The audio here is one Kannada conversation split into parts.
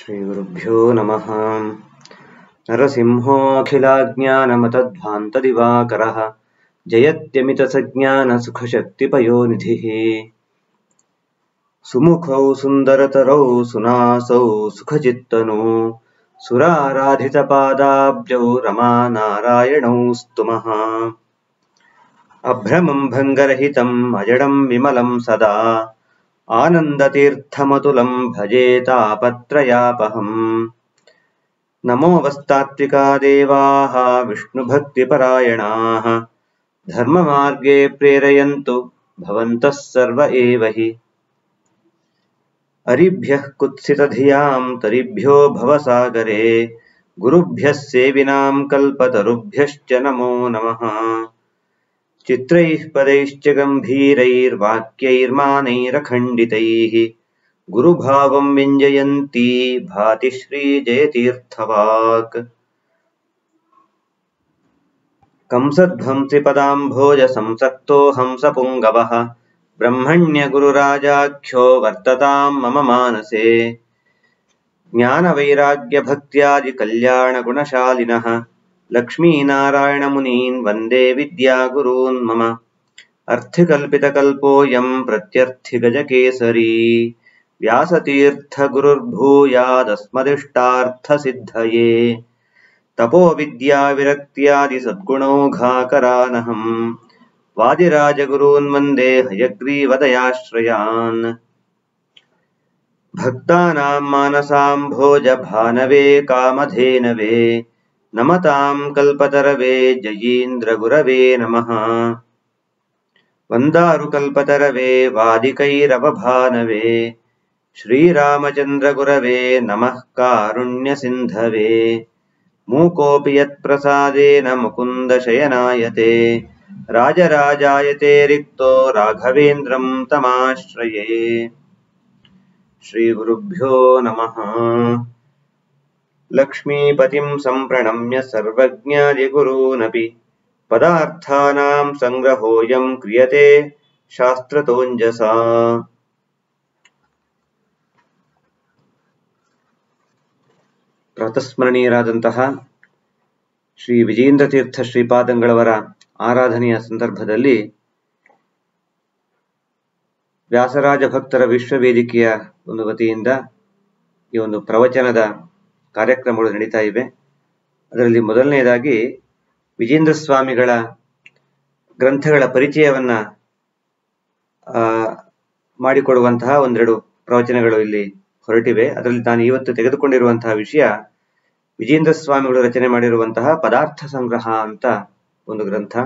श्रीगुरुभ्यो नमः। नरसिंहोऽखिलाज्ञानमतध्वान्तदिवाकरः जयत्यमितसज्ञानसुखशक्तिपयोनिधिः सुमुखौ सुन्दरतरौ सुनासौ सुखचित्तनौ। सुराराधितपादाब्जौ रमानारायणौ स्तुमः अभ्रमं भङ्गरहितम् अजडं विमलं सदा आनन्दतीर्थमतुलं भजे तापत्रयापहम्। नमो वस्तात्विका देवाः विष्णुभक्तिपरायणाः। धर्ममार्गे प्रेरयन्तु भवन्तः सर्व एव हि। अरिभ्यः कुत्सितधियां तरिभ्यो भवसागरे। गुरुभ्यः सेविनां कल्पतरुभ्यश्च नमो नमः चित्रैः पदैश्च गम्भीरैर्वाक्यैर्मानैरखण्डितैः। गुरुभावं व्यञ्जयन्ती भाति श्रीजयतीर्थवाक्। कंसध्वंसिपदाम्भोजसंसक्तो हंसपुङ्गवः। ब्रह्मण्यगुरुराजाख्यो वर्ततां मम मानसे। ज्ञानवैराग्यभक्त्यादिकल्याणगुणशालिनः लक्ष्मीनारायणमुनीन् वन्दे विद्यागुरून् मम। अर्थिकल्पितकल्पोऽयं प्रत्यर्थिगजकेसरी। व्यासतीर्थगुरुर्भूयादस्मदिष्टार्थसिद्धये। तपोविद्याविरक्त्यादिसद्गुणौघाकरानहम् वादिराजगुरून् वन्दे हयग्रीवदयाश्रयान्। भक्तानां मानसां भोजभानवे कामधेनवे नमतां कल्पतरवे जयीन्द्रगुरवे नमः। वन्दारुकल्पतरवे वादिकैरवभानवे श्रीरामचन्द्रगुरवे नमः कारुण्यसिन्धवे। मूकोऽपि यत्प्रसादेन मुकुन्दशयनायते। राजराजायते रिक्तो राघवेन्द्रं तमाश्रये। श्रीगुरुभ्यो नमः लक्ष्मीपतिं सम्प्रणम्य सर्वज्ञादिगुरूनपि पदार्थानां सङ्ग्रहोऽयं क्रियते शास्त्रतोञ्जसा ಪ್ರಾತಸ್ಮರಣೀಯರಾದಂತಹ ಶ್ರೀ ವಿಜೇಂದ್ರ ತೀರ್ಥ ಶ್ರೀಪಾದಂಗಳವರ ಆರಾಧನೆಯ ಸಂದರ್ಭದಲ್ಲಿ ವ್ಯಾಸರಾಜ ಭಕ್ತರ ವಿಶ್ವವೇದಿಕೆಯ ಒಂದು ವತಿಯಿಂದ ಈ ಒಂದು ಪ್ರವಚನದ ಕಾರ್ಯಕ್ರಮಗಳು ನಡೀತಾ ಇವೆ. ಅದರಲ್ಲಿ ಮೊದಲನೆಯದಾಗಿ ವಿಜೇಂದ್ರ ಸ್ವಾಮಿಗಳ ಗ್ರಂಥಗಳ ಪರಿಚಯವನ್ನ ಮಾಡಿಕೊಡುವಂತಹ ಒಂದೆರಡು ಪ್ರವಚನಗಳು ಇಲ್ಲಿ ಹೊರಟಿವೆ. ಅದರಲ್ಲಿ ನಾನು ಇವತ್ತು ತೆಗೆದುಕೊಂಡಿರುವಂತಹ ವಿಷಯ ವಿಜೇಂದ್ರ ಸ್ವಾಮಿಗಳು ರಚನೆ ಮಾಡಿರುವಂತಹ ಪದಾರ್ಥ ಸಂಗ್ರಹ ಅಂತ ಒಂದು ಗ್ರಂಥ.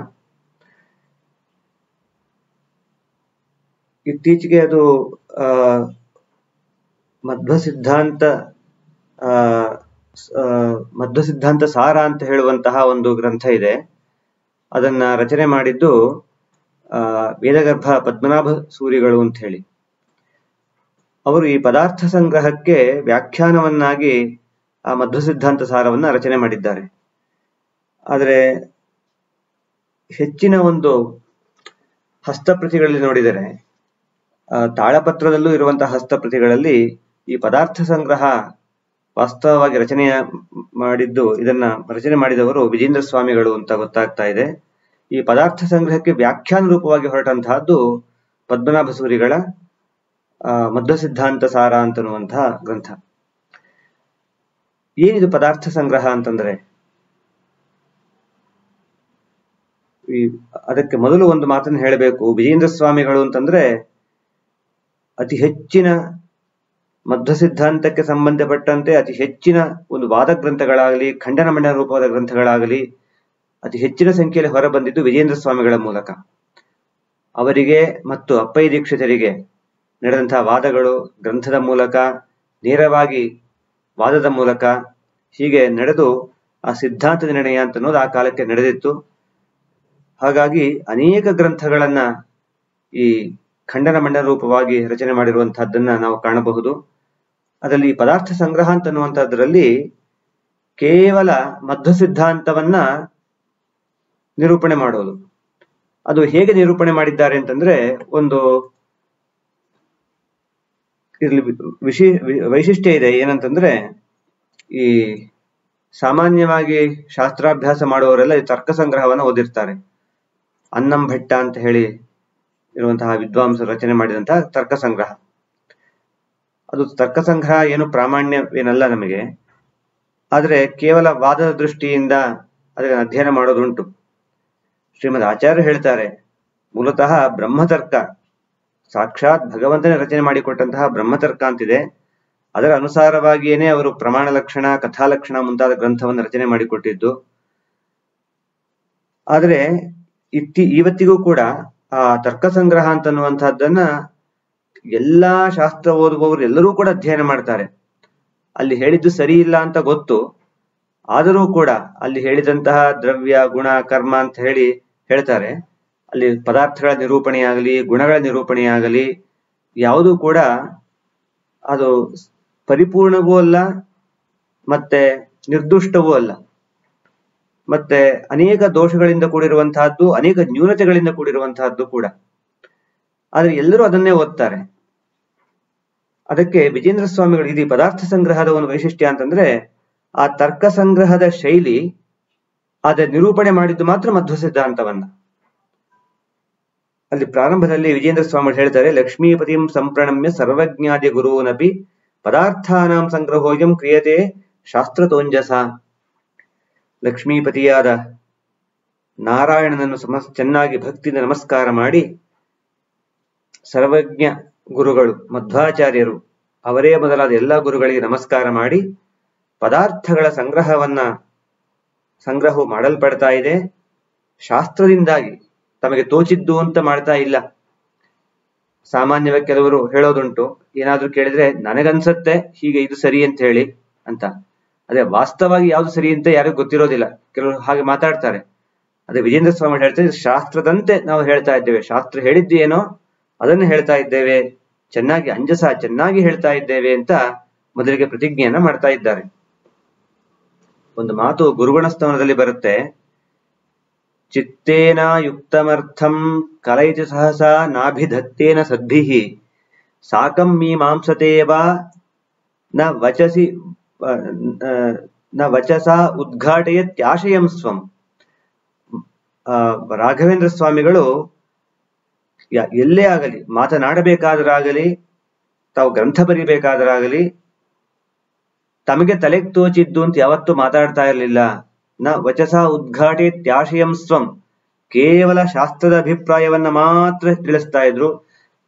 ಇತ್ತೀಚೆಗೆ ಅದು ಮಧ್ವ ಸಿದ್ಧಾಂತ ಮಧ್ವ ಸಿದ್ಧಾಂತ ಸಾರ ಅಂತ ಹೇಳುವಂತಹ ಒಂದು ಗ್ರಂಥ ಇದೆ. ಅದನ್ನ ರಚನೆ ಮಾಡಿದ್ದು ವೇದಗರ್ಭ ಪದ್ಮನಾಭ ಸೂರಿಗಳು ಅಂತ ಹೇಳಿ. ಅವರು ಈ ಪದಾರ್ಥ ಸಂಗ್ರಹಕ್ಕೆ ವ್ಯಾಖ್ಯಾನವನ್ನಾಗಿ ಆ ಮಧ್ವ ಸಿದ್ಧಾಂತ ಸಾರವನ್ನ ರಚನೆ ಮಾಡಿದ್ದಾರೆ. ಆದರೆ, ಹೆಚ್ಚಿನ ಒಂದು ಹಸ್ತಪ್ರತಿಗಳಲ್ಲಿ ನೋಡಿದರೆ ತಾಳಪತ್ರದಲ್ಲೂ ಇರುವಂತಹ ಹಸ್ತಪ್ರತಿಗಳಲ್ಲಿ ಈ ಪದಾರ್ಥ ಸಂಗ್ರಹ ವಾಸ್ತವವಾಗಿ ರಚನೆಯ ಮಾಡಿದ್ದು, ಇದನ್ನ ರಚನೆ ಮಾಡಿದವರು ವಿಜೇಂದ್ರ ಸ್ವಾಮಿಗಳು ಅಂತ ಗೊತ್ತಾಗ್ತಾ ಇದೆ. ಈ ಪದಾರ್ಥ ಸಂಗ್ರಹಕ್ಕೆ ವ್ಯಾಖ್ಯಾನ ರೂಪವಾಗಿ ಹೊರಟಂತಹದ್ದು ಪದ್ಮನಾಭ ಸೂರಿಗಳ ಮಧ್ವ ಸಿದ್ಧಾಂತ ಸಾರ ಅಂತನ್ನುವಂತಹ ಗ್ರಂಥ. ಏನಿದು ಪದಾರ್ಥ ಸಂಗ್ರಹ ಅಂತಂದ್ರೆ? ಈ, ಅದಕ್ಕೆ ಮೊದಲು ಒಂದು ಮಾತನ್ನು ಹೇಳಬೇಕು. ವಿಜೇಂದ್ರ ಸ್ವಾಮಿಗಳು ಅಂತಂದ್ರೆ ಅತಿ ಹೆಚ್ಚಿನ ಮಧ್ವ ಸಿದ್ಧಾಂತಕ್ಕೆ ಸಂಬಂಧಪಟ್ಟಂತೆ ಅತಿ ಹೆಚ್ಚಿನ ಒಂದು ವಾದ ಗ್ರಂಥಗಳಾಗಲಿ ಖಂಡನ ಮಂಡನ ರೂಪವಾದ ಗ್ರಂಥಗಳಾಗಲಿ, ಅತಿ ಹೆಚ್ಚಿನ ಸಂಖ್ಯೆಯಲ್ಲಿ ಹೊರಬಂದಿದ್ದು ವಿಜೇಂದ್ರ ಸ್ವಾಮಿಗಳ ಮೂಲಕ. ಅವರಿಗೆ ಮತ್ತು ಅಪ್ಪಯ್ಯ ದೀಕ್ಷಿತರಿಗೆ ನಡೆದಂತಹ ವಾದಗಳು ಗ್ರಂಥದ ಮೂಲಕ, ನೇರವಾಗಿ ವಾದದ ಮೂಲಕ ಹೀಗೆ ನಡೆದು ಆ ಸಿದ್ಧಾಂತದ ನಿರ್ಣಯ ಅಂತ ಅನ್ನೋದು ಆ ಕಾಲಕ್ಕೆ ನಡೆದಿತ್ತು. ಹಾಗಾಗಿ ಅನೇಕ ಗ್ರಂಥಗಳನ್ನ ಈ ಖಂಡನ ಮಂಡನ ರೂಪವಾಗಿ ರಚನೆ ಮಾಡಿರುವಂತಹದ್ದನ್ನ ನಾವು ಕಾಣಬಹುದು. ಅದರಲ್ಲಿ ಪದಾರ್ಥ ಸಂಗ್ರಹ ಅಂತ ಅನ್ನುವಂಥದ್ರಲ್ಲಿ ಕೇವಲ ಮಧ್ವ ಸಿದ್ಧಾಂತವನ್ನ ನಿರೂಪಣೆ ಮಾಡೋದು. ಅದು ಹೇಗೆ ನಿರೂಪಣೆ ಮಾಡಿದ್ದಾರೆ ಅಂತಂದ್ರೆ ಒಂದು ಇಲ್ಲಿ ವಿಶಿ, ವೈಶಿಷ್ಟ್ಯ ಇದೆ ಏನಂತಂದ್ರೆ ಈ ಸಾಮಾನ್ಯವಾಗಿ ಶಾಸ್ತ್ರಾಭ್ಯಾಸ ಮಾಡುವವರೆಲ್ಲ ಈ ತರ್ಕ ಸಂಗ್ರಹವನ್ನು ಓದಿರ್ತಾರೆ. ಅನ್ನಂ ಭಟ್ಟ ಅಂತ ಹೇಳಿ ಇರುವಂತಹ ವಿದ್ವಾಂಸರು ರಚನೆ ಮಾಡಿದಂತಹ ತರ್ಕ ಸಂಗ್ರಹ. ಅದು ತರ್ಕ ಸಂಗ್ರಹ ಏನು ಪ್ರಾಮಾಣ್ಯವೇನಲ್ಲ ನಮಗೆ. ಆದರೆ ಕೇವಲ ವಾದದ ದೃಷ್ಟಿಯಿಂದ ಅದನ್ನು ಅಧ್ಯಯನ ಮಾಡೋದುಂಟು. ಶ್ರೀಮದ್ ಆಚಾರ್ಯ ಹೇಳ್ತಾರೆ, ಮೂಲತಃ ಬ್ರಹ್ಮತರ್ಕ, ಸಾಕ್ಷಾತ್ ಭಗವಂತನೇ ರಚನೆ ಮಾಡಿಕೊಟ್ಟಂತಹ ಬ್ರಹ್ಮತರ್ಕ ಅಂತಿದೆ. ಅದರ ಅನುಸಾರವಾಗಿಯೇನೆ ಅವರು ಪ್ರಮಾಣ ಲಕ್ಷಣ ಕಥಾಲಕ್ಷಣ ಮುಂತಾದ ಗ್ರಂಥವನ್ನು ರಚನೆ ಮಾಡಿಕೊಟ್ಟಿದ್ದು. ಆದರೆ ಇತ್ತಿ ಇವತ್ತಿಗೂ ಕೂಡ ಆ ತರ್ಕ ಸಂಗ್ರಹ ಅಂತನ್ನುವಂತಹದ್ದನ್ನ ಎಲ್ಲಾ ಶಾಸ್ತ್ರ ಓದುವವರು ಎಲ್ಲರೂ ಕೂಡ ಅಧ್ಯಯನ ಮಾಡ್ತಾರೆ. ಅಲ್ಲಿ ಹೇಳಿದ್ದು ಸರಿ ಇಲ್ಲ ಅಂತ ಗೊತ್ತು. ಆದರೂ ಕೂಡ ಅಲ್ಲಿ ಹೇಳಿದಂತಹ ದ್ರವ್ಯ, ಗುಣ, ಕರ್ಮ ಅಂತ ಹೇಳಿ ಹೇಳ್ತಾರೆ. ಅಲ್ಲಿ ಪದಾರ್ಥಗಳ ನಿರೂಪಣೆಯಾಗಲಿ ಗುಣಗಳ ನಿರೂಪಣೆಯಾಗಲಿ ಯಾವುದೂ ಕೂಡ ಅದು ಪರಿಪೂರ್ಣವೂ ಅಲ್ಲ, ಮತ್ತೆ ನಿರ್ದುಷ್ಟವೂ ಅಲ್ಲ. ಮತ್ತೆ ಅನೇಕ ದೋಷಗಳಿಂದ ಕೂಡಿರುವಂತಹದ್ದು, ಅನೇಕ ನ್ಯೂನತೆಗಳಿಂದ ಕೂಡಿರುವಂತಹದ್ದು ಕೂಡ. ಆದ್ರೆ ಎಲ್ಲರೂ ಅದನ್ನೇ ಓದ್ತಾರೆ. ಅದಕ್ಕೆ ವಿಜೇಂದ್ರ ಸ್ವಾಮಿಗಳು ಇದು ಪದಾರ್ಥ ಸಂಗ್ರಹದ ಒಂದು ವೈಶಿಷ್ಟ್ಯ ಅಂತಂದ್ರೆ, ಆ ತರ್ಕ ಸಂಗ್ರಹದ ಶೈಲಿ ಅದ ನಿರೂಪಣೆ ಮಾಡಿದ್ದು ಮಾತ್ರ ಮಧ್ವ ಸಿದ್ಧಾಂತವನ್ನ ಅಲ್ಲಿ ಪ್ರಾರಂಭದಲ್ಲಿ ವಿಜೇಂದ್ರ ಸ್ವಾಮಿಗಳು ಹೇಳ್ತಾರೆ, ಲಕ್ಷ್ಮೀಪತಿಂ ಸಂಪ್ರಣಮ್ಯ ಸರ್ವಜ್ಞಾದಿ ಗುರುವನಪಿ ಪದಾರ್ಥಾನಾಂ ಸಂಗ್ರಹೋಯಂ ಕ್ರಿಯತೆ ಶಾಸ್ತ್ರತೋಂಜಸ. ಲಕ್ಷ್ಮೀಪತಿಯಾದ ನಾರಾಯಣನನ್ನು ಸಮ ಚೆನ್ನಾಗಿ ಭಕ್ತಿಯಿಂದ ನಮಸ್ಕಾರ ಮಾಡಿ, ಸರ್ವಜ್ಞ ಗುರುಗಳು, ಮಧ್ವಾಚಾರ್ಯರು, ಅವರೇ ಮೊದಲಾದ ಎಲ್ಲ ಗುರುಗಳಿಗೆ ನಮಸ್ಕಾರ ಮಾಡಿ, ಪದಾರ್ಥಗಳ ಸಂಗ್ರಹವನ್ನ ಸಂಗ್ರಹವು ಮಾಡಲ್ಪಡ್ತಾ ಇದೆ. ಶಾಸ್ತ್ರದಿಂದಾಗಿ ತಮಗೆ ತೋಚಿದ್ದು ಅಂತ ಮಾಡ್ತಾ ಇಲ್ಲ. ಸಾಮಾನ್ಯವಾಗಿ ಕೆಲವರು ಹೇಳೋದುಂಟು, ಏನಾದ್ರೂ ಕೇಳಿದ್ರೆ ನನಗನ್ಸತ್ತೆ, ಹೀಗೆ ಇದು ಸರಿ ಅಂತ ಹೇಳಿ ಅಂತ. ಅದೇ ವಾಸ್ತವವಾಗಿ ಯಾವ್ದು ಸರಿ ಅಂತ ಯಾರಿಗೂ ಗೊತ್ತಿರೋದಿಲ್ಲ. ಕೆಲವರು ಹಾಗೆ ಮಾತಾಡ್ತಾರೆ. ಅದೇ ವಿಜೇಂದ್ರ ಸ್ವಾಮಿ ಹೇಳ್ತಾರೆ ಶಾಸ್ತ್ರದಂತೆ ನಾವು ಹೇಳ್ತಾ ಇದ್ದೇವೆ. ಶಾಸ್ತ್ರ ಹೇಳಿದ್ದು ಏನೋ ಅದನ್ನು ಹೇಳ್ತಾ ಇದ್ದೇವೆ. ಚೆನ್ನಾಗಿ ಅಂಜಸ ಚೆನ್ನಾಗಿ ಹೇಳ್ತಾ ಇದ್ದೇವೆ ಅಂತ ಮೊದಲಿಗೆ ಪ್ರತಿಜ್ಞೆಯನ್ನ ಮಾಡ್ತಾ ಇದ್ದಾರೆ. ಒಂದು ಮಾತು ಗುರುಗುಣ ಸ್ಥಾನದಲ್ಲಿ ಬರುತ್ತೆ. ಚಿತ್ತೇನ ಯುಕ್ತಮರ್ಥಂ ಕಲೈಜ ಸಹಸಾ ನಾಭಿಧತ್ತೇನ ಸದ್ಭಿಹಿ. ಸಾಕಂ ಮೀಮಾಂಸತೇವ ನ ವಚಸಿ ನ ವಚಸ ಉದ್ಘಾಟಯತ್ಯಾಶಯಂ ಸ್ವಂ. ರಾಘವೇಂದ್ರ ಸ್ವಾಮಿಗಳು ಎಲ್ಲೇ ಆಗಲಿ, ಮಾತನಾಡಬೇಕಾದರಾಗಲಿ, ತಾವು ಗ್ರಂಥ ಬರೀಬೇಕಾದರಾಗಲಿ, ತಮಗೆ ತಲೆಗೆ ತೋಚಿದ್ದು ಅಂತ ಯಾವತ್ತೂ ಮಾತಾಡ್ತಾ ಇರಲಿಲ್ಲ. ನ ವಚಸ ಉದ್ಘಾಟಿ ತ್ಯಾಶಯಂ ಸ್ವಂ. ಕೇವಲ ಶಾಸ್ತ್ರದ ಅಭಿಪ್ರಾಯವನ್ನ ಮಾತ್ರ ತಿಳಿಸ್ತಾ ಇದ್ರು.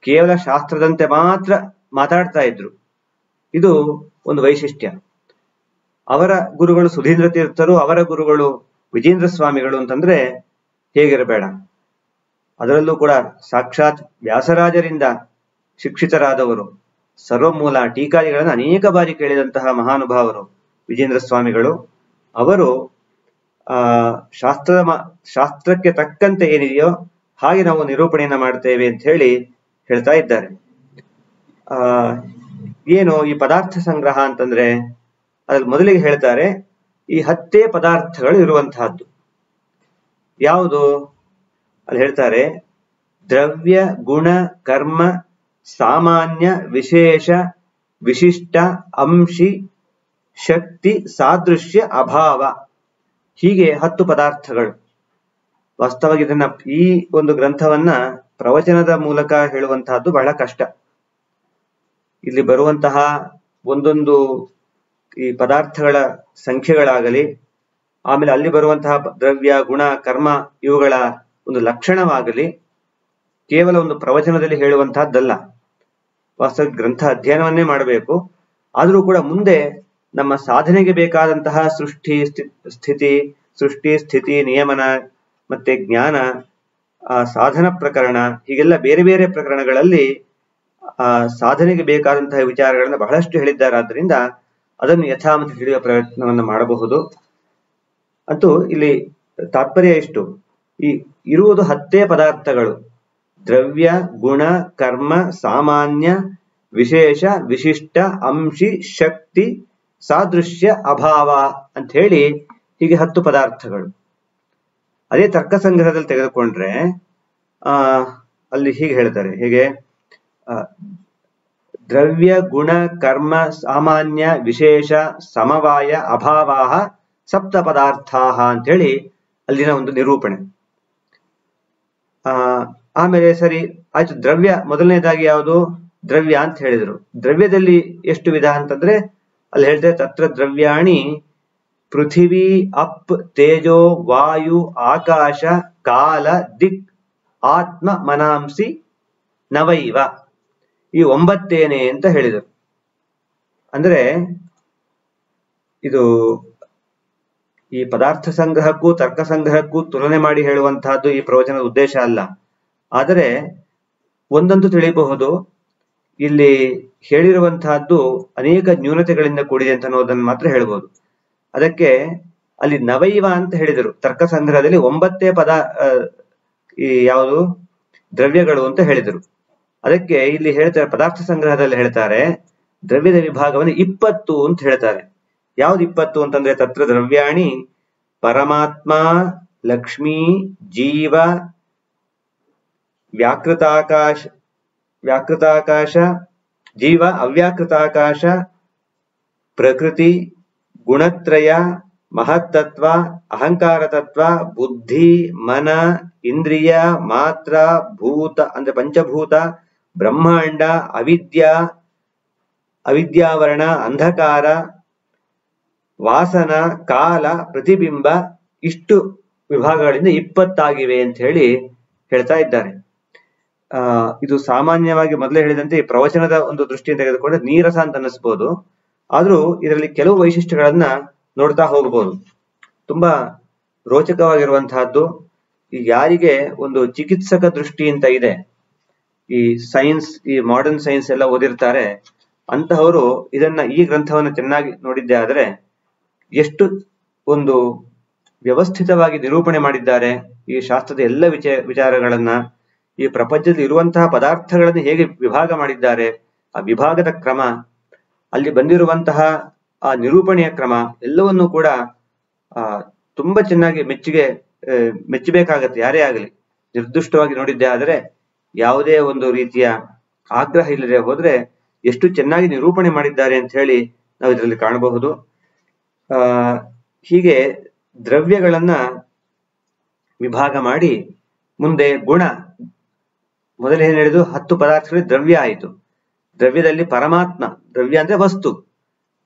ಕೇವಲ ಶಾಸ್ತ್ರದಂತೆ ಮಾತ್ರ ಮಾತಾಡ್ತಾ ಇದ್ರು. ಇದು ಒಂದು ವೈಶಿಷ್ಟ್ಯ. ಅವರ ಗುರುಗಳು ಸುಧೀಂದ್ರ ತೀರ್ಥರು, ಅವರ ಗುರುಗಳು ವಿಜೇಂದ್ರ ಸ್ವಾಮಿಗಳು ಅಂತಂದ್ರೆ ಹೇಗಿರಬೇಡ. ಅದರಲ್ಲೂ ಕೂಡ ಸಾಕ್ಷಾತ್ ವ್ಯಾಸರಾಜರಿಂದ ಶಿಕ್ಷಿತರಾದವರು, ಸರ್ವಮೂಲ ಟೀಕಾದಿಗಳನ್ನು ಅನೇಕ ಬಾರಿ ಕೇಳಿದಂತಹ ಮಹಾನುಭಾವರು ವಿಜೇಂದ್ರ ಸ್ವಾಮಿಗಳು. ಅವರು, ಆ ಶಾಸ್ತ್ರ ಶಾಸ್ತ್ರಕ್ಕೆ ತಕ್ಕಂತೆ ಏನಿದೆಯೋ ಹಾಗೆ ನಾವು ನಿರೂಪಣೆಯನ್ನ ಮಾಡ್ತೇವೆ ಅಂತ ಹೇಳಿ ಹೇಳ್ತಾ ಇದ್ದಾರೆ. ಆ, ಏನು ಈ ಪದಾರ್ಥ ಸಂಗ್ರಹ ಅಂತಂದ್ರೆ ಅದ್ರಲ್ಲಿ ಮೊದಲಿಗೆ ಹೇಳ್ತಾರೆ, ಈ ಹತ್ತೇ ಪದಾರ್ಥಗಳು ಇರುವಂತಹದ್ದು. ಯಾವುದು? ಅಲ್ಲಿ ಹೇಳ್ತಾರೆ, ದ್ರವ್ಯ, ಗುಣ, ಕರ್ಮ, ಸಾಮಾನ್ಯ, ವಿಶೇಷ, ವಿಶಿಷ್ಟ, ಅಂಶಿ, ಶಕ್ತಿ, ಸಾದೃಶ್ಯ, ಅಭಾವ. ಹೀಗೆ ಹತ್ತು ಪದಾರ್ಥಗಳು. ವಾಸ್ತವವಾಗಿ ಇದನ್ನ ಈ ಒಂದು ಗ್ರಂಥವನ್ನ ಪ್ರವಚನದ ಮೂಲಕ ಹೇಳುವಂತಹದ್ದು ಬಹಳ ಕಷ್ಟ. ಇಲ್ಲಿ ಬರುವಂತಹ ಒಂದೊಂದು ಈ ಪದಾರ್ಥಗಳ ಸಂಖ್ಯೆಗಳಾಗಲಿ, ಆಮೇಲೆ ಅಲ್ಲಿ ಬರುವಂತಹ ದ್ರವ್ಯ, ಗುಣ, ಕರ್ಮ ಇವುಗಳ ಒಂದು ಲಕ್ಷಣವಾಗಲಿ ಕೇವಲ ಒಂದು ಪ್ರವಚನದಲ್ಲಿ ಹೇಳುವಂತಹದ್ದಲ್ಲ. ವಾಸ್ತವ ಗ್ರಂಥ ಅಧ್ಯಯನವನ್ನೇ ಮಾಡಬೇಕು. ಆದರೂ ಕೂಡ ಮುಂದೆ ನಮ್ಮ ಸಾಧನೆಗೆ ಬೇಕಾದಂತಹ ಸೃಷ್ಟಿ ಸ್ಥಿತಿ ಸೃಷ್ಟಿ, ಸ್ಥಿತಿ, ನಿಯಮನ ಮತ್ತೆ ಜ್ಞಾನ, ಆ, ಸಾಧನ ಪ್ರಕರಣ, ಹೀಗೆಲ್ಲ ಬೇರೆ ಬೇರೆ ಪ್ರಕರಣಗಳಲ್ಲಿ, ಆ, ಸಾಧನೆಗೆ ಬೇಕಾದಂತಹ ವಿಚಾರಗಳನ್ನ ಬಹಳಷ್ಟು ಹೇಳಿದ್ದಾರಾದ್ರಿಂದ ಅದನ್ನು ಯಥಾಮತಿ ತಿಳಿಯುವ ಪ್ರಯತ್ನವನ್ನು ಮಾಡಬಹುದು. ಅಂತೂ ಇಲ್ಲಿ ತಾತ್ಪರ್ಯ ಎಷ್ಟು? ಈ ಇರುವುದು ಹತ್ತೇ ಪದಾರ್ಥಗಳು. ದ್ರವ್ಯ, ಗುಣ, ಕರ್ಮ, ಸಾಮಾನ್ಯ, ವಿಶೇಷ, ವಿಶಿಷ್ಟ, ಅಂಶಿ, ಶಕ್ತಿ, ಸಾದೃಶ್ಯ, ಅಭಾವ ಅಂತ ಹೇಳಿ ಹೀಗೆ ಹತ್ತು ಪದಾರ್ಥಗಳು. ಅದೇ ತರ್ಕ ಸಂಗ್ರಹದಲ್ಲಿ ತೆಗೆದುಕೊಂಡ್ರೆ, ಆ, ಅಲ್ಲಿ ಹೀಗೆ ಹೇಳ್ತಾರೆ. ಹೀಗೆ? ದ್ರವ್ಯ, ಗುಣ, ಕರ್ಮ, ಸಾಮಾನ್ಯ, ವಿಶೇಷ, ಸಮವಾಯ, ಅಭಾವಾಹ, ಸಪ್ತ ಅಂತ ಹೇಳಿ ಅಲ್ಲಿನ ಒಂದು ನಿರೂಪಣೆ. ಆಮೇಲೆ ಸರಿ, ಆಯ್ತು, ದ್ರವ್ಯ ಮೊದಲನೇದಾಗಿ ಯಾವುದು? ದ್ರವ್ಯ ಅಂತ ಹೇಳಿದ್ರು. ದ್ರವ್ಯದಲ್ಲಿ ಎಷ್ಟು ವಿಧ ಅಂತಂದ್ರೆ, ಅಲ್ಲಿ ಹೇಳ್ತಾರೆ ತತ್ರ ದ್ರವ್ಯಾಣಿ, ಪೃಥಿವಿ, ಅಪ್, ತೇಜೋ, ವಾಯು, ಆಕಾಶ, ಕಾಲ, ದಿಕ್, ಆತ್ಮ, ಮನಾಂಸಿ, ನವೈವ. ಈ ಒಂಬತ್ತೇನೆ ಅಂತ ಹೇಳಿದರು. ಅಂದ್ರೆ, ಇದು ಈ ಪದಾರ್ಥ ಸಂಗ್ರಹಕ್ಕೂ ತರ್ಕ ಸಂಗ್ರಹಕ್ಕೂ ತುಲನೆ ಮಾಡಿ ಹೇಳುವಂತಹದ್ದು ಈ ಪ್ರವಚನದ ಉದ್ದೇಶ ಅಲ್ಲ. ಆದರೆ ಒಂದಂತೂ ತಿಳಿಯಬಹುದು ಇಲ್ಲಿ ಹೇಳಿರುವಂತಹದ್ದು ಅನೇಕ ನ್ಯೂನತೆಗಳಿಂದ ಕೂಡಿದೆ ಅಂತ ಅನ್ನೋದನ್ನು ಮಾತ್ರ ಹೇಳ್ಬೋದು. ಅದಕ್ಕೆ ಅಲ್ಲಿ ನವೈವ ಅಂತ ಹೇಳಿದರು. ತರ್ಕ ಸಂಗ್ರಹದಲ್ಲಿ ಒಂಬತ್ತೇ ಪದ ಈ ಯಾವುದು, ದ್ರವ್ಯಗಳು ಅಂತ ಹೇಳಿದರು. ಅದಕ್ಕೆ ಇಲ್ಲಿ ಹೇಳ್ತಾರೆ, ಪದಾರ್ಥ ಸಂಗ್ರಹದಲ್ಲಿ ಹೇಳ್ತಾರೆ, ದ್ರವ್ಯದ ವಿಭಾಗವನ್ನು ಇಪ್ಪತ್ತು ಅಂತ ಹೇಳ್ತಾರೆ. ಯಾವ್ದು ಇಪ್ಪತ್ತು ಅಂತಂದ್ರೆ ತತ್ರ ದ್ರವ್ಯಾಣಿ, ಪರಮಾತ್ಮ, ಲಕ್ಷ್ಮೀ, ಜೀವ, ವ್ಯಾಕೃತಾಕಾಶ ವ್ಯಾಕೃತಾಕಾಶ, ಜೀವ, ಅವ್ಯಾಕೃತಾಕಾಶ, ಪ್ರಕೃತಿ, ಗುಣತ್ರಯ, ಮಹತ್ತತ್ವ, ಅಹಂಕಾರ ತತ್ವ, ಬುದ್ಧಿ, ಮನ, ಇಂದ್ರಿಯ, ಮಾತ್ರ, ಭೂತ, ಅಂದ್ರೆ ಪಂಚಭೂತ, ಬ್ರಹ್ಮಾಂಡ, ಅವಿದ್ಯಾ, ಅವಿದ್ಯಾವರಣ, ಅಂಧಕಾರ ವಾಸನ, ಕಾಲ, ಪ್ರತಿಬಿಂಬ ಇಷ್ಟು ವಿಭಾಗಗಳಿಂದ ಇಪ್ಪತ್ತಾಗಿವೆ ಅಂತ ಹೇಳಿ ಹೇಳ್ತಾ ಇದ್ದಾರೆ. ಆ, ಇದು ಸಾಮಾನ್ಯವಾಗಿ ಮೊದಲೇ ಹೇಳಿದಂತೆ ಈ ಪ್ರವಚನದ ಒಂದು ದೃಷ್ಟಿಯಿಂದ ತೆಗೆದುಕೊಂಡ್ರೆ ನೀರಸ ಅಂತ ಅನ್ನಿಸ್ಬೋದು. ಆದ್ರೂ ಇದರಲ್ಲಿ ಕೆಲವು ವೈಶಿಷ್ಟ್ಯಗಳನ್ನ ನೋಡ್ತಾ ಹೋಗಬಹುದು ತುಂಬಾ ರೋಚಕವಾಗಿರುವಂತಹದ್ದು ಈ ಯಾರಿಗೆ ಒಂದು ಚಿಕಿತ್ಸಕ ದೃಷ್ಟಿ ಅಂತ ಇದೆ. ಈ ಸೈನ್ಸ್, ಈ ಮಾಡರ್ನ್ ಸೈನ್ಸ್ ಎಲ್ಲ ಓದಿರ್ತಾರೆ. ಅಂತಹವರು ಇದನ್ನ ಈ ಗ್ರಂಥವನ್ನು ಚೆನ್ನಾಗಿ ನೋಡಿದ್ದೆ ಆದ್ರೆ ಎಷ್ಟು ಒಂದು ವ್ಯವಸ್ಥಿತವಾಗಿ ನಿರೂಪಣೆ ಮಾಡಿದ್ದಾರೆ, ಈ ಶಾಸ್ತ್ರದ ಎಲ್ಲ ವಿಚ, ವಿಚಾರಗಳನ್ನ, ಈ ಪ್ರಪಂಚದಲ್ಲಿ ಇರುವಂತಹ ಪದಾರ್ಥಗಳನ್ನು ಹೇಗೆ ವಿಭಾಗ ಮಾಡಿದ್ದಾರೆ, ಆ ವಿಭಾಗದ ಕ್ರಮ, ಅಲ್ಲಿ ಬಂದಿರುವಂತಹ ಆ ನಿರೂಪಣೆಯ ಕ್ರಮ, ಎಲ್ಲವನ್ನೂ ಕೂಡ, ಆ, ತುಂಬಾ ಚೆನ್ನಾಗಿ ಮೆಚ್ಚುಗೆ ಮೆಚ್ಚಬೇಕಾಗತ್ತೆ, ಯಾರೇ ಆಗಲಿ. ನಿರ್ದಿಷ್ಟವಾಗಿ ನೋಡಿದ್ದೆ, ಆದರೆ ಯಾವುದೇ ಒಂದು ರೀತಿಯ ಆಗ್ರಹ ಇಲ್ಲದೆ ಹೋದ್ರೆ ಎಷ್ಟು ಚೆನ್ನಾಗಿ ನಿರೂಪಣೆ ಮಾಡಿದ್ದಾರೆ ಅಂತ ಹೇಳಿ ನಾವು ಇದರಲ್ಲಿ ಕಾಣಬಹುದು. ಹೀಗೆ ದ್ರವ್ಯಗಳನ್ನ ವಿಭಾಗ ಮಾಡಿ ಮುಂದೆ ಗುಣ. ಮೊದಲೇ ಹೇಳಿದು ಹತ್ತು ಪದಾರ್ಥಗಳು ದ್ರವ್ಯ ಆಯಿತು. ದ್ರವ್ಯದಲ್ಲಿ ಪರಮಾತ್ಮ. ದ್ರವ್ಯ ಅಂದ್ರೆ ವಸ್ತು.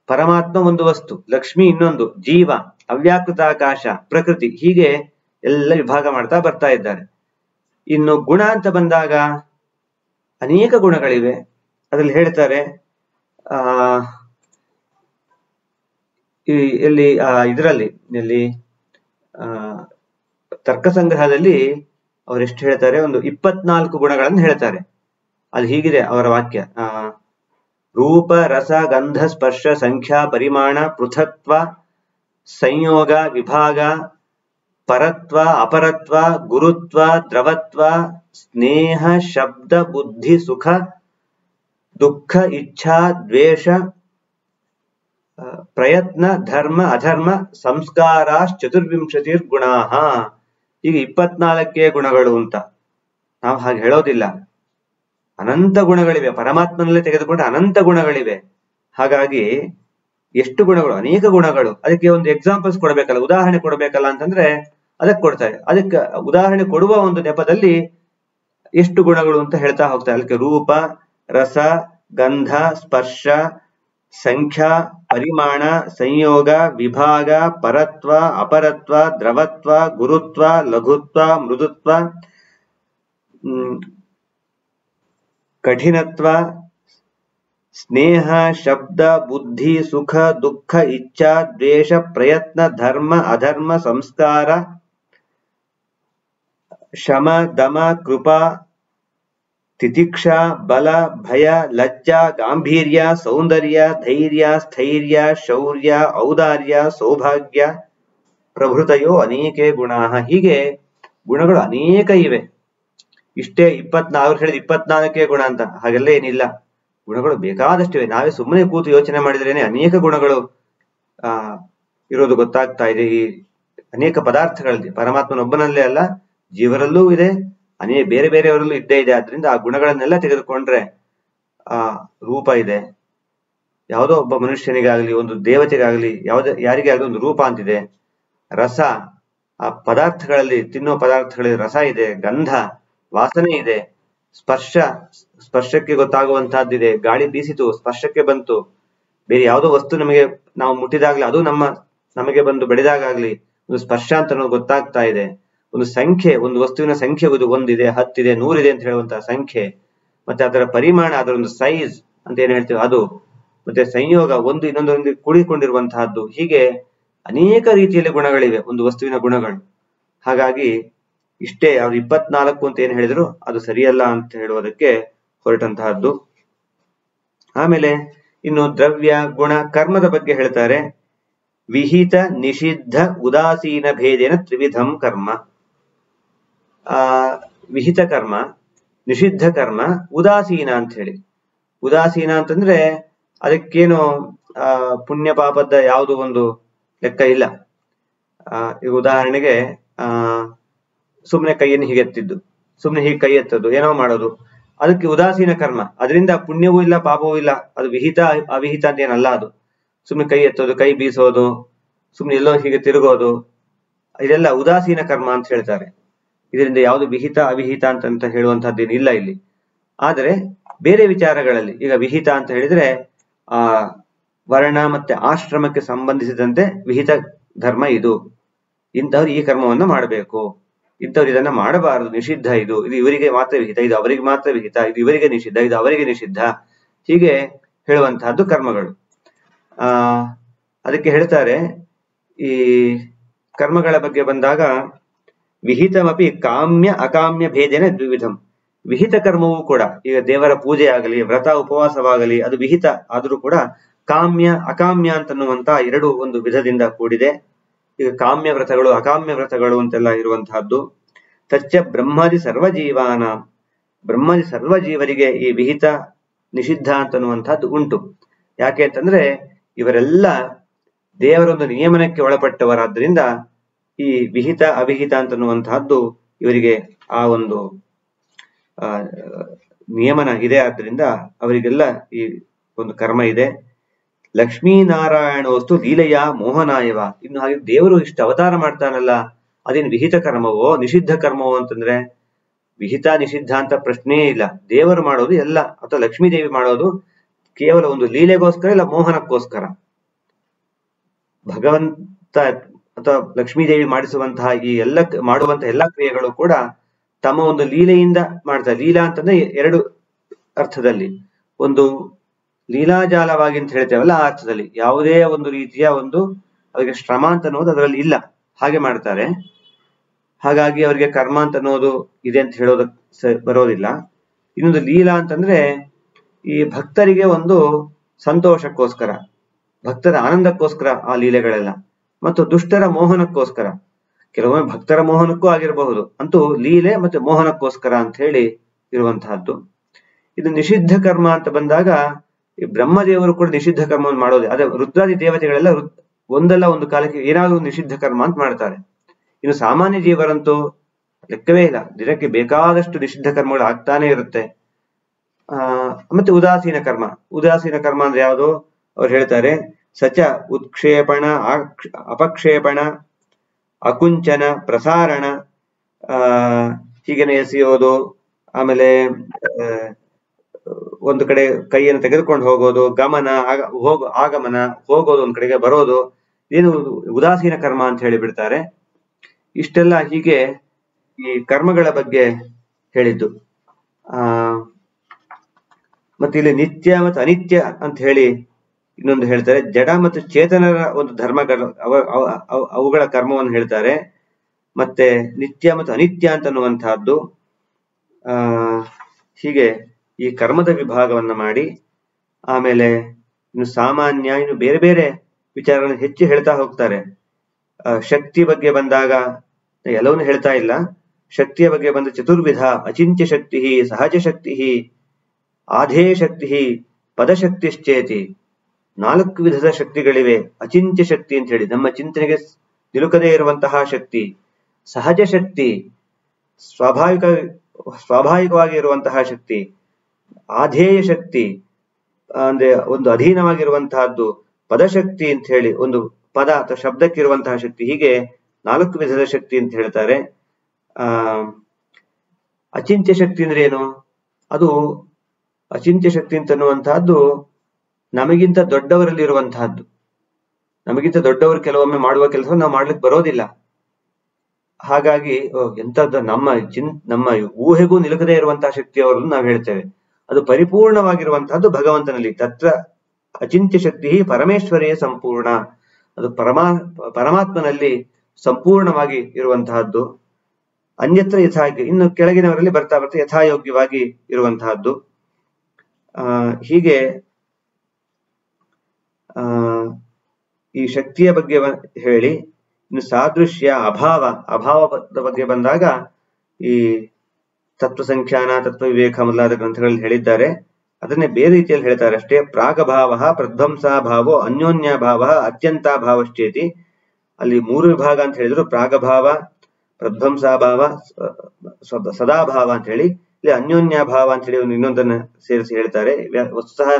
ಪರಮಾತ್ಮ ಒಂದು ವಸ್ತು. ಲಕ್ಷ್ಮಿ ಇನ್ನೊಂದು. ಜೀವ, ಅವ್ಯಾಕೃತಾಕಾಶ, ಪ್ರಕೃತಿ. ಹೀಗೆ ಎಲ್ಲ ವಿಭಾಗ ಮಾಡ್ತಾ ಬರ್ತಾ ಇದ್ದಾರೆ. ಇನ್ನು ಗುಣ ಅಂತ ಬಂದಾಗ ಅನೇಕ ಗುಣಗಳಿವೆ. ಅದ್ರಲ್ಲಿ ಹೇಳ್ತಾರೆ, ಆ ಈ, ಇಲ್ಲಿ, ಆ, ಇದರಲ್ಲಿ, ಇಲ್ಲಿ ತರ್ಕ ಸಂಗ್ರಹದಲ್ಲಿ ಅವ್ರು ಎಷ್ಟು ಹೇಳ್ತಾರೆ? ಒಂದು ಇಪ್ಪತ್ನಾಲ್ಕು ಗುಣಗಳನ್ನು ಹೇಳ್ತಾರೆ. ಅಲ್ಲಿ ಹೀಗಿದೆ ಅವರ ವಾಕ್ಯ. ರೂಪ, ರಸ, ಗಂಧ, ಸ್ಪರ್ಶ, ಸಂಖ್ಯಾ, ಪರಿಮಾಣ, ಪೃಥತ್ವ, ಸಂಯೋಗ, ವಿಭಾಗ, ಪರತ್ವ, ಅಪರತ್ವ, ಗುರುತ್ವ, ದ್ರವತ್ವ, ಸ್ನೇಹ, ಶಬ್ದ, ಬುದ್ಧಿ, ಸುಖ, ದುಃಖ, ಇಚ್ಛಾ, ದ್ವೇಷ ಪ್ರಯತ್ನ, ಧರ್ಮ, ಅಧರ್ಮ, ಸಂಸ್ಕಾರಾಶ್ಚತುರ್ವಿಂಶತಿರ್ ಗುಣಾಹ. ಈಗ ಇಪ್ಪತ್ನಾಲ್ಕೇ ಗುಣಗಳು ಅಂತ. ನಾವು ಹಾಗೆ ಹೇಳೋದಿಲ್ಲ. ಅನಂತ ಗುಣಗಳಿವೆ. ಪರಮಾತ್ಮನಲ್ಲೇ ತೆಗೆದುಕೊಂಡ ಅನಂತ ಗುಣಗಳಿವೆ. ಹಾಗಾಗಿ ಎಷ್ಟು ಗುಣಗಳು? ಅನೇಕ ಗುಣಗಳು. ಅದಕ್ಕೆ ಒಂದು ಎಕ್ಸಾಂಪಲ್ಸ್ ಕೊಡಬೇಕಲ್ಲ. ಉದಾಹರಣೆ ಕೊಡಬೇಕಲ್ಲ ಅಂತಂದ್ರೆ ಅದಕ್ಕೆ ಕೊಡ್ತಾರೆ. ಅದಕ್ಕೆ ಉದಾಹರಣೆ ಕೊಡುವ ಒಂದು ನೆಪದಲ್ಲಿ ಎಷ್ಟು ಗುಣಗಳು ಅಂತ ಹೇಳ್ತಾ ಹೋಗ್ತಾರೆ. ಅದಕ್ಕೆ ರೂಪ, ರಸ, ಗಂಧ, ಸ್ಪರ್ಶ ಸಂಖ್ಯಾ ಪರಿಮಾಣ ಸಂಯೋಗ ವಿಭಾಗ ಪರತ್ವ ಅಪರತ್ವ ದ್ರವತ್ವ ಗುರುತ್ವ ಲಘುತ್ವ ಮೃದುತ್ವ ಹ್ಮ್, ಕಠಿಣತ್ವ ಸ್ನೇಹ ಶಬ್ದ ಬುದ್ಧಿ ಸುಖ ದುಃಖ ಇಚ್ಛಾ ದ್ವೇಷ ಪ್ರಯತ್ನ ಧರ್ಮ ಅಧರ್ಮ ಸಂಸ್ಕಾರ ಶಮ ದಮ ಕೃಪಾ ತಿತಿಕ್ಷಾ ಬಲ, ಭಯ, ಲಜ್ಜಾ, ಗಾಂಭೀರ್ಯ, ಸೌಂದರ್ಯ, ಧೈರ್ಯ, ಸ್ಥೈರ್ಯ, ಶೌರ್ಯ, ಔದಾರ್ಯ, ಸೌಭಾಗ್ಯ, ಪ್ರಭೃತಯೋ ಅನೇಕೆ ಗುಣ. ಹೀಗೆ ಗುಣಗಳು ಅನೇಕ ಇವೆ. ಇಷ್ಟೇ ಇಪ್ಪತ್ನಾ ಅವ್ರು ಹೇಳಿದ ಇಪ್ಪತ್ನಾಲ್ಕೇ ಗುಣ ಅಂತ. ಹಾಗೆಲ್ಲ ಏನಿಲ್ಲ. ಗುಣಗಳು ಬೇಕಾದಷ್ಟಿವೆ ನಾವೇ ಸುಮ್ಮನೆ ಕೂತು ಯೋಚನೆ ಮಾಡಿದ್ರೇನೆ ಅನೇಕ ಗುಣಗಳು, ಆ, ಇರೋದು ಗೊತ್ತಾಗ್ತಾ ಇದೆ. ಈ ಅನೇಕ ಪದಾರ್ಥಗಳಲ್ಲಿ, ಪರಮಾತ್ಮನೊಬ್ಬನಲ್ಲೇ ಅಲ್ಲ, ಜೀವರಲ್ಲೂ ಇದೆ. ಅನೇಕ ಬೇರೆ ಬೇರೆಯವರಲ್ಲೂ ಇದ್ದೇ ಇದೆ. ಆದ್ರಿಂದ ಆ ಗುಣಗಳನ್ನೆಲ್ಲ ತೆಗೆದುಕೊಂಡ್ರೆ, ಆ ರೂಪ ಇದೆ. ಯಾವುದೋ ಒಬ್ಬ ಮನುಷ್ಯನಿಗಾಗ್ಲಿ, ಒಂದು ದೇವತೆಗಾಗ್ಲಿ, ಯಾವುದೇ ಯಾರಿಗೆ ಆಗಲಿ ಒಂದು ರೂಪ ಅಂತಿದೆ. ರಸ, ಆ ಪದಾರ್ಥಗಳಲ್ಲಿ, ತಿನ್ನೋ ಪದಾರ್ಥಗಳಲ್ಲಿ ರಸ ಇದೆ, ಗಂಧ, ವಾಸನೆ ಇದೆ, ಸ್ಪರ್ಶ, ಸ್ಪರ್ಶಕ್ಕೆ ಗೊತ್ತಾಗುವಂತಹದ್ದಿದೆ ಗಾಳಿ ಬೀಸಿತು, ಸ್ಪರ್ಶಕ್ಕೆ ಬಂತು. ಬೇರೆ ಯಾವುದೋ ವಸ್ತು ನಮಗೆ, ನಾವು ಮುಟ್ಟಿದಾಗ್ಲಿ, ಅದು ನಮ್ಮ, ನಮಗೆ ಬಂದು ಬೆಳೆದಾಗ್ಲಿ ಒಂದು ಸ್ಪರ್ಶ ಅಂತ ಗೊತ್ತಾಗ್ತಾ ಇದೆ. ಒಂದು ಸಂಖ್ಯೆ, ಒಂದು ವಸ್ತುವಿನ ಸಂಖ್ಯೆ ಇದು ಒಂದಿದೆ, ಹತ್ತಿದೆ, ನೂರಿದೆ ಅಂತ ಹೇಳುವಂತಹ ಸಂಖ್ಯೆ. ಮತ್ತೆ ಅದರ ಪರಿಮಾಣ, ಅದರ ಒಂದು ಸೈಜ್ ಅಂತ ಏನ್ ಹೇಳ್ತೀವಿ ಅದು. ಮತ್ತೆ ಸಂಯೋಗ ಒಂದು ಇನ್ನೊಂದೊಂದಿಗೆ ಕೂಡಿಕೊಂಡಿರುವಂತಹದ್ದು. ಹೀಗೆ ಅನೇಕ ರೀತಿಯಲ್ಲಿ ಗುಣಗಳಿವೆ, ಒಂದು ವಸ್ತುವಿನ ಗುಣಗಳು. ಹಾಗಾಗಿ ಇಷ್ಟೇ ಅವ್ರು ಇಪ್ಪತ್ನಾಲ್ಕು ಅಂತ ಏನ್ ಹೇಳಿದ್ರು, ಅದು ಸರಿಯಲ್ಲ ಅಂತ ಹೇಳುವುದಕ್ಕೆ ಹೊರಟಂತಹದ್ದು. ಆಮೇಲೆ ಇನ್ನು ದ್ರವ್ಯ, ಗುಣ, ಕರ್ಮದ ಬಗ್ಗೆ ಹೇಳ್ತಾರೆ. ವಿಹಿತ, ನಿಷಿದ್ಧ, ಉದಾಸೀನ ಭೇದೇನ ತ್ರಿವಿಧಂ ಕರ್ಮ. ವಿಹಿತ ಕರ್ಮ, ನಿಷಿದ್ಧ ಕರ್ಮ, ಉದಾಸೀನ ಅಂತ ಹೇಳಿ ಉದಾಸೀನ ಅಂತಂದ್ರೆ ಅದಕ್ಕೇನು ಪುಣ್ಯ ಪಾಪದ ಯಾವುದು ಒಂದು ಲೆಕ್ಕ ಇಲ್ಲ. ಈಗ ಉದಾಹರಣೆಗೆ, ಆ ಸುಮ್ಮನೆ ಕೈಯನ್ನು ಹೀಗೆ ಎತ್ತಿದ್ದು ಸುಮ್ನೆ ಹೀಗೆ ಕೈ ಎತ್ತದ್ದು ಏನೋ ಮಾಡೋದು. ಅದಕ್ಕೆ ಉದಾಸೀನ ಕರ್ಮ. ಅದರಿಂದ ಪುಣ್ಯವೂ ಇಲ್ಲ, ಪಾಪವೂ ಇಲ್ಲ. ಅದು ವಿಹಿತ, ಅವಿಹಿತ ಅಂತ ಏನಲ್ಲ ಅದು. ಸುಮ್ಮನೆ ಕೈ ಎತ್ತೋದು, ಕೈ ಬೀಸೋದು ಸುಮ್ಮನೆ ಎಲ್ಲೋ ಹೀಗೆ ತಿರುಗೋದು, ಇದೆಲ್ಲ ಉದಾಸೀನ ಕರ್ಮ ಅಂತ ಹೇಳ್ತಾರೆ. ಇದರಿಂದ ಯಾವುದು ವಿಹಿತ, ಅವಿಹಿತ ಅಂತ ಅಂತ ಹೇಳುವಂತಹದ್ದೇನು ಇಲ್ಲ ಇಲ್ಲಿ. ಆದರೆ ಬೇರೆ ವಿಚಾರಗಳಲ್ಲಿ, ಈಗ ವಿಹಿತ ಅಂತ ಹೇಳಿದ್ರೆ, ಆ, ವರ್ಣ ಮತ್ತೆ ಆಶ್ರಮಕ್ಕೆ ಸಂಬಂಧಿಸಿದಂತೆ ವಿಹಿತ ಧರ್ಮ ಇದು. ಇಂಥವ್ರು ಈ ಕರ್ಮವನ್ನು ಮಾಡಬೇಕು. ಇಂಥವ್ರು ಇದನ್ನ ಮಾಡಬಾರದು, ನಿಷಿದ್ಧ ಇದು. ಇದು ಇವರಿಗೆ ಮಾತ್ರ ವಿಹಿತ, ಇದು ಅವರಿಗೆ ಮಾತ್ರ ವಿಹಿತ, ಇದು ಇವರಿಗೆ ನಿಷಿದ್ಧ, ಇದು ಅವರಿಗೆ ನಿಷಿದ್ಧ. ಹೀಗೆ ಹೇಳುವಂತಹದ್ದು ಕರ್ಮಗಳು. ಆ, ಅದಕ್ಕೆ ಹೇಳ್ತಾರೆ, ಈ ಕರ್ಮಗಳ ಬಗ್ಗೆ ಬಂದಾಗ ವಿಹಿತಮಪಿ ಕಾಮ್ಯ ಅಕಾಮ್ಯ ಭೇದೇನೆ ದ್ವಿವಿಧಂ. ವಿಹಿತ ಕರ್ಮವೂ ಕೂಡ, ಈಗ ದೇವರ ಪೂಜೆ ಆಗಲಿ, ವ್ರತ, ಉಪವಾಸವಾಗಲಿ, ಅದು ವಿಹಿತ ಆದರೂ ಕೂಡ ಕಾಮ್ಯ, ಅಕಾಮ್ಯ ಅಂತನ್ನುವಂತ ಎರಡು ಒಂದು ವಿಧದಿಂದ ಕೂಡಿದೆ. ಈಗ ಕಾಮ್ಯ ವ್ರತಗಳು, ಅಕಾಮ್ಯ ವ್ರತಗಳು ಅಂತೆಲ್ಲ ಇರುವಂತಹದ್ದು. ತಚ್ಚ ಬ್ರಹ್ಮಾದಿ ಸರ್ವಜೀವಾನ. ಬ್ರಹ್ಮಾದಿ ಸರ್ವಜೀವರಿಗೆ ಈ ವಿಹಿತ ನಿಷಿದ್ಧ ಅಂತನ್ನುವಂತಹದ್ದು ಉಂಟು. ಯಾಕೆ ಅಂತಂದ್ರೆ ಇವರೆಲ್ಲ ದೇವರೊಂದು ನಿಯಮನಕ್ಕೆ ಒಳಪಟ್ಟವರಾದ್ರಿಂದ ಈ ವಿಹಿತ ಅವಿಹಿತ ಅಂತನ್ನುವಂತಹದ್ದು ಇವರಿಗೆ ಆ ಒಂದು ನಿಯಮನ ಇದೆ. ಆದ್ದರಿಂದ ಅವರಿಗೆಲ್ಲ ಈ ಒಂದು ಕರ್ಮ ಇದೆ. ಲಕ್ಷ್ಮೀನಾರಾಯಣ ವಸ್ತು ಲೀಲೆಯ ಮೋಹನಾಯವ. ಇನ್ನು ಹಾಗೆ ದೇವರು ಇಷ್ಟು ಅವತಾರ ಮಾಡ್ತಾನಲ್ಲ, ಅದೇನು ವಿಹಿತ ಕರ್ಮವೋ, ನಿಷಿದ್ಧ ಕರ್ಮವೋ ಅಂತಂದ್ರೆ ವಿಹಿತ, ನಿಷಿದ್ಧ ಅಂತ ಪ್ರಶ್ನೆಯೇ ಇಲ್ಲ. ದೇವರು ಮಾಡೋದು ಎಲ್ಲ, ಅಥವಾ ಲಕ್ಷ್ಮೀ ದೇವಿ ಮಾಡೋದು ಕೇವಲ ಒಂದು ಲೀಲೆಗೋಸ್ಕರ ಇಲ್ಲ, ಮೋಹನಕ್ಕೋಸ್ಕರ. ಭಗವಂತ ಅಥವಾ ಲಕ್ಷ್ಮೀದೇವಿ ಮಾಡಿಸುವಂತಹ ಈ ಎಲ್ಲ ಮಾಡುವಂತಹ ಎಲ್ಲಾ ಕ್ರಿಯೆಗಳು ಕೂಡ ತಮ್ಮ ಒಂದು ಲೀಲೆಯಿಂದ ಮಾಡ್ತಾರೆ. ಲೀಲಾ ಅಂತಂದ್ರೆ ಎರಡು ಅರ್ಥದಲ್ಲಿ. ಒಂದು ಲೀಲಾಜಾಲವಾಗಿ ಅಂತ ಹೇಳ್ತೇವಲ್ಲ ಆ ಅರ್ಥದಲ್ಲಿ. ಯಾವುದೇ ಒಂದು ರೀತಿಯ ಒಂದು ಅವರಿಗೆ ಶ್ರಮ ಅಂತ ಅನ್ನೋದು ಅದರಲ್ಲಿ ಇಲ್ಲ. ಹಾಗೆ ಮಾಡ್ತಾರೆ. ಹಾಗಾಗಿ ಅವರಿಗೆ ಕರ್ಮ ಅಂತ ಅನ್ನೋದು ಇದೆ ಅಂತ ಹೇಳೋದಕ್ ಬರೋದಿಲ್ಲ. ಇನ್ನೊಂದು ಲೀಲಾ ಅಂತಂದ್ರೆ ಈ ಭಕ್ತರಿಗೆ ಒಂದು ಸಂತೋಷಕ್ಕೋಸ್ಕರ, ಭಕ್ತರ ಆನಂದಕ್ಕೋಸ್ಕರ ಆ ಲೀಲೆಗಳೆಲ್ಲ. ಮತ್ತು ದುಷ್ಟರ ಮೋಹನಕ್ಕೋಸ್ಕರ. ಕೆಲವೊಮ್ಮೆ ಭಕ್ತರ ಮೋಹನಕ್ಕೂ ಆಗಿರಬಹುದು. ಅಂತೂ ಲೀಲೆ ಮತ್ತೆ ಮೋಹನಕ್ಕೋಸ್ಕರ ಅಂತ ಹೇಳಿ ಇರುವಂತಹದ್ದು. ಇದು ನಿಷಿದ್ಧ ಕರ್ಮ ಅಂತ ಬಂದಾಗ, ಈ ಬ್ರಹ್ಮದೇವರು ಕೂಡ ನಿಷಿದ್ಧ ಕರ್ಮವನ್ನು ಮಾಡೋದು. ಅದೇ ರುದ್ರಾದಿ ದೇವತೆಗಳೆಲ್ಲ ಒಂದಲ್ಲ ಒಂದು ಕಾಲಕ್ಕೆ ಏನಾದರೂ ನಿಷಿದ್ಧ ಕರ್ಮ ಅಂತ ಮಾಡ್ತಾರೆ. ಇನ್ನು ಸಾಮಾನ್ಯ ಜೀವರಂತೂ ಲೆಕ್ಕವೇ ಇಲ್ಲ. ದಿನಕ್ಕೆ ಬೇಕಾದಷ್ಟು ನಿಷಿದ್ಧ ಕರ್ಮಗಳು ಆಗ್ತಾನೆ ಇರುತ್ತೆ. ಆ, ಮತ್ತೆ ಉದಾಸೀನ ಕರ್ಮ. ಉದಾಸೀನ ಕರ್ಮ ಅಂದ್ರೆ ಯಾವುದು? ಅವ್ರು ಹೇಳ್ತಾರೆ ಸಚ ಉತ್ಕ್ಷೇಪಣ ಅಪಕ್ಷೇಪಣ ಅಕುಂಚನ ಪ್ರಸಾರಣ ಹೀಗೆನೆ ಎಸೆಯೋದು, ಆಮೇಲೆ ಒಂದು ಕಡೆ ಕೈಯನ್ನು ತೆಗೆದುಕೊಂಡು ಹೋಗೋದು, ಗಮನ ಹೋಗ, ಆಗಮನ, ಹೋಗೋದು ಒಂದ್ ಕಡೆಗೆ ಬರೋದು, ಏನು ಉದಾಸೀನ ಕರ್ಮ ಅಂತ ಹೇಳಿ ಬಿಡ್ತಾರೆ. ಇಷ್ಟೆಲ್ಲ ಹೀಗೆ ಈ ಕರ್ಮಗಳ ಬಗ್ಗೆ ಹೇಳಿದ್ದು. ಆ ಮತ್ತೆ ಇಲ್ಲಿ ನಿತ್ಯ ಮತ್ತು ಅನಿತ್ಯ ಅಂತ ಹೇಳಿ ಇನ್ನೊಂದು ಹೇಳ್ತಾರೆ, ಜಡ ಮತ್ತು ಚೇತನರ ಒಂದು ಧರ್ಮಗಳ ಅವುಗಳ ಕರ್ಮವನ್ನು ಹೇಳ್ತಾರೆ. ಮತ್ತೆ ನಿತ್ಯ ಮತ್ತು ಅನಿತ್ಯ ಅಂತ ಅನ್ನುವಂತಹದ್ದು ಆ, ಹೀಗೆ ಈ ಕರ್ಮದ ವಿಭಾಗವನ್ನ ಮಾಡಿ, ಆಮೇಲೆ ಇನ್ನು ಸಾಮಾನ್ಯ, ಇನ್ನು ಬೇರೆ ಬೇರೆ ವಿಚಾರಗಳನ್ನು ಹೆಚ್ಚು ಹೇಳ್ತಾ ಹೋಗ್ತಾರೆ. ಶಕ್ತಿ ಬಗ್ಗೆ ಬಂದಾಗ ಎಲ್ಲವನ್ನೂ ಹೇಳ್ತಾ ಇಲ್ಲ. ಶಕ್ತಿಯ ಬಗ್ಗೆ ಬಂದ ಚತುರ್ವಿಧ, ಅಚಿಂತ್ಯ ಶಕ್ತಿ ಸಹಜ ಶಕ್ತಿ ಆಧೇಯ ಶಕ್ತಿ ಪದಶಕ್ತಿಶ್ಚೇತಿ. ನಾಲ್ಕು ವಿಧದ ಶಕ್ತಿಗಳಿವೆ. ಅಚಿಂತ್ಯ ಶಕ್ತಿ ಅಂತ ಹೇಳಿ. ನಮ್ಮ ಚಿಂತನೆಗೆ ನಿಲುಕದೇ ಇರುವಂತಹ ಶಕ್ತಿ, ಸಹಜ ಶಕ್ತಿ, ಸ್ವಾಭಾವಿಕ, ಸ್ವಾಭಾವಿಕವಾಗಿ ಇರುವಂತಹ ಶಕ್ತಿ, ಆಧೇಯ ಶಕ್ತಿ ಅಂದ್ರೆ ಒಂದು ಅಧೀನವಾಗಿರುವಂತಹದ್ದು, ಪದಶಕ್ತಿ ಅಂತ ಹೇಳಿ ಒಂದು ಪದ ಅಥವಾ ಶಬ್ದಕ್ಕಿರುವಂತಹ ಶಕ್ತಿ. ಹೀಗೆ ನಾಲ್ಕು ವಿಧದ ಶಕ್ತಿ ಅಂತ ಹೇಳ್ತಾರೆ. ಆ, ಅಚಿಂತ್ಯ ಶಕ್ತಿ ಅಂದ್ರೆ ಏನು? ಅದು ಅಚಿಂತ್ಯ ಶಕ್ತಿ ಅಂತನ್ನುವಂತಹದ್ದು ನಮಗಿಂತ ದೊಡ್ಡವರಲ್ಲಿ ಇರುವಂತಹದ್ದು ನಮಗಿಂತ ದೊಡ್ಡವರು ಕೆಲವೊಮ್ಮೆ ಮಾಡುವ ಕೆಲಸ ನಾವು ಮಾಡ್ಲಿಕ್ಕೆ ಬರೋದಿಲ್ಲ. ಹಾಗಾಗಿ ಎಂತದ್ದು ನಮ್ಮ ಚಿನ್, ನಮ್ಮ ಊಹೆಗೂ ನಿಲುಕದೇ ಇರುವಂತಹ ಶಕ್ತಿಯವರನ್ನು ನಾವು ಹೇಳ್ತೇವೆ. ಅದು ಪರಿಪೂರ್ಣವಾಗಿರುವಂತಹದ್ದು ಭಗವಂತನಲ್ಲಿ. ತತ್ರ ಅಚಿಂತ್ಯ ಶಕ್ತಿ ಪರಮೇಶ್ವರಿಯೇ ಸಂಪೂರ್ಣ. ಅದು ಪರಮಾ, ಪರಮಾತ್ಮನಲ್ಲಿ ಸಂಪೂರ್ಣವಾಗಿ ಇರುವಂತಹದ್ದು. ಅನ್ಯತ್ರ ಯಥಾ ಇನ್ನು ಕೆಳಗಿನವರಲ್ಲಿ ಬರ್ತಾ ಬರ್ತಾ ಯಥಾಯೋಗ್ಯವಾಗಿ ಇರುವಂತಹದ್ದು. ಆ, ಹೀಗೆ ಈ ಶಕ್ತಿಯ ಬಗ್ಗೆ ಹೇಳಿ, ಇನ್ನು ಸಾದೃಶ್ಯ, ಅಭಾವ ಅಭಾವದ ಬಗ್ಗೆ ಬಂದಾಗ ಈ ತತ್ವ ಸಂಖ್ಯಾನ ತತ್ವ ವಿವೇಕ ಮೊದಲಾದ ಗ್ರಂಥಗಳಲ್ಲಿ ಹೇಳಿದ್ದಾರೆ. ಅದನ್ನೇ ಬೇರೆ ರೀತಿಯಲ್ಲಿ ಹೇಳ್ತಾರೆ. ಅಷ್ಟೇ ಪ್ರಾಗಭಾವ ಭಾವ ಅತ್ಯಂತ ಭಾವಷ್ಟೇತಿ ಅಲ್ಲಿ ಮೂರು ವಿಭಾಗ ಅಂತ ಹೇಳಿದ್ರು. ಪ್ರಾಗಭಾವ ಪ್ರಧ್ವಂಸಾಭಾವ ಭಾವ ಸದಾಭಾವ ಅಂತ ಹೇಳಿ. ಇಲ್ಲಿ ಅನ್ಯೋನ್ಯಭಾವ ಅಂತ ಹೇಳಿ ಒಂದು ಇನ್ನೊಂದನ್ನ ಸೇರಿಸಿ ಹೇಳ್ತಾರೆ. ವಸ್ತುತಃ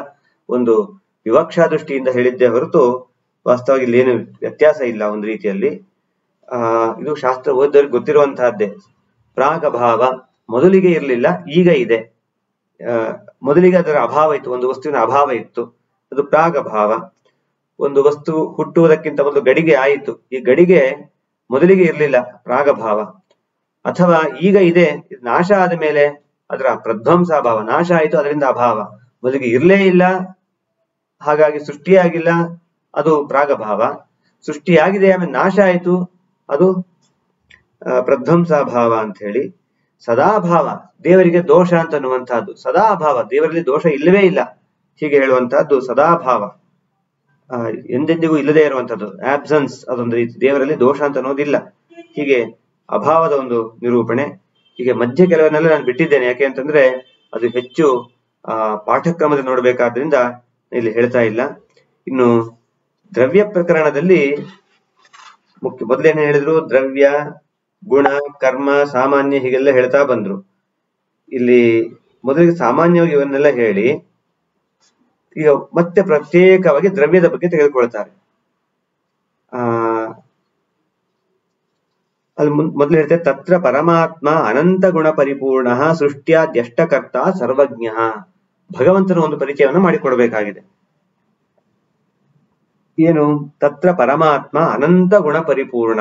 ಒಂದು ವಿವಕ್ಷಾ ದೃಷ್ಟಿಯಿಂದ ಹೇಳಿದ್ದೆ ಹೊರತು ವಾಸ್ತವವಾಗಿ ಇಲ್ಲಿ ಏನು ವ್ಯತ್ಯಾಸ ಇಲ್ಲ ಒಂದು ರೀತಿಯಲ್ಲಿ. ಆ, ಇದು ಶಾಸ್ತ್ರ ಓದೋರಿಗೆ ಗೊತ್ತಿರುವಂತಹದ್ದೇ. ಪ್ರಾಗಭಾವ ಮೊದಲಿಗೆ ಇರಲಿಲ್ಲ, ಈಗ ಇದೆ. ಮೊದಲಿಗೆ ಅದರ ಅಭಾವ ಇತ್ತು, ಒಂದು ವಸ್ತುವಿನ ಅಭಾವ ಇತ್ತು. ಅದು ಪ್ರಾಗಭಾವ. ಒಂದು ವಸ್ತು ಹುಟ್ಟುವುದಕ್ಕಿಂತ ಮೊದಲು ಗಡಿಗೆ ಆಯಿತು. ಈ ಗಡಿಗೆ ಮೊದಲಿಗೆ ಇರಲಿಲ್ಲ, ಪ್ರಾಗಭಾವ. ಅಥವಾ ಈಗ ಇದು, ನಾಶ ಆದ ಮೇಲೆ ಅದರ ಪ್ರಧ್ವಂಸ ಅಭಾವ ನಾಶ ಆಯಿತು, ಅದರಿಂದ ಅಭಾವ. ಮೊದಲಿಗೆ ಇರಲೇ ಇಲ್ಲ ಹಾಗಾಗಿ ಸೃಷ್ಟಿಯಾಗಿಲ್ಲ, ಅದು ಪ್ರಾಗಭಾವ. ಸೃಷ್ಟಿಯಾಗಿದೆ, ಆಮೇಲೆ ನಾಶ ಆಯಿತು, ಅದು ಪ್ರಧ್ವಂಸ ಪ್ರಧ್ವಂಸಾಭಾವ ಅಂತ ಹೇಳಿ ಸದಾಭಾವ, ದೇವರಿಗೆ ದೋಷ ಅಂತ ಅನ್ನುವಂತಹದ್ದು ಸದಾಭಾವ, ದೇವರಲ್ಲಿ ದೋಷ ಇಲ್ಲವೇ ಇಲ್ಲ. ಹೀಗೆ ಹೇಳುವಂತಹದ್ದು ಸದಾಭಾವ. ಎಂದೆಂದಿಗೂ ಇಲ್ಲದೆ ಇರುವಂತದ್ದು ಆಬ್ಸೆನ್ಸ್ ಅದೊಂದು ರೀತಿ. ದೇವರಲ್ಲಿ ದೋಷ ಅಂತ ಅನ್ನೋದಿಲ್ಲ ಹೀಗೆ ಅಭಾವದ ಒಂದು ನಿರೂಪಣೆ. ಹೀಗೆ ಮಧ್ಯ ಕೆಲವನ್ನೆಲ್ಲ ನಾನು ಬಿಟ್ಟಿದ್ದೇನೆ. ಯಾಕೆ ಅಂತಂದ್ರೆ, ಅದು ಹೆಚ್ಚು, ಆ, ಪಾಠಕ್ರಮದಲ್ಲಿ ನೋಡ್ಬೇಕಾದ್ರಿಂದ ಇಲ್ಲಿ ಹೇಳ್ತಾ ಇಲ್ಲ. ಇನ್ನು ದ್ರವ್ಯ ಪ್ರಕರಣದಲ್ಲಿ ಮುಖ್ಯ, ಮೊದಲೇನು ಹೇಳಿದ್ರು ದ್ರವ್ಯ, ಗುಣ, ಕರ್ಮ, ಸಾಮಾನ್ಯ ಹೀಗೆಲ್ಲ ಹೇಳ್ತಾ ಬಂದ್ರು. ಇಲ್ಲಿ ಮೊದಲಿಗೆ ಸಾಮಾನ್ಯವಾಗಿ ಇವನ್ನೆಲ್ಲ ಹೇಳಿ, ಈಗ ಮತ್ತೆ ಪ್ರತ್ಯೇಕವಾಗಿ ದ್ರವ್ಯದ ಬಗ್ಗೆ ತೆಗೆದುಕೊಳ್ತಾರೆ. ಆ, ಅಲ್ಲಿ ಮೊದಲು ಹೇಳ್ತಾರೆ ತತ್ರ ಪರಮಾತ್ಮ ಅನಂತ ಗುಣ ಪರಿಪೂರ್ಣ ಸೃಷ್ಟ್ಯಾದ್ಯಷ್ಟಕರ್ತ ಸರ್ವಜ್ಞ. ಭಗವಂತನ ಒಂದು ಪರಿಚಯವನ್ನು ಮಾಡಿಕೊಡಬೇಕಾಗಿದೆ. ಏನು? ತತ್ರ ಪರಮಾತ್ಮ ಅನಂತ ಗುಣ ಪರಿಪೂರ್ಣ.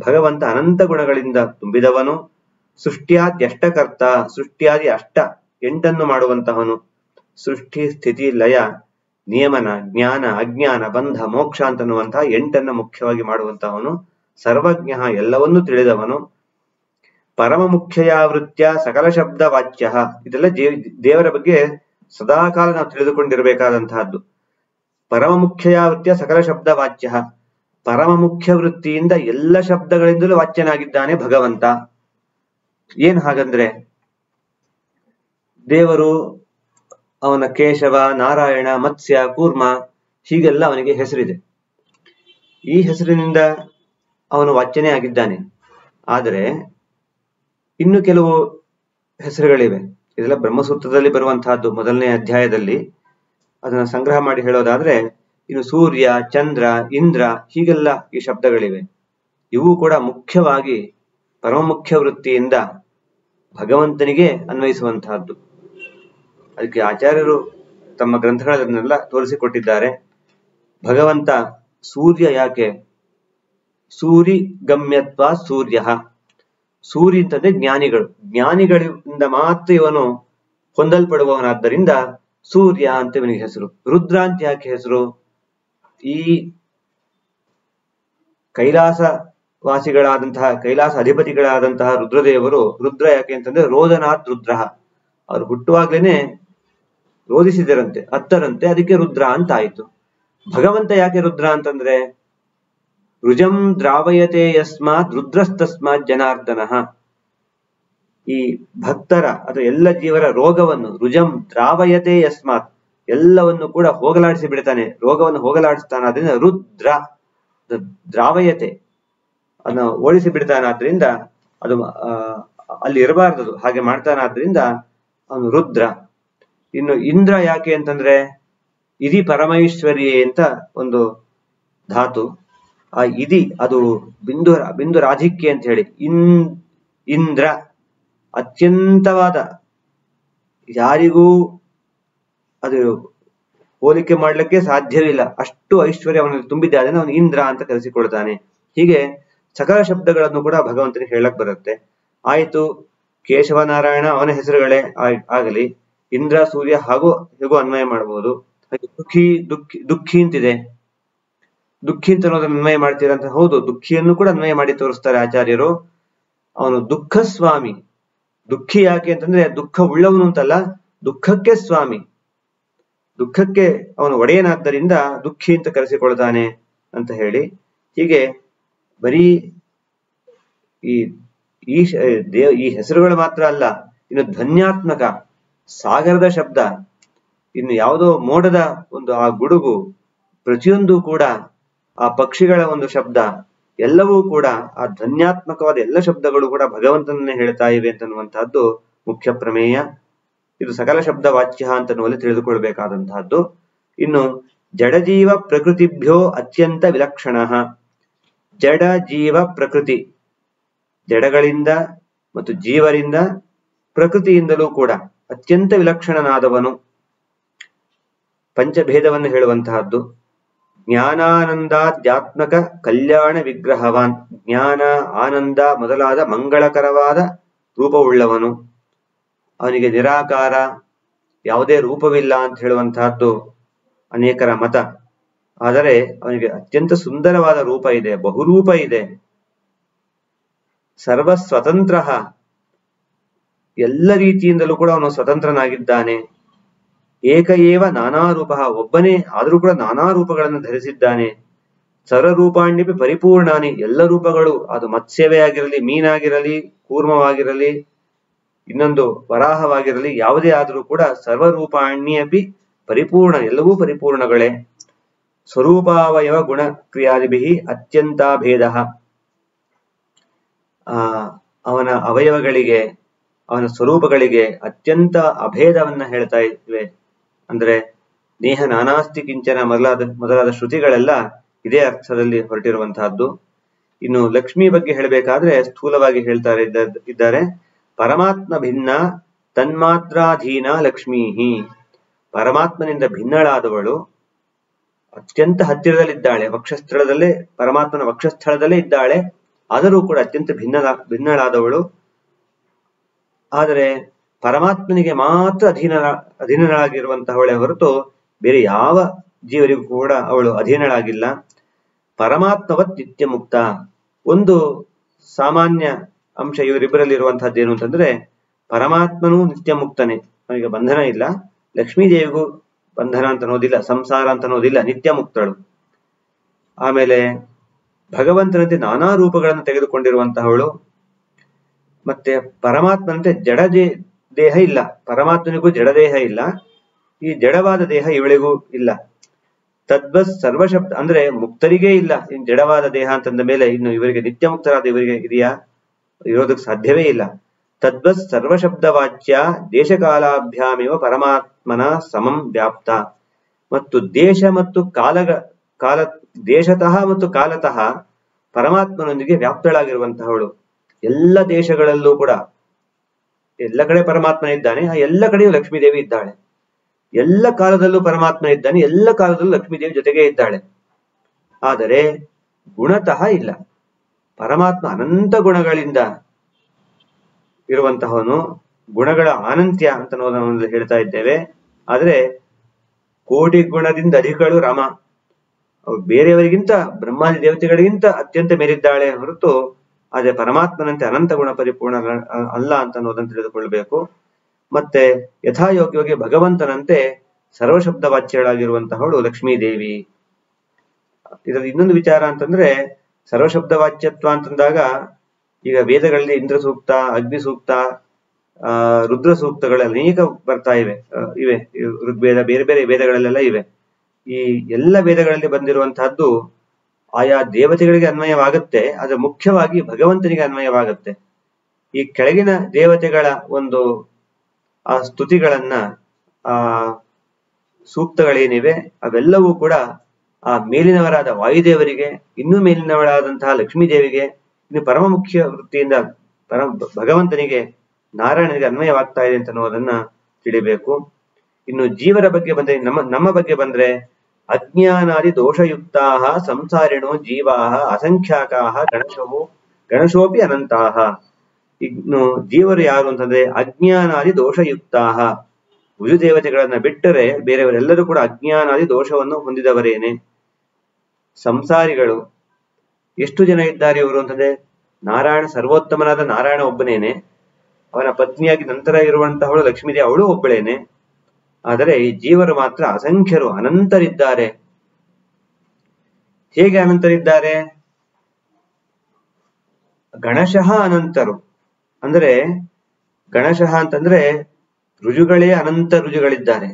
ಭಗವಂತ ಅನಂತ ಗುಣಗಳಿಂದ ತುಂಬಿದವನು. ಸೃಷ್ಟ್ಯಾದ್ಯಷ್ಟಕರ್ತ ಸೃಷ್ಟಿಯಾದಿ ಅಷ್ಟ ಎಂಟನ್ನು ಮಾಡುವಂತಹವನು. ಸೃಷ್ಟಿ, ಸ್ಥಿತಿ, ಲಯ, ನಿಯಮನ, ಜ್ಞಾನ, ಅಜ್ಞಾನ, ಬಂಧ, ಮೋಕ್ಷ ಅಂತನ್ನುವಂತಹ ಎಂಟನ್ನು ಮುಖ್ಯವಾಗಿ ಮಾಡುವಂತಹವನು. ಸರ್ವಜ್ಞ ಎಲ್ಲವನ್ನೂ ತಿಳಿದವನು. ಪರಮ ಮುಖ್ಯಯಾವೃತ್ಯ ಸಕಲ ಶಬ್ದ ವಾಚ್ಯ ಇದೆಲ್ಲ ದೇವ್- ದೇವರ ಬಗ್ಗೆ ಸದಾಕಾಲ ನಾವು ತಿಳಿದುಕೊಂಡಿರಬೇಕಾದಂತಹದ್ದು. ಪರಮ ಮುಖ್ಯಯಾವೃತ್ಯ ಸಕಲ ಶಬ್ದ ವಾಚ್ಯ ಪರಮ ಮುಖ್ಯ ವೃತ್ತಿಯಿಂದ ಎಲ್ಲ ಶಬ್ದಗಳಿಂದಲೂ ವಾಚ್ಯನಾಗಿದ್ದಾನೆ ಭಗವಂತ. ಏನ್ ಹಾಗಂದ್ರೆ, ದೇವರು ಅವನ ಕೇಶವ, ನಾರಾಯಣ, ಮತ್ಸ್ಯ, ಕೂರ್ಮ, ಹೀಗೆಲ್ಲ ಅವನಿಗೆ ಹೆಸರಿದೆ. ಈ ಹೆಸರಿನಿಂದ ಅವನು ವಾಚ್ಯನೇ ಆಗಿದ್ದಾನೆ. ಆದರೆ ಇನ್ನು ಕೆಲವು ಹೆಸರುಗಳಿವೆ. ಇದೆಲ್ಲ ಬ್ರಹ್ಮಸೂತ್ರದಲ್ಲಿ ಬರುವಂತಹದ್ದು ಮೊದಲನೇ ಅಧ್ಯಾಯದಲ್ಲಿ. ಅದನ್ನ ಸಂಗ್ರಹ ಮಾಡಿ ಹೇಳೋದಾದ್ರೆ, ಇನ್ನು ಸೂರ್ಯ, ಚಂದ್ರ, ಇಂದ್ರ ಹೀಗೆಲ್ಲ ಈ ಶಬ್ದಗಳಿವೆ. ಇವು ಕೂಡ ಮುಖ್ಯವಾಗಿ ಪರಮ ಮುಖ್ಯ ವೃತ್ತಿಯಿಂದ ಭಗವಂತನಿಗೆ ಅನ್ವಯಿಸುವಂತಹದ್ದು. ಅದಕ್ಕೆ ಆಚಾರ್ಯರು ತಮ್ಮ ಗ್ರಂಥಗಳನ್ನೆಲ್ಲ ತೋರಿಸಿಕೊಟ್ಟಿದ್ದಾರೆ. ಭಗವಂತ ಸೂರ್ಯ ಯಾಕೆ? ಸೂರಿ ಗಮ್ಯತ್ವ ಸೂರ್ಯ. ಸೂರ್ಯ ಅಂತಂದ್ರೆ ಜ್ಞಾನಿಗಳು. ಜ್ಞಾನಿಗಳಿಂದ ಮಾತ್ರ ಇವನು ಹೊಂದಲ್ಪಡುವವನಾದ್ದರಿಂದ ಸೂರ್ಯ ಅಂತ ಇವನಿಗೆ ಹೆಸರು. ರುದ್ರ ಅಂತ ಯಾಕೆ ಹೆಸರು? ಈ ಕೈಲಾಸ ವಾಸಿಗಳಾದಂತಹ ಕೈಲಾಸ ಅಧಿಪತಿಗಳಾದಂತಹ ರುದ್ರದೇವರು, ರುದ್ರ ಯಾಕೆ ಅಂತಂದ್ರೆ ರೋದನಾಥ್ ರುದ್ರ ಅವ್ರು ಹುಟ್ಟುವಾಗ್ಲೇನೆ ರೋಧಿಸಿದರಂತೆ ಅತ್ತರಂತೆ, ಅದಕ್ಕೆ ರುದ್ರ ಅಂತ ಆಯ್ತು. ಭಗವಂತ ಯಾಕೆ ರುದ್ರ ಅಂತಂದ್ರೆ ರುಜಂ ದ್ರಾವಯತೆ ಯಸ್ಮಾತ್ ರುದ್ರಸ್ತಸ್ಮಾತ್ ಜನಾರ್ದನಃ. ಈ ಭಕ್ತರ ಅಥವಾ ಎಲ್ಲ ಜೀವರ ರೋಗವನ್ನು ರುಜಂ ದ್ರಾವಯತೆ ಯಸ್ಮಾತ್ ಎಲ್ಲವನ್ನು ಕೂಡ ಹೋಗಲಾಡಿಸಿ ಬಿಡ್ತಾನೆ. ರೋಗವನ್ನು ಹೋಗಲಾಡಿಸ್ತಾನ ಅದರಿಂದ ರುದ್ರ ದ್ರಾವಯತೆ ಅದನ್ನ ಓಡಿಸಿ ಬಿಡ್ತಾನಾದ್ರಿಂದ ಅದು ಅಲ್ಲಿ ಇರಬಾರ್ದು ಹಾಗೆ ಮಾಡ್ತಾನಾದ್ರಿಂದ ಅವನು ರುದ್ರ. ಇನ್ನು ಇಂದ್ರ ಯಾಕೆ ಅಂತಂದ್ರೆ, ಇದಿ ಪರಮೈಶ್ವರಿ ಅಂತ ಒಂದು ಧಾತು. ಆ ಇದಿ, ಅದು ಬಿಂದು ಬಿಂದು ರಾಧಿಕ್ಯ ಅಂತ ಹೇಳಿ, ಇನ್, ಇಂದ್ರ, ಅತ್ಯಂತವಾದ, ಯಾರಿಗೂ ಅದು ಹೋಲಿಕೆ ಮಾಡ್ಲಿಕ್ಕೆ ಸಾಧ್ಯವಿಲ್ಲ ಅಷ್ಟು ಐಶ್ವರ್ಯ ಅವನಲ್ಲಿ ತುಂಬಿದೆ ಅದನ್ನು ಅವನು ಇಂದ್ರ ಅಂತ ಕರೆಸಿಕೊಳ್ತಾನೆ. ಹೀಗೆ ಸಕಲ ಶಬ್ದಗಳನ್ನು ಕೂಡ ಭಗವಂತನಿಗೆ ಹೇಳಕ್ ಬರುತ್ತೆ. ಆಯಿತು, ಕೇಶವನಾರಾಯಣ ಅವನ ಹೆಸರುಗಳೇ ಆಗಲಿ, ಇಂದ್ರ, ಸೂರ್ಯ ಹಾಗೂ ಹೇಗೂ ಅನ್ವಯ ಮಾಡಬಹುದು ದುಃಖಿ ದುಃಖಿ ದುಃಖಿ ಅಂತಿದೆ. ದುಃಖಿ ಅಂತ ಅನ್ನೋದು ಅನ್ವಯ ಮಾಡ್ತೀರಾ ಅಂತ ಹೌದು, ದುಃಖಿಯನ್ನು ಕೂಡ ಅನ್ವಯ ಮಾಡಿ ತೋರಿಸ್ತಾರೆ ಆಚಾರ್ಯರು. ಅವನು ದುಃಖ ಸ್ವಾಮಿ. ದುಃಖಿ ಯಾಕೆ ಅಂತಂದ್ರೆ ದುಃಖ ಉಳ್ಳವನು ಅಂತಲ್ಲ, ದುಃಖಕ್ಕೆ ಸ್ವಾಮಿ. ದುಃಖಕ್ಕೆ ಅವನು ಒಡೆಯನಾದ್ದರಿಂದ ದುಃಖಿ ಅಂತ ಕರೆಸಿಕೊಳ್ತಾನೆ ಅಂತ ಹೇಳಿ. ಹೀಗೆ ಬರೀ ಈ ಈ ದೇವ, ಈ ಹೆಸರುಗಳು ಮಾತ್ರ ಅಲ್ಲ, ಇನ್ನು ಧನ್ಯಾತ್ಮಕ ಸಾಗರದ ಶಬ್ದ, ಇನ್ನು ಯಾವುದೋ ಮೋಡದ ಒಂದು ಆ ಗುಡುಗು, ಪ್ರತಿಯೊಂದು ಕೂಡ ಆ ಪಕ್ಷಿಗಳ ಒಂದು ಶಬ್ದ ಎಲ್ಲವೂ ಕೂಡ ಆ ಧನ್ಯಾತ್ಮಕವಾದ ಎಲ್ಲ ಶಬ್ದಗಳು ಕೂಡ ಭಗವಂತನನ್ನೇ ಹೇಳ್ತಾ ಇವೆ ಅಂತನ್ನುವಂತಹದ್ದು ಮುಖ್ಯ ಪ್ರಮೇಯ. ಇದು ಸಕಲ ಶಬ್ದ ವಾಚ್ಯ ಅಂತನ್ನುವಲ್ಲಿ ತಿಳಿದುಕೊಳ್ಬೇಕಾದಂತಹದ್ದು. ಇನ್ನು ಜಡಜೀವ ಪ್ರಕೃತಿಭ್ಯೋ ಅತ್ಯಂತ ವಿಲಕ್ಷಣ. ಜಡ ಜೀವ ಪ್ರಕೃತಿ. ಜಡಗಳಿಂದ ಮತ್ತು ಜೀವರಿಂದ ಪ್ರಕೃತಿಯಿಂದಲೂ ಕೂಡ ಅತ್ಯಂತ ವಿಲಕ್ಷಣನಾದವನು. ಪಂಚಭೇದವನ್ನು ಹೇಳುವಂತಹದ್ದು. ಜ್ಞಾನಾನಂದಾಧ್ಯಾತ್ಮಕ ಕಲ್ಯಾಣ ವಿಗ್ರಹವಾನ್. ಜ್ಞಾನ, ಆನಂದ ಮೊದಲಾದ ಮಂಗಳಕರವಾದ ರೂಪವುಳ್ಳವನು. ಅವನಿಗೆ ನಿರಾಕಾರ, ಯಾವುದೇ ರೂಪವಿಲ್ಲ ಅಂತ ಹೇಳುವಂತಹದ್ದು ಅನೇಕರ ಮತ. ಆದರೆ ಅವನಿಗೆ ಅತ್ಯಂತ ಸುಂದರವಾದ ರೂಪ ಇದೆ, ಬಹುರೂಪ ಇದೆ. ಸರ್ವ ಸ್ವತಂತ್ರ ಎಲ್ಲ ರೀತಿಯಿಂದಲೂ ಕೂಡ ಅವನು ಸ್ವತಂತ್ರನಾಗಿದ್ದಾನೆ. ಏಕ ಏವ ನಾನಾ ರೂಪ, ಒಬ್ಬನೇ ಆದರೂ ಕೂಡ ನಾನಾ ರೂಪಗಳನ್ನು ಧರಿಸಿದ್ದಾನೆ. ಸರ್ವರೂಪಾಣ್ಯಪಿ ಪರಿಪೂರ್ಣಾನಿ, ಎಲ್ಲ ರೂಪಗಳು, ಅದು ಮತ್ಸ್ಯವೇ ಆಗಿರಲಿ, ಮೀನಾಗಿರಲಿ, ಕೂರ್ಮವಾಗಿರಲಿ, ಇನ್ನೊಂದು ವರಾಹವಾಗಿರಲಿ, ಯಾವುದೇ ಆದರೂ ಕೂಡ ಸರ್ವರೂಪಾಣ್ಯಪಿ ಪರಿಪೂರ್ಣ, ಎಲ್ಲವೂ ಪರಿಪೂರ್ಣಗಳೇ. ಸ್ವರೂಪಾವಯವ ಗುಣ ಕ್ರಿಯಾದಿಭಿ ಅತ್ಯಂತ ಭೇದ. ಆ, ಅವನ ಅವಯವಗಳಿಗೆ, ಅವನ ಸ್ವರೂಪಗಳಿಗೆ ಅತ್ಯಂತ ಅಭೇದವನ್ನ ಹೇಳ್ತಾ ಇವೆ. ಅಂದ್ರೆ ನೇಹ ನಾನಾಸ್ತಿ ಕಿಂಚನ ಮೊದಲಾದ ಮೊದಲಾದ ಶ್ರುತಿಗಳೆಲ್ಲ ಇದೇ ಅರ್ಥದಲ್ಲಿ ಹೊರಟಿರುವಂತಹದ್ದು. ಇನ್ನು ಲಕ್ಷ್ಮಿ ಬಗ್ಗೆ ಹೇಳಬೇಕಾದ್ರೆ ಸ್ಥೂಲವಾಗಿ ಹೇಳ್ತಾರೆ ಇದ್ದ- ಇದ್ದಾರೆ. ಪರಮಾತ್ಮ ಭಿನ್ನ, ತನ್ಮಾತ್ರಾಧೀನ ಲಕ್ಷ್ಮೀ ಪರಮಾತ್ಮನಿಂದ ಭಿನ್ನಳಾದವಳು. ಅತ್ಯಂತ ಹತ್ತಿರದಲ್ಲಿದ್ದಾಳೆ, ವಕ್ಷಸ್ಥಳದಲ್ಲೇ, ಪರಮಾತ್ಮನ ವಕ್ಷಸ್ಥಳದಲ್ಲೇ ಇದ್ದಾಳೆ. ಆದರೂ ಕೂಡ ಅತ್ಯಂತ ಭಿನ್ನ ಭಿನ್ನಳಾದವಳು. ಆದರೆ ಪರಮಾತ್ಮನಿಗೆ ಮಾತ್ರ ಅಧೀನ ಅಧೀನಳಾಗಿರುವಂತಹವಳೆ ಹೊರತು ಬೇರೆ ಯಾವ ಜೀವರಿಗೂ ಕೂಡ ಅವಳು ಅಧೀನಳಾಗಿಲ್ಲ. ಪರಮಾತ್ಮವತ್ ನಿತ್ಯ ಮುಕ್ತ. ಒಂದು ಸಾಮಾನ್ಯ ಅಂಶ ಇವರಿಬ್ಬರಲ್ಲಿ ಇರುವಂತಹದ್ದು ಏನು ಅಂತಂದ್ರೆ, ಪರಮಾತ್ಮನೂ ನಿತ್ಯ ಮುಕ್ತನೇ. ಅವನಿಗೆ ಬಂಧನ ಇಲ್ಲ. ಲಕ್ಷ್ಮೀದೇವಿಗೂ ಬಂಧನ ಅಂತ ಅನ್ನೋದಿಲ್ಲ, ಸಂಸಾರ ಅಂತ ಅನ್ನೋದಿಲ್ಲ, ನಿತ್ಯ ಮುಕ್ತಳು. ಆಮೇಲೆ ಭಗವಂತನಂತೆ ನಾನಾ ರೂಪಗಳನ್ನು ತೆಗೆದುಕೊಂಡಿರುವಂತಹವಳು, ಮತ್ತೆ ಪರಮಾತ್ಮನಂತೆ ಜಡ ದೇಹ ಇಲ್ಲ. ಪರಮಾತ್ಮನಿಗೂ ಜಡದೇಹ ಇಲ್ಲ. ಈ ಜಡವಾದ ದೇಹ ಇವಳಿಗೂ ಇಲ್ಲ. ತದ್ವತ್ ಸರ್ವಶಬ್ದ ಅಂದ್ರೆ ಮುಕ್ತರಿಗೇ ಇಲ್ಲ. ಇನ್ ಜಡವಾದ ದೇಹ ಅಂತಂದ ಮೇಲೆ ಇನ್ನು ಇವರಿಗೆ ನಿತ್ಯ ಮುಕ್ತರಾದ ಇವರಿಗೆ ಇದೆಯಾ? ಇರೋದಕ್ಕೆ ಸಾಧ್ಯವೇ ಇಲ್ಲ. ತದ್ಬಸ್ ಸರ್ವಶಬ್ದ ವಾಚ್ಯ ದೇಶಕಾಲಾಭ್ಯಾಮಿವ ಪರಮಾತ್ಮನ ಸಮಂ ವ್ಯಾಪ್ತ. ಮತ್ತು ದೇಶ ಮತ್ತು ಕಾಲಗ, ಕಾಲ, ದೇಶತಃ ಮತ್ತು ಕಾಲತಃ ಪರಮಾತ್ಮನೊಂದಿಗೆ ವ್ಯಾಪ್ತಳಾಗಿರುವಂತಹವಳು. ಎಲ್ಲ ದೇಶಗಳಲ್ಲೂ ಕೂಡ ಎಲ್ಲ ಕಡೆ ಪರಮಾತ್ಮ ಇದ್ದಾನೆ, ಆ ಎಲ್ಲ ಕಡೆಯೂ ಲಕ್ಷ್ಮೀದೇವಿ ಇದ್ದಾಳೆ. ಎಲ್ಲ ಕಾಲದಲ್ಲೂ ಪರಮಾತ್ಮ ಇದ್ದಾನೆ, ಎಲ್ಲ ಕಾಲದಲ್ಲೂ ಲಕ್ಷ್ಮೀದೇವಿ ಜೊತೆಗೆ ಇದ್ದಾಳೆ. ಆದರೆ ಗುಣತಃ ಇಲ್ಲ. ಪರಮಾತ್ಮ ಅನಂತ ಗುಣಗಳಿಂದ ಇರುವಂತಹವನು ಗುಣಗಳ ಅನಂತ್ಯ ಅಂತ ನಾವು ಹೇಳ್ತಾ ಇದ್ದೇವೆ. ಆದರೆ ಕೋಟಿ ಗುಣದಿಂದ ರಾಮ. ಅವ್ರು ಬೇರೆಯವರಿಗಿಂತ, ಬ್ರಹ್ಮಾದಿ ದೇವತೆಗಳಿಗಿಂತ ಅತ್ಯಂತ ಮೇರಿದ್ದಾಳೆ ಹೊರತು ಆದ್ರೆ ಪರಮಾತ್ಮನಂತೆ ಅನಂತ ಗುಣ ಪರಿಪೂರ್ಣ ಅಲ್ಲ ಅಂತ ಅನ್ನೋದನ್ನು ತಿಳಿದುಕೊಳ್ಬೇಕು ಮತ್ತೆ ಯಥಾಯೋಗ್ಯವಾಗಿ ಭಗವಂತನಂತೆ ಸರ್ವಶಬ್ದ ವಾಚ್ಯಗಳಾಗಿರುವಂತಹವಳು ಲಕ್ಷ್ಮೀದೇವಿ. ಇದರ ಇನ್ನೊಂದು ವಿಚಾರ ಅಂತಂದ್ರೆ, ಸರ್ವಶಬ್ದ ವಾಚ್ಯತ್ವ ಅಂತಂದಾಗ ಈಗ ವೇದಗಳಲ್ಲಿ ಇಂದ್ರ ಸೂಕ್ತ, ಅಗ್ನಿ ಸೂಕ್ತ, ಆ, ರುದ್ರ ಸೂಕ್ತಗಳೆಲ್ಲ ಅನೇಕ ಬರ್ತಾ ಇವೆ. ಇವ್. ಋಗ್ವೇದ ಬೇರೆ ಬೇರೆ ವೇದಗಳಲ್ಲೆಲ್ಲ ಇವೆ. ಈ ಎಲ್ಲ ವೇದಗಳಲ್ಲಿ ಬಂದಿರುವಂತಹದ್ದು ಆಯಾ ದೇವತೆಗಳಿಗೆ ಅನ್ವಯವಾಗುತ್ತೆ, ಆದ್ರೆ ಮುಖ್ಯವಾಗಿ ಭಗವಂತನಿಗೆ ಅನ್ವಯವಾಗುತ್ತೆ. ಈ ಕೆಳಗಿನ ದೇವತೆಗಳ ಒಂದು, ಆ ಸ್ತುತಿಗಳನ್ನ, ಆ ಸೂಕ್ತಗಳೇನಿವೆ, ಅವೆಲ್ಲವೂ ಕೂಡ ಆ ಮೇಲಿನವರಾದ ವಾಯುದೇವರಿಗೆ, ಇನ್ನೂ ಮೇಲಿನವರಾದಂತಹ ಲಕ್ಷ್ಮೀ ದೇವಿಗೆ ಇನ್ನು ಪರಮ ಮುಖ್ಯ ವೃತ್ತಿಯಿಂದ ಪರಮ ಭಗವಂತನಿಗೆ ನಾರಾಯಣನಿಗೆ ಅನ್ವಯವಾಗ್ತಾ ಇದೆ ಅಂತ ಅನ್ನೋದನ್ನ ತಿಳಿಬೇಕು. ಇನ್ನು ಜೀವರ ಬಗ್ಗೆ ಬಂದ್ರೆ, ನಮ್ಮ ನಮ್ಮ ಬಗ್ಗೆ ಬಂದ್ರೆ ಅಜ್ಞಾನಾದಿ ದೋಷಯುಕ್ತ ಸಂಸಾರಿಣೋ ಜೀವಾ ಅಸಂಖ್ಯಾಕಾ ಗಣಶವು ಗಣಶೋಪಿ ಅನಂತಾಹ. ಇನ್ನು ಜೀವರು ಯಾರು ಅಂತಂದ್ರೆ ಅಜ್ಞಾನಾದಿ ದೋಷಯುಕ್ತ ದೇವತೆಗಳನ್ನ ಬಿಟ್ಟರೆ ಬೇರೆಯವರೆಲ್ಲರೂ ಕೂಡ ಅಜ್ಞಾನಾದಿ ದೋಷವನ್ನು ಹೊಂದಿದವರೇನೆ. ಸಂಸಾರಿಗಳು. ಎಷ್ಟು ಜನ ಇದ್ದಾರೆ ಇವರು ಅಂತಂದ್ರೆ ನಾರಾಯಣ ಸರ್ವೋತ್ತಮನಾದ ನಾರಾಯಣ ಒಬ್ಬನೇನೆ. ಅವನ ಪತ್ನಿಯಾಗಿ ನಂತರ ಇರುವಂತಹವಳು ಲಕ್ಷ್ಮೀದೇವಿ, ಅವಳು ಒಬ್ಬಳೇನೆ. ಆದರೆ ಈ ಜೀವರು ಮಾತ್ರ ಅಸಂಖ್ಯರು ಅನಂತರಿದ್ದಾರೆ. ಹೇಗೆ ಅನಂತರಿದ್ದಾರೆ? ಗಣಶಃ ಅನಂತರು. ಅಂದ್ರೆ ಗಣಶಃ ಅಂತಂದ್ರೆ ರುಜುಗಳೇ ಅನಂತ ರುಜುಗಳಿದ್ದಾರೆ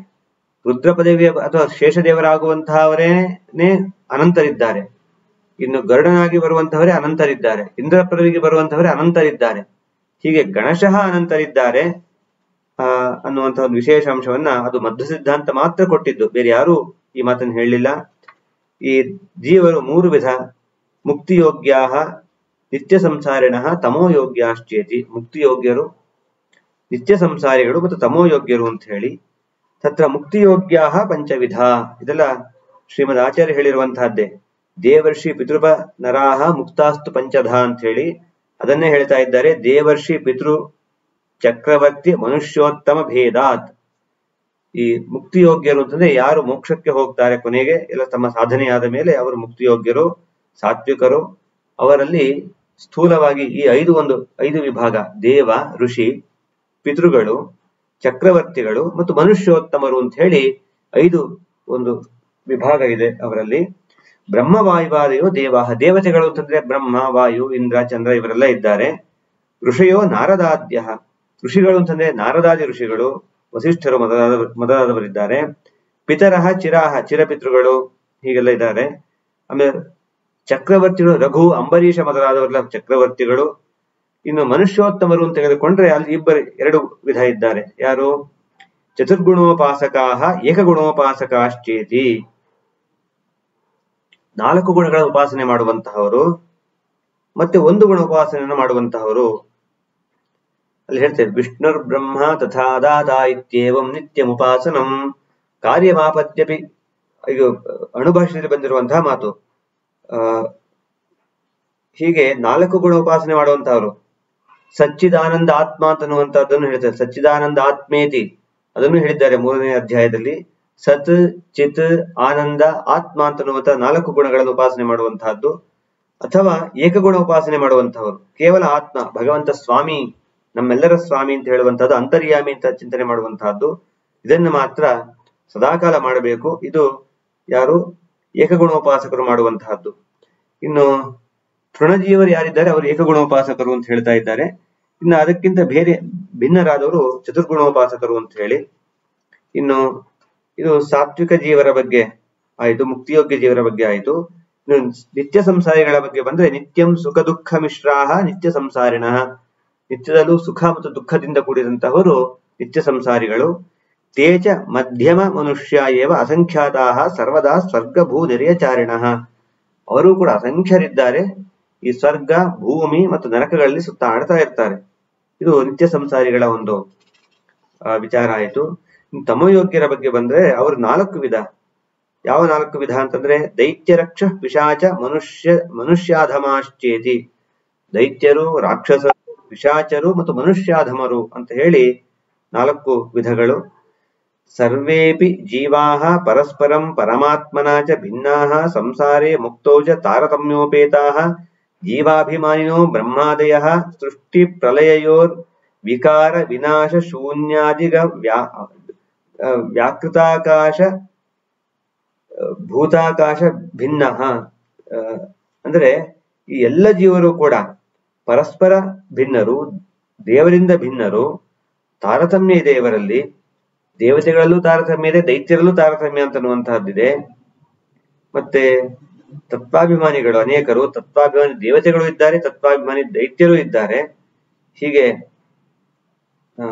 ರುದ್ರ ಪದವಿಯ ಅಥವಾ ಶೇಷದೇವರಾಗುವಂತಹವರೇನೆ ಅನಂತರಿದ್ದಾರೆ. ಇನ್ನು ಗರುಡನಾಗಿ ಬರುವಂತಹವರೇ ಅನಂತರಿದ್ದಾರೆ. ಇಂದ್ರ ಪದವಿಗೆ ಬರುವಂತಹವರೇ ಅನಂತರಿದ್ದಾರೆ. ಹೀಗೆ ಗಣಶಃ ಅನಂತರಿದ್ದಾರೆ. ಆ ಅನ್ನುವಂತಹ ಒಂದು ವಿಶೇಷ ಅಂಶವನ್ನ ಅದು ಮಧ್ಯ ಸಿದ್ಧಾಂತ ಮಾತ್ರ ಕೊಟ್ಟಿದ್ದು. ಬೇರೆ ಯಾರು ಈ ಮಾತನ್ನು ಹೇಳಲಿಲ್ಲ ಈ ಜೀವರು ಮೂರು ವಿಧ. ಮುಕ್ತಿಯೋಗ್ಯ ನಿತ್ಯ ಸಂಸಾರಿಣ ಮುಕ್ತಿ ಮುಕ್ತಿಯೋಗ್ಯರು, ನಿತ್ಯ ಸಂಸಾರಿಗಳು ಮತ್ತು ತಮೋಯೋಗ್ಯರು ಅಂತ ಹೇಳಿ. ತತ್ರ ಮುಕ್ತಿಯೋಗ್ಯ ಪಂಚವಿಧ. ಇದೆಲ್ಲ ಶ್ರೀಮದ್ ಆಚಾರ್ಯ ಹೇಳಿರುವಂತಹದ್ದೇ. ದೇವರ್ಷಿ ಪಿತೃಪ ನರಾಹ ಮುಕ್ತಾಸ್ತು ಪಂಚಧ ಅಂತ ಹೇಳಿ ಅದನ್ನೇ ಹೇಳ್ತಾ ಇದ್ದಾರೆ. ದೇವರ್ಷಿ ಪಿತೃ ಚಕ್ರವರ್ತಿ ಮನುಷ್ಯೋತ್ತಮ ಭೇದಾತ್. ಈ ಮುಕ್ತಿಯೋಗ್ಯರು ಅಂತಂದ್ರೆ ಯಾರು ಮೋಕ್ಷಕ್ಕೆ ಹೋಗ್ತಾರೆ ಕೊನೆಗೆ ಎಲ್ಲ ತಮ್ಮ ಸಾಧನೆಯಾದ ಮೇಲೆ ಅವರು ಮುಕ್ತಿಯೋಗ್ಯರು, ಸಾತ್ವಿಕರು, ಅವರಲ್ಲಿ ಸ್ಥೂಲವಾಗಿ ಈ ಐದು ಒಂದು, ಐದು ವಿಭಾಗ, ದೇವ, ಋಷಿ, ಪಿತೃಗಳು, ಚಕ್ರವರ್ತಿಗಳು ಮತ್ತು ಮನುಷ್ಯೋತ್ತಮರು ಅಂತ ಹೇಳಿ ಐದು ಒಂದು ವಿಭಾಗ ಇದೆ ಅವರಲ್ಲಿ. ಬ್ರಹ್ಮ ಬ್ರಹ್ಮವಾಯುವಾದಯೋ ದೇವಾಹ, ದೇವತೆಗಳು ಅಂತಂದ್ರೆ ಬ್ರಹ್ಮ, ವಾಯು, ಇಂದ್ರ, ಚಂದ್ರ ಇವರೆಲ್ಲ ಇದ್ದಾರೆ. ಋಷಿಯೋ ನಾರದಾದ್ಯ. ಋಷಿಗಳು ಅಂತಂದ್ರೆ ನಾರದಾದಿ ಋಷಿಗಳು, ವಸಿಷ್ಠರು ಮೊದಲಾದ ಮೊದಲಾದವರಿದ್ದಾರೆ ಪಿತರಹ, ಚಿರಾಹ, ಚಿರಪಿತೃಗಳು ಹೀಗೆಲ್ಲ ಇದ್ದಾರೆ. ಆಮೇಲೆ ಚಕ್ರವರ್ತಿಗಳು, ರಘು, ಅಂಬರೀಷ ಮೊದಲಾದವರೆಲ್ಲ ಚಕ್ರವರ್ತಿಗಳು. ಇನ್ನು ಮನುಷ್ಯೋತ್ತಮರು ಅಂತ ತೆಗೆದುಕೊಂಡ್ರೆ ಅಲ್ಲಿ ಇಬ್ಬರು, ಎರಡು ವಿಧ ಇದ್ದಾರೆ. ಯಾರು? ಚತುರ್ಗುಣೋಪಾಸಕಾಹ, ಏಕಗುಣೋಪಾಸಕಾಶ್ಚೇತಿ. ನಾಲ್ಕು ಗುಣಗಳ ಉಪಾಸನೆ ಮಾಡುವಂತಹವರು, ಮತ್ತೆ ಒಂದು ಗುಣ ಉಪಾಸನೆಯನ್ನು ಮಾಡುವಂತಹವರು ಅಲ್ಲಿ ಹೇಳ್ತೇವೆ ವಿಷ್ಣುರ್ ಬ್ರಹ್ಮ ತಥಾ ದಾತ ಇತ್ಯೇವಂ ನಿತ್ಯಮುಪಾಸನಂ. ಕಾರ್ಯಮಾಪತ್ಯಪಿ ಇದು ಅಣುಭಾಷೆಯಲ್ಲಿ ಬಂದಿರುವಂತಹ ಮಾತು. ಹೀಗೆ ನಾಲ್ಕು ಗುಣ ಉಪಾಸನೆ ಮಾಡುವಂತಹವರು ಸಚ್ಚಿದಾನಂದ ಆತ್ಮ ಅಂತನ್ನುವಂತಹದ್ದನ್ನು ಹೇಳ್ತಾರೆ ಸಚ್ಚಿದಾನಂದ ಆತ್ಮೇತಿ, ಅದನ್ನು ಹೇಳಿದ್ದಾರೆ ಮೂರನೇ ಅಧ್ಯಾಯದಲ್ಲಿ. ಸತ್, ಚಿತ್, ಆನಂದ, ಆತ್ಮ ಅಂತನ್ನುವಂತಹ ನಾಲ್ಕು ಗುಣಗಳನ್ನು ಉಪಾಸನೆ ಮಾಡುವಂತಹದ್ದು ಅಥವಾ ಏಕಗುಣ ಉಪಾಸನೆ ಮಾಡುವಂತಹವರು ಕೇವಲ ಆತ್ಮ, ಭಗವಂತ ಸ್ವಾಮಿ. ನಮ್ಮೆಲ್ಲರ ಸ್ವಾಮಿ ಅಂತ ಹೇಳುವಂತಹದ್ದು ಅಂತರ್ಯಾಮಿ ಅಂತ ಚಿಂತನೆ ಮಾಡುವಂತಹದ್ದು ಇದನ್ನು ಮಾತ್ರ ಸದಾಕಾಲ ಮಾಡಬೇಕು. ಇದು ಯಾರು? ಏಕಗುಣೋಪಾಸಕರು ಮಾಡುವಂತಹದ್ದು ಇನ್ನು ತೃಣಜೀವರು ಯಾರಿದ್ದಾರೆ? ಅವರು ಏಕಗುಣೋಪಾಸಕರು ಅಂತ ಹೇಳ್ತಾ ಇದ್ದಾರೆ. ಇನ್ನು ಅದಕ್ಕಿಂತ ಬೇರೆ ಭಿನ್ನರಾದವರು ಚತುರ್ಗುಣೋಪಾಸಕರು ಅಂತ ಹೇಳಿ. ಇನ್ನು ಇದು ಸಾತ್ವಿಕ ಜೀವರ ಬಗ್ಗೆ ಆಯಿತು, ಮುಕ್ತಿಯೋಗ್ಯ ಜೀವರ ಬಗ್ಗೆ ಆಯಿತು. ನಿತ್ಯ ಸಂಸಾರಿಗಳ ಬಗ್ಗೆ ಬಂದ್ರೆ ನಿತ್ಯಂ ಸುಖ ದುಃಖ ಮಿಶ್ರಾಹ ನಿತ್ಯ ಸಂಸಾರಿಣ. ನಿತ್ಯದಲ್ಲೂ ಸುಖ ಮತ್ತು ದುಃಖದಿಂದ ಕೂಡಿದಂತಹವರು ನಿತ್ಯ ಸಂಸಾರಿಗಳು ತೇಜ ಮಧ್ಯಮ ಮನುಷ್ಯ ಏವ ಅಸಂಖ್ಯಾತಾಹ ಸರ್ವದಾ ಸ್ವರ್ಗ ಭೂ ನಿರ್ಯಚಾರಿಣ ಅವರು ಕೂಡ ಅಸಂಖ್ಯರಿದ್ದಾರೆ. ಈ ಸ್ವರ್ಗ, ಭೂಮಿ ಮತ್ತು ನರಕಗಳಲ್ಲಿ ಸುತ್ತಾಡ್ತಾ ಇರ್ತಾರೆ. ಇದು ನಿತ್ಯ ಸಂಸಾರಿಗಳ ಒಂದು ವಿಚಾರ ಆಯಿತು. ತಮಯೋಗ್ಯರ ಬಗ್ಗೆ ಬಂದ್ರೆ ಅವರು ನಾಲ್ಕು ವಿಧ. ಯಾವ ನಾಲ್ಕು ವಿಧ ಅಂತಂದ್ರೆ, ದೈತ್ಯ ರಕ್ಷ, ಪಿಶಾಚ, ಮನುಷ್ಯ, ಮನುಷ್ಯಾಧಮಾಶ್ಚೇತಿ. ದೈತ್ಯರು ರಾಕ್ಷಸರು ಪಿಶಾಚರು ಮತ್ತು ಮನುಷ್ಯಾಧಮರು ಅಂತ ಹೇಳಿ ನಾಲ್ಕು ವಿಧಗಳು. ಸರ್ವೇಪಿ ಜೀವಾಹ ಪರಸ್ಪರಂ ಪರಮಾತ್ಮನಾಚ ಭಿನ್ನಾಹ ಸಂಸಾರೇ ಮುಕ್ತೋಜ ತಾರತಮ್ಯೋಪೇತಾಹ ಜೀವಾಭಿಮಾನಿನೋ ಬ್ರಹ್ಮಾದಯ ಸೃಷ್ಟಿ ಪ್ರಲಯಯೋರ್ ವಿಕಾರ ವಿನಾಶ ಶೂನ್ಯಾದಿಗ ವ್ಯಾ ವ್ಯಾಕೃತಾಕಾಶ ಭೂತಾಕಾಶ ಭಿನ್ನ. ಅಂದ್ರೆ ಈ ಎಲ್ಲ ಜೀವರು ಕೂಡ ಪರಸ್ಪರ ಭಿನ್ನರು, ದೇವರಿಂದ ಭಿನ್ನರು, ತಾರತಮ್ಯ ಇದೆ ಇವರಲ್ಲಿ. ದೇವತೆಗಳಲ್ಲೂ ತಾರತಮ್ಯ ಇದೆ, ದೈತ್ಯರಲ್ಲೂ ತಾರತಮ್ಯ ಅಂತನ್ನುವಂತಹದ್ದಿದೆ. ಮತ್ತೆ ತತ್ವಾಭಿಮಾನಿಗಳು ಅನೇಕರು, ತತ್ವಾಭಿಮಾನಿ ದೇವತೆಗಳು ಇದ್ದಾರೆ, ತತ್ವಾಭಿಮಾನಿ ದೈತ್ಯರು ಇದ್ದಾರೆ. ಹೀಗೆ, ಆ,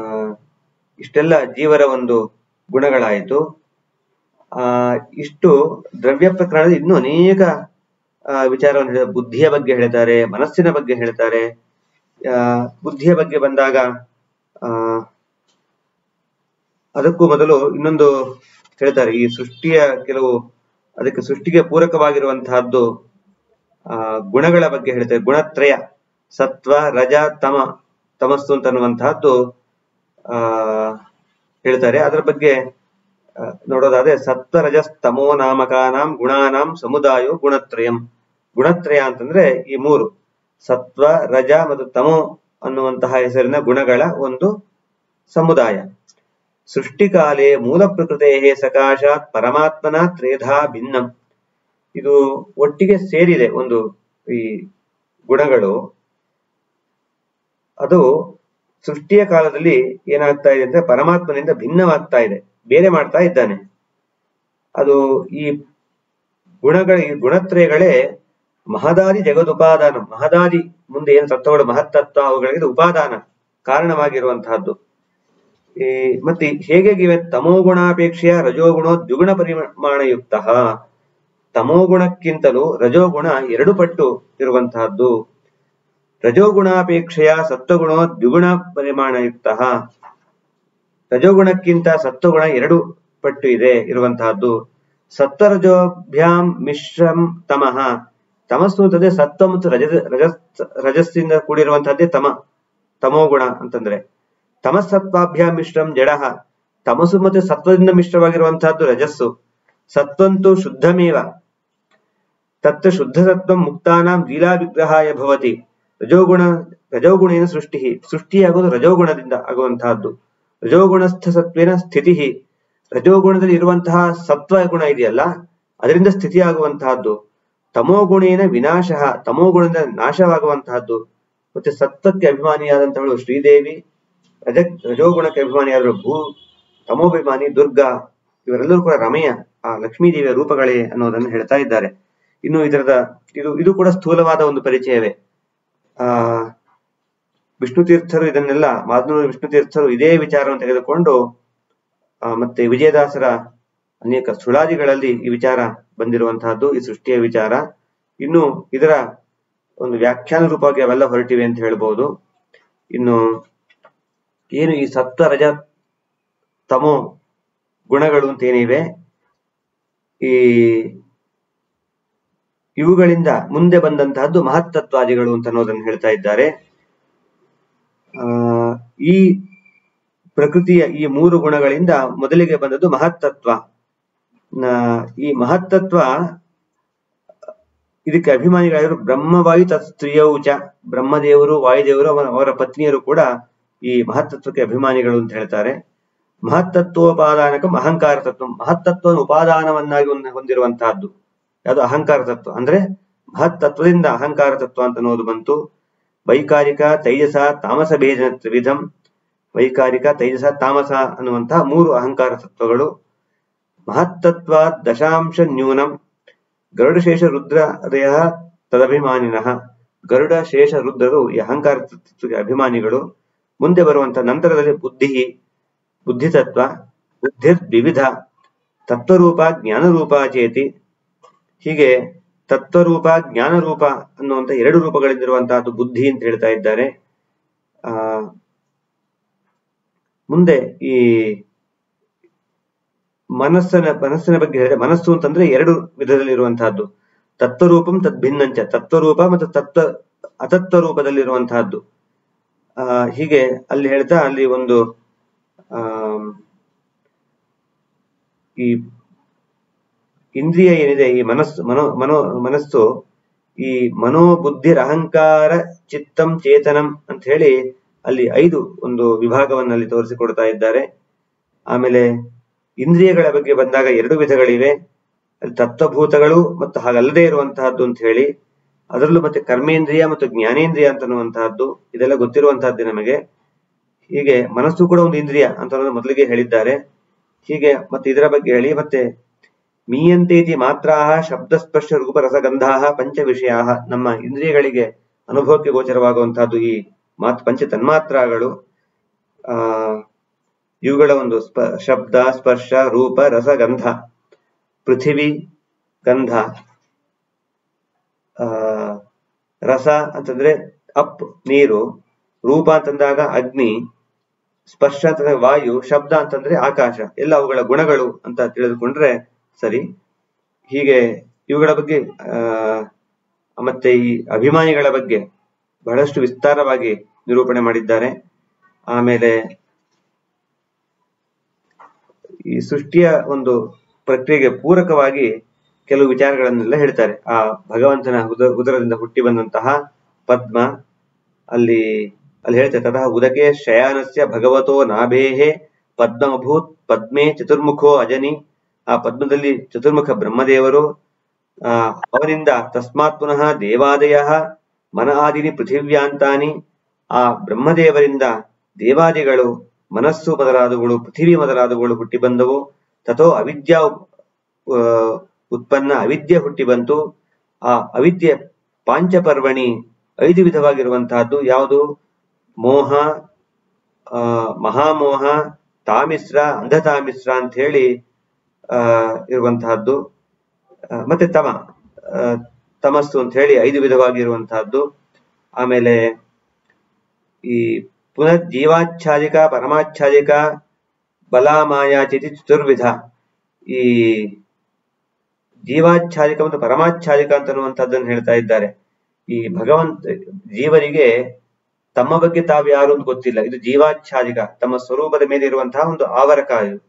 ಇಷ್ಟೆಲ್ಲ ಜೀವರ ಒಂದು ಗುಣಗಳಾಯಿತು. ಆ, ಇಷ್ಟು ದ್ರವ್ಯ ಪ್ರಕರಣದ ಇನ್ನೂ ಅನೇಕ ವಿಚಾರವನ್ನು ಬುದ್ಧಿಯ ಬಗ್ಗೆ ಹೇಳ್ತಾರೆ, ಮನಸ್ಸಿನ ಬಗ್ಗೆ ಹೇಳ್ತಾರೆ. ಬುದ್ಧಿಯ ಬಗ್ಗೆ ಬಂದಾಗ ಅದಕ್ಕೂ ಮೊದಲು ಇನ್ನೊಂದು ಹೇಳ್ತಾರೆ, ಈ ಸೃಷ್ಟಿಯ ಕೆಲವು, ಅದಕ್ಕೆ ಸೃಷ್ಟಿಗೆ ಪೂರಕವಾಗಿರುವಂತಹದ್ದು, ಆ, ಗುಣಗಳ ಬಗ್ಗೆ ಹೇಳ್ತಾರೆ. ಗುಣತ್ರಯ, ಸತ್ವ, ರಜ, ತಮ, ತಮಸ್ಸು ಅಂತ ಅನ್ನುವಂತಹದ್ದು, ಆ, ಹೇಳ್ತಾರೆ. ಅದರ ಬಗ್ಗೆ ನೋಡೋದಾದ್ರೆ ಸತ್ವ ರಜಸ್ತಮೋ ನಾಮಕಾನಾಂ ಗುಣಾನಾಂ ಸಮುದಾಯೋ ಗುಣತ್ರಯಂ. ಗುಣತ್ರಯ ಅಂತಂದ್ರೆ ಈ ಮೂರು, ಸತ್ವ, ರಜ ಮತ್ತು ತಮೋ ಅನ್ನುವಂತಹ ಹೆಸರಿನ ಗುಣಗಳ ಒಂದು ಸಮುದಾಯ. ಸೃಷ್ಟಿಕಾಲೇ ಮೂಲ ಪ್ರಕೃತೆ ಸಕಾಶಾತ್ ಪರಮಾತ್ಮನ ತ್ರೇಧಾ ಭಿನ್ನಂ. ಇದು ಒಟ್ಟಿಗೆ ಸೇರಿದೆ ಒಂದು ಈ ಗುಣಗಳು. ಅದು ಸೃಷ್ಟಿಯ ಕಾಲದಲ್ಲಿ ಏನಾಗ್ತಾ ಇದೆ ಅಂದ್ರೆ ಪರಮಾತ್ಮನಿಂದ ಭಿನ್ನವಾಗ್ತಾ ಇದೆ. ಬೇರೆ ಮಾಡ್ತಾ ಇದ್ದಾನೆ. ಅದು ಈ ಗುಣಗಳ ಗುಣತ್ರಯಗಳೇ ಮಹದಾದಿ ಜಗದುಪಾದಾನ, ಮಹದಾದಿ ಮುಂದೆ ಏನು ತತ್ವಗಳು, ಮಹತ್ತತ್ವ ಅವುಗಳಿಗೆ ಉಪಾದಾನ ಕಾರಣವಾಗಿರುವಂತಹದ್ದು. ಈ ಮತ್ತೆ ಹೇಗೆ ಇವೆ? ತಮೋಗುಣಾಪೇಕ್ಷೆಯ ರಜೋಗುಣ ದ್ವಿಗುಣ ಪರಿಮಾಣಯುಕ್ತ. ತಮೋಗುಣಕ್ಕಿಂತಲೂ ರಜೋಗುಣ ಎರಡು ಪಟ್ಟು ಇರುವಂತಹದ್ದು. ರಜೋಗುಣಾಪೇಕ್ಷೆಯ ಸತ್ವಗುಣೋ ದ್ವಿಗುಣ ಪರಿಮಾಣಯುಕ್ತ. ರಜೋಗುಣಕ್ಕಿಂತ ಸತ್ವಗುಣ ಎರಡು ಪಟ್ಟು ಇದೆ ಇರುವಂತಹದ್ದು. ಸತ್ತರಜೋಭ್ಯಾಂ ಮಿಶ್ರಂ ತಮಃ. ತಮಸ್ಸು ಅಂತಂದ್ರೆ ಸತ್ವ ಮತ್ತು ರಜ ರಜ, ರಜಸ್ಸಿಂದ ಕೂಡಿರುವಂತಹದ್ದೇ ತಮ, ತಮೋಗುಣ ಅಂತಂದ್ರೆ. ತಮಸ್ಸತ್ವಾಭ್ಯಾಂ ಮಿಶ್ರಂ ಜಡಃ. ತಮಸ್ಸು ಮತ್ತು ಸತ್ವದಿಂದ ಮಿಶ್ರವಾಗಿರುವಂತಹದ್ದು ರಜಸ್ಸು. ಸತ್ವಂತೂ ಶುದ್ಧಮೇವ. ತತ್ವ ಶುದ್ಧ ಸತ್ವ ಮುಕ್ತಾನಾಂ ಲೀಲಾ ವಿಗ್ರಹಾಯ ಭವತಿ. ರಜೋಗುಣ, ರಜೋಗುಣೇನ ಸೃಷ್ಟಿ ಸೃಷ್ಟಿಯಾಗುವುದು ರಜೋಗುಣದಿಂದ ಆಗುವಂತಹದ್ದು. ರಜೋಗುಣಸ್ಥ ಸತ್ವೇನ ಸ್ಥಿತಿ ರಜೋಗುಣದಲ್ಲಿ ಇರುವಂತಹ ಸತ್ವ ಗುಣ ಇದೆಯಲ್ಲ, ಅದರಿಂದ ಸ್ಥಿತಿಯಾಗುವಂತಹದ್ದು. ತಮೋಗುಣೇನ ವಿನಾಶ ತಮೋಗುಣದಿಂದ ನಾಶವಾಗುವಂತಹದ್ದು. ಮತ್ತೆ ಸತ್ವಕ್ಕೆ ಅಭಿಮಾನಿಯಾದಂತವಳು ಶ್ರೀದೇವಿ, ರಜ, ರಜೋಗುಣಕ್ಕೆ ಅಭಿಮಾನಿಯಾದರು ಭೂ, ತಮೋಭಿಮಾನಿ ದುರ್ಗಾ, ಇವರೆಲ್ಲರೂ ಕೂಡ ರಮೆಯ, ಆ ಲಕ್ಷ್ಮೀದೇವಿಯ ರೂಪಗಳೇ ಅನ್ನೋದನ್ನು ಹೇಳ್ತಾ ಇದ್ದಾರೆ. ಇನ್ನು ಇದರದ, ಇದು ಇದು ಕೂಡ ಸ್ಥೂಲವಾದ ಒಂದು ಪರಿಚಯವೇ. ಆ ವಿಷ್ಣು ತೀರ್ಥರು ಇದನ್ನೆಲ್ಲ, ಮಾದನೂರು ವಿಷ್ಣು ತೀರ್ಥರು ಇದೇ ವಿಚಾರವನ್ನು ತೆಗೆದುಕೊಂಡು ಮತ್ತೆ ವಿಜಯದಾಸರ ಅನೇಕ ಸುಳಾದಿಗಳಲ್ಲಿ ಈ ವಿಚಾರ ಬಂದಿರುವಂತಹದ್ದು, ಈ ಸೃಷ್ಟಿಯ ವಿಚಾರ. ಇನ್ನು ಇದರ ಒಂದು ವ್ಯಾಖ್ಯಾನ ರೂಪವಾಗಿ ಅವೆಲ್ಲ ಹೊರಟಿವೆ ಅಂತ ಹೇಳ್ಬೋದು. ಇನ್ನು ಏನು ಈ ಸತ್ವ ರಜ ತಮೋ ಗುಣಗಳು ಅಂತ ಏನಿವೆ? ಈ ಇವುಗಳಿಂದ ಮುಂದೆ ಬಂದಂತಹದ್ದು ಮಹತ್ತತ್ವಾದಿಗಳು ಅಂತ ಅನ್ನೋದನ್ನು ಹೇಳ್ತಾ ಇದ್ದಾರೆ. ಈ ಪ್ರಕೃತಿಯ ಈ ಮೂರು ಗುಣಗಳಿಂದ ಮೊದಲಿಗೆ ಬಂದದ್ದು ಮಹತ್ತತ್ವ. ಈ ಮಹತ್ತತ್ವ, ಇದಕ್ಕೆ ಅಭಿಮಾನಿಗಳಾದರು ಬ್ರಹ್ಮವಾಯು ತತ್ಸ್ತ್ರೀಯೌಚ ಬ್ರಹ್ಮದೇವರು, ವಾಯುದೇವರು ಅವರ ಪತ್ನಿಯರು ಕೂಡ ಈ ಮಹತ್ತತ್ವಕ್ಕೆ ಅಭಿಮಾನಿಗಳು ಅಂತ ಹೇಳ್ತಾರೆ. ಮಹತ್ತತ್ವೋಪಾದಾನಕಂ ಅಹಂಕಾರ ತತ್ವ. ಮಹತ್ತತ್ವ ಉಪಾದಾನವನ್ನಾಗಿ ಹೊಂದಿ- ಹೊಂದಿರುವಂತಹದ್ದು. ಯಾವುದು ಅಹಂಕಾರ ತತ್ವ? ಅಂದ್ರೆ ಮಹತ್ತತ್ವದಿಂದ ಅಹಂಕಾರ ತತ್ವ ಅಂತ ನೋದು ಬಂತು. ವೈಕಾರಿಕ ತೈಜಸ ತಾಮಸ ಭೇದ ತ್ರಿವಿಧಂ, ವೈಕಾರಿಕ ತೈಜಸ ತಾಮಸ ಅನ್ನುವಂತಹ ಮೂರು ಅಹಂಕಾರ ತತ್ವಗಳು. ಮಹತ್ತತ್ವ ದಶಾಂಶ ನ್ಯೂನಂ ಗರುಡ ಶೇಷ ರುದ್ರದಯ ತದಭಿಮಾನಿನಃ. ಗರುಡ ಶೇಷ ರುದ್ರರು ಈ ಅಹಂಕಾರ ಅಭಿಮಾನಿಗಳು. ಮುಂದೆ ಬರುವಂತ ನಂತರದಲ್ಲಿ ಬುದ್ಧಿ ಬುದ್ಧಿ ತತ್ವ ಬುದ್ಧಿರ್ ವಿವಿಧ ತತ್ವರೂಪ ಜ್ಞಾನರೂಪ ಚೇತಿ. ಹೀಗೆ ತತ್ವರೂಪ, ಜ್ಞಾನರೂಪ ಅನ್ನುವಂತ ಎರಡು ರೂಪಗಳಿಂದಿರುವಂತಹದ್ದು ಬುದ್ಧಿ ಅಂತ ಹೇಳ್ತಾ ಇದ್ದಾರೆ. ಆ, ಮುಂದೆ ಈ ಮನಸ್ಸನ, ಮನಸ್ಸಿನ ಬಗ್ಗೆ ಹೇಳಿದ್ರೆ ಮನಸ್ಸು ಅಂತಂದ್ರೆ ಎರಡು ವಿಧದಲ್ಲಿ ಇರುವಂತಹದ್ದು ತತ್ವರೂಪಂ ತದ್ಭಿನ್ನಂಚ, ತತ್ವರೂಪ ಮತ್ತು ತತ್ವ, ಅತತ್ವ ರೂಪದಲ್ಲಿರುವಂತಹದ್ದು. ಆ, ಹೀಗೆ ಅಲ್ಲಿ ಹೇಳ್ತಾ ಅಲ್ಲಿ ಒಂದು, ಆ, ಈ ಇಂದ್ರಿಯ ಏನಿದೆ, ಈ ಮನಸ್ಸು, ಮನೋ ಮನೋ, ಮನಸ್ಸು, ಈ ಮನೋಬುದ್ಧಿರ ಅಹಂಕಾರ ಚಿತ್ತಂ ಚೇತನಂ ಅಂತ ಹೇಳಿ ಅಲ್ಲಿ ಐದು ಒಂದು ವಿಭಾಗವನ್ನು ಅಲ್ಲಿ ತೋರಿಸಿಕೊಡ್ತಾ ಇದ್ದಾರೆ. ಆಮೇಲೆ ಇಂದ್ರಿಯಗಳ ಬಗ್ಗೆ ಬಂದಾಗ ಎರಡು ವಿಧಗಳಿವೆ. ತತ್ವಭೂತಗಳು ಮತ್ತು ಹಾಗಲ್ಲದೆ ಇರುವಂತಹದ್ದು ಅಂತ ಹೇಳಿ, ಅದರಲ್ಲೂ ಮತ್ತೆ ಕರ್ಮೇಂದ್ರಿಯ ಮತ್ತು ಜ್ಞಾನೇಂದ್ರಿಯ ಅಂತ ಅನ್ನುವಂತಹದ್ದು, ಇದೆಲ್ಲ ಗೊತ್ತಿರುವಂತಹದ್ದು ನಮಗೆ. ಹೀಗೆ ಮನಸ್ಸು ಕೂಡ ಒಂದು ಇಂದ್ರಿಯ ಅಂತ ಮೊದಲಿಗೆ ಹೇಳಿದ್ದಾರೆ. ಹೀಗೆ ಮತ್ತೆ ಇದರ ಬಗ್ಗೆ ಹೇಳಿ, ಮತ್ತೆ ಮೀಯಂತೇತಿ ಮಾತ್ರ ಶಬ್ದಸ್ಪರ್ಶ ರೂಪ ರಸಗಂಧ ಪಂಚ ವಿಷಯ ನಮ್ಮ ಇಂದ್ರಿಯಗಳಿಗೆ ಅನುಭವಕ್ಕೆ ಗೋಚರವಾಗುವಂತಹದ್ದು ಈ ಮಾತ್ ಪಂಚ ತನ್ಮಾತ್ರಗಳು ಆ, ಇವುಗಳ ಒಂದು ಸ್ಪ, ಶಬ್ದ, ಸ್ಪರ್ಶ, ರೂಪ ರಸ ಗಂಧ ಪೃಥಿವಿ ಗಂಧ. ಆ, ರಸ ಅಂತಂದ್ರೆ ಅಪ್, ನೀರು. ರೂಪ ಅಂತಂದಾಗ ಅಗ್ನಿ. ಸ್ಪರ್ಶ ಅಂತಂದ್ರೆ ವಾಯು. ಶಬ್ದ ಅಂತಂದ್ರೆ ಆಕಾಶ. ಎಲ್ಲ ಅವುಗಳ ಗುಣಗಳು ಅಂತ ತಿಳಿದುಕೊಂಡ್ರೆ ಸರಿ? ಹೀಗೆ ಇವುಗಳ ಬಗ್ಗೆ ಮತ್ತೆ ಈ ಅಭಿಮಾನಿಗಳ ಬಗ್ಗೆ ಬಹಳಷ್ಟು ವಿಸ್ತಾರವಾಗಿ ನಿರೂಪಣೆ ಮಾಡಿದ್ದಾರೆ. ಆಮೇಲೆ ಈ ಸೃಷ್ಟಿಯ ಒಂದು ಪ್ರಕ್ರಿಯೆಗೆ ಪೂರಕವಾಗಿ ಕೆಲವು ವಿಚಾರಗಳನ್ನೆಲ್ಲ ಹೇಳ್ತಾರೆ. ಆ ಭಗವಂತನ ಉದ, ಉದರದಿಂದ ಹುಟ್ಟಿ ಬಂದಂತಹ ಪದ್ಮ, ಅಲ್ಲಿ ಅಲ್ಲಿ ಹೇಳ್ತಾರೆ ತತಃ ಉದಕೆ ಶಯಾನಸ್ಯ ಭಗವತೋ ನಾಭೇಹೇ ಪದ್ಮಭೂತ್ ಪದ್ಮೆ ಚತುರ್ಮುಖೋ ಅಜನಿ ಆ ಪದ್ಮದಲ್ಲಿ ಚತುರ್ಮುಖ ಬ್ರಹ್ಮದೇವರು, ಆ ಅವನಿಂದ ತಸ್ಮಾತ್ ಪುನಃ ದೇವಾದಯ ಮನ ಆದಿನಿ ಪೃಥಿವ್ಯಾಂತಾನಿ, ಆ ಬ್ರಹ್ಮದೇವರಿಂದ ದೇವಾದಿಗಳು ಮನಸ್ಸು ಮೊದಲಾದವುಗಳು, ಪೃಥಿವಿ ಮೊದಲಾದವುಗಳು ಹುಟ್ಟಿ ಬಂದವು. ತಥೋ ಅವಿದ್ಯಾ ಉತ್ಪನ್ನ ಅವಿದ್ಯೆ ಹುಟ್ಟಿ ಬಂತು. ಆ ಅವಿದ್ಯೆ ಪಾಂಚಪರ್ವಣಿ ಐದು ವಿಧವಾಗಿರುವಂತಹದ್ದು ಯಾವುದು? ಮೋಹ ಮಹಾಮೋಹ ತಾಮಿಶ್ರ ಅಂಧತಾಮಿಶ್ರ ಅಂತ ಹೇಳಿ ಇರುವಂತಹದ್ದು. ಮತ್ತೆ ತಮ ತಮಸ್ತು ಅಂತ ಹೇಳಿ ಐದು ವಿಧವಾಗಿರುವಂತಹದ್ದು ಆಮೇಲೆ ಈ ಪುನಃ ಜೀವಾಚ್ಛಾದಿಕ, ಪರಮಾಚ್ಛಾದಿಕ ಬಲಾಮಾಯಾಚಿತಿ ಚತುರ್ವಿಧ. ಈ ಜೀವಾಚ್ಛಾದಿಕ ಮತ್ತು ಪರಮಾಚ್ಛಾದಿಕ ಅಂತನ್ನುವಂಥದ್ದನ್ನು ಹೇಳ್ತಾ ಇದ್ದಾರೆ. ಈ ಭಗವಂತ, ಜೀವರಿಗೆ ತಮ್ಮ ಬಗ್ಗೆ ತಾವು ಯಾರು ಅಂತ ಗೊತ್ತಿಲ್ಲ. ಇದು ಜೀವಾಚ್ಛಾದಿಕ, ತಮ್ಮ ಸ್ವರೂಪದ ಮೇಲೆ ಇರುವಂತಹ ಒಂದು ಆವರಕ ಇದು.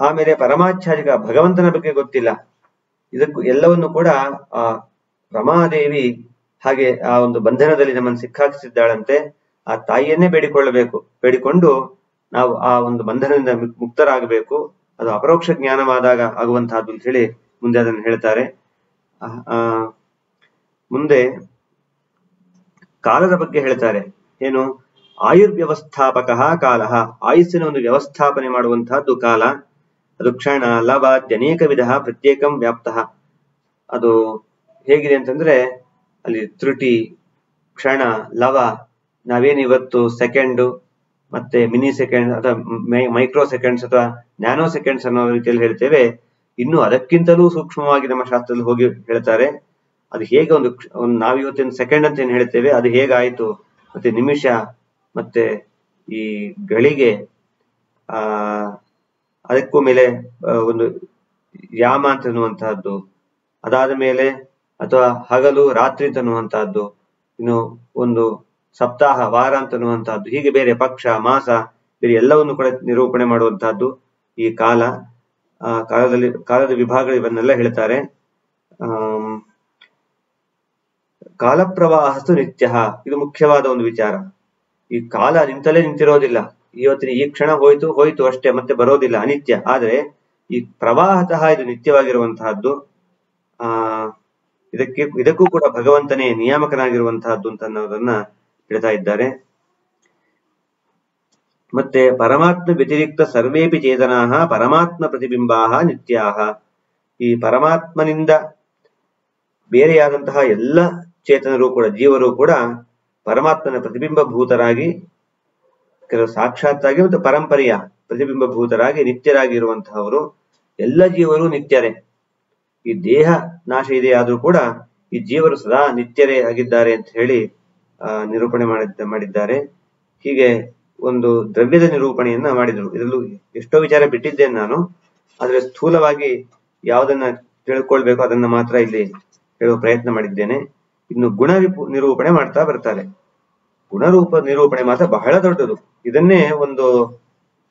ಆಮೇಲೆ ಪರಮಾಚಾರ್ಯಗ ಭಗವಂತನ ಬಗ್ಗೆ ಗೊತ್ತಿಲ್ಲ. ಇದಕ್ಕೂ ಎಲ್ಲವನ್ನು ಕೂಡ ಆ ರಮಾದೇವಿ ಹಾಗೆ ಆ ಒಂದು ಬಂಧನದಲ್ಲಿ ನಮ್ಮನ್ನು ಸಿಕ್ಕಾಕಿಸಿದ್ದಾಳಂತೆ. ಆ ತಾಯಿಯನ್ನೇ ಬೇಡಿಕೊಳ್ಳಬೇಕು. ಬೇಡಿಕೊಂಡು ನಾವು ಆ ಒಂದು ಬಂಧನದಿಂದ ಮುಕ್ತರಾಗಬೇಕು. ಅದು ಅಪರೋಕ್ಷ ಜ್ಞಾನವಾದಾಗ ಆಗುವಂತಹದ್ದು ಅಂತ ಹೇಳಿ ಮುಂದೆ ಅದನ್ನು ಹೇಳ್ತಾರೆ. ಮುಂದೆ ಕಾಲದ ಬಗ್ಗೆ ಹೇಳ್ತಾರೆ. ಏನು? ಆಯುರ್ವ್ಯವಸ್ಥಾಪಕ ಕಾಲ. ಆಯುಸ್ಸಿನ ಒಂದು ವ್ಯವಸ್ಥಾಪನೆ ಮಾಡುವಂತಹದ್ದು ಕಾಲ. ಅದು ಕ್ಷಣ ಲವ ಅನೇಕ ವಿಧ ಪ್ರತ್ಯೇಕಂ ವ್ಯಾಪ್ತ. ಅದು ಹೇಗಿದೆ ಅಂತಂದ್ರೆ, ಅಲ್ಲಿ ತ್ರುಟಿ, ಕ್ಷಣ ಲವ ನಾವೇನ್ ಇವತ್ತು ಸೆಕೆಂಡ್ ಮತ್ತೆ ಮಿನಿ ಸೆಕೆಂಡ್ ಅಥವಾ ಮೈಕ್ರೋ ಸೆಕೆಂಡ್ಸ್ ಅಥವಾ ನ್ಯಾನೋ ಸೆಕೆಂಡ್ಸ್ ಅನ್ನೋ ರೀತಿಯಲ್ಲಿ ಹೇಳ್ತೇವೆ, ಇನ್ನು ಅದಕ್ಕಿಂತಲೂ ಸೂಕ್ಷ್ಮವಾಗಿ ನಮ್ಮ ಶಾಸ್ತ್ರದಲ್ಲಿ ಹೋಗಿ ಹೇಳ್ತಾರೆ. ಅದು ಹೇಗೆ ಒಂದು ನಾವಿವತ್ತಿನ ಸೆಕೆಂಡ್ ಅಂತ ಏನು ಹೇಳ್ತೇವೆ, ಅದು ಹೇಗಾಯ್ತು, ಮತ್ತೆ ನಿಮಿಷ, ಮತ್ತೆ ಈ ಗಳಿಗೆ, ಆ ಅದಕ್ಕೂ ಮೇಲೆ ಒಂದು ಯಾಮ ಅಂತ ಅನ್ನುವಂತಹದ್ದು ಅದಾದ ಮೇಲೆ ಅಥವಾ ಹಗಲು, ರಾತ್ರಿ ಅಂತ ಅನ್ನುವಂತಹದ್ದು ಇನ್ನು ಒಂದು ಸಪ್ತಾಹ, ವಾರ ಅಂತ ಅನ್ನುವಂತಹದ್ದು ಹೀಗೆ ಬೇರೆ ಪಕ್ಷ, ಮಾಸ, ಬೇರೆ ಎಲ್ಲವನ್ನು ಕೂಡ ನಿರೂಪಣೆ ಮಾಡುವಂತಹದ್ದು ಈ ಕಾಲ, ಆ, ಕಾಲದಲ್ಲಿ, ಕಾಲದ ವಿಭಾಗಗಳು ಇವನ್ನೆಲ್ಲ ಹೇಳ್ತಾರೆ. ಕಾಲ ಕಾಲಪ್ರವಾಹಸ್ತು ನಿತ್ಯ, ಇದು ಮುಖ್ಯವಾದ ಒಂದು ವಿಚಾರ. ಈ ಕಾಲ ನಿಂತಲೇ ನಿಂತಿರೋದಿಲ್ಲ. ಇವತ್ತಿನ ಈ ಕ್ಷಣ ಹೋಯ್ತು ಹೋಯ್ತು ಅಷ್ಟೇ, ಮತ್ತೆ ಬರೋದಿಲ್ಲ, ಅನಿತ್ಯ. ಆದ್ರೆ ಈ ಪ್ರವಾಹತಃ ಇದು ನಿತ್ಯವಾಗಿರುವಂತಹದ್ದು, ಆ, ಇದಕ್ಕೆ, ಇದಕ್ಕೂ ಕೂಡ ಭಗವಂತನೇ ನಿಯಾಮಕನಾಗಿರುವಂತಹದ್ದು ಅಂತ ಅನ್ನೋದನ್ನ ಹೇಳ್ತಾ ಇದ್ದಾರೆ. ಮತ್ತೆ, ಪರಮಾತ್ಮ ವ್ಯತಿರಿಕ್ತ ಸರ್ವೇಪಿ ಚೇತನಾ ಪರಮಾತ್ಮ ಪ್ರತಿಬಿಂಬಾ ನಿತ್ಯಾಹ. ಈ ಪರಮಾತ್ಮನಿಂದ ಬೇರೆಯಾದಂತಹ ಎಲ್ಲ ಚೇತನರು ಕೂಡ, ಜೀವರು ಕೂಡ ಪರಮಾತ್ಮನ ಪ್ರತಿಬಿಂಬ ಭೂತರಾಗಿ ಕೆಲವು ಸಾಕ್ಷಾತ್ತಾಗಿ ಮತ್ತು ಪರಂಪರೆಯ ಪ್ರತಿಬಿಂಬ ಭೂತರಾಗಿ ನಿತ್ಯರಾಗಿ ಇರುವಂತಹವರು ಎಲ್ಲ ಜೀವರು ನಿತ್ಯರೇ. ಈ ದೇಹ ನಾಶ ಇದೆಯಾದ್ರೂ ಕೂಡ ಈ ಜೀವರು ಸದಾ ನಿತ್ಯರೇ ಆಗಿದ್ದಾರೆ ಅಂತ ಹೇಳಿ ನಿರೂಪಣೆ ಮಾಡಿದ್ದ, ಮಾಡಿದ್ದಾರೆ. ಹೀಗೆ ಒಂದು ದ್ರವ್ಯದ ನಿರೂಪಣೆಯನ್ನ ಮಾಡಿದ್ರು. ಇದರಲ್ಲೂ ಎಷ್ಟೋ ವಿಚಾರ ಬಿಟ್ಟಿದ್ದೇನೆ ನಾನು. ಆದ್ರೆ ಸ್ಥೂಲವಾಗಿ ಯಾವುದನ್ನ ತಿಳ್ಕೊಳ್ಬೇಕು ಅದನ್ನ ಮಾತ್ರ ಇಲ್ಲಿ ಹೇಳುವ ಪ್ರಯತ್ನ ಮಾಡಿದ್ದೇನೆ. ಇನ್ನು ಗುಣ ನಿರೂಪಣೆ ಮಾಡ್ತಾ ಬರ್ತಾರೆ. ಗುಣರೂಪ ನಿರೂಪಣೆ ಮಾತ್ರ ಬಹಳ ದೊಡ್ಡದು. ಇದನ್ನೇ ಒಂದು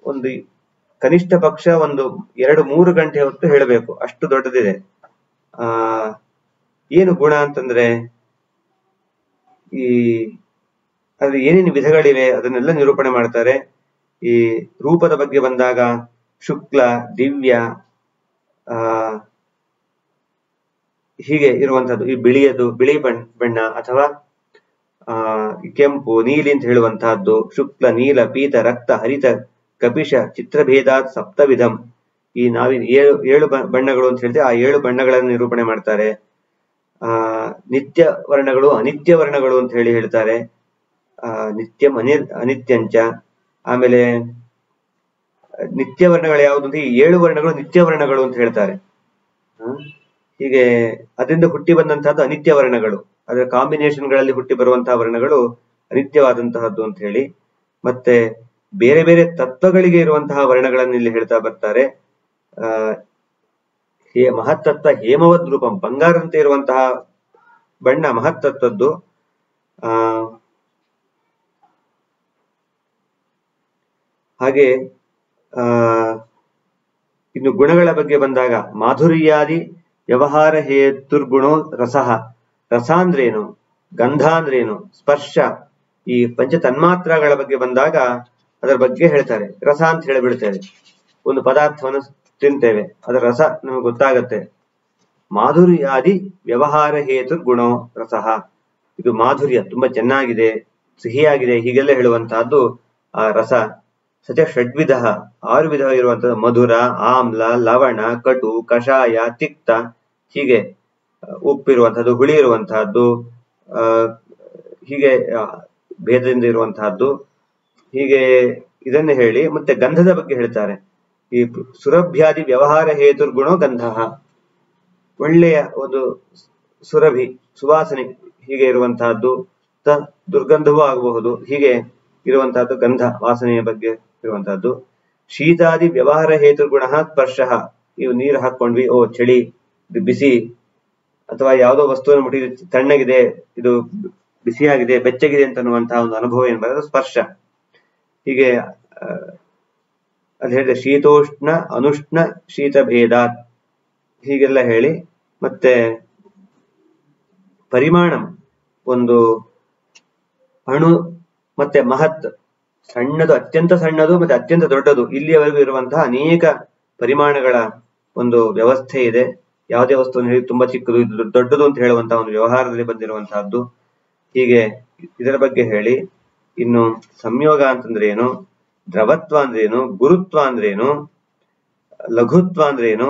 ಒಂದು ಕನಿಷ್ಠ ಪಕ್ಷ ಒಂದು ಎರಡು ಮೂರು ಗಂಟೆ ಹೊತ್ತು ಹೇಳಬೇಕು. ಅಷ್ಟು ದೊಡ್ಡದಿದೆ. ಆ, ಏನು ಗುಣ ಅಂತಂದ್ರೆ ಈ ಅದ್ರ ಏನೇನು ವಿಧಗಳಿವೆ ಅದನ್ನೆಲ್ಲ ನಿರೂಪಣೆ ಮಾಡ್ತಾರೆ. ಈ ರೂಪದ ಬಗ್ಗೆ ಬಂದಾಗ ಶುಕ್ಲ, ದಿವ್ಯ, ಆ, ಹೀಗೆ ಇರುವಂತದ್ದು ಈ ಬಿಳಿಯದು, ಬಿಳಿ ಬಣ್ಣ ಅಥವಾ ಕೆಂಪು, ನೀಲಿ ಅಂತ ಹೇಳುವಂತಹದ್ದು, ಶುಕ್ಲ, ನೀಲ, ಪೀತ, ರಕ್ತ, ಹರಿತ, ಕಪಿಶ ಚಿತ್ರಭೇದಾತ್ ಸಪ್ತವಿಧಂ. ಈ ನಾವಿ ಏಳು ಏಳು ಬಣ್ಣಗಳು ಅಂತ ಹೇಳಿದ್ರೆ ಆ ಏಳು ಬಣ್ಣಗಳನ್ನು ನಿರೂಪಣೆ ಮಾಡ್ತಾರೆ. ಆ, ನಿತ್ಯ ವರ್ಣಗಳು, ಅನಿತ್ಯ ವರ್ಣಗಳು ಅಂತ ಹೇಳಿ ಹೇಳ್ತಾರೆ. ಆ, ನಿತ್ಯಂ ಅನಿ, ಅನಿತ್ಯಂಚ. ಆಮೇಲೆ, ನಿತ್ಯ ವರ್ಣಗಳು ಯಾವುದು ಅಂತ ಈ ಏಳು ವರ್ಣಗಳು ನಿತ್ಯ ವರ್ಣಗಳು ಅಂತ ಹೇಳ್ತಾರೆ. ಹೀಗೆ, ಅದರಿಂದ ಹುಟ್ಟಿ ಬಂದಂತಹದ್ದು ಅನಿತ್ಯ ವರ್ಣಗಳು. ಅದರ ಕಾಂಬಿನೇಷನ್ಗಳಲ್ಲಿ ಹುಟ್ಟಿ ಬರುವಂತಹ ವರ್ಣಗಳು ಅನಿತ್ಯವಾದಂತಹದ್ದು ಅಂತ ಹೇಳಿ. ಮತ್ತೆ ಬೇರೆ ಬೇರೆ ತತ್ವಗಳಿಗೆ ಇರುವಂತಹ ವರ್ಣಗಳನ್ನು ಇಲ್ಲಿ ಹೇಳ್ತಾ ಬರ್ತಾರೆ. ಹೇ, ಮಹತ್ತತ್ವ ಹೇಮವದ್ ರೂಪಂ ಬಂಗಾರಂತೆ ಇರುವಂತಹ ಬಣ್ಣ ಮಹತ್ತತ್ವದ್ದು. ಆ, ಹಾಗೆ, ಆ, ಇನ್ನು ಗುಣಗಳ ಬಗ್ಗೆ ಬಂದಾಗ ಮಾಧುರ್ಯಾದಿ, ವ್ಯವಹಾರ ಹೇತುರ್ಗುಣೋ ರಸಃ. ರಸ ಅಂದ್ರೇನು ಗಂಧ ಅಂದ್ರೇನು ಸ್ಪರ್ಶ ಈ ಪಂಚ ತನ್ಮಾತ್ರಗಳ ಬಗ್ಗೆ ಬಂದಾಗ ಅದರ ಬಗ್ಗೆ ಹೇಳ್ತಾರೆ. ರಸ ಅಂತ ಹೇಳಿಬಿಡ್ತೇವೆ. ಒಂದು ಪದಾರ್ಥವನ್ನು ತಿಂತೇವೆ. ಅದರ ರಸ ನಮಗೆ ಗೊತ್ತಾಗತ್ತೆ. ಮಾಧುರ್ಯಾದಿ ವ್ಯವಹಾರ ಹೇತು ಗುಣೋ ರಸಃ. ಇದು ಮಾಧುರ್ಯ, ತುಂಬಾ ಚೆನ್ನಾಗಿದೆ, ಸಿಹಿಯಾಗಿದೆ, ಹೀಗೆಲ್ಲ ಹೇಳುವಂತಹದ್ದು ಆ ರಸ. ಸತ್ಯ ಷಡ್ವಿಧ ಆರು ವಿಧ ಇರುವಂತದ್ದು ಮಧುರ, ಆಮ್ಲ, ಲವಣ ಕಟು ಕಷಾಯ, ತಿಕ್ತ, ಹೀಗೆ. ಉಪ್ಪಿರುವಂತಹದ್ದು ಹುಳಿ ಇರುವಂತಹದ್ದು ಹೀಗೆ ಭೇದದಿಂದ ಇರುವಂತಹದ್ದು ಹೀಗೆ ಇದನ್ನು ಹೇಳಿ ಮತ್ತೆ ಗಂಧದ ಬಗ್ಗೆ ಹೇಳ್ತಾರೆ. ಈ ಸುರಭ್ಯಾದಿ ವ್ಯವಹಾರ ಹೇತುರ್ಗುಣೋ ಗಂಧ. ಒಳ್ಳೆಯ ಒಂದು ಸುರಭಿ, ಸುವಾಸನೆ ಹೀಗೆ ಇರುವಂತಹದ್ದು ತ, ದುರ್ಗಂಧವೂ ಆಗಬಹುದು, ಹೀಗೆ ಇರುವಂತಹದ್ದು ಗಂಧ, ವಾಸನೆಯ ಬಗ್ಗೆ ಇರುವಂತಹದ್ದು ಶೀತಾದಿ ವ್ಯವಹಾರ ಹೇತುರ್ಗುಣ ಸ್ಪರ್ಶ. ಇವು ನೀರು ಹಾಕೊಂಡ್ವಿ ಓ, ಚಳಿ, ಬಿಸಿ ಅಥವಾ ಯಾವುದೋ ವಸ್ತುವನ್ನು ಮುಟ್ಟಿ ತಣ್ಣಗಿದೆ, ಇದು ಬಿಸಿಯಾಗಿದೆ, ಬೆಚ್ಚಗಿದೆ ಅಂತ ಅನ್ನುವಂತಹ ಒಂದು ಅನುಭವ ಏನ್ ಬರೋದು ಸ್ಪರ್ಶ. ಹೀಗೆ ಅಲ್ಲಿ ಹೇಳಿದೆ, ಶೀತೋಷ್ಣ ಅನುಷ್ಣ ಶೀತ ಭೇದ ಹೀಗೆಲ್ಲ ಹೇಳಿ, ಮತ್ತೆ ಪರಿಮಾಣ, ಒಂದು ಅಣು ಮತ್ತೆ ಮಹತ್, ಸಣ್ಣದು, ಅತ್ಯಂತ ಸಣ್ಣದು ಮತ್ತೆ ಅತ್ಯಂತ ದೊಡ್ಡದು, ಇಲ್ಲಿಯವರೆಗೂ ಇರುವಂತಹ ಅನೇಕ ಪರಿಮಾಣಗಳ ಒಂದು ವ್ಯವಸ್ಥೆ ಇದೆ. ಯಾವುದೇ ವಸ್ತುವನ್ನು ಹೇಳಿ ತುಂಬಾ ಚಿಕ್ಕದು ಇದು ದೊಡ್ಡದು ಅಂತ ಹೇಳುವಂತಹ ಒಂದು ವ್ಯವಹಾರದಲ್ಲಿ ಬಂದಿರುವಂತಹದ್ದು. ಹೀಗೆ ಇದರ ಬಗ್ಗೆ ಹೇಳಿ, ಇನ್ನು ಸಂಯೋಗ ಅಂತಂದ್ರೆ ಏನು? ದ್ರವತ್ವ ಅಂದ್ರೆ ಏನು? ಗುರುತ್ವ ಅಂದ್ರೆ ಏನು? ಲಘುತ್ವ ಅಂದ್ರೆ ಏನು?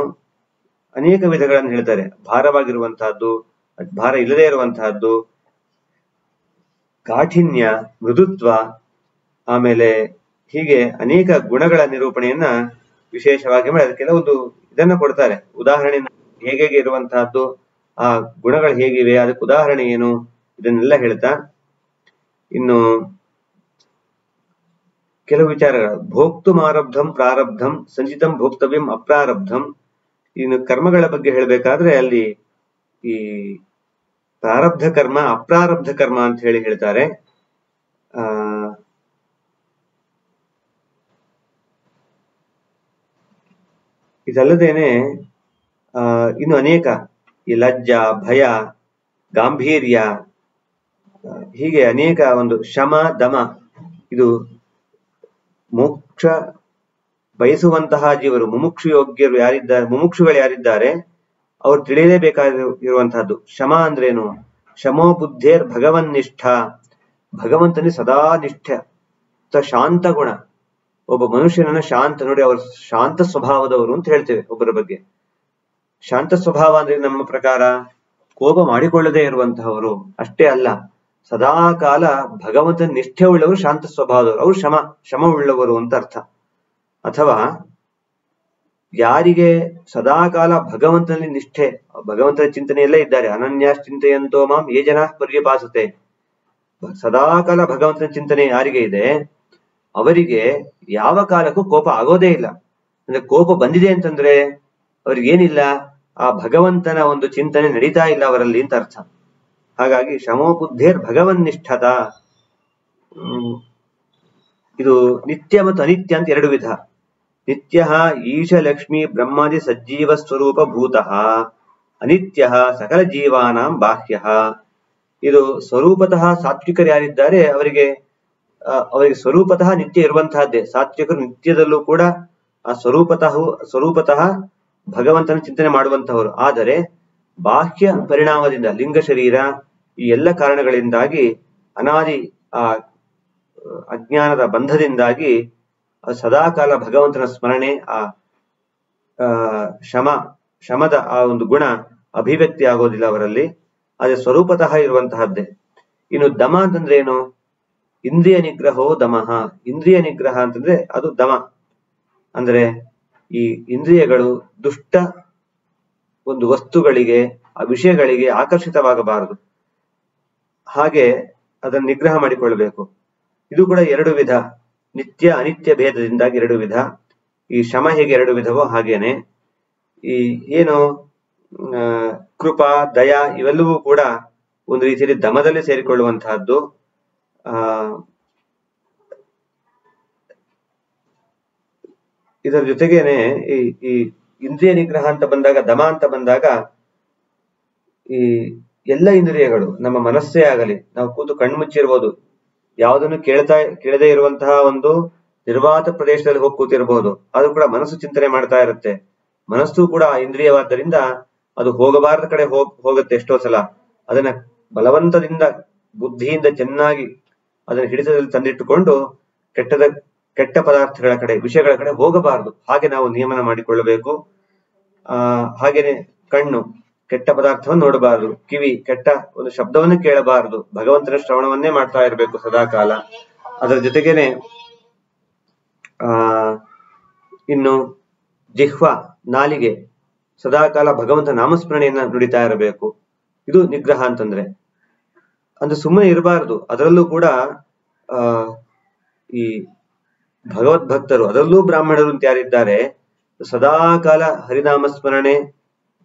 ಅನೇಕ ವಿಧಗಳನ್ನು ಹೇಳ್ತಾರೆ. ಭಾರವಾಗಿರುವಂತಹದ್ದು, ಭಾರ ಇಲ್ಲದೆ ಇರುವಂತಹದ್ದು ಕಾಠಿನ್ಯ ಮೃದುತ್ವ, ಆಮೇಲೆ ಹೀಗೆ ಅನೇಕ ಗುಣಗಳ ನಿರೂಪಣೆಯನ್ನ ವಿಶೇಷವಾಗಿ ಮಾಡಿ. ಅದಕ್ಕೆಲ್ಲ ಒಂದು ಇದನ್ನ ಕೊಡ್ತಾರೆ. ಉದಾಹರಣೆ ಹೇಗೆ ಇರುವಂತಹದ್ದು, ಆ ಗುಣಗಳು ಹೇಗಿವೆ, ಅದಕ್ಕೆ ಉದಾಹರಣೆ ಏನು, ಇದನ್ನೆಲ್ಲ ಹೇಳ್ತಾ, ಇನ್ನು ಕೆಲವು ವಿಚಾರಗಳು. ಭೋಕ್ತು ಆರಬ್ಧಂ ಪ್ರಾರಬ್ಧಂ ಸಂಚಿತಂ ಭೋಕ್ತವ್ಯಂ ಅಪ್ರಾರಬ್ಧಂ. ಇನ್ನು ಕರ್ಮಗಳ ಬಗ್ಗೆ ಹೇಳಬೇಕಾದ್ರೆ ಅಲ್ಲಿ ಈ ಪ್ರಾರಬ್ಧ ಕರ್ಮ, ಅಪ್ರಾರಬ್ಧ ಕರ್ಮ ಅಂತ ಹೇಳಿ ಹೇಳ್ತಾರೆ. ಆ, ಇದಲ್ಲದೇನೆ ಇನ್ನು ಅನೇಕ ಈ ಲಜ್ಜ, ಭಯ, ಗಾಂಭೀರ್ಯ ಹೀಗೆ ಅನೇಕ ಒಂದು ಶಮ, ದಮ, ಇದು ಮೋಕ್ಷ ಬಯಸುವಂತಹ ಜೀವರು, ಮುಮುಕ್ಷು ಯೋಗ್ಯರು ಯಾರಿದ್ದಾರೆ, ಮುಮುಕ್ಷುಗಳು ಯಾರಿದ್ದಾರೆ, ಅವ್ರು ತಿಳಿಯಲೇಬೇಕಾಗಿರುವಂತಹದ್ದು ಶಮ ಅಂದ್ರೇನು? ಶಮೋ ಬುದ್ಧೇರ್ ಭಗವನ್ ನಿಷ್ಠ. ಭಗವಂತನೇ ಸದಾ ನಿಷ್ಠ. ಶಾಂತ ಗುಣ. ಒಬ್ಬ ಮನುಷ್ಯನನ್ನ ಶಾಂತ ನೋಡಿ, ಅವರು ಶಾಂತ ಸ್ವಭಾವದವರು ಅಂತ ಹೇಳ್ತೇವೆ ಒಬ್ಬರ ಬಗ್ಗೆ. ಶಾಂತ ಸ್ವಭಾವ ಅಂದ್ರೆ ನಮ್ಮ ಪ್ರಕಾರ ಕೋಪ ಮಾಡಿಕೊಳ್ಳದೇ ಇರುವಂತಹವರು ಅಷ್ಟೇ ಅಲ್ಲ ಸದಾ ಕಾಲ ಭಗವಂತನ ನಿಷ್ಠೆ ಉಳ್ಳವರು ಶಾಂತ ಸ್ವಭಾವದವರು. ಅವರು ಶಮ ಶಮ ಉಳ್ಳವರು ಅಂತ ಅರ್ಥ. ಅಥವಾ ಯಾರಿಗೆ ಸದಾಕಾಲ ಭಗವಂತನಲ್ಲಿ ನಿಷ್ಠೆ, ಭಗವಂತನ ಚಿಂತನೆಯಲ್ಲೇ ಇದ್ದಾರೆ. ಅನನ್ಯ ಚಿಂತೆಯಂತೋ ಮಾಂ ಏ ಜನ ಪರ್ಯಪಾಸತೆ. ಸದಾಕಾಲ ಭಗವಂತನ ಚಿಂತನೆ ಯಾರಿಗೆ ಇದೆ? ಅವರಿಗೆ ಯಾವ ಕಾಲಕ್ಕೂ ಕೋಪ ಆಗೋದೇ ಇಲ್ಲ. ಅಂದ್ರೆ ಕೋಪ ಬಂದಿದೆ ಅಂತಂದ್ರೆ ಅವ್ರಿಗೆ ಏನಿಲ್ಲ ಆ ಭಗವಂತನ ಒಂದು ಚಿಂತನೆ ನಡೀತಾ ಇಲ್ಲ ಅವರಲ್ಲಿ ಅಂತ ಅರ್ಥ. ಹಾಗಾಗಿ ಶಮೋಬುದ್ಧೇರ್ ಭಗವನ್ ನಿಷ್ಠತ. ಇದು ನಿತ್ಯ ಮತ್ತು ಅನಿತ್ಯ ಅಂತ ಎರಡು ವಿಧ. ನಿತ್ಯ ಈಶ ಲಕ್ಷ್ಮಿ ಬ್ರಹ್ಮಾದಿ ಸಜ್ಜೀವ ಸ್ವರೂಪ ಭೂತಃ. ಅನಿತ್ಯ ಸಕಲ ಜೀವಾನಾಂ ಬಾಹ್ಯ. ಇದು ಸ್ವರೂಪತಃ ಸಾತ್ವಿಕರು ಯಾರಿದ್ದಾರೆ, ಅವರಿಗೆ ಅವರಿಗೆ ಸ್ವರೂಪತಃ ನಿತ್ಯ ಇರುವಂತಹದ್ದೇ. ಸಾತ್ವಿಕರು ನಿತ್ಯದಲ್ಲೂ ಕೂಡ ಆ ಸ್ವರೂಪತಃ ಸ್ವರೂಪತಃ ಭಗವಂತನ ಚಿಂತನೆ ಮಾಡುವಂತಹವರು. ಆದರೆ ಬಾಹ್ಯ ಪರಿಣಾಮದಿಂದ ಲಿಂಗ ಶರೀರ ಈ ಎಲ್ಲ ಕಾರಣಗಳಿಂದಾಗಿ ಅನಾದಿ ಆ ಅಜ್ಞಾನದ ಬಂಧದಿಂದಾಗಿ ಸದಾಕಾಲ ಭಗವಂತನ ಸ್ಮರಣೆ ಆ ಆ, ಶಮ ಶಮದ ಆ ಒಂದು ಗುಣ ಅಭಿವ್ಯಕ್ತಿ ಆಗೋದಿಲ್ಲ ಅವರಲ್ಲಿ. ಅದೇ ಸ್ವರೂಪತಃ ಇರುವಂತಹದ್ದೇ. ಇನ್ನು ದಮ ಅಂತಂದ್ರೆ ಏನು? ಇಂದ್ರಿಯ ನಿಗ್ರಹೋ ದಮಃ. ಇಂದ್ರಿಯ ನಿಗ್ರಹ ಅಂತಂದ್ರೆ ಅದು ದಮ. ಅಂದ್ರೆ ಈ ಇಂದ್ರಿಯಗಳು ದುಷ್ಟ ಒಂದು ವಸ್ತುಗಳಿಗೆ, ಆ ವಿಷಯಗಳಿಗೆ ಆಕರ್ಷಿತವಾಗಬಾರದು. ಹಾಗೆ ಅದನ್ನು ನಿಗ್ರಹ ಮಾಡಿಕೊಳ್ಳಬೇಕು. ಇದು ಕೂಡ ಎರಡು ವಿಧ. ನಿತ್ಯ ಅನಿತ್ಯ ಭೇದದಿಂದಾಗಿ ಎರಡು ವಿಧ. ಈ ಶಮ ಹೇಗೆ ಎರಡು ವಿಧವೋ ಹಾಗೇನೆ. ಈ ಏನು ಕೃಪಾ, ದಯಾ ಇವೆಲ್ಲವೂ ಕೂಡ ಒಂದು ರೀತಿಯಲ್ಲಿ ದಮದಲ್ಲಿ ಸೇರಿಕೊಳ್ಳುವಂತಹದ್ದು. ಆ ಇದರ ಜೊತೆಗೇನೆ ಈ ಈ ಇಂದ್ರಿಯ ನಿಗ್ರಹ ಅಂತ ಬಂದಾಗ, ದಮ ಅಂತ ಬಂದಾಗ ಈ ಎಲ್ಲ ಇಂದ್ರಿಯಗಳು ನಮ್ಮ ಮನಸ್ಸೇ ಆಗಲಿ, ನಾವು ಕೂತು ಕಣ್ಮುಚ್ಚಿರ್ಬೋದು ಯಾವುದನ್ನು ಕೇಳ್ತಾ, ಕೇಳದೇ ಇರುವಂತಹ ಒಂದು ನಿರ್ವಾತ ಪ್ರದೇಶದಲ್ಲಿ ಹೋಗಿ ಕೂತಿರಬಹುದು ಅದು ಕೂಡ ಮನಸ್ಸು ಚಿಂತನೆ ಮಾಡ್ತಾ ಇರುತ್ತೆ. ಮನಸ್ಸು ಕೂಡ ಇಂದ್ರಿಯವಾದ್ದರಿಂದ ಅದು ಹೋಗಬಾರದ ಕಡೆ ಹೋಗ್ ಹೋಗುತ್ತೆ ಎಷ್ಟೋ ಸಲ. ಅದನ್ನ ಬಲವಂತದಿಂದ, ಬುದ್ಧಿಯಿಂದ ಚೆನ್ನಾಗಿ ಅದನ್ನ ಹಿಡಿತದಲ್ಲಿ ತಂದಿಟ್ಟುಕೊಂಡು, ಕೆಟ್ಟದ ಕೆಟ್ಟ ಪದಾರ್ಥಗಳ ಕಡೆ, ವಿಷಯಗಳ ಕಡೆ ಹೋಗಬಾರದು. ಹಾಗೆ ನಾವು ನಿಯಮನ ಮಾಡಿಕೊಳ್ಳಬೇಕು. ಆ ಹಾಗೇನೆ ಕಣ್ಣು, ಕೆಟ್ಟ ಪದಾರ್ಥವನ್ನು ನೋಡಬಾರದು. ಕಿವಿ, ಕೆಟ್ಟ ಒಂದು ಶಬ್ದವನ್ನು ಕೇಳಬಾರದು. ಭಗವಂತನ ಶ್ರವಣವನ್ನೇ ಮಾಡ್ತಾ ಇರಬೇಕು ಸದಾಕಾಲ. ಅದರ ಜೊತೆಗೇನೆ, ಆ, ಇನ್ನು ಜಿಹ್ವ, ನಾಲಿಗೆ, ಸದಾಕಾಲ ಭಗವಂತ ನಾಮಸ್ಮರಣೆಯನ್ನ ನುಡಿತಾ ಇರಬೇಕು. ಇದು ನಿಗ್ರಹ ಅಂತಂದ್ರೆ. ಅಂದ್ರೆ ಸುಮ್ಮನೆ ಇರಬಾರದು. ಅದರಲ್ಲೂ ಕೂಡ, ಆ, ಈ ಭಗವದ್ ಭಕ್ತರು ಅದರಲ್ಲೂ ಬ್ರಾಹ್ಮಣರು ಅಂತ ಯಾರಿದ್ದಾರೆ, ಸದಾಕಾಲ ಹರಿನಾಮ ಸ್ಮರಣೆ,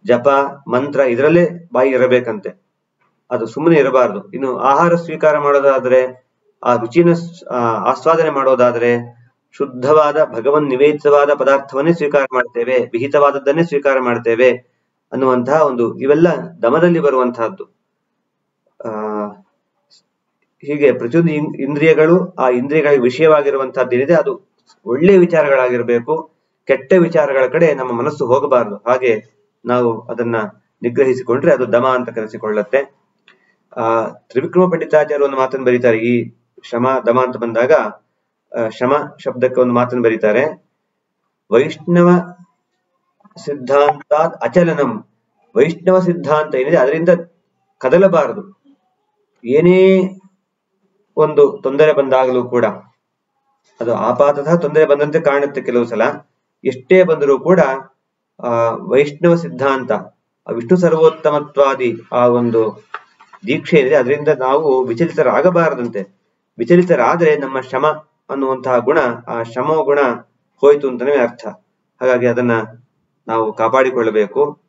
ಜಪ, ಮಂತ್ರ ಇದರಲ್ಲೇ ಬಾಯಿ ಇರಬೇಕಂತೆ. ಅದು ಸುಮ್ಮನೆ ಇರಬಾರದು. ಇನ್ನು ಆಹಾರ ಸ್ವೀಕಾರ ಮಾಡೋದಾದ್ರೆ, ಆ ರುಚಿನ ಆಸ್ವಾದನೆ ಮಾಡೋದಾದ್ರೆ, ಶುದ್ಧವಾದ ಭಗವನ್ ನಿವೇದಿತವಾದ ಪದಾರ್ಥವನ್ನೇ ಸ್ವೀಕಾರ ಮಾಡ್ತೇವೆ, ವಿಹಿತವಾದದ್ದನ್ನೇ ಸ್ವೀಕಾರ ಮಾಡ್ತೇವೆ ಅನ್ನುವಂತಹ ಒಂದು ಇವೆಲ್ಲ ದಮದಲ್ಲಿ ಬರುವಂತಹದ್ದು. ಆ ಹೀಗೆ ಪ್ರತಿಯೊಂದು ಇಂದ್ರಿಯಗಳು ಆ ಇಂದ್ರಿಯಗಳಿಗೆ ವಿಷಯವಾಗಿರುವಂತಹದ್ದೇನಿದೆ ಅದು ಒಳ್ಳೆ ವಿಚಾರಗಳಾಗಿರ್ಬೇಕು, ಕೆಟ್ಟ ವಿಚಾರಗಳ ಕಡೆ ನಮ್ಮ ಮನಸ್ಸು ಹೋಗಬಾರದು. ಹಾಗೆ ನಾವು ಅದನ್ನ ನಿಗ್ರಹಿಸಿಕೊಂಡ್ರೆ ಅದು ದಮ ಅಂತ ಕರೆಸಿಕೊಳ್ಳುತ್ತೆ. ಆ, ತ್ರಿವಿಕ್ರಮ ಪಂಡಿತಾಚಾರ್ಯ ಒಂದು ಮಾತನ್ನು ಬರೀತಾರೆ. ಈ ಶಮ ದಮ ಅಂತ ಬಂದಾಗ ಶಮ ಶಬ್ದಕ್ಕೆ ಒಂದು ಮಾತನ್ನು ಬರೀತಾರೆ. ವೈಷ್ಣವ ಸಿದ್ಧಾಂತ ಅಚಲನಂ. ವೈಷ್ಣವ ಸಿದ್ಧಾಂತ ಏನಿದೆ, ಅದರಿಂದ ಕದಲಬಾರದು. ಏನೇ ಒಂದು ತೊಂದರೆ ಬಂದಾಗಲೂ ಕೂಡ, ಅದು ಆಪಾತತಃ ತೊಂದರೆ ಬಂದಂತೆ ಕಾಣುತ್ತೆ ಕೆಲವು ಸಲ. ಎಷ್ಟೇ ಬಂದರೂ ಕೂಡ, ಆ, ವೈಷ್ಣವ ಸಿದ್ಧಾಂತ ವಿಷ್ಣು ಸರ್ವೋತ್ತಮತ್ವಾದಿ ಆ ಒಂದು ದೀಕ್ಷೆ ಇದೆ. ಅದರಿಂದ ನಾವು ವಿಚಲಿತರಾಗಬಾರದಂತೆ. ವಿಚಲಿತರಾದ್ರೆ ನಮ್ಮ ಶಮ ಅನ್ನುವಂತಹ ಗುಣ, ಆ ಶಮೋ ಗುಣ ಹೋಯ್ತು ಅಂತಾನೆ ಅರ್ಥ. ಹಾಗಾಗಿ ಅದನ್ನ ನಾವು ಕಾಪಾಡಿಕೊಳ್ಳಬೇಕು.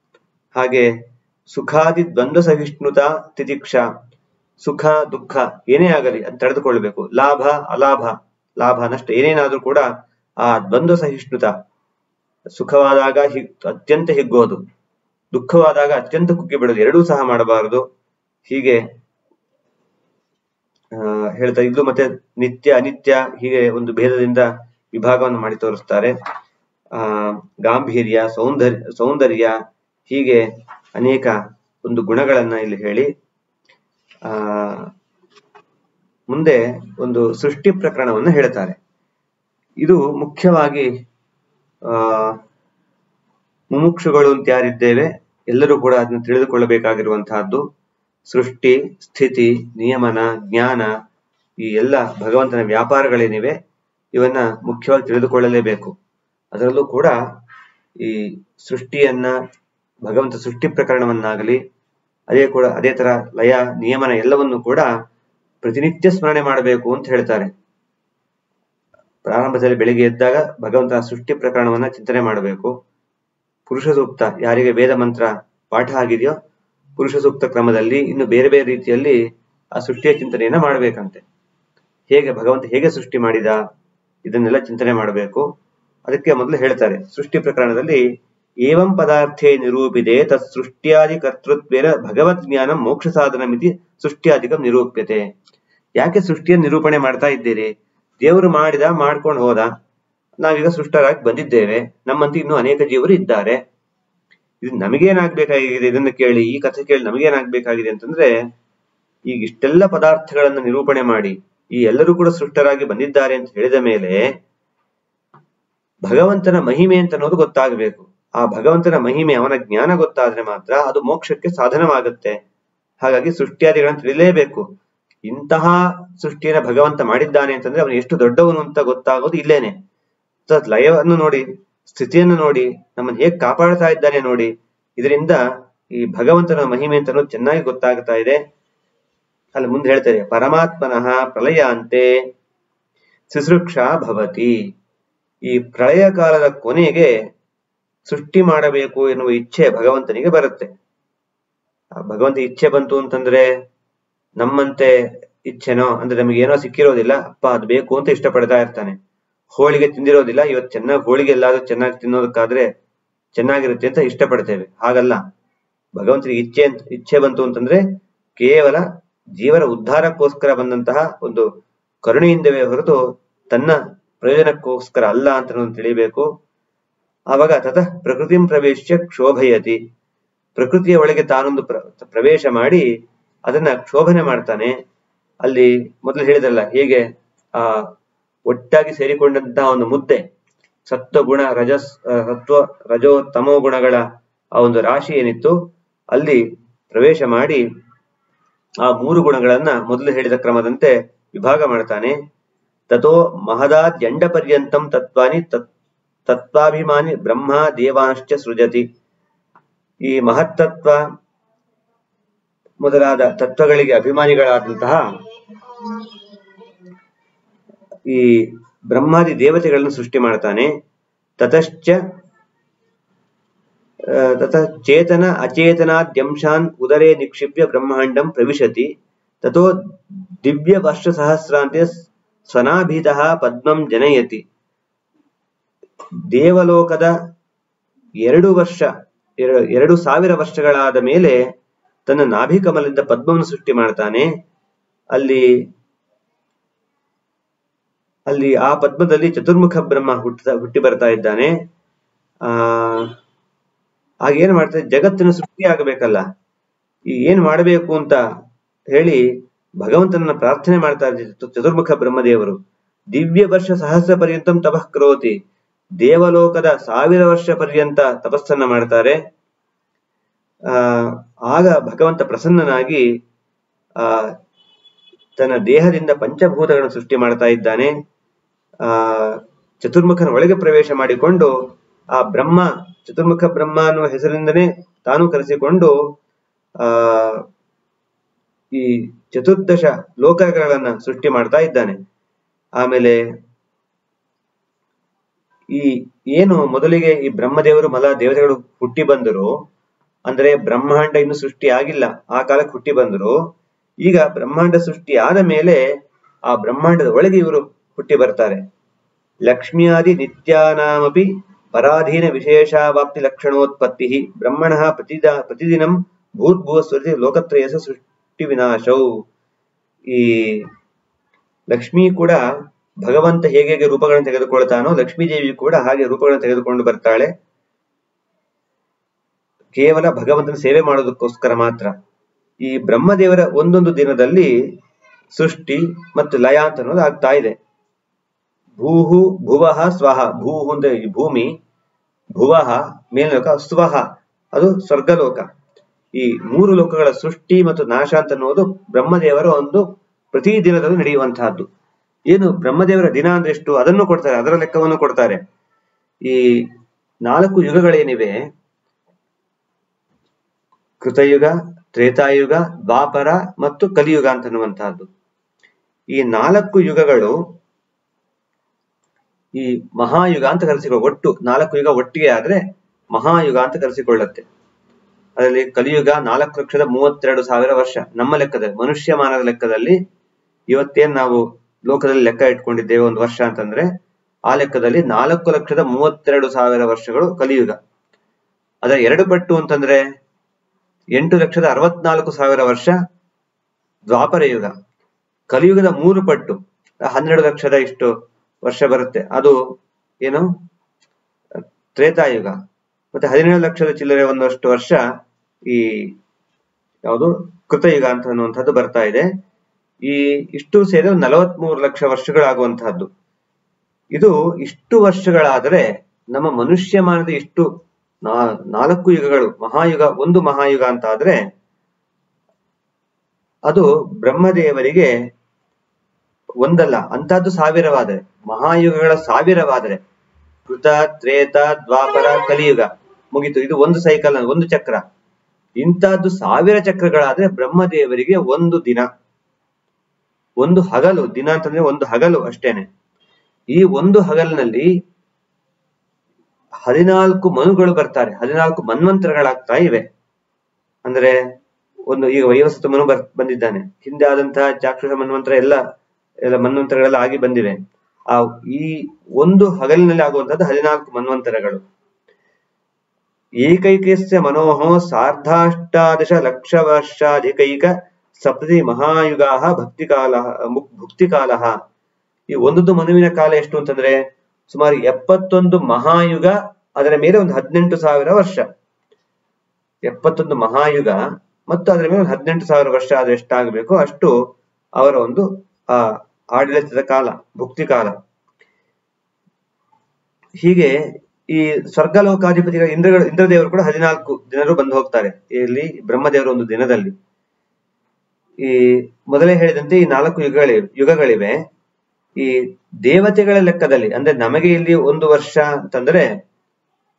ಹಾಗೆ ಸುಖಾದಿ ದ್ವಂದ್ವ ಸಹಿಷ್ಣುತಾ ತಿತಿಕ್ಷಾ. ಸುಖ, ದುಃಖ ಏನೇ ಆಗಲಿ ಅಂತ ತಡೆದುಕೊಳ್ಬೇಕು ಲಾಭ, ಅಲಾಭ, ಲಾಭ ನಷ್ಟ ಏನೇನಾದ್ರೂ ಕೂಡ ಆ ದ್ವಂದ್ವ ಸಹಿಷ್ಣುತ ಸುಖವಾದಾಗ ಅತ್ಯಂತ ಹಿಗ್ಗೋದು. ದುಃಖವಾದಾಗ ಅತ್ಯಂತ ಕುಗ್ಗಿ ಬಿಡೋದು. ಎರಡೂ ಸಹ ಮಾಡಬಾರದು. ಹೀಗೆ ಹೇಳ್ತಾ ಇದ್ದು ಮತ್ತೆ ನಿತ್ಯ, ಅನಿತ್ಯ ಹೀಗೆ ಒಂದು ಭೇದದಿಂದ ವಿಭಾಗವನ್ನು ಮಾಡಿ ತೋರಿಸ್ತಾರೆ. ಆ, ಗಾಂಭೀರ್ಯ, ಸೌಂದರ್ಯ ಸೌಂದರ್ಯ ಹೀಗೆ ಅನೇಕ ಒಂದು ಗುಣಗಳನ್ನ ಇಲ್ಲಿ ಹೇಳಿ ಆ, ಮುಂದೆ ಒಂದು ಸೃಷ್ಟಿ ಪ್ರಕರಣವನ್ನು ಹೇಳ್ತಾರೆ. ಇದು ಮುಖ್ಯವಾಗಿ, ಆ, ಮುಮುಕ್ಷುಗಳು ಅಂತ ಯಾರಿದ್ದೇವೆ, ಎಲ್ಲರೂ ಕೂಡ ಅದನ್ನು ತಿಳಿದುಕೊಳ್ಳಬೇಕಾಗಿರುವಂತಹದ್ದು. ಸೃಷ್ಟಿ, ಸ್ಥಿತಿ, ನಿಯಮನ, ಜ್ಞಾನ, ಈ ಎಲ್ಲ ಭಗವಂತನ ವ್ಯಾಪಾರಗಳೇನಿವೆ, ಇವನ್ನ ಮುಖ್ಯವಾಗಿ ತಿಳಿದುಕೊಳ್ಳಲೇಬೇಕು. ಅದರಲ್ಲೂ ಕೂಡ ಈ ಸೃಷ್ಟಿಯನ್ನ, ಭಗವಂತ ಸೃಷ್ಟಿ ಪ್ರಕರಣವನ್ನಾಗಲಿ ಅದೇ ಕೂಡ ಅದೇ ತರ ಲಯ, ನಿಯಮನ ಎಲ್ಲವನ್ನು ಕೂಡ ಪ್ರತಿನಿತ್ಯ ಸ್ಮರಣೆ ಮಾಡಬೇಕು ಅಂತ ಹೇಳ್ತಾರೆ. ಪ್ರಾರಂಭದಲ್ಲಿ ಬೆಳಿಗ್ಗೆ ಎದ್ದಾಗ ಭಗವಂತನ ಸೃಷ್ಟಿ ಪ್ರಕರಣವನ್ನ ಚಿಂತನೆ ಮಾಡಬೇಕು. ಪುರುಷ ಸೂಕ್ತ, ಯಾರಿಗೆ ವೇದ ಮಂತ್ರ, ಪಾಠ ಆಗಿದೆಯೋ ಪುರುಷ ಸೂಕ್ತ ಕ್ರಮದಲ್ಲಿ ಇನ್ನು ಬೇರೆ ಬೇರೆ ರೀತಿಯಲ್ಲಿ ಆ ಸೃಷ್ಟಿಯ ಚಿಂತನೆಯನ್ನ ಮಾಡಬೇಕಂತೆ. ಹೇಗೆ ಭಗವಂತ ಹೇಗೆ ಸೃಷ್ಟಿ ಮಾಡಿದ ಇದನ್ನೆಲ್ಲ ಚಿಂತನೆ ಮಾಡಬೇಕು. ಅದಕ್ಕೆ ಮೊದಲು ಹೇಳ್ತಾರೆ, ಸೃಷ್ಟಿ ಪ್ರಕರಣದಲ್ಲಿ ಏವಂ ಪದಾರ್ಥೇ ನಿರೂಪಿದೆ ತತ್ ಸೃಷ್ಟಿಯಾದಿ ಕರ್ತೃತ್ವೇನ ಭಗವದ್ ಜ್ಞಾನ ಮೋಕ್ಷ ಸಾಧನಮಿತಿ ಮಿತಿ ಸೃಷ್ಟ್ಯಾದಿಕಂ ನಿರೂಪ್ಯತೆ ಯಾಕೆ ಸೃಷ್ಟಿಯ ನಿರೂಪಣೆ ಮಾಡ್ತಾ ಇದ್ದೀರಿ? ದೇವರು ಮಾಡಿದ ಮಾಡ್ಕೊಂಡು ಹೋದ. ನಾವೀಗ ಸೃಷ್ಟರಾಗಿ ಬಂದಿದ್ದೇವೆ. ನಮ್ಮಂತೆ ಇನ್ನೂ ಅನೇಕ ಜೀವರು ಇದ್ದಾರೆ. ಇದು ನಮಗೇನಾಗ್ಬೇಕಾಗಿದೆ? ಇದನ್ನು ಕೇಳಿ, ಈ ಕಥೆ ಕೇಳಿ ನಮಗೇನಾಗ್ಬೇಕಾಗಿದೆ ಅಂತಂದ್ರೆ, ಈಗ ಇಷ್ಟೆಲ್ಲ ಪದಾರ್ಥಗಳನ್ನ ನಿರೂಪಣೆ ಮಾಡಿ, ಈ ಎಲ್ಲರೂ ಕೂಡ ಸೃಷ್ಟರಾಗಿ ಬಂದಿದ್ದಾರೆ ಅಂತ ಹೇಳಿದ ಮೇಲೆ, ಭಗವಂತನ ಮಹಿಮೆ ಅಂತ ಅನ್ನೋದು ಗೊತ್ತಾಗಬೇಕು. ಆ ಭಗವಂತನ ಮಹಿಮೆ, ಅವನ ಜ್ಞಾನ ಗೊತ್ತಾದ್ರೆ ಮಾತ್ರ ಅದು ಮೋಕ್ಷಕ್ಕೆ ಸಾಧನವಾಗುತ್ತೆ. ಹಾಗಾಗಿ ಸೃಷ್ಟಿಯಾದಿಗಳನ್ನು ತಿಳಿಲೇಬೇಕು. ಇಂತಹ ಸೃಷ್ಟಿಯನ್ನ ಭಗವಂತ ಮಾಡಿದ್ದಾನೆ ಅಂತಂದ್ರೆ ಅವನು ಎಷ್ಟು ದೊಡ್ಡವನು ಅಂತ ಗೊತ್ತಾಗೋದು ಇಲ್ಲೇನೆ. ಲಯವನ್ನು ನೋಡಿ, ಸ್ಥಿತಿಯನ್ನು ನೋಡಿ, ನಮ್ಮನ್ನು ಹೇಗೆ ಕಾಪಾಡ್ತಾ ಇದ್ದಾನೆ ನೋಡಿ, ಇದರಿಂದ ಈ ಭಗವಂತನ ಮಹಿಮೆ ಅಂತ ಚೆನ್ನಾಗಿ ಗೊತ್ತಾಗ್ತಾ ಇದೆ. ಅಲ್ಲಿ ಮುಂದೆ ಹೇಳ್ತಾರೆ, ಪರಮಾತ್ಮನಃ ಪ್ರಳಯ ಅಂತೆ ಶುಶ್ರೂಕ್ಷ ಭವತಿ. ಈ ಪ್ರಳಯ ಕಾಲದ ಕೊನೆಗೆ ಸೃಷ್ಟಿ ಮಾಡಬೇಕು ಎನ್ನುವ ಇಚ್ಛೆ ಭಗವಂತನಿಗೆ ಬರುತ್ತೆ. ಆ ಭಗವಂತ ಇಚ್ಛೆ ಬಂತು ಅಂತಂದ್ರೆ ನಮ್ಮಂತೆ ಇಚ್ಛೆನೋ, ಅಂದ್ರೆ ನಮಗೆ ಏನೋ ಸಿಕ್ಕಿರೋದಿಲ್ಲ, ಅಪ್ಪ ಅದು ಬೇಕು ಅಂತ ಇಷ್ಟಪಡ್ತಾ ಇರ್ತಾನೆ. ಹೋಳಿಗೆ ತಿಂದಿರೋದಿಲ್ಲ, ಇವತ್ತು ಚೆನ್ನಾಗಿ ಹೋಳಿಗೆ ಎಲ್ಲಾದ್ರೂ ಚೆನ್ನಾಗಿ ತಿನ್ನೋದಕ್ಕಾದ್ರೆ ಚೆನ್ನಾಗಿರುತ್ತೆ ಅಂತ ಇಷ್ಟಪಡ್ತೇವೆ. ಹಾಗಲ್ಲ. ಭಗವಂತನಿಗೆ ಇಚ್ಛೆ ಅಂತ, ಇಚ್ಛೆ ಬಂತು ಅಂತಂದ್ರೆ ಕೇವಲ ಜೀವನ ಉದ್ಧಾರಕ್ಕೋಸ್ಕರ ಬಂದಂತಹ ಒಂದು ಕರುಣೆಯಿಂದವೇ ಹೊರತು ತನ್ನ ಪ್ರಯೋಜನಕ್ಕೋಸ್ಕರ ಅಲ್ಲ ಅಂತ ತಿಳಿಬೇಕು. ಆವಾಗ ತತಃ ಪ್ರಕೃತಿಂ ಪ್ರವೇಶ ಕ್ಷೋಭಯತಿ. ಪ್ರಕೃತಿಯ ಒಳಗೆ ತಾನೊಂದು ಪ್ರ, ಪ್ರವೇಶ ಮಾಡಿ ಅದನ್ನ ಕ್ಷೋಭನೆ ಮಾಡ್ತಾನೆ. ಅಲ್ಲಿ ಮೊದಲು ಹೇಳಿದ್ರಲ್ಲ, ಹೇಗೆ, ಆ, ಒಟ್ಟಾಗಿ ಸೇರಿಕೊಂಡಂತಹ ಒಂದು ಮುದ್ದೆ, ಸತ್ವ ಗುಣ ರಜಸ್ ಸತ್ವ ರಜೋ ತಮೋ ಗುಣಗಳ ಆ ಒಂದು ರಾಶಿ ಏನಿತ್ತು, ಅಲ್ಲಿ ಪ್ರವೇಶ ಮಾಡಿ ಆ ಮೂರು ಗುಣಗಳನ್ನ ಮೊದಲು ಹೇಳಿದ ಕ್ರಮದಂತೆ ವಿಭಾಗ ಮಾಡ್ತಾನೆ. ತಥೋ ಮಹದಾದ್ಯಂಡ ಪರ್ಯಂತಂ ತತ್ವಾನಿ ತತ್ ತತ್ವಾಭಿಮಾನಿ ಬ್ರಹ್ಮ ದೇವಾಂಶ್ಚ ಸೃಜತಿ. ಈ ಮಹತ್ತತ್ವ ಮೊದಲಾದ ತತ್ವಗಳಿಗೆ ಅಭಿಮಾನಿಗಳಾದಂತಹ ಈ ಬ್ರಹ್ಮಾದಿ ದೇವತೆಗಳನ್ನು ಸೃಷ್ಟಿ ಮಾಡ್ತಾನೆ. ತತಶ್ಚ ತತಃ ಚೇತನ ಅಚೇತನಾದ್ಯಂಶಾನ್ ಉದರೇ ನಿಕ್ಷಿಪ್ಯ ಬ್ರಹ್ಮಾಂಡಂ ಪ್ರವಿಶತಿ. ತಥೋ ದಿವ್ಯ ವರ್ಷ ಸಹಸ್ರಾಂತೆ ಸ್ವನಾಭೀತ ಪದ್ಮಂ ಜನಯತಿ. ದೇವಲೋಕದ ಎರಡು ವರ್ಷ ಎರ- ಎರಡು ಸಾವಿರ ವರ್ಷಗಳಾದ ಮೇಲೆ ತನ್ನ ನಾಭಿಕಮಲದಿಂದ ಪದ್ಮವನ್ನು ಸೃಷ್ಟಿ ಮಾಡ್ತಾನೆ. ಅಲ್ಲಿ ಅಲ್ಲಿ ಆ ಪದ್ಮದಲ್ಲಿ ಚತುರ್ಮುಖ ಬ್ರಹ್ಮ ಹುಟ್ಟ, ಹುಟ್ಟಿ ಬರ್ತಾ ಇದ್ದಾನೆ. ಆ ಆಗ ಏನ್ ಮಾಡ್ತಾರೆ ಜಗತ್ತಿನ ಸೃಷ್ಟಿ ಆಗಬೇಕಲ್ಲ. ಈ ಏನ್ ಮಾಡಬೇಕು ಅಂತ ಹೇಳಿ ಭಗವಂತನನ್ನ ಪ್ರಾರ್ಥನೆ ಮಾಡ್ತಾ ಇದ್ದಾರೆ ಚತು- ಚತುರ್ಮುಖ ಬ್ರಹ್ಮದೇವರು. ದಿವ್ಯ ವರ್ಷ ಸಹಸ್ರ ಪರ್ಯಂತಂ ತಪಃ ಕರೋತಿ. ದೇವಲೋಕದ ಸಾವಿರ ವರ್ಷ ಪರ್ಯಂತ ತಪಸ್ಸನ್ನ ಮಾಡ್ತಾರೆ. ಆ, ಆಗ ಭಗವಂತ ಪ್ರಸನ್ನನಾಗಿ, ಆ, ತನ್ನ ದೇಹದಿಂದ ಪಂಚಭೂತಗಳನ್ನು ಸೃಷ್ಟಿ ಮಾಡ್ತಾ ಇದ್ದಾನೆ. ಆ, ಚತುರ್ಮುಖನ ಒಳಗೆ ಪ್ರವೇಶ ಮಾಡಿಕೊಂಡು, ಆ ಬ್ರಹ್ಮ, ಚತುರ್ಮುಖ ಬ್ರಹ್ಮ ಅನ್ನುವ ಹೆಸರಿಂದನೇ ತಾನು ಕರೆಸಿಕೊಂಡು, ಆ, ಈ ಚತುರ್ದಶ ಲೋಕಗಳನ್ನ ಸೃಷ್ಟಿ ಮಾಡ್ತಾ ಇದ್ದಾನೆ. ಆಮೇಲೆ ಈ ಏನು ಮೊದಲಿಗೆ ಈ ಬ್ರಹ್ಮದೇವರು ಮಲ ದೇವತೆಗಳು ಹುಟ್ಟಿ ಬಂದರು, ಅಂದ್ರೆ ಬ್ರಹ್ಮಾಂಡ ಇನ್ನು ಸೃಷ್ಟಿ ಆಗಿಲ್ಲ, ಆ ಕಾಲಕ್ಕೆ ಹುಟ್ಟಿ ಬಂದರು, ಈಗ ಬ್ರಹ್ಮಾಂಡ ಸೃಷ್ಟಿ ಆದ ಮೇಲೆ ಆ ಬ್ರಹ್ಮಾಂಡದ ಒಳಗೆ ಇವರು ಹುಟ್ಟಿ ಬರ್ತಾರೆ. ಲಕ್ಷ್ಮಿಯಾದಿ ನಿತ್ಯಾನಾಮಪಿ ಪರಾಧೀನ ವಿಶೇಷಾವಾಪ್ತಿ ಲಕ್ಷಣೋತ್ಪತ್ತಿ ಬ್ರಹ್ಮಣ ಪ್ರತಿದ ಪ್ರತಿದಿನಂ ಭೂರ್ಭುವ ಸ್ವರ್ತಿ ಲೋಕತ್ರಯಸ ಸೃಷ್ಟಿ ವಿನಾಶೌ. ಈ ಲಕ್ಷ್ಮಿ ಕೂಡ ಭಗವಂತ ಹೇಗೆ ಹೇಗೆ ರೂಪಗಳನ್ನು ತೆಗೆದುಕೊಳ್ತಾನೋ ಲಕ್ಷ್ಮೀ ದೇವಿ ಕೂಡ ಹಾಗೆ ರೂಪಗಳನ್ನು ತೆಗೆದುಕೊಂಡು ಬರ್ತಾಳೆ. ಕೇವಲ ಭಗವಂತನ ಸೇವೆ ಮಾಡೋದಕ್ಕೋಸ್ಕರ ಮಾತ್ರ. ಈ ಬ್ರಹ್ಮದೇವರ ಒಂದೊಂದು ದಿನದಲ್ಲಿ ಸೃಷ್ಟಿ ಮತ್ತು ಲಯ ಅಂತ ಅನ್ನೋದು ಆಗ್ತಾ ಇದೆ. ಭೂಹು ಭುವಃ ಸ್ವಹ. ಭೂಹು ಅಂದ್ರೆ ಭೂಮಿ ಭುವಃ ಮೇಲ್ಲೋಕ ಸ್ವಹ. ಅದು ಸ್ವರ್ಗಲೋಕ. ಈ ಮೂರು ಲೋಕಗಳ ಸೃಷ್ಟಿ ಮತ್ತು ನಾಶ ಅಂತ ಅನ್ನೋದು ಬ್ರಹ್ಮದೇವರ ಒಂದು ಪ್ರತಿ ದಿನದಲ್ಲೂ ನಡೆಯುವಂತಹದ್ದು. ಏನು ಬ್ರಹ್ಮದೇವರ ದಿನ ಅಂದ್ರೆ ಎಷ್ಟು? ಅದನ್ನು ಕೊಡ್ತಾರೆ, ಅದರ ಲೆಕ್ಕವನ್ನು ಕೊಡ್ತಾರೆ. ಈ ನಾಲ್ಕು ಯುಗಗಳೇನಿವೆ? ಕೃತಯುಗ, ತ್ರೇತಾಯುಗ, ದ್ವಾಪರ ಮತ್ತು ಕಲಿಯುಗ ಅಂತನ್ನುವಂತಹದ್ದು. ಈ ನಾಲ್ಕು ಯುಗಗಳು ಈ ಮಹಾಯುಗ ಅಂತ ಕರೆಸಿಕೊಳ್ಳ ಒಟ್ಟು ನಾಲ್ಕು ಯುಗ ಒಟ್ಟಿಗೆ ಆದ್ರೆ ಮಹಾಯುಗ ಅಂತ ಕರೆಸಿಕೊಳ್ಳುತ್ತೆ. ಅದರಲ್ಲಿ ಕಲಿಯುಗ ನಾಲ್ಕು ಲಕ್ಷದ ಮೂವತ್ತೆರಡು ಸಾವಿರ ವರ್ಷ ನಮ್ಮ ಲೆಕ್ಕದಲ್ಲಿ, ಮನುಷ್ಯಮಾನದ ಲೆಕ್ಕದಲ್ಲಿ ಇವತ್ತೇನ್ ನಾವು ಲೋಕದಲ್ಲಿ ಲೆಕ್ಕ ಇಟ್ಕೊಂಡಿದ್ದೇವೆ ಒಂದು ವರ್ಷ ಅಂತಂದ್ರೆ, ಆ ಲೆಕ್ಕದಲ್ಲಿ ನಾಲ್ಕು ಲಕ್ಷದ ಮೂವತ್ತೆರಡು ಸಾವಿರ ವರ್ಷಗಳು ಕಲಿಯುಗ. ಅದರ ಎರಡು ಪಟ್ಟು ಅಂತಂದ್ರೆ, ಎಂಟು ಲಕ್ಷದ ಅರವತ್ನಾಲ್ಕು ಸಾವಿರ ವರ್ಷ ದ್ವಾಪರ ಯುಗ. ಕಲಿಯುಗದ ಮೂರು ಪಟ್ಟು, ಹನ್ನೆರಡು ಲಕ್ಷದ ಇಷ್ಟು ವರ್ಷ ಬರುತ್ತೆ. ಅದು ಏನು? ತ್ರೇತಾಯುಗ ಮತ್ತೆ ಹದಿನೇಳು ಲಕ್ಷದ ಚಿಲ್ಲರೆ ಒಂದಷ್ಟು ವರ್ಷ ಈ ಯಾವುದು ಕೃತಯುಗ ಅಂತ ಅನ್ನುವಂಥದ್ದು ಬರ್ತಾ ಇದೆ. ಈ ಇಷ್ಟು ಸೇರಿ ನಲವತ್ಮೂರು ಲಕ್ಷ ವರ್ಷಗಳಾಗುವಂತಹದ್ದು. ಇದು ಇಷ್ಟು ವರ್ಷಗಳಾದರೆ ನಮ್ಮ ಮನುಷ್ಯ ಮಾನದ ಇಷ್ಟು ನಾಲ್ಕು ಯುಗಗಳು, ಮಹಾಯುಗ, ಒಂದು ಮಹಾಯುಗ ಅಂತ ಆದ್ರೆ ಅದು ಬ್ರಹ್ಮದೇವರಿಗೆ ಒಂದಲ್ಲ ಅಂತಹದ್ದು ಸಾವಿರವಾದರೆ, ಮಹಾಯುಗಗಳ ಸಾವಿರವಾದರೆ, ಕೃತ, ತ್ರೇತ, ದ್ವಾಪರ, ಕಲಿಯುಗ ಮುಗಿತು. ಇದು ಒಂದು ಸೈಕಲ್, ಒಂದು ಚಕ್ರ. ಇಂತಹದ್ದು ಸಾವಿರ ಚಕ್ರಗಳಾದ್ರೆ ಬ್ರಹ್ಮದೇವರಿಗೆ ಒಂದು ದಿನ. ಒಂದು ಹಗಲು, ದಿನ ಅಂತಂದ್ರೆ ಒಂದು ಹಗಲು ಅಷ್ಟೇನೆ. ಈ ಒಂದು ಹಗಲಿನಲ್ಲಿ ಹದಿನಾಲ್ಕು ಮನುಗಳು ಬರ್ತಾರೆ, ಹದಿನಾಲ್ಕು ಮನ್ವಂತರಗಳಾಗ್ತಾ ಇವೆ. ಅಂದ್ರೆ ಒಂದು, ಈಗ ವೈವಸ್ತು ಮನು ಬರ್, ಬಂದಿದ್ದಾನೆ. ಹಿಂದೆ ಆದಂತಹ ಚಾಕ್ಷುಷ ಮನ್ವಂತರ ಎಲ್ಲ ಎಲ್ಲ ಮನ್ವಂತರಗಳೆಲ್ಲ ಆಗಿ ಬಂದಿವೆ. ಆ, ಈ ಒಂದು ಹಗಲಿನಲ್ಲಿ ಆಗುವಂತಹದ್ದು ಹದಿನಾಲ್ಕು ಮನ್ವಂತರಗಳು. ಏಕೈಕಸ್ಯ ಮನೋಹ ಸಾರ್ಧಾಷ್ಟಾದಶ ಲಕ್ಷ ವರ್ಷಾಧಿಕೈಕ ಸಪ್ತತಿ ಮಹಾಯುಗಾ ಭುಕ್ತಿ ಕಾಲ ಈ ಒಂದೊಂದು ಮನುವಿನ ಕಾಲ ಎಷ್ಟು ಅಂತಂದ್ರೆ ಸುಮಾರು ಎಪ್ಪತ್ತೊಂದು ಮಹಾಯುಗ, ಅದರ ಮೇಲೆ ಒಂದು ಹದಿನೆಂಟು ಸಾವಿರ ವರ್ಷ. ಎಪ್ಪತ್ತೊಂದು ಮಹಾಯುಗ ಮತ್ತು ಅದರ ಮೇಲೆ ಒಂದು ಹದಿನೆಂಟು ಸಾವಿರ ವರ್ಷ ಆದ್ರೆ ಎಷ್ಟಾಗಬೇಕು ಅಷ್ಟು ಅವರ ಒಂದು, ಆ, ಆಡಳಿತದ ಕಾಲ ಭುಕ್ತಿ ಕಾಲ ಹೀಗೆ ಈ ಸ್ವರ್ಗಲೋಕಾಧಿಪತಿಗಳ ಇಂದ್ರಗಳು, ಇಂದ್ರದೇವರು ಕೂಡ ಹದಿನಾಲ್ಕು ಜನರು ಬಂದು ಹೋಗ್ತಾರೆ. ಇಲ್ಲಿ ಬ್ರಹ್ಮದೇವರ ಒಂದು ದಿನದಲ್ಲಿ. ಈ ಮೊದಲೇ ಹೇಳಿದಂತೆ ಈ ನಾಲ್ಕು ಯುಗಗಳಿವೆ ಯುಗಗಳಿವೆ. ಈ ದೇವತೆಗಳ ಲೆಕ್ಕದಲ್ಲಿ, ಅಂದ್ರೆ ನಮಗೆ ಇಲ್ಲಿ ಒಂದು ವರ್ಷ ಅಂತಂದ್ರೆ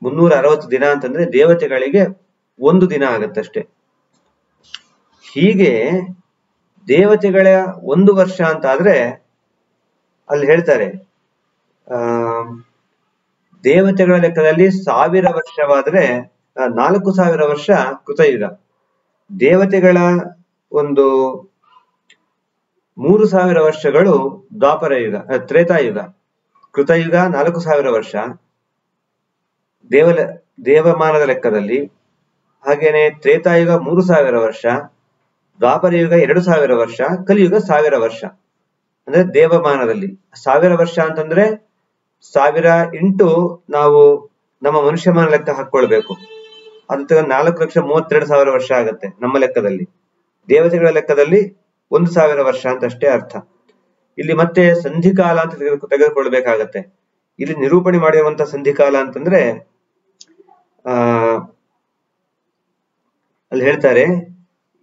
ಮುನ್ನೂರ ಅರವತ್ತು ದಿನ ಅಂತಂದ್ರೆ ದೇವತೆಗಳಿಗೆ ಒಂದು ದಿನ ಆಗತ್ತಷ್ಟೆ. ಹೀಗೆ ದೇವತೆಗಳ ಒಂದು ವರ್ಷ ಅಂತ ಆದ್ರೆ ಅಲ್ಲಿ ಹೇಳ್ತಾರೆ, ಆ, ದೇವತೆಗಳ ಲೆಕ್ಕದಲ್ಲಿ ಸಾವಿರ ವರ್ಷವಾದ್ರೆ, ನಾಲ್ಕು ಸಾವಿರ ವರ್ಷ ಕೃತಯುಗ. ದೇವತೆಗಳ ಒಂದು ಮೂರು ಸಾವಿರ ವರ್ಷಗಳು ದ್ವಾಪರ ಯುಗ ತ್ರೇತಾಯುಗ, ಕೃತಯುಗ ನಾಲ್ಕು ಸಾವಿರ ವರ್ಷ. ದೇವಲ, ದೇವಮಾನದ ಲೆಕ್ಕದಲ್ಲಿ. ಹಾಗೇನೆ ತ್ರೇತಾಯುಗ ಮೂರು ಸಾವಿರ ವರ್ಷ, ದ್ವಾಪರ ಯುಗ ಎರಡು ಸಾವಿರ ವರ್ಷ, ಕಲಿಯುಗ ಸಾವಿರ ವರ್ಷ. ಅಂದ್ರೆ ದೇವಮಾನದಲ್ಲಿ. ಸಾವಿರ ವರ್ಷ ಅಂತಂದ್ರೆ ಸಾವಿರ ಇಂಟು ನಾವು ನಮ್ಮ ಮನುಷ್ಯಮಾನ ಲೆಕ್ಕ ಹಾಕೊಳ್ಬೇಕು ಅದ ನಾಲ್ಕು ಲಕ್ಷ ಮೂವತ್ತೆರಡು ಸಾವಿರ ವರ್ಷ ಆಗತ್ತೆ ನಮ್ಮ ಲೆಕ್ಕದಲ್ಲಿ. ದೇವತೆಗಳ ಲೆಕ್ಕದಲ್ಲಿ ಒಂದು ಸಾವಿರ ವರ್ಷ ಅಂತ ಅಷ್ಟೇ ಅರ್ಥ. ಇಲ್ಲಿ ಮತ್ತೆ ಸಂಧಿಕಾಲ ಅಂತ ತೆಗೆದು ತೆಗೆದುಕೊಳ್ಬೇಕಾಗತ್ತೆ ಇಲ್ಲಿ ನಿರೂಪಣೆ ಮಾಡಿರುವಂತಹ ಸಂಧಿಕಾಲ ಅಂತಂದ್ರೆ, ಆ, ಅಲ್ಲಿ ಹೇಳ್ತಾರೆ,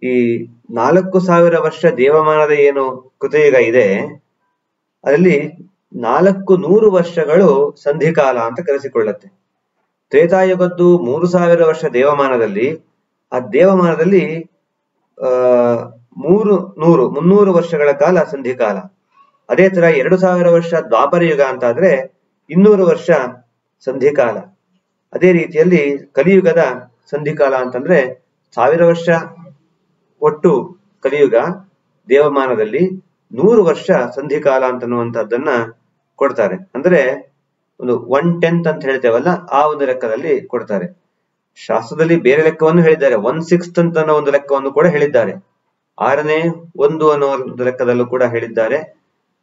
ಈ ನಾಲ್ಕು ಸಾವಿರ ವರ್ಷ ದೇವಮಾನದ ಏನು ಕೃತಯುಗ ಇದೆ, ಅದರಲ್ಲಿ ನಾಲ್ಕು ನೂರು ವರ್ಷಗಳು ಸಂಧಿಕಾಲ ಅಂತ ಕರೆಸಿಕೊಳ್ಳುತ್ತೆ. ತ್ರೇತಾಯುಗದ್ದು ಮೂರು ಸಾವಿರ ವರ್ಷ ದೇವಮಾನದಲ್ಲಿ, ಆ ದೇವಮಾನದಲ್ಲಿ ಮೂರು ನೂರು, ಮುನ್ನೂರು ವರ್ಷಗಳ ಕಾಲ ಸಂಧಿಕಾಲ ಅದೇ ತರ ಎರಡು ಸಾವಿರ ವರ್ಷ ದ್ವಾಪರ ಯುಗ ಅಂತ ಆದ್ರೆ ಇನ್ನೂರು ವರ್ಷ ಸಂಧಿಕಾಲ ಅದೇ ರೀತಿಯಲ್ಲಿ ಕಲಿಯುಗದ ಸಂಧಿಕಾಲ ಅಂತಂದ್ರೆ ಸಾವಿರ ವರ್ಷ ಒಟ್ಟು ಕಲಿಯುಗ ದೇವಮಾನದಲ್ಲಿ ನೂರು ವರ್ಷ ಸಂಧಿಕಾಲ ಅಂತನ್ನುವಂತಹದ್ದನ್ನ ಕೊಡ್ತಾರೆ. ಅಂದ್ರೆ ಒಂದು ಒನ್ ಟೆಂತ್ ಅಂತ ಹೇಳ್ತೇವಲ್ಲ, ಆ ಒಂದು ಲೆಕ್ಕದಲ್ಲಿ ಕೊಡ್ತಾರೆ. ಶಾಸ್ತ್ರದಲ್ಲಿ ಬೇರೆ ಲೆಕ್ಕವನ್ನು ಹೇಳಿದ್ದಾರೆ. ಒನ್ ಸಿಕ್ಸ್ತ್ ಅಂತ ಅನ್ನೋ ಒಂದು ಲೆಕ್ಕವನ್ನು ಕೂಡ ಹೇಳಿದ್ದಾರೆ. ಆರನೇ ಒಂದು ಅನ್ನೋ ಒಂದು ಲೆಕ್ಕದಲ್ಲೂ ಕೂಡ ಹೇಳಿದ್ದಾರೆ.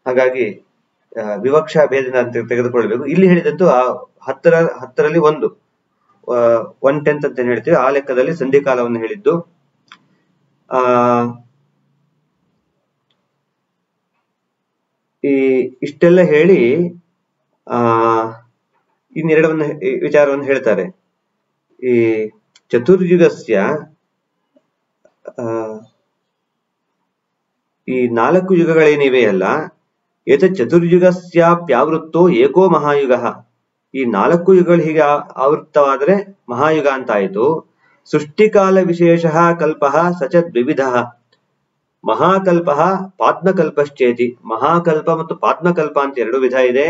ಹಾಗಾಗಿ ವಿವಕ್ಷಾ ಭೇದನ ಅಂತ ತೆಗೆದುಕೊಳ್ಬೇಕು ಇಲ್ಲಿ ಹೇಳಿದದ್ದು ಆ ಹತ್ತರ, ಹತ್ತರಲ್ಲಿ ಒಂದು ಒನ್ ಟೆಂತ್ ಅಂತ ಹೇಳ್ತೀವಿ. ಆ ಲೆಕ್ಕದಲ್ಲಿ ಸಂಧಿಕಾಲವನ್ನು ಹೇಳಿದ್ದು. ಆ, ಈ ಇಷ್ಟೆಲ್ಲ ಹೇಳಿ, ಆ ಇನ್ನೆರಡವನ್ನು ವಿಚಾರವನ್ನು ಹೇಳ್ತಾರೆ. ಚತುರ್ಯುಗಸ್ಯ ಆ, ಈ ನಾಲ್ಕು ಯುಗಗಳೇನಿವೆಯಲ್ಲ ಏತ ಚತುರ್ಯುಗಸ್ಯಾಪ್ಯಾವೃತ್ತೋ ಏಕೋ ಮಹಾಯುಗ. ಈ ನಾಲ್ಕು ಯುಗಗಳು ಹೀಗೆ ಆವೃತ್ತವಾದ್ರೆ ಮಹಾಯುಗ ಅಂತಾಯಿತು. ಸೃಷ್ಟಿಕಾಲ ವಿಶೇಷ ಕಲ್ಪ ಸಚ ದ್ವಿವಿಧ. ಮಹಾಕಲ್ಪ ಪಾದ್ಮಕಲ್ಪಶ್ಚೇತಿ ಮಹಾಕಲ್ಪ ಮತ್ತು ಪಾದ್ಮಕಲ್ಪ ಅಂತ ಎರಡು ವಿಧ ಇದೆ.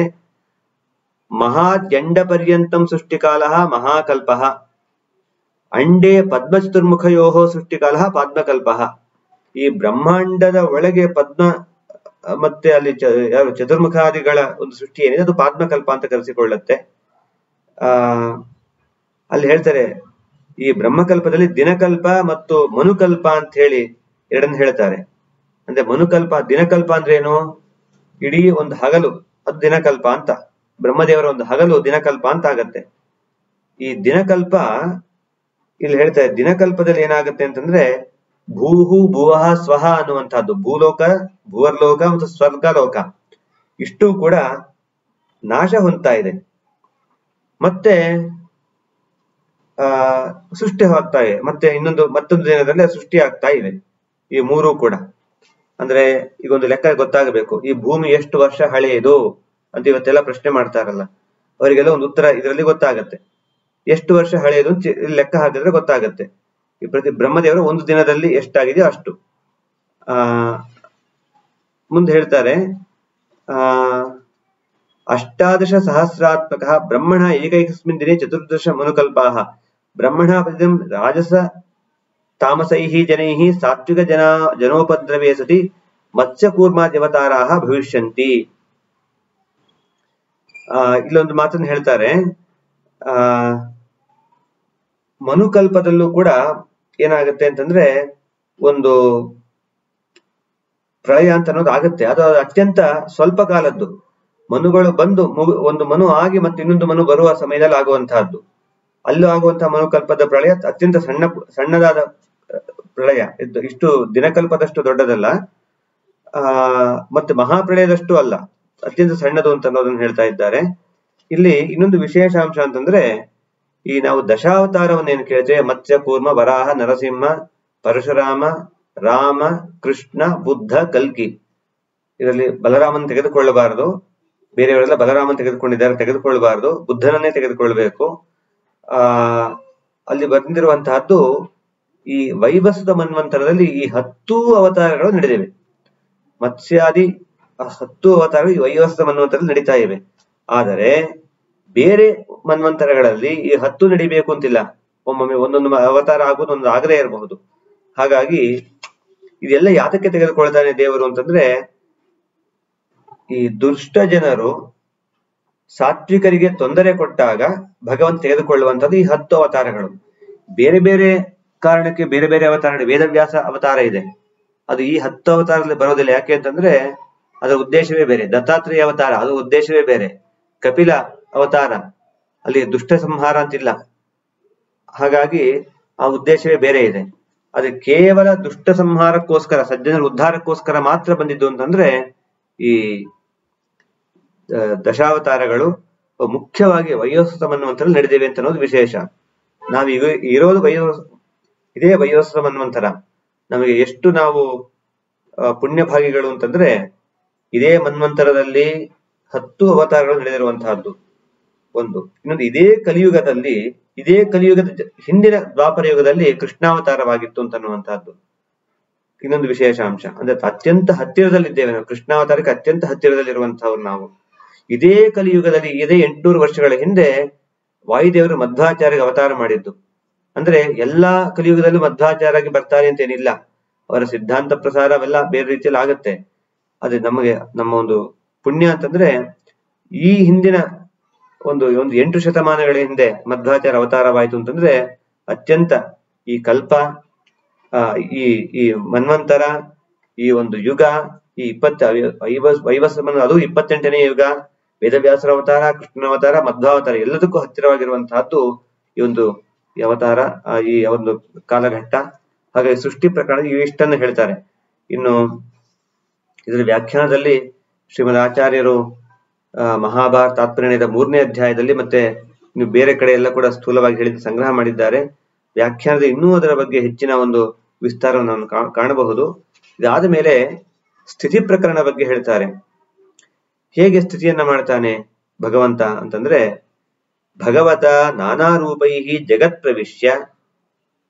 ಮಹಾದ್ಯಂಡ ಪರ್ಯಂತಂ ಸೃಷ್ಟಿಕಾಲ ಮಹಾಕಲ್ಪ. ಅಂಡೇ ಪದ್ಮಚತುರ್ಮುಖಯೋ ಸೃಷ್ಟಿಕಾಲ ಪದ್ಮಕಲ್ಪ. ಈ ಬ್ರಹ್ಮಾಂಡದ ಒಳಗೆ ಪದ್ಮ, ಮತ್ತೆ ಅಲ್ಲಿ ಚತುರ್ಮುಖಾದಿಗಳ ಒಂದು ಸೃಷ್ಟಿ ಏನಿದೆ, ಅದು ಪಾದ್ಮಕಲ್ಪ ಅಂತ ಕರೆಸಿಕೊಳ್ಳುತ್ತೆ. ಆ, ಅಲ್ಲಿ ಹೇಳ್ತಾರೆ, ಈ ಬ್ರಹ್ಮಕಲ್ಪದಲ್ಲಿ ದಿನಕಲ್ಪ ಮತ್ತು ಮನುಕಲ್ಪ ಅಂತ ಹೇಳಿ ಎರಡನ್ನು ಹೇಳ್ತಾರೆ. ಅಂದ್ರೆ ಮನುಕಲ್ಪ, ದಿನಕಲ್ಪ ಅಂದ್ರೆ ಏನು? ಇಡೀ ಒಂದು ಹಗಲು, ಅದು ದಿನಕಲ್ಪ ಅಂತ. ಬ್ರಹ್ಮದೇವರ ಒಂದು ಹಗಲು ದಿನಕಲ್ಪ ಅಂತ ಆಗತ್ತೆ. ಈ ದಿನಕಲ್ಪ ಇಲ್ಲಿ ಹೇಳ್ತಾರೆ ದಿನಕಲ್ಪದಲ್ಲಿ ಏನಾಗುತ್ತೆ ಅಂತಂದ್ರೆ ಭೂಹು ಭುವಃ ಸ್ವಹ ಅನ್ನುವಂತಹದ್ದು ಭೂಲೋಕ, ಭುವರ್ಲೋಕ ಮತ್ತು ಸ್ವರ್ಗಲೋಕ. ಇಷ್ಟು ಕೂಡ ನಾಶ ಹೊಂದ್ತಾ ಇದೆ. ಮತ್ತೆ, ಆ, ಸೃಷ್ಟಿ ಆಗ್ತಾ ಇದೆ. ಮತ್ತೆ ಇನ್ನೊಂದು, ಮತ್ತೊಂದು ದಿನದಲ್ಲಿ ಸೃಷ್ಟಿ ಆಗ್ತಾ ಇದೆ. ಈ ಮೂರು ಕೂಡ. ಅಂದ್ರೆ ಈಗ ಒಂದು ಲೆಕ್ಕ ಗೊತ್ತಾಗಬೇಕು. ಈ ಭೂಮಿ ಎಷ್ಟು ವರ್ಷ ಹಳೆಯದು ಅಂತ ಇವತ್ತೆಲ್ಲ ಪ್ರಶ್ನೆ ಮಾಡ್ತಾರಲ್ಲ ಅವರಿಗೆಲ್ಲ ಒಂದು ಉತ್ತರ ಇದರಲ್ಲಿ ಗೊತ್ತಾಗತ್ತೆ. ಎಷ್ಟು ವರ್ಷ ಹಳೆಯದು ಲೆಕ್ಕ ಹಾಕಿದ್ರೆ ಗೊತ್ತಾಗುತ್ತೆ. ಈ ಪ್ರತಿ ಬ್ರಹ್ಮದೇವರ ಒಂದು ದಿನದಲ್ಲಿ ಎಷ್ಟಾಗಿದೆಯೋ ಅಷ್ಟು. ಆ, ಮುಂದೆ ಹೇಳ್ತಾರೆ, ಆ, ಅಷ್ಟಾದಶ ಸಹಸ್ರಾತ್ಮಕ ಬ್ರಹ್ಮಣ ಏಕೈಕಸ್ಮಿನ್ ದಿನೇ ಚತುರ್ದಶ ಮನುಕಲ್ಪಾಹ. ಬ್ರಹ್ಮಣ ಪ್ರತಿದಿನ ರಾಜಸ ತಾಮಸೈಹಿ ಜನೈಹಿ ಸಾತ್ವಿಕ ಜನ, ಜನೋಪದ್ರವೇ ಸತಿ ಮತ್ಸ್ಯಕೂರ್ಮಾದ್ಯವತಾರಾಹ ಭವಿಷ್ಯಂತಿ. ಇಲ್ಲೊಂದು ಮಾತನ್ನು ಹೇಳ್ತಾರೆ ಆ, ಮನುಕಲ್ಪದಲ್ಲೂ ಕೂಡ ಏನಾಗುತ್ತೆ ಅಂತಂದ್ರೆ ಒಂದು ಪ್ರಳಯ ಅಂತ ಅನ್ನೋದು ಆಗುತ್ತೆ. ಅದು ಅತ್ಯಂತ ಸ್ವಲ್ಪ ಕಾಲದ್ದು. ಮನುಗಳು ಬಂದು ಒಂದು ಮನು ಆಗಿ ಮತ್ತೆ ಇನ್ನೊಂದು ಮನು ಬರುವ ಸಮಯದಲ್ಲಿ ಆಗುವಂತಹದ್ದು. ಅಲ್ಲೂ ಆಗುವಂತಹ ಮನುಕಲ್ಪದ ಪ್ರಳಯ ಅತ್ಯಂತ ಸಣ್ಣ, ಸಣ್ಣದಾದ ಪ್ರಳಯ. ಇದು ಇಷ್ಟು ದಿನಕಲ್ಪದಷ್ಟು ದೊಡ್ಡದಲ್ಲ. ಆ, ಮತ್ತೆ ಮಹಾಪ್ರಳಯದಷ್ಟು ಅಲ್ಲ. ಅತ್ಯಂತ ಸಣ್ಣದು ಅಂತ ಅನ್ನೋದನ್ನ ಹೇಳ್ತಾ ಇದ್ದಾರೆ. ಇಲ್ಲಿ ಇನ್ನೊಂದು ವಿಶೇಷ ಅಂಶ ಅಂತಂದ್ರೆ, ಈ ನಾವು ದಶಾವತಾರವನ್ನು ಏನು ಕೇಳ್ತೇವೆ ಮತ್ಸ್ಯ, ಕೂರ್ಮ, ವರಾಹ, ನರಸಿಂಹ, ಪರಶುರಾಮ, ರಾಮ, ಕೃಷ್ಣ, ಬುದ್ಧ, ಕಲ್ಕಿ. ಇದರಲ್ಲಿ ಬಲರಾಮನ್ ತೆಗೆದುಕೊಳ್ಳಬಾರದು. ಬೇರೆಯವರೆಲ್ಲ ಬಲರಾಮನ್ ತೆಗೆದುಕೊಂಡಿದ್ದಾರೆ, ತೆಗೆದುಕೊಳ್ಳಬಾರದು. ಬುದ್ಧನನ್ನೇ ತೆಗೆದುಕೊಳ್ಬೇಕು. ಆ, ಅಲ್ಲಿ ಬಂದಿರುವಂತಹದ್ದು ಈ ವೈಭಸದ ಮನ್ವಂತರದಲ್ಲಿ ಈ ಹತ್ತು ಅವತಾರಗಳು ನಡೆದಿವೆ ಮತ್ಸ್ಯಾದಿ ಹತ್ತು ಅವತಾರಗಳು ಈ ವೈಭಸದ ಮನ್ವಂತರದಲ್ಲಿ ನಡೀತಾ ಇವೆ. ಆದರೆ ಬೇರೆ ಮನ್ವಂತರಗಳಲ್ಲಿ ಈ ಹತ್ತು ನಡಿಬೇಕು ಅಂತಿಲ್ಲ. ಒಮ್ಮೊಮ್ಮೆ ಒಂದೊಂದು ಅವತಾರ ಆಗೋದು ಒಂದು ಆಗದೇ ಇರಬಹುದು. ಹಾಗಾಗಿ ಇದೆಲ್ಲ ಯಾತಕ್ಕೆ ತೆಗೆದುಕೊಳ್ತಾನೆ ದೇವರು ಅಂತಂದ್ರೆ ಈ ದುಷ್ಟ ಜನರು ಸಾತ್ವಿಕರಿಗೆ ತೊಂದರೆ ಕೊಟ್ಟಾಗ ಭಗವಂತ ತೆಗೆದುಕೊಳ್ಳುವಂತದ್ದು ಈ ಹತ್ತು ಅವತಾರಗಳು. ಬೇರೆ ಬೇರೆ ಕಾರಣಕ್ಕೆ ಬೇರೆ ಬೇರೆ ಅವತಾರ, ವೇದವ್ಯಾಸ ಅವತಾರ ಇದೆ. ಅದು ಈ ಹತ್ತು ಅವತಾರದಲ್ಲಿ ಬರೋದಿಲ್ಲ. ಯಾಕೆ ಅಂತಂದ್ರೆ ಅದರ ಉದ್ದೇಶವೇ ಬೇರೆ. ದತ್ತಾತ್ರೇಯ ಅವತಾರ, ಅದು ಉದ್ದೇಶವೇ ಬೇರೆ. ಕಪಿಲ ಅವತಾರ. ಅಲ್ಲಿ ದುಷ್ಟ ಸಂಹಾರ ಅಂತಿಲ್ಲ. ಹಾಗಾಗಿ ಆ ಉದ್ದೇಶವೇ ಬೇರೆ ಇದೆ. ಅದು ಕೇವಲ ದುಷ್ಟ ಸಂಹಾರಕ್ಕೋಸ್ಕರ, ಸಜ್ಜನರ ಉದ್ಧಾರಕ್ಕೋಸ್ಕರ ಮಾತ್ರ ಬಂದಿದ್ದು ಅಂತಂದ್ರೆ ಈ ದಶಾವತಾರಗಳು ಮುಖ್ಯವಾಗಿ ವಯೋಸ್ವತ ಮನ್ವಂತರ ನಡೆದಿವೆ ಅಂತ ಅನ್ನೋದು ವಿಶೇಷ ನಾವೀಗ ಇರೋದು ವಯೋ ಇದೇ ವಯೋಸ್ವತ ಮನ್ವಂತರ ನಮಗೆ ಎಷ್ಟು ನಾವು ಪುಣ್ಯಭಾಗಿಗಳು ಅಂತಂದ್ರೆ ಇದೇ ಮನ್ವಂತರದಲ್ಲಿ ಹತ್ತು ಅವತಾರಗಳು ನಡೆದಿರುವಂತಹದ್ದು. ಒಂದು. ಇನ್ನೊಂದು ಇದೇ ಕಲಿಯುಗದಲ್ಲಿ, ಇದೇ ಕಲಿಯುಗದ ಹಿಂದಿನ ದ್ವಾಪರ ಯುಗದಲ್ಲಿ ಕೃಷ್ಣಾವತಾರವಾಗಿತ್ತು ಅಂತ ಅನ್ನುವಂತಹದ್ದು ಇನ್ನೊಂದು ವಿಶೇಷ ಅಂಶ, ಅಂದ್ರೆ ಅತ್ಯಂತ ಹತ್ತಿರದಲ್ಲಿದ್ದೇವೆ ನಾವು. ಕೃಷ್ಣಾವತಾರಕ್ಕೆ ಅತ್ಯಂತ ಹತ್ತಿರದಲ್ಲಿರುವಂತಹವ್ರು ನಾವು. ಇದೇ ಕಲಿಯುಗದಲ್ಲಿ, ಇದೇ ಎಂಟುನೂರು ವರ್ಷಗಳ ಹಿಂದೆ ವಾಯುದೇವರು ಮಧ್ವಾಚಾರ್ಯಗೆ ಅವತಾರ ಮಾಡಿದ್ದು. ಅಂದ್ರೆ ಎಲ್ಲಾ ಕಲಿಯುಗದಲ್ಲೂ ಮಧ್ವಾಚಾರ್ಯಾಗಿ ಬರ್ತಾರೆ ಅಂತ ಏನಿಲ್ಲ ಅವರ ಸಿದ್ಧಾಂತ ಪ್ರಸಾರ ಅವೆಲ್ಲ ಬೇರೆ ರೀತಿಯಲ್ಲಿ ಆಗತ್ತೆ. ಅದೇ ನಮಗೆ ನಮ್ಮ ಒಂದು ಪುಣ್ಯ ಅಂತಂದ್ರೆ, ಈ ಹಿಂದಿನ ಒಂದು ಒಂದು ಎಂಟು ಶತಮಾನಗಳ ಹಿಂದೆ ಮಧ್ವಾಚಾರ್ಯ ಅವತಾರವಾಯಿತು ಅಂತಂದ್ರೆ ಅತ್ಯಂತ ಈ ಕಲ್ಪ ಈ ಈ ಮನ್ವಂತರ, ಈ ಒಂದು ಯುಗ, ಈ ಇಪ್ಪತ್ತ ವೈವಸ್ ಅದು ಇಪ್ಪತ್ತೆಂಟನೇ ಯುಗ, ವೇದವ್ಯಾಸರ ಅವತಾರ, ಕೃಷ್ಣನ ಅವತಾರ ಮಧ್ವಾವತಾರ ಎಲ್ಲದಕ್ಕೂ ಹತ್ತಿರವಾಗಿರುವಂತಹದ್ದು ಈ ಒಂದು ಅವತಾರ ಈ ಒಂದು ಕಾಲಘಟ್ಟ. ಹಾಗೆ ಸೃಷ್ಟಿ ಪ್ರಕರಣ ಇವಿಷ್ಟನ್ನು ಹೇಳ್ತಾರೆ. ಇನ್ನು ಇದರ ವ್ಯಾಖ್ಯಾನದಲ್ಲಿ ಶ್ರೀಮದ್ ಆಚಾರ್ಯರು ಮಹಾಭಾರತ ತಾತ್ಪರ್ಯದ ಮೂರನೇ ಅಧ್ಯಾಯದಲ್ಲಿ ಮತ್ತೆ ಇನ್ನು ಬೇರೆ ಕಡೆ ಎಲ್ಲ ಕೂಡ ಸ್ಥೂಲವಾಗಿ ಹೇಳಿದ ಸಂಗ್ರಹ ಮಾಡಿದ್ದಾರೆ. ವ್ಯಾಖ್ಯಾನದ ಇನ್ನೂ ಅದರ ಬಗ್ಗೆ ಹೆಚ್ಚಿನ ಒಂದು ವಿಸ್ತಾರವನ್ನು ನಾವು ಕಾಣಬಹುದು. ಇದಾದ ಮೇಲೆ ಸ್ಥಿತಿ ಪ್ರಕರಣ ಬಗ್ಗೆ ಹೇಳ್ತಾರೆ. ಹೇಗೆ ಸ್ಥಿತಿಯನ್ನ ಮಾಡ್ತಾನೆ ಭಗವಂತ ಅಂತಂದ್ರೆ, ಭಗವತ ನಾನಾ ರೂಪೈ ಜಗತ್ ಪ್ರವಿಶ್ಯ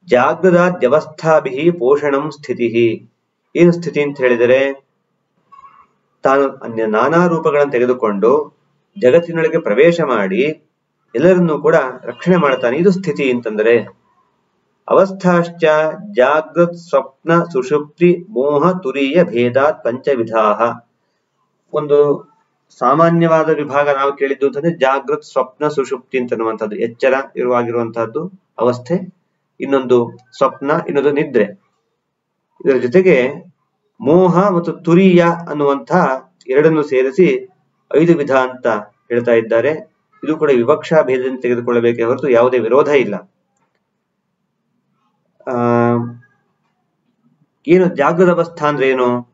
ಜಾಗೃದಾದ್ಯವಸ್ಥಾಭಿ ಪೋಷಣಂ ಸ್ಥಿತಿ ಏನು ಸ್ಥಿತಿ ಅಂತ ಹೇಳಿದರೆ ತಾನು ಅನ್ಯ ನಾನಾ ರೂಪಗಳನ್ನು ತೆಗೆದುಕೊಂಡು ಜಗತ್ತಿನೊಳಗೆ ಪ್ರವೇಶ ಮಾಡಿ ಎಲ್ಲರನ್ನೂ ಕೂಡ ರಕ್ಷಣೆ ಮಾಡ್ತಾನೆ. ಇದು ಸ್ಥಿತಿ ಅಂತಂದ್ರೆ ಅವಸ್ಥಾಶ್ಚ ಜಾಗೃತ್ ಸ್ವಪ್ನ ಸುಷುಪ್ತಿ ಮೋಹ ತುರಿಯ ಭೇದಾತ್ ಪಂಚವಿಧಾಹ. ಒಂದು ಸಾಮಾನ್ಯವಾದ ವಿಭಾಗ ನಾವು ಕೇಳಿದ್ದು ಅಂತಂದ್ರೆ ಜಾಗೃತ್ ಸ್ವಪ್ನ ಸುಷುಪ್ತಿ ಅಂತ ಅನ್ನುವಂಥದ್ದು ಎಚ್ಚರ ಇರುವಾಗಿರುವಂತಹದ್ದು ಅವಸ್ಥೆ, ಇನ್ನೊಂದು ಸ್ವಪ್ನ, ಇನ್ನೊಂದು ನಿದ್ರೆ. ಇದರ ಜೊತೆಗೆ ಮೋಹ ಮತ್ತು ತುರಿಯ ಅನ್ನುವಂತಹ ಎರಡನ್ನು ಸೇರಿಸಿ ಐದು ವಿಧ ಅಂತ ಹೇಳ್ತಾ ಇದ್ದಾರೆ. ಇದು ಕೂಡ ವಿವಕ್ಷಾ ಭೇದದಿಂದ ತೆಗೆದುಕೊಳ್ಳಬೇಕೇ ಹೊರತು ಯಾವುದೇ ವಿರೋಧ ಇಲ್ಲ. ಆ, ಏನು ಜಾಗೃತ ಅವಸ್ಥಾ ಅಂದ್ರೆ ಏನು?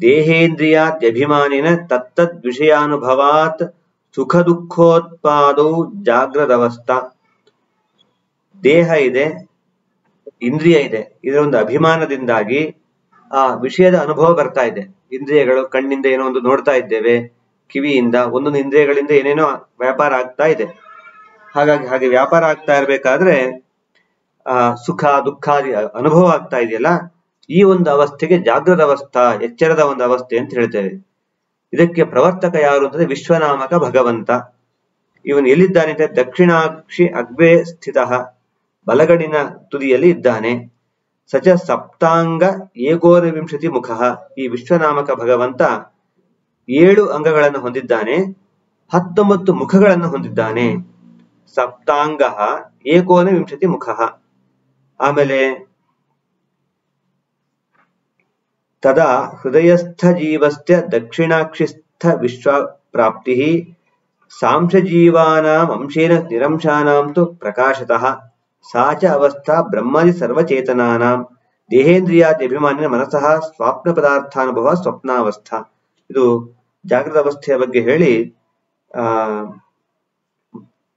ದೇಹೇಂದ್ರಿಯಾದ್ಯಭಿಮಾನಿನ ತತ್ತದ್ ವಿಷಯಾನುಭವಾತ್ ಸುಖ ದುಃಖೋತ್ಪಾದೌ ಜಾಗೃತ ಅವಸ್ಥಾ ದೇಹ ಇದೆ, ಇಂದ್ರಿಯ ಇದೆ. ಇದರ ಒಂದು ಅಭಿಮಾನದಿಂದಾಗಿ ಆ ವಿಷಯದ ಅನುಭವ ಬರ್ತಾ ಇದೆ. ಇಂದ್ರಿಯಗಳು ಕಣ್ಣಿಂದ ಏನೋ ಒಂದು ನೋಡ್ತಾ ಇದ್ದೇವೆ. ಕಿವಿಯಿಂದ ಒಂದೊಂದು ಇಂದ್ರಿಯಗಳಿಂದ ಏನೇನೋ ವ್ಯಾಪಾರ ಆಗ್ತಾ ಇದೆ. ಹಾಗಾಗಿ ಹಾಗೆ ವ್ಯಾಪಾರ ಆಗ್ತಾ ಇರಬೇಕಾದ್ರೆ, ಆ, ಸುಖ, ದುಃಖ ಅನುಭವ ಆಗ್ತಾ ಇದೆಯಲ್ಲ? ಈ ಒಂದು ಅವಸ್ಥೆಗೆ ಜಾಗೃತ ಅವಸ್ಥಾ, ಎಚ್ಚರದ ಒಂದು ಅವಸ್ಥೆ ಅಂತ ಹೇಳ್ತೇವೆ. ಇದಕ್ಕೆ ಪ್ರವರ್ತಕ ಯಾರು ಅಂತಂದ್ರೆ ವಿಶ್ವನಾಮಕ ಭಗವಂತ. ಇವನು ಎಲ್ಲಿದ್ದಾನೆ ಅಂದ್ರೆ ದಕ್ಷಿಣಾಕ್ಷಿ ಅಗ್ವೇ ಸ್ಥಿತ ಬಲಗಡಿನ ತುದಿಯಲ್ಲಿ ಇದ್ದಾನೆ. ಸಚ ಸಪ್ತಾಂಗ ಏಕೋನವಿಂಶತಿ ಮುಖ. ಈ ವಿಶ್ವನಾಮಕ ಭಗವಂತ ಏಳು ಅಂಗಗಳನ್ನು ಹೊಂದಿದ್ದಾನೆ, ಹತ್ತೊಂಬತ್ತು ಮುಖಗಳನ್ನು ಹೊಂದಿದ್ದಾನೆ. ಸಪ್ತಾಂಗ ಏಕೋನವಿಂಶತಿ ಮುಖ. ಆಮೇಲೆ ತದಾ ಹೃದಯಸ್ಥ ಜೀವಸ್ಥ ದಕ್ಷಿಣಾಕ್ಷಿಸ್ಥ ವಿಶ್ವ ಪ್ರಾಪ್ತಿ ಸಾಂಶಜೀವಾನಾಂ ಅಂಶೇನ ನಿರಂಶಾನಾಂ ತು ಪ್ರಕಾಶತಃ. ಸಾ ಚ ಅವಸ್ಥಾ ಬ್ರಹ್ಮಾದಿ ಸರ್ವಚೇತನಾಂ ದೇಹೇಂದ್ರಿಯಾದಿ ಅಭಿಮಾನಿನ ಮನಸಃ ಸ್ವಾಪ್ನ ಪದಾರ್ಥಾನುಭವ ಸ್ವಪ್ನಾವಸ್ಥಾ. ಇದು ಜಾಗೃತ ಅವಸ್ಥೆಯ ಬಗ್ಗೆ ಹೇಳಿ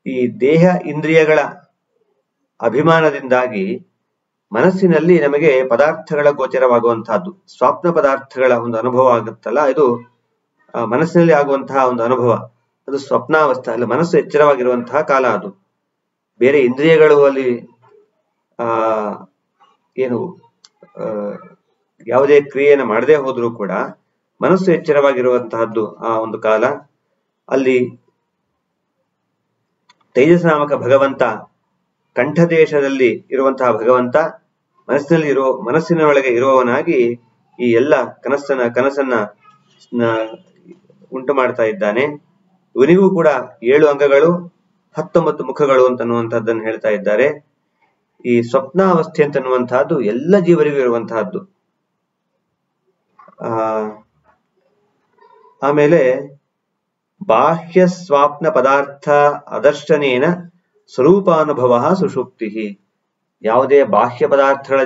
ಈ ದೇಹ ಇಂದ್ರಿಯಗಳ ಅಭಿಮಾನದಿಂದಾಗಿ ಮನಸ್ಸಿನಲ್ಲಿ ನಮಗೆ ಪದಾರ್ಥಗಳ ಗೋಚರವಾಗುವಂತಹದ್ದು ಸ್ವಾಪ್ನ ಪದಾರ್ಥಗಳ ಒಂದು ಅನುಭವ ಆಗುತ್ತಲ್ಲ, ಇದು ಮನಸ್ಸಿನಲ್ಲಿ ಆಗುವಂತಹ ಒಂದು ಅನುಭವ. ಅದು ಸ್ವಪ್ನಾವಸ್ಥ, ಅಲ್ಲಿ ಮನಸ್ಸು ಎಚ್ಚರವಾಗಿರುವಂತಹ ಕಾಲ ಅದು. ಬೇರೆ ಇಂದ್ರಿಯಗಳು ಅಲ್ಲಿ, ಆ, ಏನು ಯಾವುದೇ ಕ್ರಿಯೆಯನ್ನು ಮಾಡದೇ ಹೋದ್ರೂ ಕೂಡ ಮನಸ್ಸು ಎಚ್ಚರವಾಗಿರುವಂತಹದ್ದು ಆ ಒಂದು ಕಾಲ. ಅಲ್ಲಿ ತೇಜಸ್ ನಾಮಕ ಭಗವಂತ ಕಂಠದೇಶದಲ್ಲಿ ಇರುವಂತಹ ಭಗವಂತ ಮನಸ್ಸಿನಲ್ಲಿ ಇರುವ ಮನಸ್ಸಿನ ಒಳಗೆ ಇರುವವನಾಗಿ ಈ ಎಲ್ಲ ಕನಸನ್ನ ಕನಸನ್ನ ಉಂಟು ಮಾಡ್ತಾ ಇದ್ದಾನೆ. ಇವನಿಗೂ ಕೂಡ ಏಳು ಅಂಗಗಳು. ಹತ್ತೊಂಬತ್ತು ಮುಖಗಳು ಅಂತನ್ನುವಂತಹದ್ದನ್ನು ಹೇಳ್ತಾ ಇದ್ದಾರೆ. ಈ ಸ್ವಪ್ನಾವಸ್ಥೆ ಅಂತನ್ನುವಂತಹದ್ದು ಎಲ್ಲ ಜೀವರಿಗೂ ಇರುವಂತಹದ್ದು. ಆ, ಆಮೇಲೆ ಬಾಹ್ಯ ಸ್ವಾಪ್ನ ಪದಾರ್ಥ ಅದರ್ಶನೇನ ಸ್ವರೂಪಾನುಭವ ಸುಷುಪ್ತಿ. ಯಾವುದೇ ಬಾಹ್ಯ ಪದಾರ್ಥಗಳ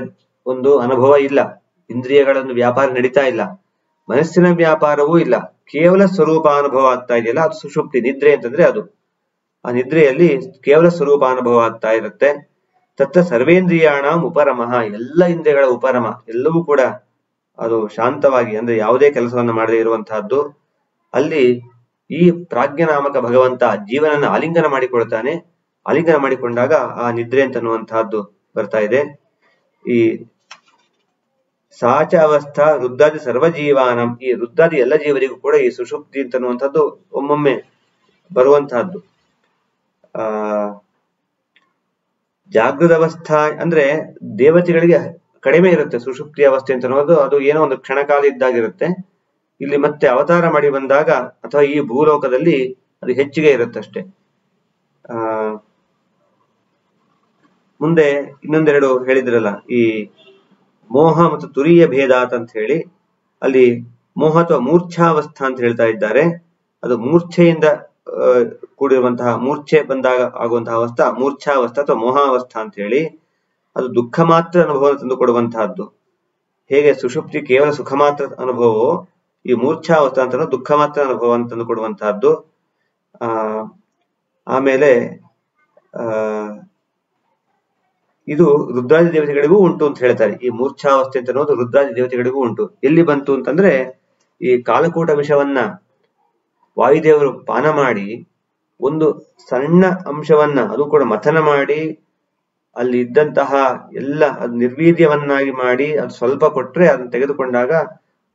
ಒಂದು ಅನುಭವ ಇಲ್ಲ. ಇಂದ್ರಿಯಗಳನ್ನು ವ್ಯಾಪಾರ ನಡೀತಾ ಇಲ್ಲ. ಮನಸ್ಸಿನ ವ್ಯಾಪಾರವೂ ಇಲ್ಲ. ಕೇವಲ ಸ್ವರೂಪಾನುಭವ ಆಗ್ತಾ ಇದೆಯಲ್ಲ, ಅದು ಸುಷುಪ್ತಿ, ನಿದ್ರೆ ಅಂತಂದ್ರೆ ಅದು. ಆ ನಿದ್ರೆಯಲ್ಲಿ ಕೇವಲ ಸ್ವರೂಪಾನುಭವ ಆಗ್ತಾ ಇರುತ್ತೆ. ತತ್ತ ಸರ್ವೇಂದ್ರಿಯಾಣ ಉಪರಮಃ, ಎಲ್ಲ ಇಂದ್ರಿಯಗಳ ಉಪರಮ, ಎಲ್ಲವೂ ಕೂಡ ಅದು ಶಾಂತವಾಗಿ ಅಂದ್ರೆ ಯಾವುದೇ ಕೆಲಸವನ್ನು ಮಾಡದೇ ಇರುವಂತಹದ್ದು. ಅಲ್ಲಿ ಈ ಪ್ರಾಜ್ಞನಾಮಕ ಭಗವಂತ ಜೀವನನ್ನು ಆಲಿಂಗನ ಮಾಡಿಕೊಳ್ತಾನೆ. ಆಲಿಂಗನ ಮಾಡಿಕೊಂಡಾಗ ಆ ನಿದ್ರೆ ಅಂತನ್ನುವಂತಹದ್ದು ಬರ್ತಾ ಇದೆ. ಈ ಸಾಚ ಅವಸ್ಥಾ ವೃದ್ಧಾದಿ ಸರ್ವಜೀವಾನಂ, ಈ ವೃದ್ಧಾದಿ ಎಲ್ಲ ಜೀವರಿಗೂ ಕೂಡ ಈ ಸುಷುಪ್ತಿ ಅಂತನ್ನುವಂಥದ್ದು ಒಮ್ಮೊಮ್ಮೆ ಬರುವಂತಹದ್ದು. ಅವಸ್ಥಾ ಅಂದ್ರೆ ದೇವತೆಗಳಿಗೆ ಕಡಿಮೆ ಇರುತ್ತೆ, ಸುಷುಪ್ತಿ ಅವಸ್ಥೆ ಅಂತ ಅನ್ನೋದು, ಅದು ಏನೋ ಒಂದು ಕ್ಷಣಕಾಲ ಇದ್ದಾಗಿರುತ್ತೆ. ಇಲ್ಲಿ ಮತ್ತೆ ಅವತಾರ ಮಾಡಿ ಬಂದಾಗ, ಅಥವಾ ಈ ಭೂಲೋಕದಲ್ಲಿ ಅದು ಹೆಚ್ಚಿಗೆ ಇರುತ್ತಷ್ಟೆ ಆ, ಮುಂದೆ ಇನ್ನೊಂದೆರಡು ಹೇಳಿದ್ರಲ್ಲ, ಈ ಮೋಹ ಮತ್ತು ತುರಿಯ ಭೇದಾತ್ ಅಂತ ಹೇಳಿ, ಅಲ್ಲಿ ಮೋಹ ಅಥವಾ ಮೂರ್ಛಾವಸ್ಥಾ ಅಂತ ಹೇಳ್ತಾ ಇದ್ದಾರೆ. ಅದು ಮೂರ್ಛೆಯಿಂದ ಕೂಡಿರುವಂತಹ ಮೂರ್ಛೆ ಬಂದಾಗ ಆಗುವಂತಹ ಅವಸ್ಥಾ, ಮೂರ್ಛಾವಸ್ಥಾ ಅಥವಾ ಮೋಹಾವಸ್ಥಾ ಅಂತ ಹೇಳಿ, ಅದು ದುಃಖ ಮಾತ್ರ ಅನುಭವ ತಂದು ಕೊಡುವಂತಹದ್ದು. ಹೇಗೆ ಸುಷುಪ್ತಿ ಕೇವಲ ಸುಖ ಮಾತ್ರ ಅನುಭವವೋ, ಈ ಮೂರ್ಛಾವಸ್ಥಾ ಅಂತ ದುಃಖ ಮಾತ್ರ ಅನುಭವ ಅಂತಂದು ಕೊಡುವಂತಹದ್ದು. ಆ, ಆಮೇಲೆ ಇದು ರುದ್ರಾದಿ ದೇವತೆಗಳಿಗೂ ಉಂಟು ಅಂತ ಹೇಳ್ತಾರೆ. ಈ ಮೂರ್ಛಾವಸ್ಥೆ ಅಂತ ಅನ್ನೋದು ರುದ್ರಾದಿ ದೇವತೆಗಳಿಗೂ ಉಂಟು. ಎಲ್ಲಿ ಬಂತು ಅಂತಂದ್ರೆ, ಈ ಕಾಲಕೂಟ ವಿಷವನ್ನ ವಾಯುದೇವರು ಪಾನ ಮಾಡಿ ಒಂದು ಸಣ್ಣ ಅಂಶವನ್ನ ಅದು ಕೂಡ ಮಥನ ಮಾಡಿ ಅಲ್ಲಿ ಇದ್ದಂತಹ ಎಲ್ಲ ಅದು ನಿರ್ವೀರ್ಯವನ್ನಾಗಿ ಮಾಡಿ ಅದು ಸ್ವಲ್ಪ ಕೊಟ್ರೆ ಅದನ್ನ ತೆಗೆದುಕೊಂಡಾಗ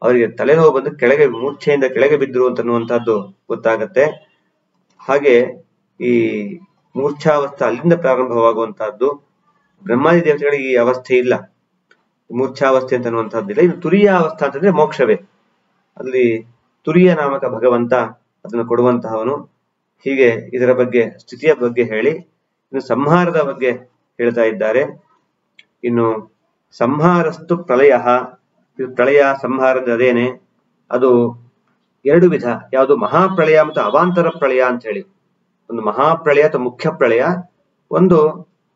ಅವರಿಗೆ ತಲೆನೋವು ಬಂದು ಕೆಳಗೆ ಮೂರ್ಛೆಯಿಂದ ಕೆಳಗೆ ಬಿದ್ದರು ಅಂತನ್ನುವಂತಹದ್ದು ಗೊತ್ತಾಗತ್ತೆ. ಹಾಗೆ ಈ ಮೂರ್ಛಾವಸ್ಥೆ ಅಲ್ಲಿಂದ ಪ್ರಾರಂಭವಾಗುವಂತಹದ್ದು. ಬ್ರಹ್ಮಾದಿ ದೇವತೆಗಳಿಗೆ ಈ ಅವಸ್ಥೆ ಇಲ್ಲ. ಮೂರ್ಛಾವಸ್ಥೆ ಅಂತ ಅನ್ನುವಂಥದ್ದಿಲ್ಲ ಇದು ತುರಿಯ ಅವಸ್ಥಾ ಅಂತಂದ್ರೆ ಮೋಕ್ಷವೇ. ಅಲ್ಲಿ ತುರಿಯ ನಾಮಕ ಭಗವಂತ ಅದನ್ನು ಕೊಡುವಂತಹವನು. ಹೀಗೆ ಇದರ ಬಗ್ಗೆ, ಸ್ಥಿತಿಯ ಬಗ್ಗೆ ಹೇಳಿ, ಇನ್ನು ಸಂಹಾರದ ಬಗ್ಗೆ ಹೇಳ್ತಾ ಇದ್ದಾರೆ. ಇನ್ನು ಸಂಹಾರಸ್ತು ಪ್ರಳಯ, ಇದು ಪ್ರಳಯ ಸಂಹಾರದ ಅದೇನೆ, ಅದು ಎರಡು ವಿಧ, ಯಾವುದು ಮಹಾಪ್ರಳಯ ಮತ್ತು ಅವಾಂತರ ಪ್ರಳಯ ಅಂತ ಹೇಳಿ. ಒಂದು ಮಹಾಪ್ರಳಯ ಅಥವಾ ಮುಖ್ಯ ಪ್ರಳಯ ಒಂದು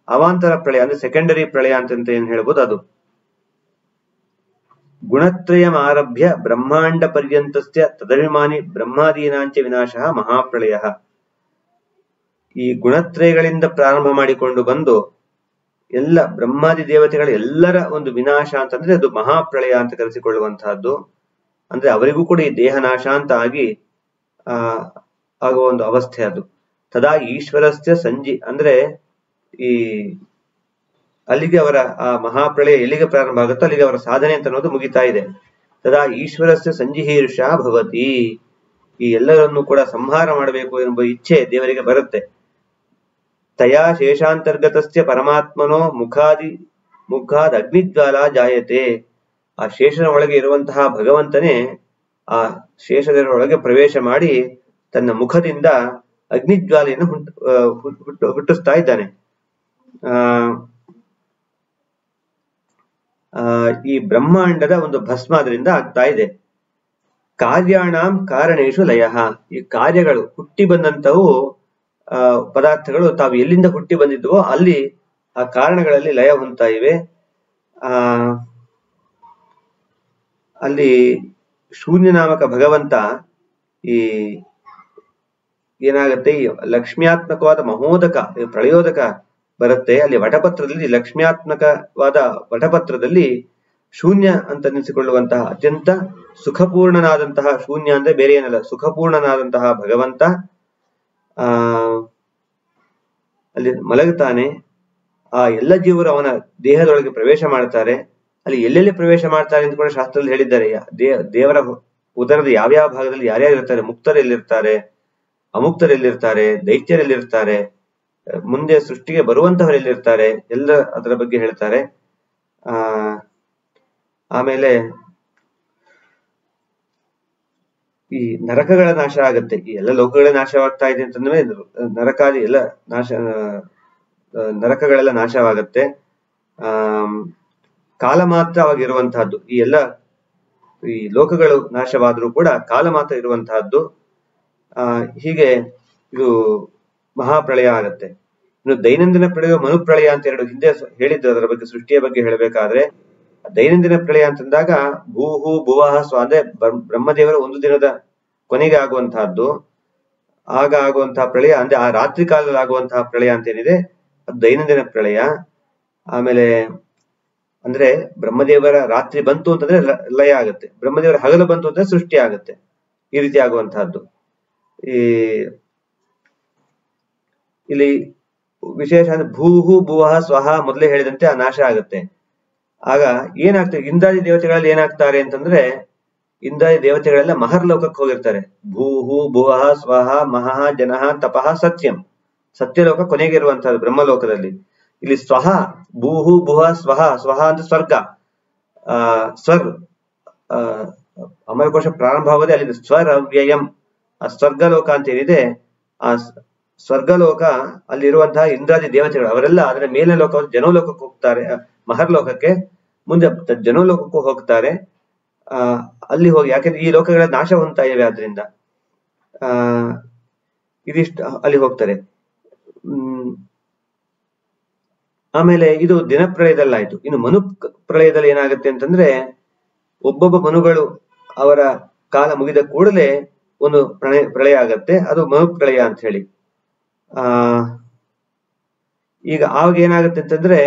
ಅವಾಂತರ ಪ್ರಳಯ, ಅಂದ್ರೆ ಸೆಕೆಂಡರಿ ಪ್ರಳಯ ಅಂತ ಏನ್ ಹೇಳ್ಬೋದು ಅದು. ಗುಣತ್ರಯಮಾರಭ್ಯ ಬ್ರಹ್ಮಾಂಡ ಪರ್ಯಂತಸ್ಯ ತದಭಿಮಾನಿ ಬ್ರಹ್ಮಾದೀನಾಂಚ ವಿನಾಶ ಮಹಾಪ್ರಳಯ. ಈ ಗುಣತ್ರಯಗಳಿಂದ ಪ್ರಾರಂಭ ಮಾಡಿಕೊಂಡು ಬಂದು ಎಲ್ಲ ಬ್ರಹ್ಮಾದಿ ದೇವತೆಗಳ ಎಲ್ಲರ ಒಂದು ವಿನಾಶ ಅಂತಂದ್ರೆ ಅದು ಮಹಾಪ್ರಳಯ ಅಂತ ಕರೆಸಿಕೊಳ್ಳುವಂತಹದ್ದು. ಅಂದ್ರೆ ಅವರಿಗೂ ಕೂಡ ಈ ದೇಹ ನಾಶ ಅಂತ ಆಗಿ, ಆ, ಆಗುವ ಒಂದು ಅವಸ್ಥೆ ಅದು. ತದಾ ಈಶ್ವರಸ್ಯ ಸಂಜಿ, ಅಂದ್ರೆ ಈ ಅಲ್ಲಿಗೆ ಅವರ ಆ ಮಹಾಪ್ರಳಯ ಎಲ್ಲಿಗೆ ಪ್ರಾರಂಭ ಆಗುತ್ತೋ ಅಲ್ಲಿಗೆ ಅವರ ಸಾಧನೆ ಅಂತ ಅನ್ನೋದು ಮುಗಿತಾ ಇದೆ. ತದಾ ಈಶ್ವರಸ್ಯ ಸಂಜಿಹೀರ್ಷ ಭವತಿ. ಈ ಎಲ್ಲರನ್ನು ಕೂಡ ಸಂಹಾರ ಮಾಡಬೇಕು ಎಂಬ ಇಚ್ಛೆ ದೇವರಿಗೆ ಬರುತ್ತೆ. ತಯಾ ಶೇಷಾಂತರ್ಗತಸ್ಯ ಪರಮಾತ್ಮನೋ ಮುಖಾದಿ ಮುಖಾದ ಅಗ್ನಿಜ್ವಾಲ ಜಾಯತೆ. ಆ ಶೇಷನ ಒಳಗೆ ಇರುವಂತಹ ಭಗವಂತನೇ ಆ ಶೇಷದ ಒಳಗೆ ಪ್ರವೇಶ ಮಾಡಿ ತನ್ನ ಮುಖದಿಂದ ಅಗ್ನಿಜ್ವಾಲೆಯನ್ನು ಹುಟ್ಟು ಹುಟ್ಟಿಸ್ತಾ ಇದ್ದಾನೆ. ಆ, ಈ ಬ್ರಹ್ಮಾಂಡದ ಒಂದು ಭಸ್ಮ ಅದರಿಂದ ಆಗ್ತಾ ಇದೆ. ಕಾರ್ಯಾಣಾಂ ಕಾರಣೇಶು ಲಯ. ಈ ಕಾರ್ಯಗಳು ಹುಟ್ಟಿ ಬಂದಂತವು ಆ, ಪದಾರ್ಥಗಳು ತಾವು ಎಲ್ಲಿಂದ ಹುಟ್ಟಿ ಬಂದಿದ್ವೋ ಅಲ್ಲಿ ಆ ಕಾರಣಗಳಲ್ಲಿ ಲಯ ಹೊಂತಾ ಇವೆ ಆ ಅಲ್ಲಿ ಶೂನ್ಯ ನಾಮಕ ಭಗವಂತ ಈ ಏನಾಗತ್ತೆ? ಲಕ್ಷ್ಮ್ಯಾತ್ಮಕವಾದ ಮಹೋದಕ ಪ್ರಳಯೋದಕ ಬರುತ್ತೆ. ಅಲ್ಲಿ ವಟಪತ್ರದಲ್ಲಿ ಲಕ್ಷ್ಮ್ಯಾತ್ಮಕವಾದ ವಟಪತ್ರದಲ್ಲಿ ಶೂನ್ಯ ಅಂತ ನೆನೆಸಿಕೊಳ್ಳುವಂತಹ ಅತ್ಯಂತ ಸುಖಪೂರ್ಣನಾದಂತಹ ಶೂನ್ಯ ಅಂದ್ರೆ ಬೇರೆ ಏನಲ್ಲ, ಸುಖಪೂರ್ಣನಾದಂತಹ ಭಗವಂತ, ಆ, ಅಲ್ಲಿ ಮಲಗುತ್ತಾನೆ. ಆ ಎಲ್ಲ ಜೀವರು ಅವನ ದೇಹದೊಳಗೆ ಪ್ರವೇಶ ಮಾಡ್ತಾರೆ. ಅಲ್ಲಿ ಎಲ್ಲೆಲ್ಲಿ ಪ್ರವೇಶ ಮಾಡ್ತಾರೆ ಅಂತ ಕೂಡ ಶಾಸ್ತ್ರದಲ್ಲಿ ಹೇಳಿದ್ದಾರೆ. ದೇವರ ಉದರದ ಯಾವ್ಯಾವ ಭಾಗದಲ್ಲಿ ಯಾರ್ಯಾರು ಇರ್ತಾರೆ? ಮುಕ್ತರೆಲ್ಲಿರ್ತಾರೆ, ಅಮುಕ್ತರೆಲ್ಲಿರ್ತಾರೆ, ದೈತ್ಯರೆಲ್ಲಿರ್ತಾರೆ. ಅಹ್ ಮುಂದೆ ಸೃಷ್ಟಿಗೆ ಬರುವಂತಹವರೆಲ್ಲಿರ್ತಾರೆ ಎಲ್ಲ ಅದರ ಬಗ್ಗೆ ಹೇಳ್ತಾರೆ. ಆ, ಆಮೇಲೆ ಈ ನರಕಗಳ ನಾಶ ಆಗತ್ತೆ. ಈ ಎಲ್ಲ ಲೋಕಗಳ ನಾಶವಾಗ್ತಾ ಇದೆ ಅಂತಂದ್ರೆ ನರಕಾದಿ ಎಲ್ಲ ನಾಶ ನರಕಗಳೆಲ್ಲ ನಾಶವಾಗತ್ತೆ. ಆ, ಕಾಲ ಮಾತ್ರವಾಗಿರುವಂತಹದ್ದು, ಈ ಎಲ್ಲ ಈ ಲೋಕಗಳು ನಾಶವಾದರೂ ಕೂಡ ಕಾಲ ಮಾತ್ರ ಇರುವಂತಹದ್ದು. ಆ, ಹೀಗೆ ಇದು ಮಹಾಪ್ರಳಯ ಆಗತ್ತೆ. ಇನ್ನು ದೈನಂದಿನ ಪ್ರಳಯ ಮನುಪ್ರಳಯ ಅಂತ ಎರಡು ಹಿಂದೆ ಹೇಳಿದ್ರು, ಅದರ ಬಗ್ಗೆ ಸೃಷ್ಟಿಯ ಬಗ್ಗೆ ಹೇಳಬೇಕಾದ್ರೆ ದೈನಂದಿನ ಪ್ರಳಯ ಅಂತಂದಾಗ ಭೂಹು ಭುವಹ ಸ್ವ ಅಂದ್ರೆ ಬ್ರಹ್ಮದೇವರ ಒಂದು ದಿನದ ಕೊನೆಗೆ ಆಗುವಂತಹದ್ದು. ಆಗ ಆಗುವಂತಹ ಪ್ರಳಯ, ಅಂದ್ರೆ ಆ ರಾತ್ರಿ ಕಾಲದಲ್ಲಿ ಆಗುವಂತಹ ಪ್ರಳಯ ಅಂತ ಏನಿದೆ ಅದು ದೈನಂದಿನ ಪ್ರಳಯ. ಆಮೇಲೆ, ಅಂದ್ರೆ ಬ್ರಹ್ಮದೇವರ ರಾತ್ರಿ ಬಂತು ಅಂತಂದ್ರೆ ಲಯ ಆಗುತ್ತೆ. ಬ್ರಹ್ಮದೇವರ ಹಗಲು ಬಂತು ಅಂದ್ರೆ ಸೃಷ್ಟಿ ಆಗುತ್ತೆ. ಈ ರೀತಿ ಆಗುವಂತಹದ್ದು. ಈ ಇಲ್ಲಿ ವಿಶೇಷ ಅಂದ್ರೆ ಭೂಹು ಭುವಃ ಸ್ವಹ ಮೊದಲೇ ಹೇಳಿದಂತೆ ಆ ನಾಶ ಆಗುತ್ತೆ. ಆಗ ಏನಾಗ್ತದೆ? ಇಂದ್ರಾದಿ ದೇವತೆಗಳಲ್ಲಿ ಏನಾಗ್ತಾರೆ ಅಂತಂದ್ರೆ ಇಂದ್ರಾದಿ ದೇವತೆಗಳೆಲ್ಲ ಮಹರ್ಲೋಕಕ್ಕೆ ಹೋಗಿರ್ತಾರೆ. ಭೂಹು ಭುವಃ ಸ್ವಹ ಮಹಃ ಜನಃ ತಪಃ ಸತ್ಯಂ. ಸತ್ಯಲೋಕ ಕೊನೆಗೆ ಇರುವಂತಹದ್ದು ಬ್ರಹ್ಮಲೋಕದಲ್ಲಿ. ಇಲ್ಲಿ ಸ್ವಹ ಭೂಹು ಭುವ ಸ್ವಹ ಸ್ವಹ ಅಂತ ಸ್ವರ್ಗ. ಆ, ಸ್ವರ್, ಆ, ಅಮರಕೋಶ ಪ್ರಾರಂಭ ಆಗೋದೇ ಅಲ್ಲಿ ಸ್ವರ್ ವ್ಯಯಂ ಆ ಸ್ವರ್ಗಲೋಕ ಅಂತ ಏನಿದೆ, ಆ ಸ್ವರ್ಗಲೋಕ ಅಲ್ಲಿರುವಂತಹ ಇಂದ್ರಾದಿ ದೇವತೆಗಳು, ಅವರೆಲ್ಲ ಅದರ ಮೇಲೆ ಲೋಕ, ಜನೋಲೋಕಕ್ಕೆ ಹೋಗ್ತಾರೆ, ಮಹರ್ಲೋಕಕ್ಕೆ, ಮುಂದೆ ಜನೋಲೋಕಕ್ಕೂ ಹೋಗ್ತಾರೆ. ಆ, ಅಲ್ಲಿ ಹೋಗಿ, ಯಾಕೆಂದ್ರೆ ಈ ಲೋಕಗಳ ನಾಶ ಹೊಂದ್ತಾ ಇವೆ ಆದ್ರಿಂದ. ಆ, ಇದಿಷ್ಟು, ಅಲ್ಲಿ ಹೋಗ್ತಾರೆ. ಹ್ಮ್. ಆಮೇಲೆ ಇದು ದಿನಪ್ರಳಯದಲ್ಲಾಯ್ತು ಇನ್ನು ಮನು ಪ್ರಳಯದಲ್ಲಿ ಏನಾಗುತ್ತೆ ಅಂತಂದ್ರೆ, ಒಬ್ಬೊಬ್ಬ ಮನುಗಳು ಅವರ ಕಾಲ ಮುಗಿದ ಕೂಡಲೇ ಒಂದು ಪ್ರಳಯ ಪ್ರಳಯ ಆಗತ್ತೆ. ಅದು ಮನು ಪ್ರಳಯ ಅಂತ ಹೇಳಿ. ಈಗ ಆವಾಗ ಏನಾಗುತ್ತೆ ಅಂತಂದ್ರೆ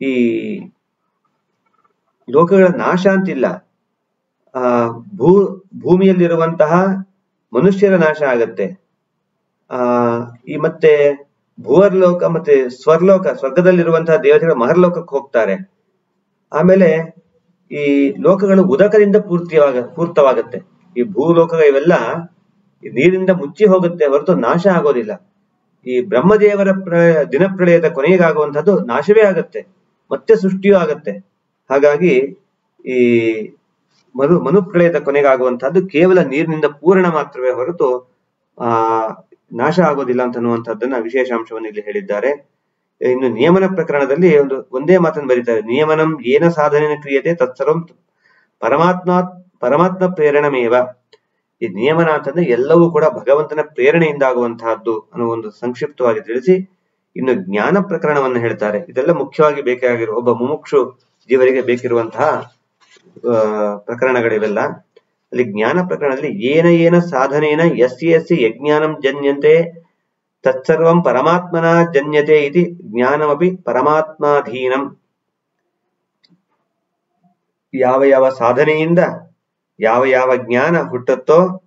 ಈ ಲೋಕಗಳ ನಾಶ ಅಂತಿಲ್ಲ. ಆ, ಭೂ, ಭೂಮಿಯಲ್ಲಿರುವಂತಹ ಮನುಷ್ಯರ ನಾಶ ಆಗತ್ತೆ. ಆ, ಈ ಮತ್ತೆ ಭುವರ್ಲೋಕ ಮತ್ತೆ ಸ್ವರ್ಲೋಕ, ಸ್ವರ್ಗದಲ್ಲಿರುವಂತಹ ದೇವತೆಗಳ ಮಹರ್ಲೋಕಕ್ಕೆ ಹೋಗ್ತಾರೆ. ಆಮೇಲೆ ಈ ಲೋಕಗಳು ಉದಕದಿಂದ ಪೂರ್ತಿಯಾಗ ಪೂರ್ತವಾಗತ್ತೆ. ಈ ಭೂಲೋಕ ಇವೆಲ್ಲ ನೀರಿಂದ ಮುಚ್ಚಿ ಹೋಗುತ್ತೆ ಹೊರತು ನಾಶ ಆಗೋದಿಲ್ಲ. ಈ ಬ್ರಹ್ಮದೇವರ ಪ್ರಳಯ ದಿನಪ್ರಳಯದ ಕೊನೆಗಾಗುವಂತಹದ್ದು ನಾಶವೇ ಆಗತ್ತೆ, ಮತ್ತೆ ಸೃಷ್ಟಿಯೂ ಆಗತ್ತೆ. ಹಾಗಾಗಿ ಈ ಮನು ಮನುಪ್ರಳಯದ ಕೊನೆಗಾಗುವಂತಹದ್ದು ಕೇವಲ ನೀರಿನಿಂದ ಪೂರ್ಣ ಮಾತ್ರವೇ ಹೊರತು, ಆ, ನಾಶ ಆಗೋದಿಲ್ಲ ಅಂತ ಅನ್ನುವಂಥದ್ದನ್ನ ವಿಶೇಷಾಂಶವನ್ನು ಇಲ್ಲಿ ಹೇಳಿದ್ದಾರೆ. ಇನ್ನು ನಿಯಮನ ಪ್ರಕರಣದಲ್ಲಿ ಒಂದು, ಒಂದೇ ಮಾತನ್ನು ಬರೀತಾರೆ. ನಿಯಮನಂ ಏನ ಸಾಧನೆನ ಕ್ರಿಯತೆ ತತ್ಸರ್ವಂ ಪರಮಾತ್ಮ ಪರಮಾತ್ಮ ಪ್ರೇರಣಮೇವ. ಈ ನಿಯಮನ ಅಂತಂದ್ರೆ ಎಲ್ಲವೂ ಕೂಡ ಭಗವಂತನ ಪ್ರೇರಣೆಯಿಂದ ಆಗುವಂತಹದ್ದು ಅನ್ನೋ ಒಂದು ಸಂಕ್ಷಿಪ್ತವಾಗಿ ತಿಳಿಸಿ ಇನ್ನು ಜ್ಞಾನ ಪ್ರಕರಣವನ್ನು ಹೇಳ್ತಾರೆ. ಇದೆಲ್ಲ ಮುಖ್ಯವಾಗಿ ಬೇಕಾಗಿರುವ ಒಬ್ಬ ಮುಮುಕ್ಷು ಜೀವರಿಗೆ ಬೇಕಿರುವಂತಹ ಪ್ರಕರಣಗಳಿವೆಲ್ಲ. ಅಲ್ಲಿ ಜ್ಞಾನ ಪ್ರಕರಣದಲ್ಲಿ ಏನ ಏನ ಸಾಧನೇನ ಎಸ್ ಎಸ್ ಯಜ್ಞಾನಂ ಜನ್ಯತೆ ತತ್ಸರ್ವಂ ಪರಮಾತ್ಮನ ಜನ್ಯತೆ ಇತಿ ಜ್ಞಾನಮಪಿ ಪರಮಾತ್ಮಾಧೀನಂ. ಯಾವ ಯಾವ ಸಾಧನೆಯಿಂದ ಯಾವ ಯಾವ ಜ್ಞಾನ ಹುಟ್ಟುತ್ತೋ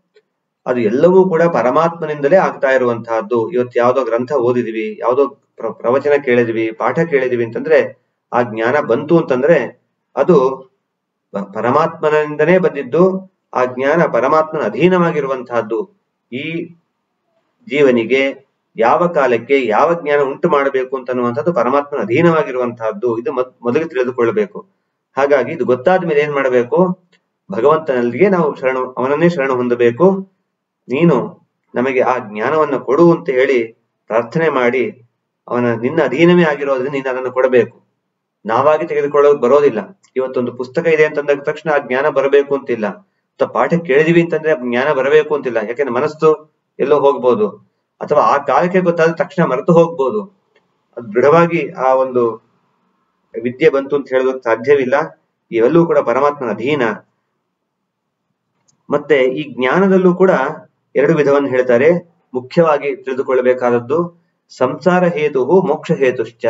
ಅದು ಎಲ್ಲವೂ ಕೂಡ ಪರಮಾತ್ಮನಿಂದಲೇ ಆಗ್ತಾ ಇರುವಂತಹದ್ದು. ಇವತ್ತು ಯಾವ್ದೋ ಗ್ರಂಥ ಓದಿದಿವಿ, ಯಾವ್ದೋ ಪ್ರ- ಪ್ರವಚನ ಕೇಳಿದಿವಿ, ಪಾಠ ಕೇಳಿದಿವಿ ಅಂತಂದ್ರೆ ಆ ಜ್ಞಾನ ಬಂತು ಅಂತಂದ್ರೆ ಅದು ಪರಮಾತ್ಮನಿಂದನೇ ಬಂದಿದ್ದು, ಆ ಜ್ಞಾನ ಪರಮಾತ್ಮನ ಅಧೀನವಾಗಿರುವಂತಹದ್ದು. ಈ ಜೀವನಿಗೆ ಯಾವ ಕಾಲಕ್ಕೆ ಯಾವ ಜ್ಞಾನ ಉಂಟು ಮಾಡಬೇಕು ಅಂತ ಅನ್ನುವಂಥದ್ದು ಪರಮಾತ್ಮನ ಅಧೀನವಾಗಿರುವಂತಹದ್ದು. ಇದು ಮೊದ್- ಮೊದಲು ತಿಳಿದುಕೊಳ್ಳಬೇಕು. ಹಾಗಾಗಿ ಇದು ಗೊತ್ತಾದ ಮೇಲೆ ಏನ್ ಮಾಡಬೇಕು? ಭಗವಂತನಲ್ಲಿಗೆ ನಾವು ಶರಣ, ಅವನನ್ನೇ ಶರಣ ಹೊಂದಬೇಕು. ನೀನು ನಮಗೆ ಆ ಜ್ಞಾನವನ್ನು ಕೊಡು ಅಂತ ಹೇಳಿ ಪ್ರಾರ್ಥನೆ ಮಾಡಿ ಅವನ ನಿನ್ನ ಅಧೀನವೇ ಆಗಿರೋದ್ರಿಂದ ನೀನು ಅದನ್ನು ಕೊಡಬೇಕು. ನಾವಾಗಿ ತೆಗೆದುಕೊಳ್ಳೋದು ಬರೋದಿಲ್ಲ. ಇವತ್ತೊಂದು ಪುಸ್ತಕ ಇದೆ ಅಂತಂದ ತಕ್ಷಣ ಆ ಜ್ಞಾನ ಬರಬೇಕು ಅಂತಿಲ್ಲ. ಅಥವಾ ಪಾಠ ಕೇಳಿದೀವಿ ಅಂತಂದ್ರೆ ಜ್ಞಾನ ಬರಬೇಕು ಅಂತಿಲ್ಲ. ಯಾಕೆಂದ್ರೆ ಮನಸ್ಸು ಎಲ್ಲೋ ಹೋಗ್ಬೋದು. ಅಥವಾ ಆ ಕಾಲಕ್ಕೆ ಗೊತ್ತಾದ ತಕ್ಷಣ ಮರೆತು ಹೋಗ್ಬೋದು. ಅದು ದೃಢವಾಗಿ ಆ ಒಂದು ವಿದ್ಯೆ ಬಂತು ಅಂತ ಹೇಳೋದಕ್ಕೆ ಸಾಧ್ಯವಿಲ್ಲ. ಇವೆಲ್ಲವೂ ಕೂಡ ಪರಮಾತ್ಮನ ಅಧೀನ. ಮತ್ತೆ ಈ ಜ್ಞಾನದಲ್ಲೂ ಕೂಡ ಎರಡು ವಿಧವನ್ನು ಹೇಳ್ತಾರೆ. ಮುಖ್ಯವಾಗಿ ತಿಳಿದುಕೊಳ್ಳಬೇಕಾದದ್ದು, ಸಂಸಾರ ಹೇತು ಮೋಕ್ಷ ಹೇತುಶ್ಚ.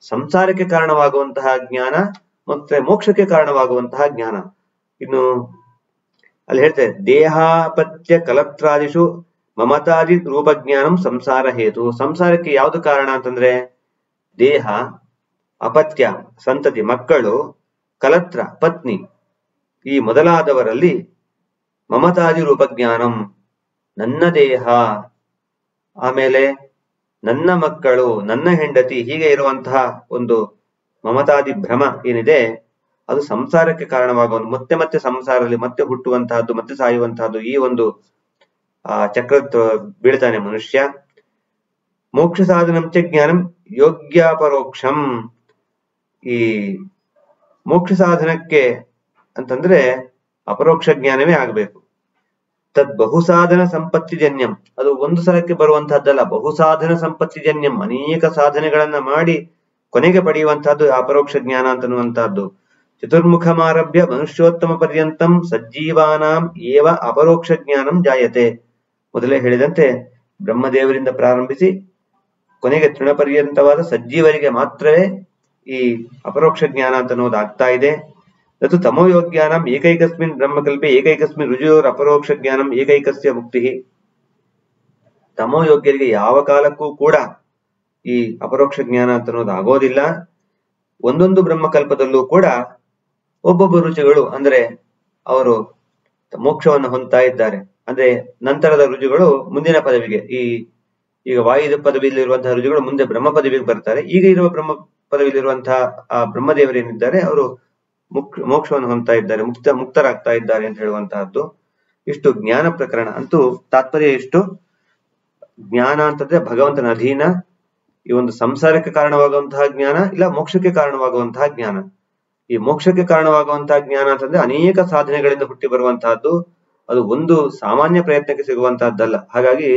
ಸಂಸಾರಕ್ಕೆ ಕಾರಣವಾಗುವಂತಹ ಜ್ಞಾನ ಮತ್ತೆ ಮೋಕ್ಷಕ್ಕೆ ಕಾರಣವಾಗುವಂತಹ ಜ್ಞಾನ. ಇನ್ನು ಅಲ್ಲಿ ಹೇಳ್ತಾರೆ ದೇಹಾಪತ್ಯ ಕಲತ್ರಾದಿಷು ಮಮತಾದಿ ರೂಪಜ್ಞಾನಂ ಸಂಸಾರ ಹೇತು. ಸಂಸಾರಕ್ಕೆ ಯಾವುದು ಕಾರಣ ಅಂತಂದ್ರೆ, ದೇಹ, ಅಪತ್ಯ, ಸಂತತಿ, ಮಕ್ಕಳು, ಕಲತ್ರ, ಪತ್ನಿ ಈ ಮೊದಲಾದವರಲ್ಲಿ ಮಮತಾದಿ ರೂಪಜ್ಞಾನಂ ನನ್ನ ದೇಹ, ಆಮೇಲೆ ನನ್ನ ಮಕ್ಕಳು, ನನ್ನ ಹೆಂಡತಿ ಹೀಗೆ ಇರುವಂತಹ ಒಂದು ಮಮತಾದಿ ಭ್ರಮ ಏನಿದೆ, ಅದು ಸಂಸಾರಕ್ಕೆ ಕಾರಣವಾಗುವ ಮತ್ತೆ ಮತ್ತೆ ಸಂಸಾರದಲ್ಲಿ ಮತ್ತೆ ಹುಟ್ಟುವಂತಹದ್ದು, ಮತ್ತೆ ಸಾಯುವಂತಹದ್ದು ಈ ಒಂದು, ಆ ಚಕ್ರ ಬೀಳ್ತಾನೆ ಮನುಷ್ಯ. ಮೋಕ್ಷ ಸಾಧನಂಚ ಜ್ಞಾನಂ ಯೋಗ್ಯಾಪರೋಕ್ಷಂ. ಈ ಮೋಕ್ಷ ಸಾಧನಕ್ಕೆ ಅಂತಂದ್ರೆ ಅಪರೋಕ್ಷ ಜ್ಞಾನವೇ ಆಗ್ಬೇಕು. ತದ್ ಬಹುಸಾಧನ ಸಂಪತ್ತಿಜನ್ಯಂ ಅದು ಒಂದು ಸಲಕ್ಕೆ ಬರುವಂತಹದ್ದಲ್ಲ, ಬಹುಸಾಧನ ಸಂಪತ್ತಿಜನ್ಯಂ ಅನೇಕ ಸಾಧನೆಗಳನ್ನ ಮಾಡಿ ಕೊನೆಗೆ ಪಡೆಯುವಂತಹದ್ದು ಅಪರೋಕ್ಷ ಜ್ಞಾನ ಅಂತನ್ನುವಂತಹದ್ದು. ಚತುರ್ಮುಖಮಾರಭ್ಯ ಮನುಷ್ಯೋತ್ತಮ ಪರ್ಯಂತಂ ಸಜ್ಜೀವಾನಾಂ ಏವ ಅಪರೋಕ್ಷ ಜ್ಞಾನಂ ಜಾಯತೆ. ಮೊದಲೇ ಹೇಳಿದಂತೆ ಬ್ರಹ್ಮದೇವರಿಂದ ಪ್ರಾರಂಭಿಸಿ ಕೊನೆಗೆ ತೃಣಪರ್ಯಂತವಾದ ಸಜ್ಜೀವರಿಗೆ ಮಾತ್ರವೇ ಈ ಅಪರೋಕ್ಷ ಜ್ಞಾನ ಅಂತ ಆಗ್ತಾ ಇದೆ. ತಮೋಯೋಗ್ಯಾನಂ ಏಕೈಕಸ್ಮಿನ್ ಬ್ರಹ್ಮಕಲ್ಪೆ ಏಕೈಕಸ್ಮಿನ್ ರುಜುಯೋರ್ ಅಪರೋಕ್ಷ ಜ್ಞಾನಂ ಏಕೈಕಸ್ಯ ಮುಕ್ತಿ ತಮೋಯೋಗ್ಯರಿಗೆ ಯಾವ ಕಾಲಕ್ಕೂ ಕೂಡ ಈ ಅಪರೋಕ್ಷ ಜ್ಞಾನ ಅಂತ ಅನ್ನೋದಾಗೋದಿಲ್ಲ ಒಂದೊಂದು ಬ್ರಹ್ಮಕಲ್ಪದಲ್ಲೂ ಕೂಡ ಒಬ್ಬೊಬ್ಬ ರುಚಿಗಳು ಅಂದ್ರೆ ಅವರು ಮೋಕ್ಷವನ್ನು ಹೊಂದ್ತಾ ಇದ್ದಾರೆ. ಅಂದ್ರೆ ನಂತರದ ರುಜುಗಳು ಮುಂದಿನ ಪದವಿಗೆ ಈ ಈಗ ವಾಯುದ ಪದವಿಯಲ್ಲಿರುವಂತಹ ರುಜುಗಳು ಮುಂದೆ ಬ್ರಹ್ಮ ಪದವಿಗೆ ಬರ್ತಾರೆ. ಈಗ ಇರುವ ಬ್ರಹ್ಮ ಪದವಿಯಲ್ಲಿರುವಂತಹ ಆ ಬ್ರಹ್ಮದೇವರೇನಿದ್ದಾರೆ, ಅವರು ಮುಕ್ ಮೋಕ್ಷವನ್ನು ಹೊಂದ್ತಾ ಇದ್ದಾರೆ, ಮುಕ್ತ, ಮುಕ್ತರಾಗ್ತಾ ಇದ್ದಾರೆ ಅಂತ ಹೇಳುವಂತಹದ್ದು ಇಷ್ಟು ಜ್ಞಾನ ಪ್ರಕರಣ. ಅಂತೂ ತಾತ್ಪರ್ಯ ಇಷ್ಟು ಜ್ಞಾನ ಅಂತಂದ್ರೆ ಭಗವಂತನ ಅಧೀನ, ಈ ಒಂದು ಸಂಸಾರಕ್ಕೆ ಕಾರಣವಾಗುವಂತಹ ಜ್ಞಾನ ಇಲ್ಲ ಮೋಕ್ಷಕ್ಕೆ ಕಾರಣವಾಗುವಂತಹ ಜ್ಞಾನ. ಈ ಮೋಕ್ಷಕ್ಕೆ ಕಾರಣವಾಗುವಂತಹ ಜ್ಞಾನ ಅಂತಂದ್ರೆ ಅನೇಕ ಸಾಧನೆಗಳಿಂದ ಹುಟ್ಟಿ ಬರುವಂತಹದ್ದು, ಅದು ಒಂದು ಸಾಮಾನ್ಯ ಪ್ರಯತ್ನಕ್ಕೆ ಸಿಗುವಂತಹದ್ದಲ್ಲ. ಹಾಗಾಗಿ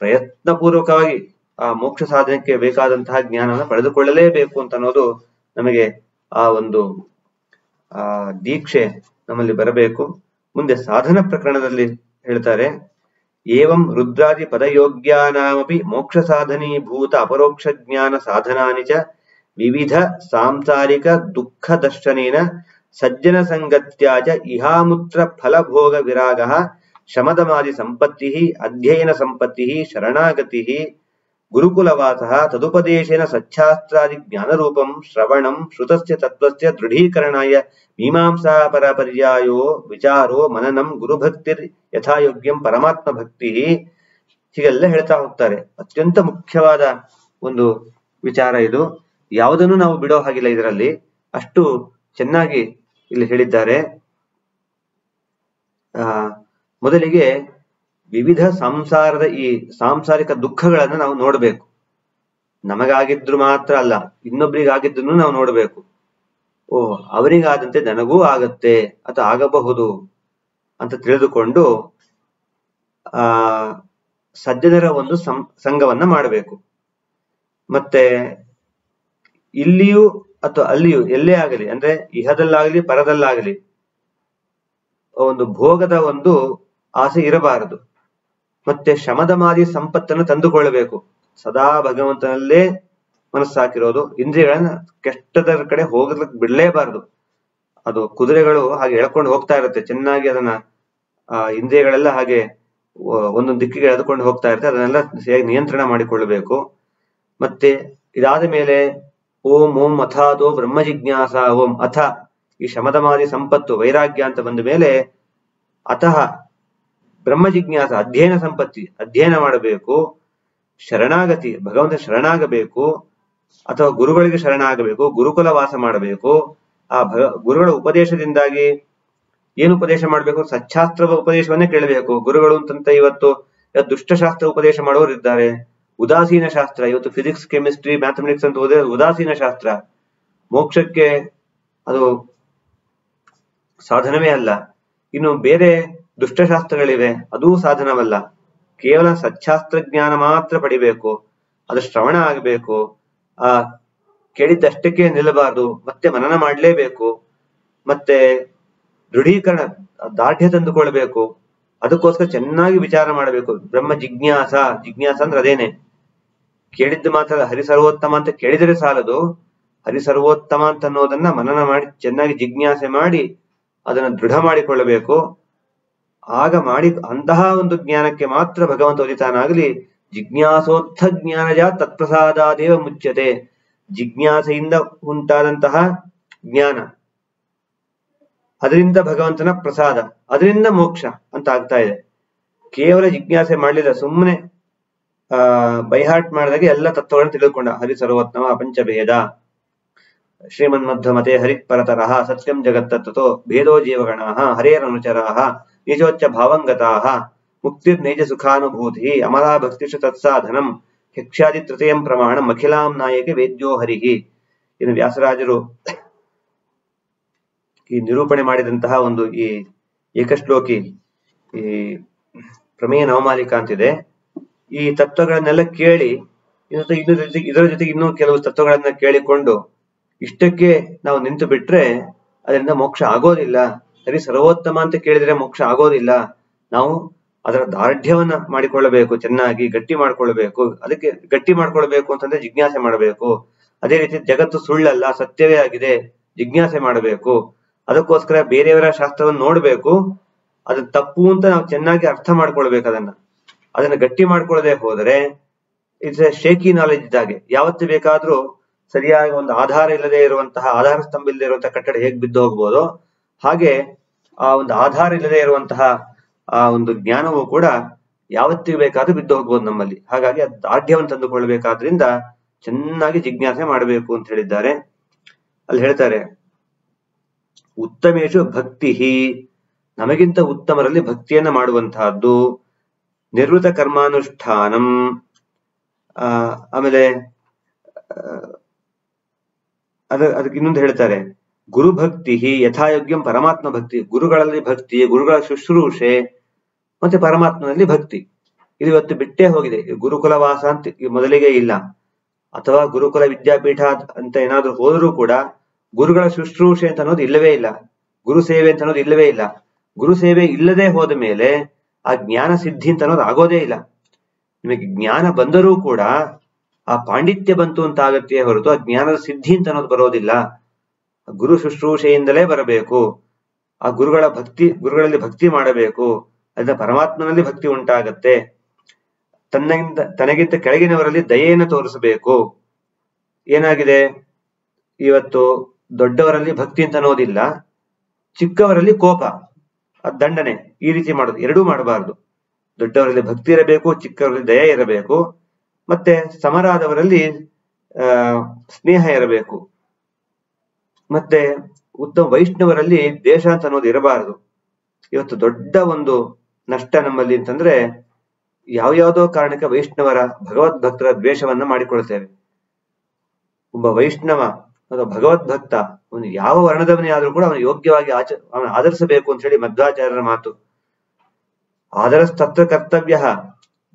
ಪ್ರಯತ್ನ ಪೂರ್ವಕವಾಗಿ ಆ ಮೋಕ್ಷ ಸಾಧನೆಗೆ ಬೇಕಾದಂತಹ ಜ್ಞಾನವನ್ನು ಪಡೆದುಕೊಳ್ಳಲೇಬೇಕು ಅಂತ ಅನ್ನೋದು ನಮಗೆ ಆ ಒಂದು ದೀಕ್ಷೆ ನಮ್ಮಲ್ಲಿ ಬರಬೇಕು. ಮುಂದೆ ಸಾಧನ ಪ್ರಕರಣದಲ್ಲಿ ಹೇಳ್ತಾರೆ, ಏವಂ ರುದ್ರಾದಿ ಪದಯೋಗ್ಯಾನಾಮಿ ಮೋಕ್ಷ ಸಾಧನೀಭೂತ ಅಪರೋಕ್ಷ ಜ್ಞಾನ ಸಾಧನಾನಿ ಚ ವಿವಿಧ ಸಾಂಸಾರಿಕ ದುಃಖ ದರ್ಶನೇನ ಸಜ್ಜನ ಸಂಗತ್ಯಾಚ ಇಹಾಮುತ್ರ ಫಲಭೋಗ ವಿರಾಗ ಶಮದಮಾದಿ ಸಂಪತ್ತಿ ಅಧ್ಯಯನ ಸಂಪತ್ತಿ ಶರಣಾಗತಿ ಗುರುಕುಲವಾಸ ತದುಪದೇಶೇನ ಸಚ್ಚಾಸ್ತ್ರಾದಿ ಜ್ಞಾನರೂಪಂ ಶ್ರವಣಂ ಶ್ರುತಸ್ಯ ತತ್ವಸ್ಯ ದೃಢೀಕರಣಾಯ ಮೀಮಾಂಸಾ ಪರಪರ್ಯಾಯೋ ವಿಚಾರೋ ಮನನಂ ಗುರುಭಕ್ತಿರ್ ಯಥಾಯೋಗ್ಯಂ ಪರಮಾತ್ಮ ಭಕ್ತಿ ಹೀಗೆಲ್ಲ ಹೇಳ್ತಾ ಹೋಗ್ತಾರೆ. ಅತ್ಯಂತ ಮುಖ್ಯವಾದ ಒಂದು ವಿಚಾರ ಇದು. ಯಾವುದನ್ನು ನಾವು ಬಿಡೋ ಹಾಗಿಲ್ಲ ಇದರಲ್ಲಿ. ಅಷ್ಟು ಚೆನ್ನಾಗಿ ಇಲ್ಲಿ ಹೇಳಿದ್ದಾರೆ. ಮೊದಲಿಗೆ ವಿವಿಧ ಸಂಸಾರದ ಈ ಸಾಂಸಾರಿಕ ದುಃಖಗಳನ್ನ ನಾವು ನೋಡಬೇಕು. ನಮಗಾಗಿದ್ರು ಮಾತ್ರ ಅಲ್ಲ, ಇನ್ನೊಬ್ರಿಗಾಗಿದ್ದನ್ನು ನಾವು ನೋಡಬೇಕು. ಓ ಅವರಿಗಾದಂತೆ ನನಗೂ ಆಗತ್ತೆ ಅಥವಾ ಆಗಬಹುದು ಅಂತ ತಿಳಿದುಕೊಂಡು, ಆ, ಸಜ್ಜನರ ಒಂದು ಸಂ, ಸಂಘವನ್ನ ಮಾಡಬೇಕು. ಮತ್ತೆ ಇಲ್ಲಿಯೂ ಅಥವಾ ಅಲ್ಲಿಯೂ ಎಲ್ಲೇ ಆಗಲಿ, ಅಂದ್ರೆ ಇಹದಲ್ಲಾಗಲಿ, ಪರದಲ್ಲಾಗಲಿ, ಒಂದು ಭೋಗದ ಒಂದು ಆಸೆ ಇರಬಾರದು. ಮತ್ತೆ ಶಮದಮಾದಿ ಸಂಪತ್ತನ್ನು ತಂದುಕೊಳ್ಳಬೇಕು. ಸದಾ ಭಗವಂತನಲ್ಲೇ ಮನಸ್ಸಾಕಿರೋದು ಇಂದ್ರಿಯಗಳನ್ನ ಕೆಟ್ಟದರ ಕಡೆ ಹೋಗಲಿಕ್ಕೆ ಬಿಡಲೇಬಾರದು. ಅದು ಕುದುರೆಗಳು ಹಾಗೆ ಎಳ್ಕೊಂಡು ಹೋಗ್ತಾ ಇರುತ್ತೆ. ಚೆನ್ನಾಗಿ ಅದನ್ನ, ಆ, ಇಂದ್ರಿಯಗಳೆಲ್ಲ ಹಾಗೆ ಒಂದೊಂದು ದಿಕ್ಕಿಗೆ ಎಳೆದುಕೊಂಡು ಹೋಗ್ತಾ ಇರುತ್ತೆ. ಅದನ್ನೆಲ್ಲ ಸರಿಯಾಗಿ ನಿಯಂತ್ರಣ ಮಾಡಿಕೊಳ್ಳಬೇಕು. ಮತ್ತೆ ಇದಾದ ಮೇಲೆ, ಓಂ ಓಂ, ಅಥಾದೋ, ಬ್ರಹ್ಮ ಜಿಜ್ಞಾಸ, ಓಂ, ಅಥ ಈ ಶಮದಮಾದಿ ಸಂಪತ್ತು ವೈರಾಗ್ಯ ಅಂತ ಬಂದ ಮೇಲೆ, ಅತಃ ಬ್ರಹ್ಮ ಜಿಜ್ಞಾಸ ಅಧ್ಯಯನ ಸಂಪತ್ತಿ, ಅಧ್ಯಯನ ಮಾಡಬೇಕು, ಶರಣಾಗತಿ ಭಗವಂತ ಶರಣಾಗಬೇಕು, ಅಥವಾ ಗುರುಗಳಿಗೆ ಶರಣಾಗಬೇಕು, ಗುರುಕುಲ ವಾಸ ಮಾಡಬೇಕು, ಆ ಭಗ, ಗುರುಗಳ ಉಪದೇಶದಿಂದಾಗಿ ಏನು ಉಪದೇಶ ಮಾಡಬೇಕು? ಸಚ್ಚಾಸ್ತ್ರ ಉಪದೇಶವನ್ನೇ ಕೇಳಬೇಕು. ಗುರುಗಳು ಅಂತಂತ ಇವತ್ತು ದುಷ್ಟಶಾಸ್ತ್ರ ಉಪದೇಶ ಮಾಡುವವರು ಇದ್ದಾರೆ. ಉದಾಸೀನ ಶಾಸ್ತ್ರ, ಇವತ್ತು ಫಿಸಿಕ್ಸ್ ಕೆಮಿಸ್ಟ್ರಿ ಮ್ಯಾಥಮೆಟಿಕ್ಸ್ ಅಂತ ಓದಿದ್ರೆ ಉದಾಸೀನ ಶಾಸ್ತ್ರ. ಮೋಕ್ಷಕ್ಕೆ ಅದು ಸಾಧನವೇ ಅಲ್ಲ. ಇನ್ನು ಬೇರೆ ದುಷ್ಟಶಾಸ್ತ್ರಗಳಿವೆ. ಅದೂ ಸಾಧನವಲ್ಲ. ಕೇವಲ ಸಚ್ಚಾಸ್ತ್ರ ಜ್ಞಾನ ಮಾತ್ರ ಪಡಿಬೇಕು. ಅದು ಶ್ರವಣ ಆಗಬೇಕು. ಆ ಕೇಳಿದ್ದಷ್ಟಕ್ಕೆ ನಿಲ್ಲಬಾರದು. ಮತ್ತೆ ಮನನ ಮಾಡಲೇಬೇಕು. ಮತ್ತೆ ದೃಢೀಕರಣ, ದಾರ್ಢ್ಯ ತಂದುಕೊಳ್ಬೇಕು. ಅದಕ್ಕೋಸ್ಕರ ಚೆನ್ನಾಗಿ ವಿಚಾರ ಮಾಡಬೇಕು. ಬ್ರಹ್ಮ ಜಿಜ್ಞಾಸ ಜಿಜ್ಞಾಸ ಅಂದ್ರೆ ಅದೇನೆ. ಕೇಳಿದ್ದು ಮಾತ್ರ ಹರಿಸರ್ವೋತ್ತಮ ಅಂತ ಕೇಳಿದರೆ ಸಾಲದು. ಹರಿಸರ್ವೋತ್ತಮ ಅಂತ ಅನ್ನೋದನ್ನ ಮನನ ಮಾಡಿ, ಚೆನ್ನಾಗಿ ಜಿಜ್ಞಾಸೆ ಮಾಡಿ, ಅದನ್ನ ದೃಢ ಮಾಡಿಕೊಳ್ಳಬೇಕು. ಆಗ ಮಾಡಿ ಅಂತಹ ಒಂದು ಜ್ಞಾನಕ್ಕೆ ಮಾತ್ರ ಭಗವಂತ ಒಲಿತಾನಾಗಲಿ ಜಿಜ್ಞಾಸೋತ್ಥ ಜ್ಞಾನಜ ತತ್ಪ್ರಸಾದಾದೇವ ಮುಚ್ಚತೆ ಜಿಜ್ಞಾಸೆಯಿಂದ ಉಂಟಾದಂತಹ ಜ್ಞಾನ. ಅದರಿಂದ ಭಗವಂತನ ಪ್ರಸಾದ, ಅದರಿಂದ ಮೋಕ್ಷ ಅಂತ ಆಗ್ತಾ ಇದೆ. ಕೇವಲ ಜಿಜ್ಞಾಸೆ ಮಾಡಲಿಲ್ಲ ಸುಮ್ಮನೆ ಆ ಬೈಹಾಟ್ ಮಾಡಿದಾಗ ಎಲ್ಲ ತತ್ವಗಳನ್ನು ತಿಳಿದುಕೊಂಡ ಹರಿ ಸರ್ವೋತ್ತಮ ಪಂಚಭೇದ. ಶ್ರೀಮನ್ ಮಧ್ವಮತೆ ಹರಿಪರತರಃ ಸತ್ಯಂ ಜಗತ್ತತ್ವತೋ ಭೇದೋ ಹರೇರ ಹರೇರನುಚರಾಃ ನಿಜೋಚ್ಚ ಮುಕ್ತಿರ್ ನೈಜ ಸುಖಾನುಭೂತಿ. ಅಮಲಾ ಭಕ್ತಿಷು ತತ್ಸಾಧನಂ. ಯಕ್ಷಾದಿ ತೃತೀಯಂ ಪ್ರಮಾಣಂ ಅಖಿಲಾಂ ನಾಯಕ ವೇದ್ಯೋ ಹರಿಹಿ. ಇನ್ನು ವ್ಯಾಸರಾಜರು ಈ ನಿರೂಪಣೆ ಮಾಡಿದಂತಹ ಒಂದು ಈ ಏಕಶ್ಲೋಕಿ ಈ ಪ್ರಮೇಯ ನವಮಾಲಿಕ ಅಂತಿದೆ. ಈ ತತ್ವಗಳನ್ನೆಲ್ಲ ಕೇಳಿ ಇದರ ಜೊತೆಗೆ ಇನ್ನೂ ಕೆಲವು ತತ್ವಗಳನ್ನ ಕೇಳಿಕೊಂಡು ಇಷ್ಟಕ್ಕೆ ನಾವು ನಿಂತು ಬಿಟ್ರೆ ಅದರಿಂದ ಮೋಕ್ಷ ಆಗೋದಿಲ್ಲ. ಸರಿ ಸರ್ವೋತ್ತಮ ಅಂತ ಕೇಳಿದ್ರೆ ಮೋಕ್ಷ ಆಗೋದಿಲ್ಲ. ನಾವು ಅದರ ದಾರ್ಢ್ಯವನ್ನ ಮಾಡಿಕೊಳ್ಳಬೇಕು, ಚೆನ್ನಾಗಿ ಗಟ್ಟಿ ಮಾಡ್ಕೊಳ್ಬೇಕು ಅದಕ್ಕೆ ಗಟ್ಟಿ ಮಾಡ್ಕೊಳ್ಬೇಕು ಅಂತಂದ್ರೆ ಜಿಜ್ಞಾಸೆ ಮಾಡಬೇಕು. ಅದೇ ರೀತಿ ಜಗತ್ತು ಸುಳ್ಳಲ್ಲ, ಸತ್ಯವೇ ಆಗಿದೆ, ಜಿಜ್ಞಾಸೆ ಮಾಡಬೇಕು. ಅದಕ್ಕೋಸ್ಕರ ಬೇರೆಯವರ ಶಾಸ್ತ್ರವನ್ನು ನೋಡ್ಬೇಕು. ಅದು ತಪ್ಪು ಅಂತ ನಾವು ಚೆನ್ನಾಗಿ ಅರ್ಥ ಮಾಡ್ಕೊಳ್ಬೇಕು ಅದನ್ನ. ಅದನ್ನ ಗಟ್ಟಿ ಮಾಡ್ಕೊಳ್ಳದೆ ಹೋದರೆ ಇಟ್ಸ್ ಎ ಶೇಕಿ ನಾಲೆಜ್ ಇದ್ದಾಗೆ. ಯಾವತ್ತು ಬೇಕಾದ್ರೂ ಸರಿಯಾಗಿ ಒಂದು ಆಧಾರ ಇಲ್ಲದೆ ಇರುವಂತಹ, ಆಧಾರ ಸ್ತಂಭ ಇಲ್ಲದೆ ಇರುವಂತಹ ಕಟ್ಟಡ ಹೇಗ್ ಬಿದ್ದು ಹೋಗ್ಬೋದೋ ಹಾಗೆ ಆ ಒಂದು ಆಧಾರ ಇಲ್ಲದೆ ಇರುವಂತಹ ಆ ಒಂದು ಜ್ಞಾನವು ಕೂಡ ಯಾವತ್ತಿಗೆ ಬೇಕಾದ್ರೂ ಬಿದ್ದು ಹೋಗ್ಬೋದು ನಮ್ಮಲ್ಲಿ. ಹಾಗಾಗಿ ಅದು ದಾಢ್ಯವನ್ನು ತಂದುಕೊಳ್ಬೇಕಾದ್ರಿಂದ ಚೆನ್ನಾಗಿ ಜಿಜ್ಞಾಸೆ ಮಾಡಬೇಕು ಅಂತ ಹೇಳಿದ್ದಾರೆ. ಅಲ್ಲಿ ಹೇಳ್ತಾರೆ ಉತ್ತಮೇಶು ಭಕ್ತಿ ನಮಗಿಂತ ಉತ್ತಮರಲ್ಲಿ ಭಕ್ತಿಯನ್ನ ಮಾಡುವಂತಹದ್ದು, ನಿರ್ವೃತ ಕರ್ಮಾನುಷ್ಠಾನಂ. ಆಮೇಲೆ ಅದ, ಅದಕ್ಕೆ ಇನ್ನೊಂದು ಹೇಳ್ತಾರೆ ಗುರುಭಕ್ತಿ ಯಥಾಯೋಗ್ಯಂ ಪರಮಾತ್ಮ ಭಕ್ತಿ. ಗುರುಗಳಲ್ಲಿ ಭಕ್ತಿ ಗುರುಗಳ ಶುಶ್ರೂಷೆ, ಮತ್ತೆ ಪರಮಾತ್ಮನಲ್ಲಿ ಭಕ್ತಿ. ಇದು ಇವತ್ತು ಬಿಟ್ಟೇ ಹೋಗಿದೆ. ಗುರುಕುಲ ವಾಸ ಅಂತ ಮೊದಲಿಗೆ ಇಲ್ಲ. ಅಥವಾ ಗುರುಕುಲ ವಿದ್ಯಾಪೀಠ ಅಂತ ಏನಾದ್ರೂ ಹೋದರೂ ಕೂಡ ಗುರುಗಳ ಶುಶ್ರೂಷೆ ಅಂತ ಅನ್ನೋದು ಇಲ್ಲವೇ ಇಲ್ಲ. ಗುರು ಸೇವೆ ಅಂತ ಅನ್ನೋದು ಇಲ್ಲವೇ ಇಲ್ಲ. ಗುರು ಸೇವೆ ಇಲ್ಲದೆ ಹೋದ ಮೇಲೆ ಆ ಜ್ಞಾನ ಸಿದ್ಧಿ ಅಂತ ಅನ್ನೋದು ಆಗೋದೇ ಇಲ್ಲ. ನಿಮಗೆ ಜ್ಞಾನ ಬಂದರೂ ಕೂಡ ಆ ಪಾಂಡಿತ್ಯ ಬಂತು ಅಂತ ಆಗತ್ತೆ ಹೊರತು ಆ ಜ್ಞಾನದ ಸಿದ್ಧಿ ಅಂತ ಅನ್ನೋದು ಬರೋದಿಲ್ಲ. ಗುರು ಶುಶ್ರೂಷೆಯಿಂದಲೇ ಬರಬೇಕು. ಆ ಗುರುಗಳ ಭಕ್ತಿ, ಗುರುಗಳಲ್ಲಿ ಭಕ್ತಿ ಮಾಡಬೇಕು. ಅದರಿಂದ ಪರಮಾತ್ಮನಲ್ಲಿ ಭಕ್ತಿ ಉಂಟಾಗತ್ತೆ. ತನ್ನಿಂದ, ತನಗಿಂತ ಕೆಳಗಿನವರಲ್ಲಿ ದಯೆಯನ್ನು ತೋರಿಸಬೇಕು. ಏನಾಗಿದೆ? ಇವತ್ತು ದೊಡ್ಡವರಲ್ಲಿ ಭಕ್ತಿ ಅಂತ ಅನ್ನೋದಿಲ್ಲ, ಚಿಕ್ಕವರಲ್ಲಿ ಕೋಪ. ಆ ದಂಡನೆ. ಈ ರೀತಿ ಮಾಡೋದು. ಎರಡೂ ಮಾಡಬಾರದು. ದೊಡ್ಡವರಲ್ಲಿ ಭಕ್ತಿ ಇರಬೇಕು, ಚಿಕ್ಕವರಲ್ಲಿ ದಯ ಇರಬೇಕು. ಮತ್ತೆ ಸಮರಾದವರಲ್ಲಿ ಸ್ನೇಹ ಇರಬೇಕು. ಮತ್ತೆ ಉತ್ತಮ ವೈಷ್ಣವರಲ್ಲಿ ದ್ವೇಷ ಅಂತ ಅನ್ನೋದು ಇರಬಾರದು. ಇವತ್ತು ದೊಡ್ಡ ಒಂದು ನಷ್ಟ ನಮ್ಮಲ್ಲಿ ಅಂತಂದ್ರೆ ಯಾವ್ಯಾವುದೋ ಕಾರಣಕ್ಕೆ ವೈಷ್ಣವರ ಭಗವದ್ ಭಕ್ತರ ದ್ವೇಷವನ್ನ ಮಾಡಿಕೊಳ್ತೇವೆ ಒಬ್ಬ ವೈಷ್ಣವ ಅಥವಾ ಭಗವದ್ ಭಕ್ತ ಅವನು ಯಾವ ವರ್ಣದವನೇ ಆದ್ರೂ ಕೂಡ ಅವನು ಯೋಗ್ಯವಾಗಿ ಆಚ, ಅವನು ಆಧರಿಸಬೇಕು ಅಂತ ಹೇಳಿ ಮಧ್ವಾಚಾರ್ಯರ ಮಾತು. ಆದರಸ್ತತ್ರ ಕರ್ತವ್ಯ.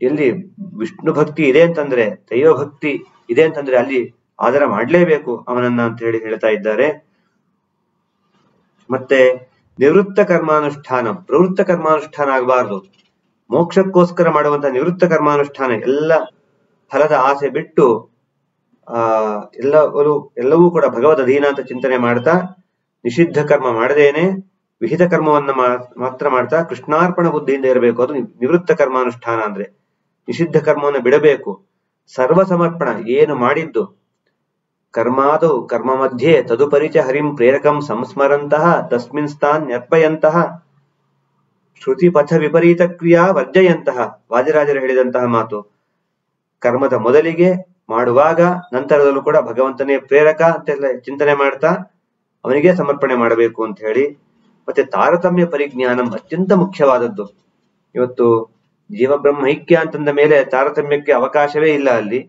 ಎಲ್ಲಿ ವಿಷ್ಣು ಭಕ್ತಿ ಇದೆ ಅಂತಂದ್ರೆ, ದೈವ ಭಕ್ತಿ ಇದೆ ಅಂತಂದ್ರೆ ಅಲ್ಲಿ ಆದರ ಮಾಡಲೇಬೇಕು, ಅವನನ್ನ ಅಂತ ಹೇಳಿ ಹೇಳ್ತಾ ಇದ್ದಾರೆ. ಮತ್ತೆ, ನಿವೃತ್ತ ಕರ್ಮಾನುಷ್ಠಾನ, ಪ್ರವೃತ್ತ ಕರ್ಮಾನುಷ್ಠಾನ ಆಗಬಾರದು. ಮೋಕ್ಷಕ್ಕೋಸ್ಕರ ಮಾಡುವಂತಹ ನಿವೃತ್ತ ಕರ್ಮಾನುಷ್ಠಾನ, ಎಲ್ಲ ಫಲದ ಆಸೆ ಬಿಟ್ಟು, ಆ ಎಲ್ಲವರು ಎಲ್ಲವೂ ಕೂಡ ಭಗವದ್ ಅಧೀನ ಅಂತ ಚಿಂತನೆ ಮಾಡ್ತಾ, ನಿಷಿದ್ಧ ಕರ್ಮ ಮಾಡದೇನೆ, ವಿಹಿತ ಕರ್ಮವನ್ನ ಮಾತ್ರ ಮಾಡ್ತಾ, ಕೃಷ್ಣಾರ್ಪಣ ಬುದ್ಧಿಯಿಂದ ಇರಬೇಕು. ಅದು ನಿವೃತ್ತ ಕರ್ಮಾನುಷ್ಠಾನ ಅಂದ್ರೆ, ನಿಷಿದ್ಧ ಕರ್ಮವನ್ನು ಬಿಡಬೇಕು. ಸರ್ವ ಸಮರ್ಪಣ ಏನು ಮಾಡಿದ್ದು ಕರ್ಮಾದೌ ಕರ್ಮ ಮಧ್ಯೆ ತದುಪರಿಚ ಹರಿಂ ಪ್ರೇರಕಂ ಸಂಸ್ಮರಂತಹ ತಸ್ಮಿನ್ ಸ್ಥಾನ್ ನೆರ್ಪಯಂತಹ ಶ್ರುತಿ ಪಥ ವಿಪರೀತ ಕ್ರಿಯಾ ವರ್ಜಯಂತಹ ವಾದಿರಾಜರು ಹೇಳಿದಂತಹ ಮಾತು. ಕರ್ಮದ ಮೊದಲಿಗೆ ಮಾಡುವಾಗ ನಂತರದಲ್ಲೂ ಕೂಡ ಭಗವಂತನೇ ಪ್ರೇರಕ ಅಂತೆಲ್ಲ ಚಿಂತನೆ ಮಾಡ್ತಾ ಅವನಿಗೆ ಸಮರ್ಪಣೆ ಮಾಡಬೇಕು ಅಂತ ಹೇಳಿ ಮತ್ತೆ ತಾರತಮ್ಯ ಪರಿಜ್ಞಾನಂ ಅತ್ಯಂತ ಮುಖ್ಯವಾದದ್ದು. ಇವತ್ತು ಜೀವ ಬ್ರಹ್ಮ ಐಕ್ಯ ಅಂತಂದ ಮೇಲೆ ತಾರತಮ್ಯಕ್ಕೆ ಅವಕಾಶವೇ ಇಲ್ಲ ಅಲ್ಲಿ.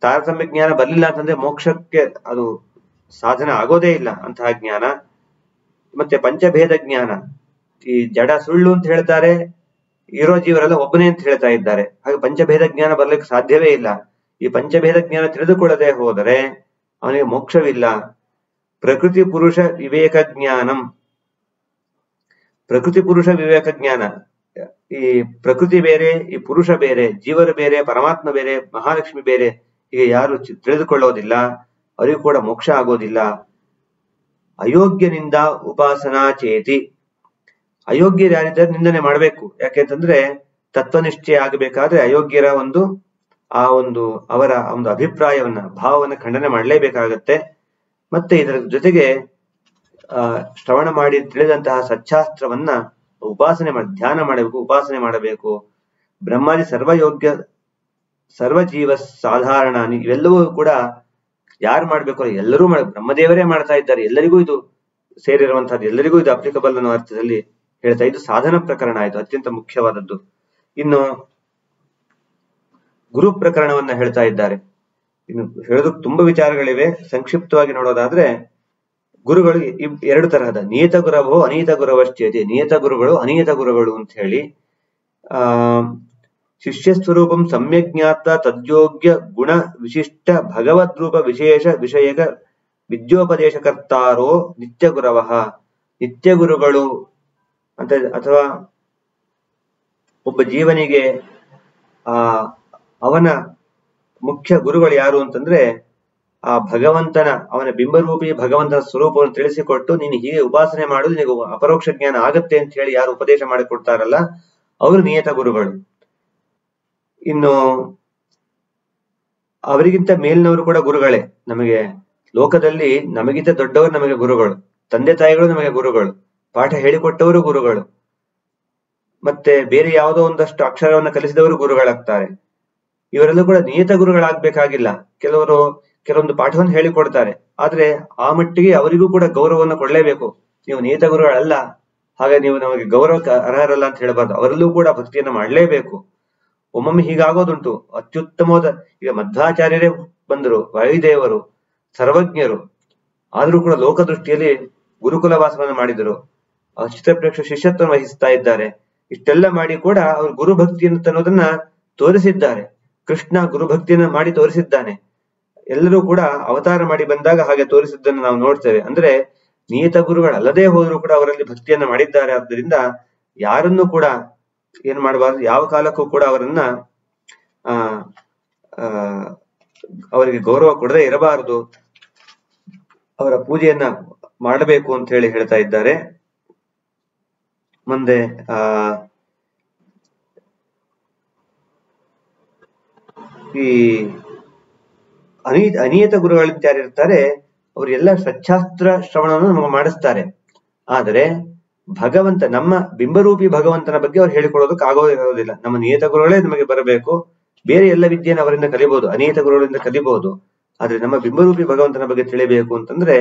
ತಾರತಮ್ಯ ಜ್ಞಾನ ಬರಲಿಲ್ಲ ಅಂತಂದ್ರೆ ಮೋಕ್ಷಕ್ಕೆ ಅದು ಸಾಧನೆ ಆಗೋದೇ ಇಲ್ಲ ಅಂತಹ ಜ್ಞಾನ. ಮತ್ತೆ ಪಂಚಭೇದ ಜ್ಞಾನ. ಈ ಜಡ ಸುಳ್ಳು ಅಂತ ಹೇಳ್ತಾರೆ, ಇರೋ ಜೀವರೆಲ್ಲ ಒಬ್ಬನೇ ಅಂತ ಹೇಳ್ತಾ ಇದ್ದಾರೆ. ಹಾಗೆ ಪಂಚಭೇದ ಜ್ಞಾನ ಬರ್ಲಿಕ್ಕೆ ಸಾಧ್ಯವೇ ಇಲ್ಲ. ಈ ಪಂಚಭೇದ ಜ್ಞಾನ ತಿಳಿದುಕೊಳ್ಳದೆ ಹೋದರೆ ಅವನಿಗೆ ಮೋಕ್ಷವಿಲ್ಲ. ಪ್ರಕೃತಿ ಪುರುಷ ವಿವೇಕ ಜ್ಞಾನಂ. ಪ್ರಕೃತಿ ಪುರುಷ ವಿವೇಕ ಜ್ಞಾನ. ಈ ಪ್ರಕೃತಿ ಬೇರೆ, ಈ ಪುರುಷ ಬೇರೆ, ಜೀವರು ಬೇರೆ, ಪರಮಾತ್ಮ ಬೇರೆ, ಮಹಾಲಕ್ಷ್ಮಿ ಬೇರೆ ಹೀಗೆ ಯಾರು ತಿಳಿದುಕೊಳ್ಳೋದಿಲ್ಲ, ಅವರಿಗೂ ಕೂಡ ಮೋಕ್ಷ ಆಗೋದಿಲ್ಲ. ಅಯೋಗ್ಯನಿಂದ ಉಪಾಸನಾ ಚೇತಿ. ಅಯೋಗ್ಯರು ಯಾರಿದ್ದಾರೆ ನಿಂದನೆ ಮಾಡಬೇಕು. ಯಾಕೆಂತಂದ್ರೆ ತತ್ವನಿಷ್ಠೆ ಆಗಬೇಕಾದ್ರೆ ಅಯೋಗ್ಯರ ಒಂದು, ಆ ಒಂದು ಅವರ ಒಂದು ಅಭಿಪ್ರಾಯವನ್ನ, ಭಾವವನ್ನ ಖಂಡನೆ ಮಾಡಲೇಬೇಕಾಗತ್ತೆ. ಮತ್ತೆ ಇದರ ಜೊತೆಗೆ, ಆ, ಶ್ರವಣ ಮಾಡಿ ತಿಳಿದಂತಹ ಸಚ್ಚಾಸ್ತ್ರವನ್ನ ಉಪಾಸನೆ ಮಾಡಿ, ಧ್ಯಾನ ಮಾಡಬೇಕು, ಉಪಾಸನೆ ಮಾಡಬೇಕು. ಬ್ರಹ್ಮಾದಿ ಸರ್ವಯೋಗ್ಯ ಸರ್ವ ಜೀವ ಸಾಧಾರಣಾನಿ, ಇವೆಲ್ಲವೂ ಕೂಡ ಯಾರು ಮಾಡ್ಬೇಕು ಎಲ್ಲರೂ ಮಾಡ ಬ್ರಹ್ಮದೇವರೇ ಮಾಡ್ತಾ ಇದ್ದಾರೆ. ಎಲ್ಲರಿಗೂ ಇದು ಸೇರಿರುವಂತಹದ್ದು ಎಲ್ಲರಿಗೂ ಇದು ಅಪ್ಲಿಕಬಲ್ ಅನ್ನೋ ಅರ್ಥದಲ್ಲಿ ಹೇಳ್ತಾ ಇದು ಸಾಧನ ಪ್ರಕರಣ ಆಯ್ತು ಅತ್ಯಂತ ಮುಖ್ಯವಾದದ್ದು. ಇನ್ನು ಗುರು ಪ್ರಕರಣವನ್ನ ಹೇಳ್ತಾ ಇದ್ದಾರೆ. ಇನ್ನು ಹೇಳೋದಕ್ಕೆ ತುಂಬಾ ವಿಚಾರಗಳಿವೆ. ಸಂಕ್ಷಿಪ್ತವಾಗಿ ನೋಡೋದಾದ್ರೆ, ಗುರುಗಳು ಎರಡು ತರಹದ, ನಿಯತ ಗುರವೋ ಅನಿಯತ ಗುರವಶ್ಚೇತಿ. ನಿಯತ ಗುರುಗಳು ಅನಿಯತ ಗುರುಗಳು ಅಂತ ಹೇಳಿ, ಆ ಶಿಷ್ಯ ಸ್ವರೂಪಂ ಸಮ್ಯಕ್ ಜ್ಞಾತ ತದ್ಯೋಗ್ಯ ಗುಣ ವಿಶಿಷ್ಟ ಭಗವದ್ರೂಪ ವಿಶೇಷ ವಿಷಯಕ ವಿದ್ಯೋಪದೇಶಕರ್ತಾರೋ ನಿತ್ಯ ಗುರವಹ ನಿತ್ಯ ಗುರುಗಳು ಅಂತ ಅಥವಾ ಒಬ್ಬ ಜೀವನಿಗೆ, ಆ, ಅವನ ಮುಖ್ಯ ಗುರುಗಳು ಯಾರು ಅಂತಂದ್ರೆ, ಆ ಭಗವಂತನ, ಅವನ ಬಿಂಬರೂಪಿ ಭಗವಂತನ ಸ್ವರೂಪವನ್ನು ತಿಳಿಸಿಕೊಟ್ಟು ನೀನು ಹೀಗೆ ಉಪಾಸನೆ ಮಾಡು, ನಿನಗೆ ಅಪರೋಕ್ಷ ಜ್ಞಾನ ಆಗತ್ತೆ ಅಂತ ಹೇಳಿ ಯಾರು ಉಪದೇಶ ಮಾಡಿಕೊಡ್ತಾರಲ್ಲ, ಅವರು ನಿಯತ ಗುರುಗಳು. ಇನ್ನು ಅವರಿಗಿಂತ ಮೇಲಿನವರು ಕೂಡ ಗುರುಗಳೇ. ನಮಗೆ ಲೋಕದಲ್ಲಿ ನಮಗಿಂತ ದೊಡ್ಡವರು ನಮಗೆ ಗುರುಗಳು. ತಂದೆ ತಾಯಿಗಳು ನಮಗೆ ಗುರುಗಳು. ಪಾಠ ಹೇಳಿಕೊಟ್ಟವರು ಗುರುಗಳು. ಮತ್ತೆ ಬೇರೆ ಯಾವುದೋ ಒಂದಷ್ಟು ಅಕ್ಷರವನ್ನು ಕಲಿಸಿದವರು ಗುರುಗಳಾಗ್ತಾರೆ. ಇವರೆಲ್ಲ ಕೂಡ ನಿಯತ ಗುರುಗಳಾಗ್ಬೇಕಾಗಿಲ್ಲ. ಕೆಲವರು ಕೆಲವೊಂದು ಪಾಠವನ್ನು ಹೇಳಿಕೊಡ್ತಾರೆ. ಆದ್ರೆ ಆ ಮಟ್ಟಿಗೆ ಅವರಿಗೂ ಕೂಡ ಗೌರವವನ್ನು ಕೊಡಲೇಬೇಕು. ನೀವು ನಿಯತ ಗುರುಗಳಲ್ಲ. ಹಾಗೆ ನೀವು ನಮಗೆ ಗೌರವಕ್ಕೆ ಅರ್ಹರಲ್ಲ ಅಂತ ಹೇಳಬಾರ್ದು. ಅವರಲ್ಲೂ ಕೂಡ ಭಕ್ತಿಯನ್ನು ಮಾಡಲೇಬೇಕು. ಒಮ್ಮೊಮ್ಮೆ ಹೀಗಾಗೋದುಂಟು. ಅತ್ಯುತ್ತಮವಾದ, ಈಗ ಮಧ್ವಾಚಾರ್ಯರೇ ಬಂದರು, ವಾಯುದೇವರು, ಸರ್ವಜ್ಞರು. ಆದರೂ ಕೂಡ ಲೋಕದೃಷ್ಟಿಯಲ್ಲಿ ಗುರುಕುಲ ವಾಸವನ್ನು ಮಾಡಿದರು ಚಿತ್ರಪ್ರೇಕ್ಷ ಶಿಷ್ಯತ್ವ ವಹಿಸ್ತಾ ಇದ್ದಾರೆ. ಇಷ್ಟೆಲ್ಲ ಮಾಡಿ ಕೂಡ ಅವರು ಗುರುಭಕ್ತಿಯನ್ನು ತನ್ನೋದನ್ನ ತೋರಿಸಿದ್ದಾರೆ. ಕೃಷ್ಣ ಗುರುಭಕ್ತಿಯನ್ನ ಮಾಡಿ ತೋರಿಸಿದ್ದಾನೆ. ಎಲ್ಲರೂ ಕೂಡ ಅವತಾರ ಮಾಡಿ ಬಂದಾಗ ಹಾಗೆ ತೋರಿಸಿದ್ದನ್ನು ನಾವು ನೋಡ್ತೇವೆ. ಅಂದ್ರೆ ನಿಯತ ಗುರುಗಳಲ್ಲದೆ ಹೋದರೂ ಕೂಡ ಅವರಲ್ಲಿ ಭಕ್ತಿಯನ್ನ ಮಾಡಿದ್ದಾರೆ. ಆದ್ದರಿಂದ ಯಾರನ್ನು ಕೂಡ ಏನ್ ಮಾಡಬಾರ್ದು? ಯಾವ ಕಾಲಕ್ಕೂ ಕೂಡ ಅವರನ್ನ ಅವರಿಗೆ ಗೌರವ ಕೊಡದೆ ಇರಬಾರದು. ಅವರ ಪೂಜೆಯನ್ನ ಮಾಡಬೇಕು ಅಂತ ಹೇಳಿ ಹೇಳ್ತಾ ಇದ್ದಾರೆ. ಮುಂದೆ, ಆ, ಈ ಅನಿ ಅನಿಯತ ಗುರುಗಳಿಂದ ಯಾರಿರ್ತಾರೆ, ಅವರೆಲ್ಲ ಸಚ್ಚಾಸ್ತ್ರ ಶ್ರವಣವನ್ನು ನಮಗೆ ಮಾಡಿಸ್ತಾರೆ. ಆದರೆ ಭಗವಂತ, ನಮ್ಮ ಬಿಂಬರೂಪಿ ಭಗವಂತನ ಬಗ್ಗೆ ಅವ್ರು ಹೇಳಿಕೊಡೋದಕ್ಕೆ ಆಗೋದಿರೋದಿಲ್ಲ ನಮ್ಮ ನಿಯತ ಗುರುಗಳೇ ನಮಗೆ ಬರಬೇಕು. ಬೇರೆ ಎಲ್ಲ ವಿದ್ಯೆಯನ್ನು ಅವರಿಂದ ಕಲಿಬಹುದು ಅನಿಯತ ಗುರುಗಳಿಂದ ಕಲಿಬಹುದು ಆದ್ರೆ ನಮ್ಮ ಬಿಂಬರೂಪಿ ಭಗವಂತನ ಬಗ್ಗೆ ತಿಳಿಬೇಕು ಅಂತಂದ್ರೆ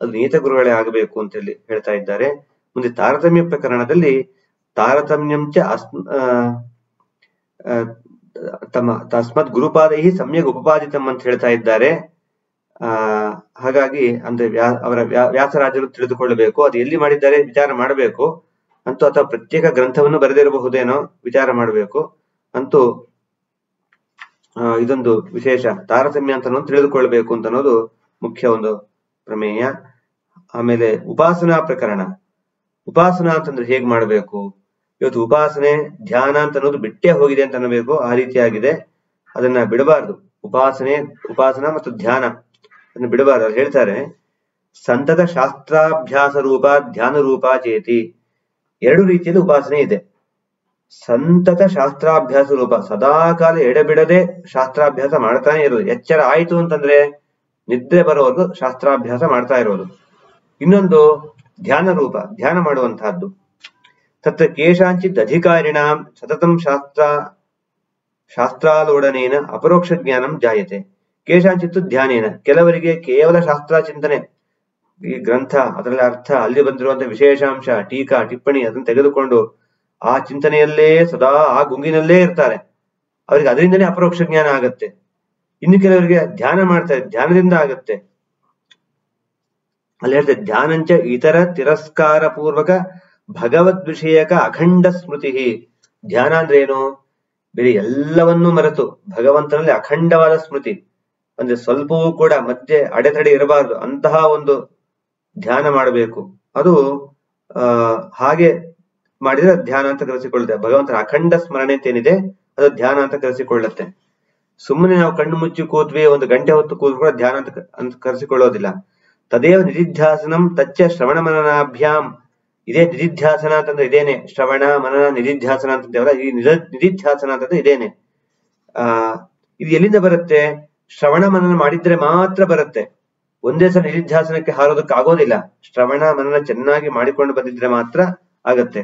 ಅದು ನಿಯತ ಗುರುಗಳೇ ಆಗಬೇಕು ಅಂತ ಹೇಳಿ ಹೇಳ್ತಾ ಇದ್ದಾರೆ. ಮುಂದೆ ತಾರತಮ್ಯ ಪ್ರಕರಣದಲ್ಲಿ ತಾರತಮ್ಯಂಚ ತಮ್ಮ ತಸ್ಮತ್ ಗುರುಪಾದೈ ಸಮ್ಯಕ್ ಉಪಪಾದಿತಂ ಅಂತ ಹೇಳ್ತಾ ಇದ್ದಾರೆ. ಆ, ಹಾಗಾಗಿ ಅಂದ್ರೆ ಅವರ ವ್ಯಾ- ವ್ಯಾಸರಾಜರು ತಿಳಿದುಕೊಳ್ಳಬೇಕು, ಅದು ಎಲ್ಲಿ ಮಾಡಿದ್ದಾರೆ ವಿಚಾರ ಮಾಡಬೇಕು, ಅಂತೂ ಅಥವಾ ಪ್ರತ್ಯೇಕ ಗ್ರಂಥವನ್ನು ಬರೆದಿರಬಹುದೇನೋ ವಿಚಾರ ಮಾಡಬೇಕು, ಅಂತೂ ಇದೊಂದು ವಿಶೇಷ. ತಾರತಮ್ಯ ಅಂತ ತಿಳಿದುಕೊಳ್ಬೇಕು ಅಂತ ಅನ್ನೋದು ಮುಖ್ಯ ಒಂದು ಪ್ರಮೇಯ. ಆಮೇಲೆ ಉಪಾಸನಾ ಪ್ರಕರಣ. ಉಪಾಸನಾ ಅಂತಂದ್ರೆ ಹೇಗ್ ಮಾಡಬೇಕು? ಇವತ್ತು ಉಪಾಸನೆ, ಧ್ಯಾನ ಅಂತ ಅನ್ನೋದು ಬಿಟ್ಟೇ ಹೋಗಿದೆ ಅಂತ ಅನ್ನಬೇಕು, ಆ ರೀತಿಯಾಗಿದೆ. ಅದನ್ನ ಬಿಡಬಾರ್ದು. ಉಪಾಸನೆ, ಉಪಾಸನ ಮತ್ತು ಧ್ಯಾನ. ಅದನ್ನ ಬಿಡಬಾರ್ದು. ಅದು ಹೇಳ್ತಾರೆ ಸಂತತ ಶಾಸ್ತ್ರಾಭ್ಯಾಸ ರೂಪ ಧ್ಯಾನ ರೂಪ ಚೇತಿ ಎರಡು ರೀತಿಯಲ್ಲಿ ಉಪಾಸನೆ ಇದೆ. ಸಂತತ ಶಾಸ್ತ್ರಾಭ್ಯಾಸ ರೂಪ ಸದಾಕಾಲ ಎಡೆಬಿಡದೆ ಶಾಸ್ತ್ರಾಭ್ಯಾಸ ಮಾಡ್ತಾನೆ ಇರೋದು. ಎಚ್ಚರ ಆಯ್ತು ಅಂತಂದ್ರೆ ನಿದ್ರೆ ಬರೋವರೆಗೂ ಶಾಸ್ತ್ರಾಭ್ಯಾಸ ಮಾಡ್ತಾ ಇರೋದು. ಇನ್ನೊಂದು ಧ್ಯಾನ ರೂಪ ಧ್ಯಾನ ಮಾಡುವಂತಹದ್ದು. ತತ್ರ ಕೇಶಾಂಚಿತ್ ಅಧಿಕಾರಿಣ ಸತತಂ ಶಾಸ್ತ್ರ, ಶಾಸ್ತ್ರಾಲೋಡನೇನ ಅಪರೋಕ್ಷ ಜ್ಞಾನಂ ಜಾಯತೆ. ಕೇಶಾಂಚಿತ್ತು ಧ್ಯಾನೇನ. ಕೆಲವರಿಗೆ ಕೇವಲ ಶಾಸ್ತ್ರ ಚಿಂತನೆ. ಈ ಗ್ರಂಥ, ಅದರಲ್ಲಿ ಅರ್ಥ ಅಲ್ಲಿ ಬಂದಿರುವಂತಹ ವಿಶೇಷಾಂಶ, ಟೀಕಾ, ಟಿಪ್ಪಣಿ ಅದನ್ನು ತೆಗೆದುಕೊಂಡು ಆ ಚಿಂತನೆಯಲ್ಲೇ ಸದಾ ಆ ಗುಂಗಿನಲ್ಲೇ ಇರ್ತಾರೆ. ಅವರಿಗೆ ಅದರಿಂದನೇ ಅಪರೋಕ್ಷ ಜ್ಞಾನ ಆಗತ್ತೆ. ಇನ್ನು ಕೆಲವರಿಗೆ ಧ್ಯಾನ ಮಾಡ್ತಾರೆ, ಧ್ಯಾನದಿಂದ ಆಗತ್ತೆ. ಅಲ್ಲಿ ಹೇಳ್ತಾರೆ ಧ್ಯಾನಂಚ ಇತರ ತಿರಸ್ಕಾರ ಪೂರ್ವಕ ಭಗವದ್ ವಿಷಯಕ ಅಖಂಡ ಸ್ಮೃತಿ ಧ್ಯಾನ ಅಂದ್ರೆ ಏನು ಬೇರೆ ಎಲ್ಲವನ್ನೂ ಮರೆತು ಭಗವಂತನಲ್ಲಿ ಅಖಂಡವಾದ ಸ್ಮೃತಿ. ಅಂದ್ರೆ ಸ್ವಲ್ಪವೂ ಕೂಡ ಮಧ್ಯೆ ಅಡೆತಡೆ ಇರಬಾರದು, ಅಂತಹ ಒಂದು ಧ್ಯಾನ ಮಾಡಬೇಕು. ಅದು ಹಾಗೆ ಮಾಡಿದ್ರೆ ಧ್ಯಾನ ಅಂತ ಕರೆಸಿಕೊಳ್ಳುತ್ತೆ. ಭಗವಂತನ ಅಖಂಡ ಸ್ಮರಣೆ ಅಂತ ಏನಿದೆ, ಅದು ಧ್ಯಾನ ಅಂತ ಕರೆಸಿಕೊಳ್ಳುತ್ತೆ. ಸುಮ್ಮನೆ ನಾವು ಕಣ್ಣು ಮುಚ್ಚಿ ಕೂತ್ವಿ, ಒಂದು ಗಂಟೆ ಹೊತ್ತು ಕೂತ್ ಕೂಡ ಧ್ಯಾನ ಅಂತ ಅಂತ ಕರೆಸಿಕೊಳ್ಳೋದಿಲ್ಲ. ತದೇವ ನಿಧಿಧ್ಯಾಸನಂ ತಚ್ಚ ಶ್ರವಣ ಮನನಾಭ್ಯಾಂ. ಇದೇ ನಿಧಿಧ್ಯಾಸನ ಅಂತಂದ್ರೆ ಇದೇನೆ. ಶ್ರವಣ ಮನನ ನಿಧಿಧ್ಯಾಸನ ಅಂತಂದೇವಲ್ಲ ಈ ನಿಧ, ನಿಧಿಧ್ಯಾಸನ ಅಂತಂದ್ರೆ ಇದೇನೆ. ಆ, ಇದು ಎಲ್ಲಿಂದ ಬರುತ್ತೆ? ಶ್ರವಣ ಮನನ ಮಾಡಿದ್ರೆ ಮಾತ್ರ ಬರುತ್ತೆ. ಒಂದೇ ಸಲ ನಿಧಿಧ್ಯಾಸನಕ್ಕೆ ಹಾರೋದಕ್ಕೆ ಆಗೋದಿಲ್ಲ ಶ್ರವಣ ಮನನ ಚೆನ್ನಾಗಿ ಮಾಡಿಕೊಂಡು ಬಂದಿದ್ರೆ ಮಾತ್ರ ಆಗತ್ತೆ.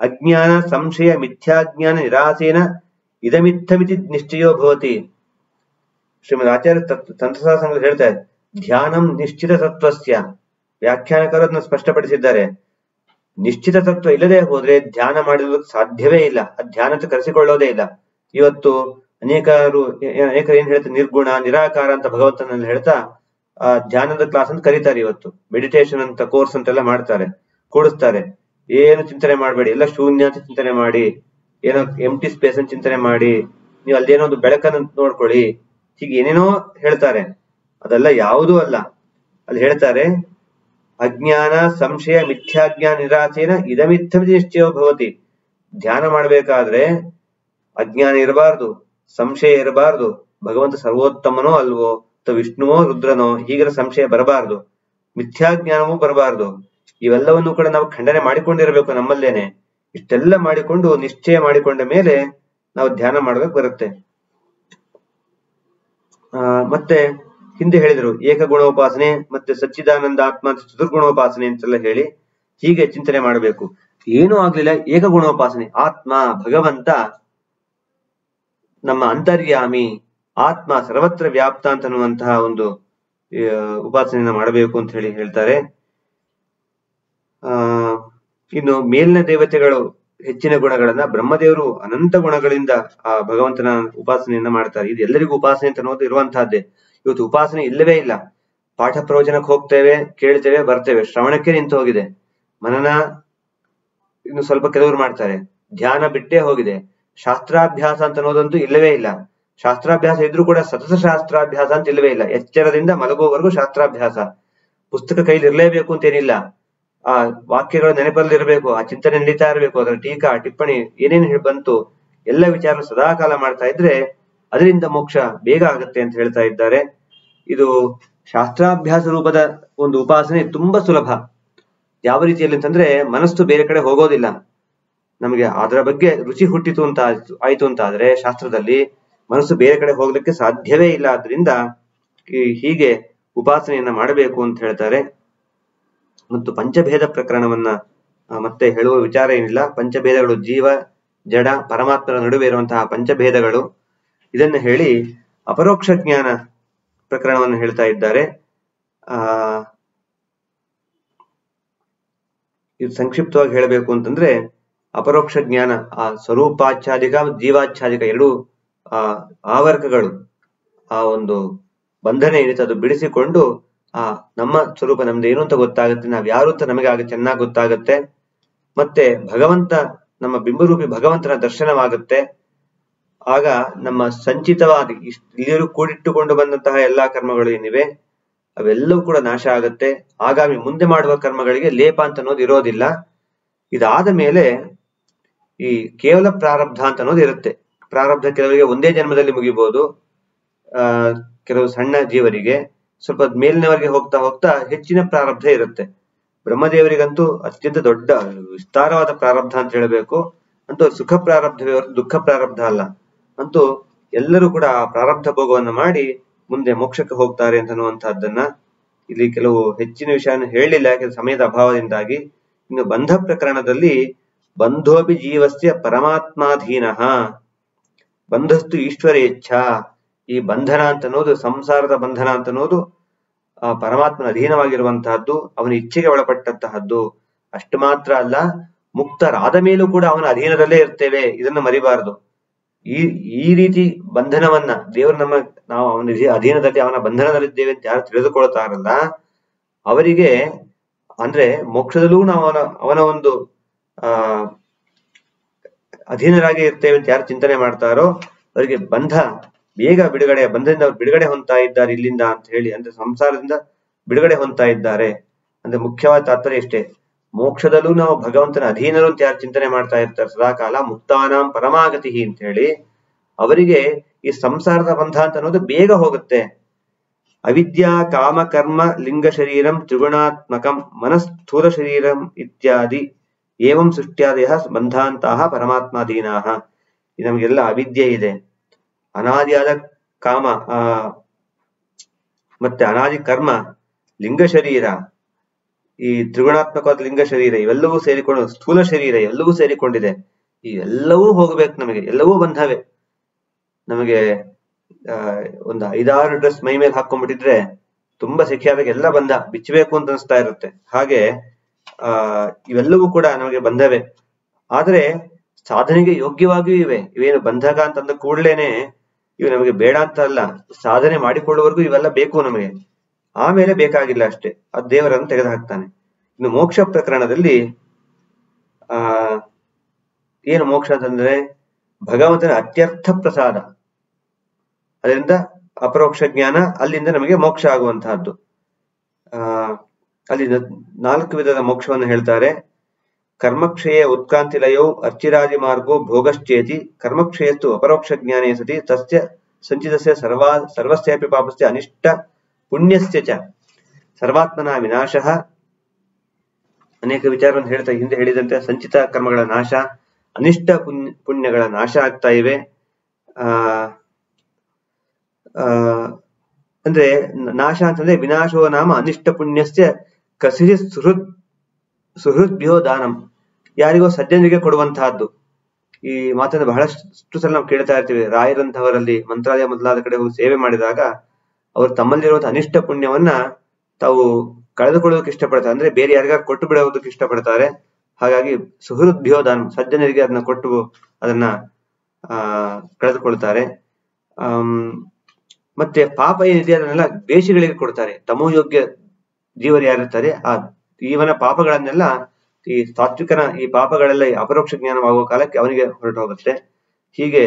ಅಜ್ಞಾನ, ಸಂಶಯ, ಮಿಥ್ಯಾಜ್ಞಾನ, ನಿರಾಸೇನ ಇದಮಿತ್ತಮಿತಿ ನಿಶ್ಚಯೋ ಭವತಿ. ಶ್ರೀಮದ್ ಆಚಾರ್ಯ ತತ್- ತಂತ್ರಸಾರ ಸಂಘ ಹೇಳ್ತಾರೆ ಧ್ಯಾನಂ ನಿಶ್ಚಿತ ತತ್ವಸ್ಯ ವ್ಯಾಖ್ಯಾನಕರು ಅದನ್ನ ಸ್ಪಷ್ಟಪಡಿಸಿದ್ದಾರೆ. ನಿಶ್ಚಿತ ತತ್ವ ಇಲ್ಲದೆ ಹೋದ್ರೆ ಧ್ಯಾನ ಮಾಡಿರೋದಕ್ಕೆ ಸಾಧ್ಯವೇ ಇಲ್ಲ. ಆ ಧ್ಯಾನ ಕರೆಸಿಕೊಳ್ಳೋದೇ ಇಲ್ಲ. ಇವತ್ತು ಅನೇಕರು ಅನೇಕ ಏನ್ ಹೇಳ್ತಾರೆ? ನಿರ್ಗುಣ, ನಿರಾಕಾರ ಅಂತ ಭಗವಂತನಲ್ಲಿ ಹೇಳ್ತಾ, ಆ ಧ್ಯಾನದ ಕ್ಲಾಸ್ ಅಂತ ಕರೀತಾರೆ ಇವತ್ತು. ಮೆಡಿಟೇಷನ್ ಅಂತ ಕೋರ್ಸ್ ಅಂತೆಲ್ಲ ಮಾಡ್ತಾರೆ, ಕೂಡಿಸ್ತಾರೆ. ಏನು ಚಿಂತನೆ ಮಾಡಬೇಡಿ. ಎಲ್ಲ ಶೂನ್ಯ ಅಂತ ಚಿಂತನೆ ಮಾಡಿ, ಏನೋ ಎಂಟಿ ಸ್ಪೇಸ್ ಅಂತ ಚಿಂತನೆ ಮಾಡಿ, ನೀವು ಅಲ್ಲೇನೋ ಒಂದು ಬೆಳಕನ್ನು ನೋಡ್ಕೊಳ್ಳಿ. ಹೀಗೆ ಏನೇನೋ ಹೇಳ್ತಾರೆ. ಅದೆಲ್ಲ ಯಾವುದೂ ಅಲ್ಲ. ಅಲ್ಲಿ ಹೇಳ್ತಾರೆ, ಅಜ್ಞಾನ, ಸಂಶಯ ಮಿಥ್ಯಾಜ್ಞಾನ ನಿರಾಸೇನ ಇದಮಿತ್ತ ನಿಶ್ಚಯ ಭವತಿ. ಧ್ಯಾನ ಮಾಡಬೇಕಾದ್ರೆ ಅಜ್ಞಾನ ಇರಬಾರ್ದು. ಸಂಶಯ ಇರಬಾರ್ದು. ಭಗವಂತ ಸರ್ವೋತ್ತಮನೋ ಅಲ್ವೋ ಅಥವಾ ವಿಷ್ಣುವೋ ರುದ್ರನೋ ಹೀಗಿರೋ ಸಂಶಯ ಬರಬಾರದು. ಮಿಥ್ಯಾಜ್ಞಾನವೂ ಬರಬಾರದು. ಇವೆಲ್ಲವನ್ನೂ ಕೂಡ ನಾವು ಖಂಡನೆ ಮಾಡಿಕೊಂಡಿರಬೇಕು ನಮ್ಮಲ್ಲೇನೆ. ಇಷ್ಟೆಲ್ಲ ಮಾಡಿಕೊಂಡು, ನಿಶ್ಚಯ ಮಾಡಿಕೊಂಡ ಮೇಲೆ ನಾವು ಧ್ಯಾನ ಮಾಡಬೇಕು ಬರುತ್ತೆ. ಆ, ಮತ್ತೆ ಹಿಂದೆ ಹೇಳಿದ್ರು, ಏಕಗುಣೋಪಾಸನೆ ಮತ್ತೆ ಸಚ್ಚಿದಾನಂದ ಆತ್ಮ ಚತುರ್ಗುಣೋಪಾಸನೆ ಅಂತೆಲ್ಲ ಹೇಳಿ ಹೀಗೆ ಚಿಂತನೆ ಮಾಡಬೇಕು. ಏನೂ ಆಗ್ಲಿಲ್ಲ, ಏಕಗುಣೋಪಾಸನೆ, ಆತ್ಮ, ಭಗವಂತ ನಮ್ಮ ಅಂತರ್ಯಾಮಿ ಆತ್ಮ ಸರ್ವತ್ರ ವ್ಯಾಪ್ತ ಅಂತ ಅನ್ನುವಂತಹ ಒಂದು ಉಪಾಸನೆಯನ್ನು ಮಾಡಬೇಕು ಅಂತ ಹೇಳಿ ಹೇಳ್ತಾರೆ. ಆ, ಇನ್ನು ಮೇಲಿನ ದೇವತೆಗಳು ಹೆಚ್ಚಿನ ಗುಣಗಳನ್ನ ಬ್ರಹ್ಮದೇವರು ಅನಂತ ಗುಣಗಳಿಂದ ಆ ಭಗವಂತನ ಉಪಾಸನೆಯನ್ನ ಮಾಡ್ತಾರೆ. ಇದು ಎಲ್ಲರಿಗೂ ಉಪಾಸನೆ ಅಂತ ಅನ್ನೋದು ಇರುವಂತಹದ್ದೇ. ಇವತ್ತು ಉಪಾಸನೆ ಇಲ್ಲವೇ ಇಲ್ಲ. ಪಾಠ ಪ್ರವಚನಕ್ಕೆ ಹೋಗ್ತೇವೆ, ಕೇಳ್ತೇವೆ, ಬರ್ತೇವೆ. ಶ್ರವಣಕ್ಕೆ ನಿಂತು ಹೋಗಿದೆ. ಮನನ ಇನ್ನು ಸ್ವಲ್ಪ ಕೆಲವರು ಮಾಡ್ತಾರೆ. ಧ್ಯಾನ ಬಿಟ್ಟೇ ಹೋಗಿದೆ. ಶಾಸ್ತ್ರಾಭ್ಯಾಸ ಅಂತ ಅನ್ನೋದಂತೂ ಇಲ್ಲವೇ ಇಲ್ಲ. ಶಾಸ್ತ್ರಾಭ್ಯಾಸ ಇದ್ರೂ ಕೂಡ ಸತತ ಶಾಸ್ತ್ರಾಭ್ಯಾಸ ಅಂತ ಇಲ್ಲವೇ ಇಲ್ಲ. ಎಚ್ಚರದಿಂದ ಮಲಗುವವರೆಗೂ ಶಾಸ್ತ್ರಾಭ್ಯಾಸ. ಪುಸ್ತಕ ಕೈಲಿ ಇರಲೇಬೇಕು ಅಂತ ಏನಿಲ್ಲ. ಆ ವಾಕ್ಯಗಳು ನೆನಪಲ್ಲಿರಬೇಕು, ಆ ಚಿಂತನೆ ನಡೀತಾ ಇರಬೇಕು, ಅದರ ಟೀಕಾ, ಟಿಪ್ಪಣಿ ಏನೇನು ಬಂತು, ಎಲ್ಲ ವಿಚಾರ ಸದಾಕಾಲ ಮಾಡ್ತಾ ಇದ್ರೆ ಅದರಿಂದ ಮೋಕ್ಷ ಬೇಗ ಆಗುತ್ತೆ ಅಂತ ಹೇಳ್ತಾ ಇದ್ದಾರೆ. ಇದು ಶಾಸ್ತ್ರಾಭ್ಯಾಸ ರೂಪದ ಒಂದು ಉಪಾಸನೆ ತುಂಬಾ ಸುಲಭ. ಯಾವ ರೀತಿಯಲ್ಲಿ ಅಂತಂದ್ರೆ ಮನಸ್ಸು ಬೇರೆ ಕಡೆ ಹೋಗೋದಿಲ್ಲ. ನಮಗೆ ಅದರ ಬಗ್ಗೆ ರುಚಿ ಹುಟ್ಟಿತು ಅಂತ ಆಯ್ತು- ಅಂತ ಆದ್ರೆ ಶಾಸ್ತ್ರದಲ್ಲಿ ಮನಸ್ಸು ಬೇರೆ ಕಡೆ ಹೋಗ್ಲಿಕ್ಕೆ ಸಾಧ್ಯವೇ ಇಲ್ಲ ಆದ್ರಿಂದ ಹೀಗೆ ಉಪಾಸನೆಯನ್ನ ಮಾಡಬೇಕು ಅಂತ ಹೇಳ್ತಾರೆ. ಮತ್ತು ಪಂಚಭೇದ ಪ್ರಕರಣವನ್ನ ಮತ್ತೆ ಹೇಳುವ ವಿಚಾರ ಏನಿಲ್ಲ. ಪಂಚಭೇದಗಳು ಜೀವ, ಜಡ ಪರಮಾತ್ಮರ ನಡುವೆ ಇರುವಂತಹ ಪಂಚಭೇದಗಳು. ಇದನ್ನ ಹೇಳಿ ಅಪರೋಕ್ಷ ಜ್ಞಾನ ಪ್ರಕರಣವನ್ನು ಹೇಳ್ತಾ ಇದ್ದಾರೆ. ಆ, ಇದು ಸಂಕ್ಷಿಪ್ತವಾಗಿ ಹೇಳಬೇಕು ಅಂತಂದ್ರೆ ಅಪರೋಕ್ಷ ಜ್ಞಾನ, ಆ ಸ್ವರೂಪಾಚ್ಛಾದಿಕ ಜೀವಾಚ್ಛಾದಿಕ ಎರಡು, ಆ ಆವರ್ಕಗಳು ಆ ಒಂದು ಬಂಧನ ಏನಿತ್ತು ಅದು ಬಿಡಿಸಿಕೊಂಡು, ಆ, ನಮ್ಮ ಸ್ವರೂಪ ನಮ್ದು ಏನು ಅಂತ ಗೊತ್ತಾಗುತ್ತೆ, ನಾವ್ ಯಾರು ಅಂತ ನಮಗೆ ಆಗ ಚೆನ್ನಾಗಿ ಗೊತ್ತಾಗುತ್ತೆ. ಮತ್ತೆ ಭಗವಂತ, ನಮ್ಮ ಬಿಂಬರೂಪಿ ಭಗವಂತನ ದರ್ಶನವಾಗುತ್ತೆ. ಆಗ ನಮ್ಮ ಸಂಚಿತವಾದ ಇಲ್ಲಿಯೂ ಕೂಡಿಟ್ಟುಕೊಂಡು ಬಂದಂತಹ ಎಲ್ಲಾ ಕರ್ಮಗಳು ಏನಿವೆ, ಅವೆಲ್ಲವೂ ಕೂಡ ನಾಶ ಆಗುತ್ತೆ. ಆಗಾಮಿ ಮುಂದೆ ಮಾಡುವ ಕರ್ಮಗಳಿಗೆ ಲೇಪ ಅಂತ ಅನ್ನೋದು ಇರೋದಿಲ್ಲ. ಇದಾದ ಮೇಲೆ ಈ ಕೇವಲ ಪ್ರಾರಬ್ಧ ಅಂತ ಅನ್ನೋದು ಇರುತ್ತೆ. ಪ್ರಾರಬ್ಧ ಕೆಲವರಿಗೆ ಒಂದೇ ಜನ್ಮದಲ್ಲಿ ಮುಗಿಬಹುದು ಆ, ಕೆಲವು ಸಣ್ಣ ಜೀವರಿಗೆ, ಸ್ವಲ್ಪ ಮೇಲಿನವರಿಗೆ ಹೋಗ್ತಾ ಹೋಗ್ತಾ ಹೆಚ್ಚಿನ ಪ್ರಾರಬ್ಧ ಇರುತ್ತೆ. ಬ್ರಹ್ಮದೇವರಿಗಂತೂ ಅತ್ಯಂತ ದೊಡ್ಡ ವಿಸ್ತಾರವಾದ ಪ್ರಾರಬ್ಧ ಅಂತ ಹೇಳಬೇಕು. ಅಂತೂ ಸುಖ ಪ್ರಾರಬ್ಧವೇ ಹೊರತು ದುಃಖ ಪ್ರಾರಬ್ಧ ಅಲ್ಲ. ಅಂತೂ ಎಲ್ಲರೂ ಕೂಡ ಆ ಪ್ರಾರಬ್ಧ ಭೋಗವನ್ನು ಮಾಡಿ ಮುಂದೆ ಮೋಕ್ಷಕ್ಕೆ ಹೋಗ್ತಾರೆ ಅಂತನ್ನುವಂತಹದ್ದನ್ನ ಇಲ್ಲಿ ಕೆಲವು ಹೆಚ್ಚಿನ ವಿಷಯವನ್ನು ಹೇಳಲಿಲ್ಲ ಯಾಕಂದ್ರೆ ಸಮಯದ ಅಭಾವದಿಂದಾಗಿ. ಇನ್ನು ಬಂಧ ಪ್ರಕರಣದಲ್ಲಿ ಬಂಧೋಪಿ ಜೀವಸ್ಯ ಪರಮಾತ್ಮಾಧೀನ. ಬಂಧಸ್ತು ಈಶ್ವರೇಚ್ಛ. ಈ ಬಂಧನ ಅಂತ ಅನ್ನೋದು ಸಂಸಾರದ ಬಂಧನ ಅಂತ ಅನ್ನೋದು ಆ ಪರಮಾತ್ಮನ ಅಧೀನವಾಗಿರುವಂತಹದ್ದು, ಅವನ ಇಚ್ಛೆಗೆ ಒಳಪಟ್ಟಂತಹದ್ದು. ಅಷ್ಟು ಮಾತ್ರ ಅಲ್ಲ, ಮುಕ್ತರಾದ ಮೇಲೂ ಕೂಡ ಅವನ ಅಧೀನದಲ್ಲೇ ಇರ್ತೇವೆ. ಇದನ್ನು ಮರಿಬಾರದು. ಈ ಈ ರೀತಿ ಬಂಧನವನ್ನ, ದೇವರು ನಮ್ಮ, ನಾವು ಅವನ ಅಧೀ- ಅಧೀನದಲ್ಲಿ ಅವನ ಬಂಧನದಲ್ಲಿದ್ದೇವೆ ಅಂತ ಯಾರು ತಿಳಿದುಕೊಳ್ತಾರಲ್ಲ, ಅವರಿಗೆ, ಅಂದ್ರೆ ಮೋಕ್ಷದಲ್ಲೂ ನಾವು ಅವನ ಒಂದು ಅಧೀನರಾಗಿ ಇರ್ತೇವೆ ಅಂತ ಯಾರು ಚಿಂತನೆ ಮಾಡ್ತಾರೋ, ಅವರಿಗೆ ಬಂಧ, ಬೇಗ ಬಿಡುಗಡೆ, ಬಂಧದಿಂದ ಅವ್ರು ಬಿಡುಗಡೆ ಹೊಂತಾ ಇದ್ದಾರೆ ಇಲ್ಲಿಂದ ಅಂತ ಹೇಳಿ, ಅಂದ್ರೆ ಸಂಸಾರದಿಂದ ಬಿಡುಗಡೆ ಹೊಂತಾ ಇದ್ದಾರೆ. ಅಂದ್ರೆ ಮುಖ್ಯವಾದ ತಾತ್ಪರ್ಯ ಇಷ್ಟೇ. ಮೋಕ್ಷದಲ್ಲೂ ನಾವು ಭಗವಂತನ ಅಧೀನರು ಅಂತ ಯಾರು ಚಿಂತನೆ ಮಾಡ್ತಾ ಇರ್ತಾರೆ, ಸದಾಕಾಲ ಮುಕ್ತಾನಾಂ ಪರಮಾಗತಿ ಅಂತ ಹೇಳಿ, ಅವರಿಗೆ ಈ ಸಂಸಾರದ ಬಂಧ ಅಂತ ಅನ್ನೋದು ಬೇಗ ಹೋಗುತ್ತೆ. ಅವಿದ್ಯಾ ಕಾಮ ಕರ್ಮ ಲಿಂಗ ಶರೀರಂ, ತ್ರಿಗುಣಾತ್ಮಕಂ, ಮನಸ್ಥೂಲ ಶರೀರಂ ಇತ್ಯಾದಿ ಏವಂ ಸೃಷ್ಟ್ಯಾದಯ ಬಂಧಾಂತಹ ಪರಮಾತ್ಮಾಧೀನಾಹ ಇದು ನಮಗೆಲ್ಲ ಅವಿದ್ಯೆ ಇದೆ. ಅನಾದಿಯಾದ ಕಾಮ, ಆ, ಮತ್ತೆ ಅನಾದಿ ಕರ್ಮ, ಲಿಂಗ ಶರೀರ, ಈ ತ್ರಿಗುಣಾತ್ಮಕವಾದ ಲಿಂಗ ಶರೀರ, ಇವೆಲ್ಲವೂ ಸೇರಿಕೊಂಡು ಸ್ಥೂಲ ಶರೀರ ಎಲ್ಲವೂ ಸೇರಿಕೊಂಡಿದೆ. ಇವೆಲ್ಲವೂ ಹೋಗ್ಬೇಕು ನಮಗೆ, ಎಲ್ಲವೂ ಬಂಧವೇ ನಮಗೆ ಒಂದು ಐದಾರು ಡ್ರೆಸ್ ಮೈ ಮೇಲೆ ಹಾಕೊಂಡ್ಬಿಟ್ಟಿದ್ರೆ ತುಂಬಾ ಸೆಖೆ ಆದಾಗ ಎಲ್ಲ ಬಂಧ ಬಿಚ್ಚಬೇಕು ಅಂತ ಅನಿಸ್ತಾ ಇರುತ್ತೆ. ಹಾಗೆ ಆ, ಇವೆಲ್ಲವೂ ಕೂಡ ನಮಗೆ ಬಂಧವೇ ಆದರೆ ಸಾಧನೆಗೆ ಯೋಗ್ಯವಾಗಿಯೂ ಇವೆ. ಇವೇನು ಬಂಧಕ ಅಂತಂದ ಕೂಡ್ಲೇನೆ ಇವು ನಮಗೆ ಬೇಡ ಅಂತ ಅಲ್ಲ. ಸಾಧನೆ ಮಾಡಿಕೊಳ್ಳುವವರೆಗೂ ಇವೆಲ್ಲ ಬೇಕು ನಮಗೆ. ಆಮೇಲೆ ಬೇಕಾಗಿಲ್ಲ ಅಷ್ಟೇ. ಅದು ದೇವರನ್ನು ತೆಗೆದು ಹಾಕ್ತಾನೆ ಇನ್ನು ಮೋಕ್ಷ ಪ್ರಕರಣದಲ್ಲಿ, ಆ, ಏನು ಮೋಕ್ಷ ಅಂತಂದ್ರೆ ಭಗವಂತನ ಅತ್ಯರ್ಥ ಪ್ರಸಾದ. ಅದರಿಂದ ಅಪರೋಕ್ಷ ಜ್ಞಾನ ಅಲ್ಲಿಂದ ನಮಗೆ ಮೋಕ್ಷ ಆಗುವಂತಹದ್ದು. ಆ ಅಲ್ಲಿ ನಾಲ್ಕು ವಿಧದ ಮೋಕ್ಷವನ್ನು ಹೇಳ್ತಾರೆ. ಕರ್ಮಕ್ಷಯ ಉತ್ಕಾಂತಿ ಲಯೋ ಅರ್ಚಿರಾದಿ ಮಾರ್ಗೋ ಭೋಗಶ್ಚೇತಿ. ಕರ್ಮಕ್ಷಯಸ್ತು ಅಪರೋಕ್ಷ ಜ್ಞಾನೇ ಸತಿ ತಸ್ಯ ಸಂಚಿತಸ್ಯ ಸರ್ವಾ ಸರ್ವಸ್ಯಾಪಿ ಪಾಪಸ್ಯ ಅನಿಷ್ಟ ಪುಣ್ಯಸ್ಯ ಚ. ಸರ್ವಾತ್ಮನ ವಿನಾಶಃ. ಅನೇಕ ವಿಚಾರವನ್ನು ಹೇಳ್ತಾ ಹಿಂದೆ ಹೇಳಿದಂತೆ ಸಂಚಿತ ಕರ್ಮಗಳ ನಾಶ, ಅನಿಷ್ಟ ಪುಣ್ಯ ಪುಣ್ಯಗಳ ನಾಶ ಆಗ್ತಾ ಇವೆ. ಅಂದ್ರೆ ನಾಶ ಅಂತಂದ್ರೆ ವಿನಾಶೋ ನಾಮ ಅನಿಷ್ಟ ಪುಣ್ಯಸ್ಯ ಕಸಿ ಸುಹೃತ್ ಬಿಹೋ ದಾನಂ ಯಾರಿಗೋ ಸಜ್ಜನರಿಗೆ ಕೊಡುವಂತಹದ್ದು. ಈ ಮಾತನ್ನು ಬಹಳಷ್ಟು ಸಲ ನಾವು ಕೇಳ್ತಾ ಇರ್ತೀವಿ. ರಾಯರಂತವರಲ್ಲಿ ಮಂತ್ರಾಲಯ ಮೊದಲಾದ ಕಡೆ ಸೇವೆ ಮಾಡಿದಾಗ ಅವರು ತಮ್ಮಲ್ಲಿರುವಂತಹ ಅನಿಷ್ಟ ಪುಣ್ಯವನ್ನ ತಾವು ಕಳೆದುಕೊಳ್ಳೋದಕ್ಕೆ ಇಷ್ಟಪಡ್ತಾರೆ. ಅಂದ್ರೆ ಬೇರೆ ಯಾರಿಗಾರು ಕೊಟ್ಟು ಬಿಡೋದಕ್ಕೆ ಇಷ್ಟಪಡ್ತಾರೆ. ಹಾಗಾಗಿ ಸುಹೃದ್ಭ್ಯೋ ದಾನ ಸಜ್ಜನರಿಗೆ ಅದನ್ನ ಕೊಟ್ಟು ಅದನ್ನ, ಆ, ಕಳೆದುಕೊಳ್ತಾರೆ. ಮತ್ತೆ ಪಾಪ ಏನಿದೆ ಅದನ್ನೆಲ್ಲ ದ್ವೇಷಗಳಿಗೆ ಕೊಡ್ತಾರೆ. ತಮೋಯೋಗ್ಯ ಜೀವರು ಯಾರಿರ್ತಾರೆ ಆ ಜೀವನ ಪಾಪಗಳನ್ನೆಲ್ಲ ಈ ಸಾತ್ವಿಕನ ಈ ಪಾಪಗಳೆಲ್ಲ ಅಪರೋಕ್ಷ ಜ್ಞಾನವಾಗುವ ಕಾಲಕ್ಕೆ ಅವನಿಗೆ ಹೊರಟು ಹೋಗುತ್ತೆ. ಹೀಗೆ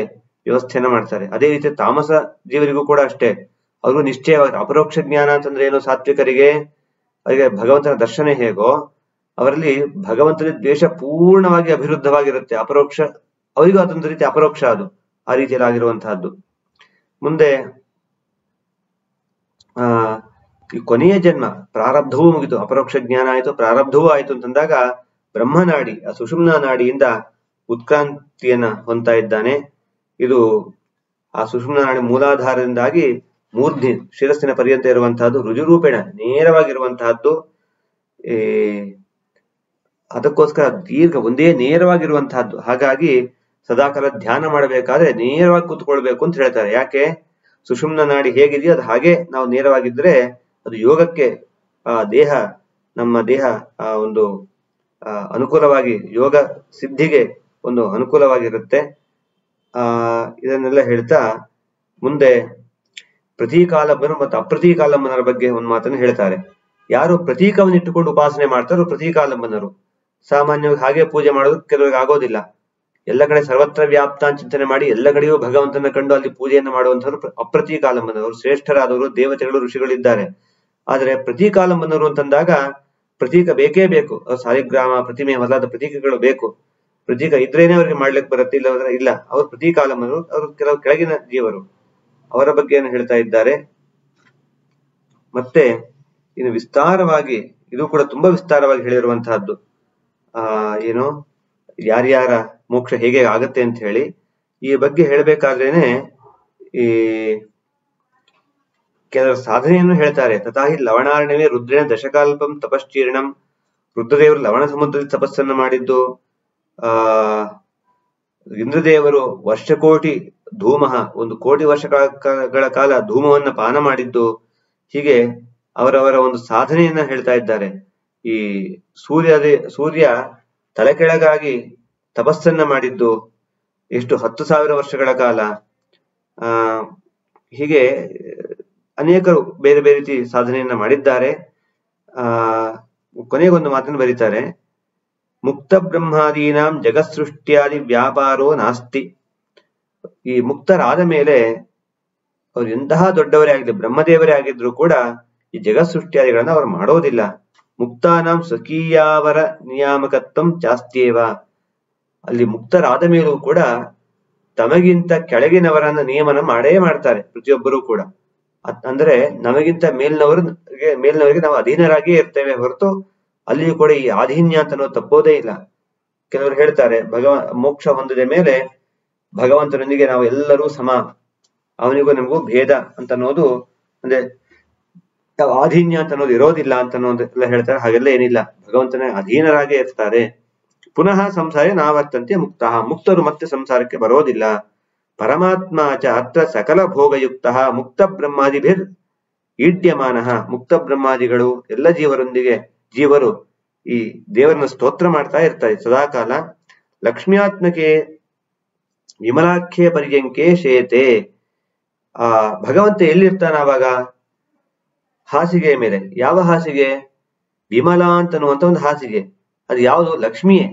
ವ್ಯವಸ್ಥೆಯನ್ನ ಮಾಡ್ತಾರೆ. ಅದೇ ರೀತಿ ತಾಮಸ ಜೀವರಿಗೂ ಕೂಡ ಅಷ್ಟೇ. ಅವರು ನಿಶ್ಚಯವಾಗಿ ಅಪರೋಕ್ಷ ಜ್ಞಾನ ಅಂತಂದ್ರೆ ಏನು? ಸಾತ್ವಿಕರಿಗೆ, ಅವರಿಗೆ ಭಗವಂತನ ದರ್ಶನ ಹೇಗೋ, ಅವರಲ್ಲಿ ಭಗವಂತನ ದ್ವೇಷ ಪೂರ್ಣವಾಗಿ ಅಭಿವೃದ್ಧವಾಗಿರುತ್ತೆ. ಅಪರೋಕ್ಷ, ಅವರಿಗೂ ಅದೊಂದು ರೀತಿ ಅಪರೋಕ್ಷ ಅದು, ಆ ರೀತಿಯಲ್ಲಿ ಆಗಿರುವಂತಹದ್ದು. ಮುಂದೆ, ಆ ಈ ಕೊನೆಯ ಜನ್ಮ ಪ್ರಾರಬ್ಧವೂ ಮುಗಿತು, ಅಪರೋಕ್ಷ ಜ್ಞಾನ ಆಯಿತು, ಪ್ರಾರಬ್ಧವೂ ಆಯಿತು ಅಂತಂದಾಗ ಬ್ರಹ್ಮನಾಡಿ, ಆ ಸುಷುಮ್ನ ನಾಡಿಯಿಂದ ಉತ್ಕ್ರಾಂತಿಯನ್ನ ಹೊಂತಾ ಇದ್ದಾನೆ. ಇದು ಆ ಸುಷುಮ್ನ ನಾಡಿ ಮೂಲಾಧಾರದಿಂದಾಗಿ ಮೂರ್ಧಿ ಶಿರಸ್ಸಿನ ಪರ್ಯಂತ ಇರುವಂತಹದ್ದು, ರುಜುರೂಪೇಣ ನೇರವಾಗಿರುವಂತಹದ್ದು. ಏ ಅದಕ್ಕೋಸ್ಕರ ದೀರ್ಘ ಒಂದೇ ನೇರವಾಗಿರುವಂತಹದ್ದು. ಹಾಗಾಗಿ ಸದಾಕಾಲ ಧ್ಯಾನ ಮಾಡಬೇಕಾದ್ರೆ ನೇರವಾಗಿ ಕೂತ್ಕೊಳ್ಬೇಕು ಅಂತ ಹೇಳ್ತಾರೆ. ಯಾಕೆ? ಸುಷುಮ್ನ ನಾಡಿ ಹೇಗಿದೆಯೋ ಅದು ಹಾಗೆ ನಾವು ನೇರವಾಗಿದ್ರೆ ಅದು ಯೋಗಕ್ಕೆ, ಆ ದೇಹ, ನಮ್ಮ ದೇಹ, ಆ ಒಂದು ಅನುಕೂಲವಾಗಿ, ಯೋಗ ಸಿದ್ಧಿಗೆ ಒಂದು ಅನುಕೂಲವಾಗಿರುತ್ತೆ. ಆ, ಇದನ್ನೆಲ್ಲ ಹೇಳ್ತಾ ಮುಂದೆ ಪ್ರತೀಕಾಲಂಬನು ಮತ್ತು ಅಪ್ರತೀಕಾಲಂಬನರ ಬಗ್ಗೆ ಒಂದು ಮಾತನ್ನು ಹೇಳ್ತಾರೆ. ಯಾರು ಪ್ರತೀಕವನ್ನು ಇಟ್ಟುಕೊಂಡು ಉಪಾಸನೆ ಮಾಡ್ತಾರೋ ಪ್ರತೀಕಾಲಂಬನರು ಸಾಮಾನ್ಯವಾಗಿ ಹಾಗೆ ಪೂಜೆ ಮಾಡೋದು ಕೆಲವರಿಗೆ ಆಗೋದಿಲ್ಲ. ಎಲ್ಲ ಕಡೆ ಸರ್ವತ್ರ ವ್ಯಾಪ್ತ ಚಿಂತನೆ ಮಾಡಿ ಎಲ್ಲ ಕಡೆಯೂ ಭಗವಂತನ ಕಂಡು ಅಲ್ಲಿ ಪೂಜೆಯನ್ನು ಮಾಡುವಂತವರು ಅಪ್ರತೀಕಾಲಂಬನವರು ಶ್ರೇಷ್ಠರಾದವರು, ದೇವತೆಗಳು ಋಷಿಗಳಿದ್ದಾರೆ ಆದ್ರೆ ಪ್ರತೀಕಾಲಂಬನರು ಅಂತಂದಾಗ ಪ್ರತೀಕ ಬೇಕೇ ಬೇಕು. ಸಾಲಿಗ್ರಾಮ, ಪ್ರತಿಮೆ ಮೊದಲಾದ ಪ್ರತೀಕಗಳು ಬೇಕು. ಪ್ರತೀಕ ಇದ್ರೇನೆ ಅವ್ರಿಗೆ ಮಾಡ್ಲಿಕ್ಕೆ ಬರುತ್ತೆ, ಇಲ್ಲ ಅಂದ್ರೆ ಇಲ್ಲ. ಅವ್ರು ಪ್ರತೀಕಾಲಂಬನರು, ಅವರು ಕೆಲವು ಕೆಳಗಿನ ಜೀವರು. ಅವರ ಬಗ್ಗೆ ಏನು ಹೇಳ್ತಾ ಇದ್ದಾರೆ. ಮತ್ತೆ ಇನ್ನು ವಿಸ್ತಾರವಾಗಿ, ಇದು ಕೂಡ ತುಂಬಾ ವಿಸ್ತಾರವಾಗಿ ಹೇಳಿರುವಂತಹದ್ದು. ಆ, ಏನು, ಯಾರ್ಯಾರ ಮೋಕ್ಷ ಹೇಗೆ ಆಗತ್ತೆ ಅಂತ ಹೇಳಿ. ಈ ಬಗ್ಗೆ ಹೇಳಬೇಕಾದ್ರೇನೆ ಈ ಕೆಲವರು ಸಾಧನೆಯನ್ನು ಹೇಳ್ತಾರೆ. ತಥಾಹಿ ಲವಣಾರ್ಣವೇ ರುದ್ರೇಣ ದಶಕಾಲ್ಪಂ ತಪಶ್ಚೀರ್ಣಂ. ರುದ್ರದೇವರು ಲವಣ ಸಮುದ್ರದಲ್ಲಿ ತಪಸ್ಸನ್ನು ಮಾಡಿದ್ದು. ಆ, ಇಂದ್ರದೇವರು ವರ್ಷಕೋಟಿ ಧೂಮ, ಒಂದು ಕೋಟಿ ವರ್ಷಗಳ ಕಾಲ ಧೂಮವನ್ನ ಪಾನ ಮಾಡಿದ್ದು. ಹೀಗೆ ಅವರವರ ಒಂದು ಸಾಧನೆಯನ್ನ ಹೇಳ್ತಾ ಇದ್ದಾರೆ. ಈ ಸೂರ್ಯ ಸೂರ್ಯ ತಲೆ ಕೆಳಗಾಗಿ ತಪಸ್ಸನ್ನ ಮಾಡಿದ್ದು. ಎಷ್ಟು ಹತ್ತು ಸಾವಿರ ವರ್ಷಗಳ ಕಾಲ. ಆ, ಹೀಗೆ ಅನೇಕರು ಬೇರೆ ಬೇರೆ ರೀತಿ ಸಾಧನೆಯನ್ನ ಮಾಡಿದ್ದಾರೆ. ಆ, ಕೊನೆಗೊಂದು ಮಾತನ್ನು ಬರೀತಾರೆ. ಮುಕ್ತ ಬ್ರಹ್ಮಾದೀನಾಂ ಜಗತ್ಸೃಷ್ಟಿಯಾದಿ ವ್ಯಾಪಾರೋ ನಾಸ್ತಿ. ಈ ಮುಕ್ತರಾದ ಮೇಲೆ ಅವ್ರು ಎಂತಹ ದೊಡ್ಡವರೇ ಆಗಿದ್ರು, ಬ್ರಹ್ಮದೇವರೇ ಆಗಿದ್ರು ಕೂಡ ಈ ಜಗತ್ ಸೃಷ್ಟಿಯಾದಿಗಳನ್ನ ಅವ್ರು ಮಾಡೋದಿಲ್ಲ. ಮುಕ್ತಾನಾಂ ಸ್ವಕೀಯಾವರ ನಿಯಾಮಕತ್ವಂ ಜಾಸ್ತಿಯೇವ ಅಲ್ಲಿ ಮುಕ್ತರಾದ ಮೇಲೂ ಕೂಡ ತಮಗಿಂತ ಕೆಳಗಿನವರನ್ನ ನಿಯಮನ ಮಾಡೇ ಮಾಡ್ತಾರೆ, ಪ್ರತಿಯೊಬ್ಬರೂ ಕೂಡ. ಅಂದ್ರೆ ನಮಗಿಂತ ಮೇಲ್ನವರು, ಮೇಲ್ನವರಿಗೆ ನಾವು ಅಧೀನರಾಗಿಯೇ ಇರ್ತೇವೆ ಹೊರತು ಅಲ್ಲಿಯೂ ಕೂಡ ಈ ಆಧೀನ್ಯ ಅಂತ ಅನ್ನೋದು ತಪ್ಪೋದೇ ಇಲ್ಲ. ಕೆಲವರು ಹೇಳ್ತಾರೆ, ಭಗವ, ಮೋಕ್ಷ ಹೊಂದಿದ ಮೇಲೆ ಭಗವಂತನೊಂದಿಗೆ ನಾವು ಎಲ್ಲರೂ ಸಮ. ಅವನಿಗೂ ನಮಗೂ ಭೇದ ಅಂತ ಅನ್ನೋದು, ಅಂದ್ರೆ ನಾವು ಆಧೀನ್ಯ ಅಂತ ಅನ್ನೋದು ಇರೋದಿಲ್ಲ ಅಂತ ಅನ್ನೋದೆಲ್ಲ ಹೇಳ್ತಾರೆ, ಹಾಗೆಲ್ಲ ಏನಿಲ್ಲ. ಭಗವಂತನ ಅಧೀನರಾಗೇ ಇರ್ತಾರೆ. ಪುನಃ ಸಂಸಾರ ನಾವರ್ತಂತೆ ಮುಕ್ತ. ಮುಕ್ತರು ಮತ್ತೆ ಸಂಸಾರಕ್ಕೆ ಬರೋದಿಲ್ಲ. ಪರಮಾತ್ಮ ಚ ಅತ್ರ ಸಕಲ ಭೋಗಯುಕ್ತ ಮುಕ್ತ ಬ್ರಹ್ಮಾದಿಭಿರ್ ಈಡ್ಯಮಾನ ಮುಕ್ತ ಬ್ರಹ್ಮಾದಿಗಳು ಎಲ್ಲ ಜೀವರೊಂದಿಗೆ ಜೀವರು ಈ ದೇವರನ್ನ ಸ್ತೋತ್ರ ಮಾಡ್ತಾ ಇರ್ತಾರೆ ಸದಾಕಾಲ. ಲಕ್ಷ್ಮ್ಯಾತ್ಮಕೆ ವಿಮಲಾಖ್ಯೆ ಪರ್ಯಂಕೆ ಶೇತೆ ಆ ಭಗವಂತ ಎಲ್ಲಿರ್ತಾನ ಅವಾಗ ಹಾಸಿಗೆಯ ಮೇಲೆ. ಯಾವ ಹಾಸಿಗೆ? ವಿಮಲ ಅಂತನ್ನುವಂತ ಒಂದು ಹಾಸಿಗೆ. ಅದು ಯಾವುದು? ಲಕ್ಷ್ಮಿಯೇ.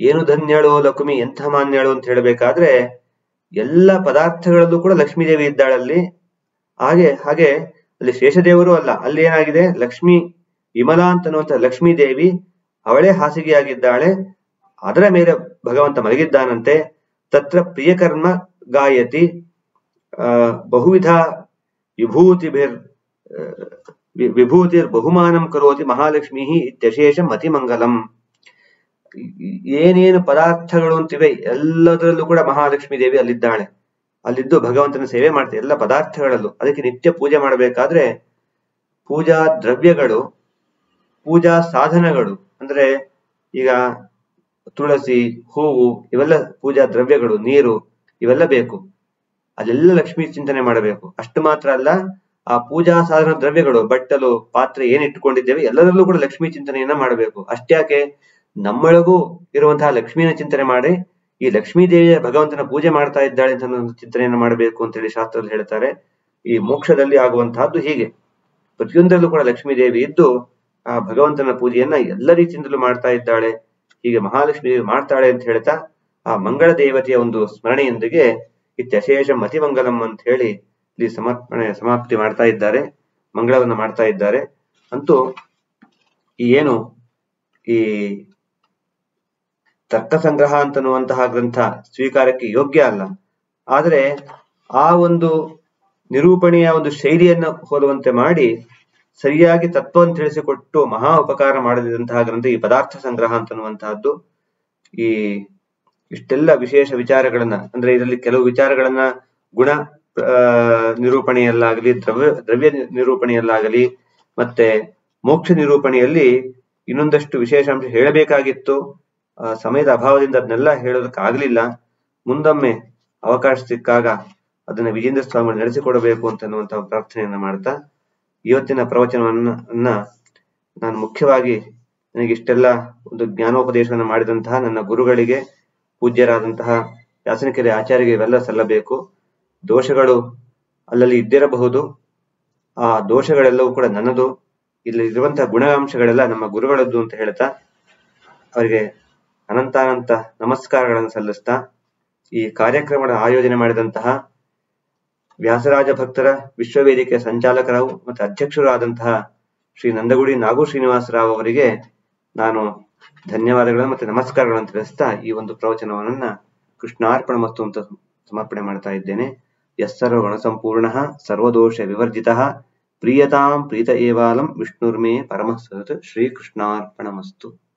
ಏನು ಧನ್ಯಳು ಲಕ್ಷ್ಮಿ ಎಂಥ ಮಾನ್ಯಳು ಅಂತ ಹೇಳಬೇಕಾದ್ರೆ ಎಲ್ಲ ಪದಾರ್ಥಗಳಲ್ಲೂ ಕೂಡ ಲಕ್ಷ್ಮೀದೇವಿ ಇದ್ದಾಳಲ್ಲಿ ಹಾಗೆ ಹಾಗೆ ಅಲ್ಲಿ ಶೇಷದೇವರು ಅಲ್ಲ, ಅಲ್ಲಿ ಏನಾಗಿದೆ? ಲಕ್ಷ್ಮಿ ವಿಮಲಾ ಅಂತ ಅನ್ನುವಂಥ ಲಕ್ಷ್ಮೀ ದೇವಿ ಅವಳೇ ಹಾಸಿಗೆಯಾಗಿದ್ದಾಳೆ. ಅದರ ಮೇಲೆ ಭಗವಂತ ಮಲಗಿದ್ದಾನಂತೆ. ತತ್ರ ಪ್ರಿಯಕರ್ಮ ಗಾಯತಿ ಬಹುವಿಧ ವಿಭೂತಿಭಿರ್ ವಿಭೂತಿರ್ ಬಹುಮಾನಂ ಕರೋತಿ ಮಹಾಲಕ್ಷ್ಮೀ ಇತ್ಯಶೇಷ ಅತಿಮಂಗಲಂ ಏನೇನು ಪದಾರ್ಥಗಳು ಅಂತಿವೆ ಎಲ್ಲದರಲ್ಲೂ ಕೂಡ ಮಹಾಲಕ್ಷ್ಮಿ ದೇವಿ ಅಲ್ಲಿದ್ದಾಳೆ. ಅಲ್ಲಿದ್ದು ಭಗವಂತನ ಸೇವೆ ಮಾಡ್ತಾರೆ ಎಲ್ಲ ಪದಾರ್ಥಗಳಲ್ಲೂ. ಅದಕ್ಕೆ ನಿತ್ಯ ಪೂಜೆ ಮಾಡಬೇಕಾದ್ರೆ ಪೂಜಾ ದ್ರವ್ಯಗಳು, ಪೂಜಾ ಸಾಧನಗಳು, ಅಂದ್ರೆ ಈಗ ತುಳಸಿ, ಹೂವು, ಇವೆಲ್ಲ ಪೂಜಾ ದ್ರವ್ಯಗಳು, ನೀರು, ಇವೆಲ್ಲ ಬೇಕು. ಅಲ್ಲೆಲ್ಲ ಲಕ್ಷ್ಮಿ ಚಿಂತನೆ ಮಾಡಬೇಕು. ಅಷ್ಟು ಮಾತ್ರ ಅಲ್ಲ, ಆ ಪೂಜಾ ಸಾಧನ ದ್ರವ್ಯಗಳು, ಬಟ್ಟಲು, ಪಾತ್ರೆ ಏನ್ ಇಟ್ಟುಕೊಂಡಿದ್ದೇವೆ ಎಲ್ಲದರಲ್ಲೂ ಕೂಡ ಲಕ್ಷ್ಮಿ ಚಿಂತನೆಯನ್ನ ಮಾಡಬೇಕು. ಅಷ್ಟ್ಯಾಕೆ? ನಮ್ಮೊಳಗೂ ಇರುವಂತಹ ಲಕ್ಷ್ಮಿನ ಚಿಂತನೆ ಮಾಡಿ, ಈ ಲಕ್ಷ್ಮೀ ದೇವಿಯ ಭಗವಂತನ ಪೂಜೆ ಮಾಡ್ತಾ ಇದ್ದಾಳೆ ಅಂತ ಒಂದು ಚಿಂತನೆಯನ್ನು ಮಾಡಬೇಕು ಅಂತ ಹೇಳಿ ಶಾಸ್ತ್ರದಲ್ಲಿ ಹೇಳ್ತಾರೆ. ಈ ಮೋಕ್ಷದಲ್ಲಿ ಆಗುವಂತಹದ್ದು ಹೀಗೆ. ಪ್ರತಿಯೊಂದರಲ್ಲೂ ಕೂಡ ಲಕ್ಷ್ಮೀ ದೇವಿ ಇದ್ದು, ಆ ಭಗವಂತನ ಪೂಜೆಯನ್ನ ಎಲ್ಲ ರೀತಿಯಿಂದಲೂ ಮಾಡ್ತಾ ಇದ್ದಾಳೆ. ಹೀಗೆ ಮಹಾಲಕ್ಷ್ಮೀ ದೇವಿ ಮಾಡ್ತಾಳೆ ಅಂತ ಹೇಳ್ತಾ, ಆ ಮಂಗಳ ದೇವತೆಯ ಒಂದು ಸ್ಮರಣೆಯೊಂದಿಗೆ ಇತ್ಯಶೇಷ ಮತಿಮಂಗಲಂ ಅಂತ ಹೇಳಿ ಇಲ್ಲಿ ಸಮರ್ಪಣೆ ಸಮಾಪ್ತಿ ಮಾಡ್ತಾ ಇದ್ದಾರೆ, ಮಂಗಳವನ್ನು ಮಾಡ್ತಾ ಇದ್ದಾರೆ. ಅಂತೂ ಈ ಏನು, ಈ ತರ್ಕ ಸಂಗ್ರಹ ಅಂತನ್ನುವಂತಹ ಗ್ರಂಥ ಸ್ವೀಕಾರಕ್ಕೆ ಯೋಗ್ಯ ಅಲ್ಲ. ಆದರೆ ಆ ಒಂದು ನಿರೂಪಣೆಯ ಒಂದು ಶೈಲಿಯನ್ನು ಹೋಲುವಂತೆ ಮಾಡಿ ಸರಿಯಾಗಿ ತತ್ವವನ್ನು ತಿಳಿಸಿಕೊಟ್ಟು ಮಹಾ ಉಪಕಾರ ಮಾಡದಿದ್ದಂತಹ ಗ್ರಂಥ, ಈ ಪದಾರ್ಥ ಸಂಗ್ರಹ ಅಂತನ್ನುವಂತಹದ್ದು, ಈ ಇಷ್ಟೆಲ್ಲ ವಿಶೇಷ ವಿಚಾರಗಳನ್ನ, ಅಂದ್ರೆ ಇದರಲ್ಲಿ ಕೆಲವು ವಿಚಾರಗಳನ್ನ ಗುಣ ನಿರೂಪಣೆಯಲ್ಲಾಗಲಿ, ದ್ರವ್ಯ ದ್ರವ್ಯ ನಿರೂಪಣೆಯಲ್ಲಾಗಲಿ, ಮತ್ತೆ ಮೋಕ್ಷ ನಿರೂಪಣೆಯಲ್ಲಿ ಇನ್ನೊಂದಷ್ಟು ವಿಶೇಷಾಂಶ ಹೇಳಬೇಕಾಗಿತ್ತು. ಸಮಯದ ಅಭಾವದಿಂದ ಅದನ್ನೆಲ್ಲ ಹೇಳೋದಕ್ಕಾಗಲಿಲ್ಲ. ಮುಂದೊಮ್ಮೆ ಅವಕಾಶ ಸಿಕ್ಕಾಗ ಅದನ್ನ ವಿಜೇಂದ್ರ ಸ್ವಾಮಿ ನಡೆಸಿಕೊಡಬೇಕು ಅಂತನ್ನುವಂತಹ ಪ್ರಾರ್ಥನೆಯನ್ನ ಮಾಡ್ತಾ, ಇವತ್ತಿನ ಪ್ರವಚನವನ್ನ ನಾನು ಮುಖ್ಯವಾಗಿ ನನಗೆ ಇಷ್ಟೆಲ್ಲ ಒಂದು ಜ್ಞಾನೋಪದೇಶವನ್ನು ಮಾಡಿದಂತಹ ನನ್ನ ಗುರುಗಳಿಗೆ, ಪೂಜ್ಯರಾದಂತಹ ವ್ಯಾಸನಕೆರೆ ಆಚಾರ್ಯಗೆ ಇವೆಲ್ಲ ಸಲ್ಲಬೇಕು. ದೋಷಗಳು ಅಲ್ಲಲ್ಲಿ ಇದ್ದಿರಬಹುದು. ಆ ದೋಷಗಳೆಲ್ಲವೂ ಕೂಡ ನನ್ನದು. ಇಲ್ಲಿ ಇರುವಂತಹ ಗುಣಾಂಶಗಳೆಲ್ಲ ನಮ್ಮ ಗುರುಗಳದ್ದು ಅಂತ ಹೇಳ್ತಾ, ಅವರಿಗೆ ಅನಂತಾನಂತ ನಮಸ್ಕಾರಗಳನ್ನು ಸಲ್ಲಿಸ್ತಾ ಈ ಕಾರ್ಯಕ್ರಮದ ಆಯೋಜನೆ ಮಾಡಿದಂತಹ ವ್ಯಾಸರಾಜ ಭಕ್ತರ ವಿಶ್ವವೇದಿಕೆಯ ಸಂಚಾಲಕರಾವು ಮತ್ತು ಅಧ್ಯಕ್ಷರಾದಂತಹ ಶ್ರೀ ನಂದಗುಡಿ ನಾಗು ಶ್ರೀನಿವಾಸರಾವ್ ಅವರಿಗೆ ನಾನು ಧನ್ಯವಾದಗಳನ್ನು ಮತ್ತು ನಮಸ್ಕಾರಗಳನ್ನು ತಿಳಿಸ್ತಾ ಈ ಒಂದು ಪ್ರವಚನವನ್ನ ಕೃಷ್ಣಾರ್ಪಣ ಮತ್ತು ಅಂತ ಸಮರ್ಪಣೆ ಮಾಡ್ತಾ ಇದ್ದೇನೆ. ಎಸ್ಸರ್ವ ಗುಣ ಸಂಪೂರ್ಣ ಸರ್ವದೋಷ ವಿವರ್ಜಿತ ಪ್ರಿಯತಾಂ ಪ್ರೀತ ಏವಾಲಂ ವಿಷ್ಣುರ್ಮೇ ಪರಮಃ ಸತ್ ಶ್ರೀಕೃಷ್ಣಾರ್ಪಣಮಸ್ತು.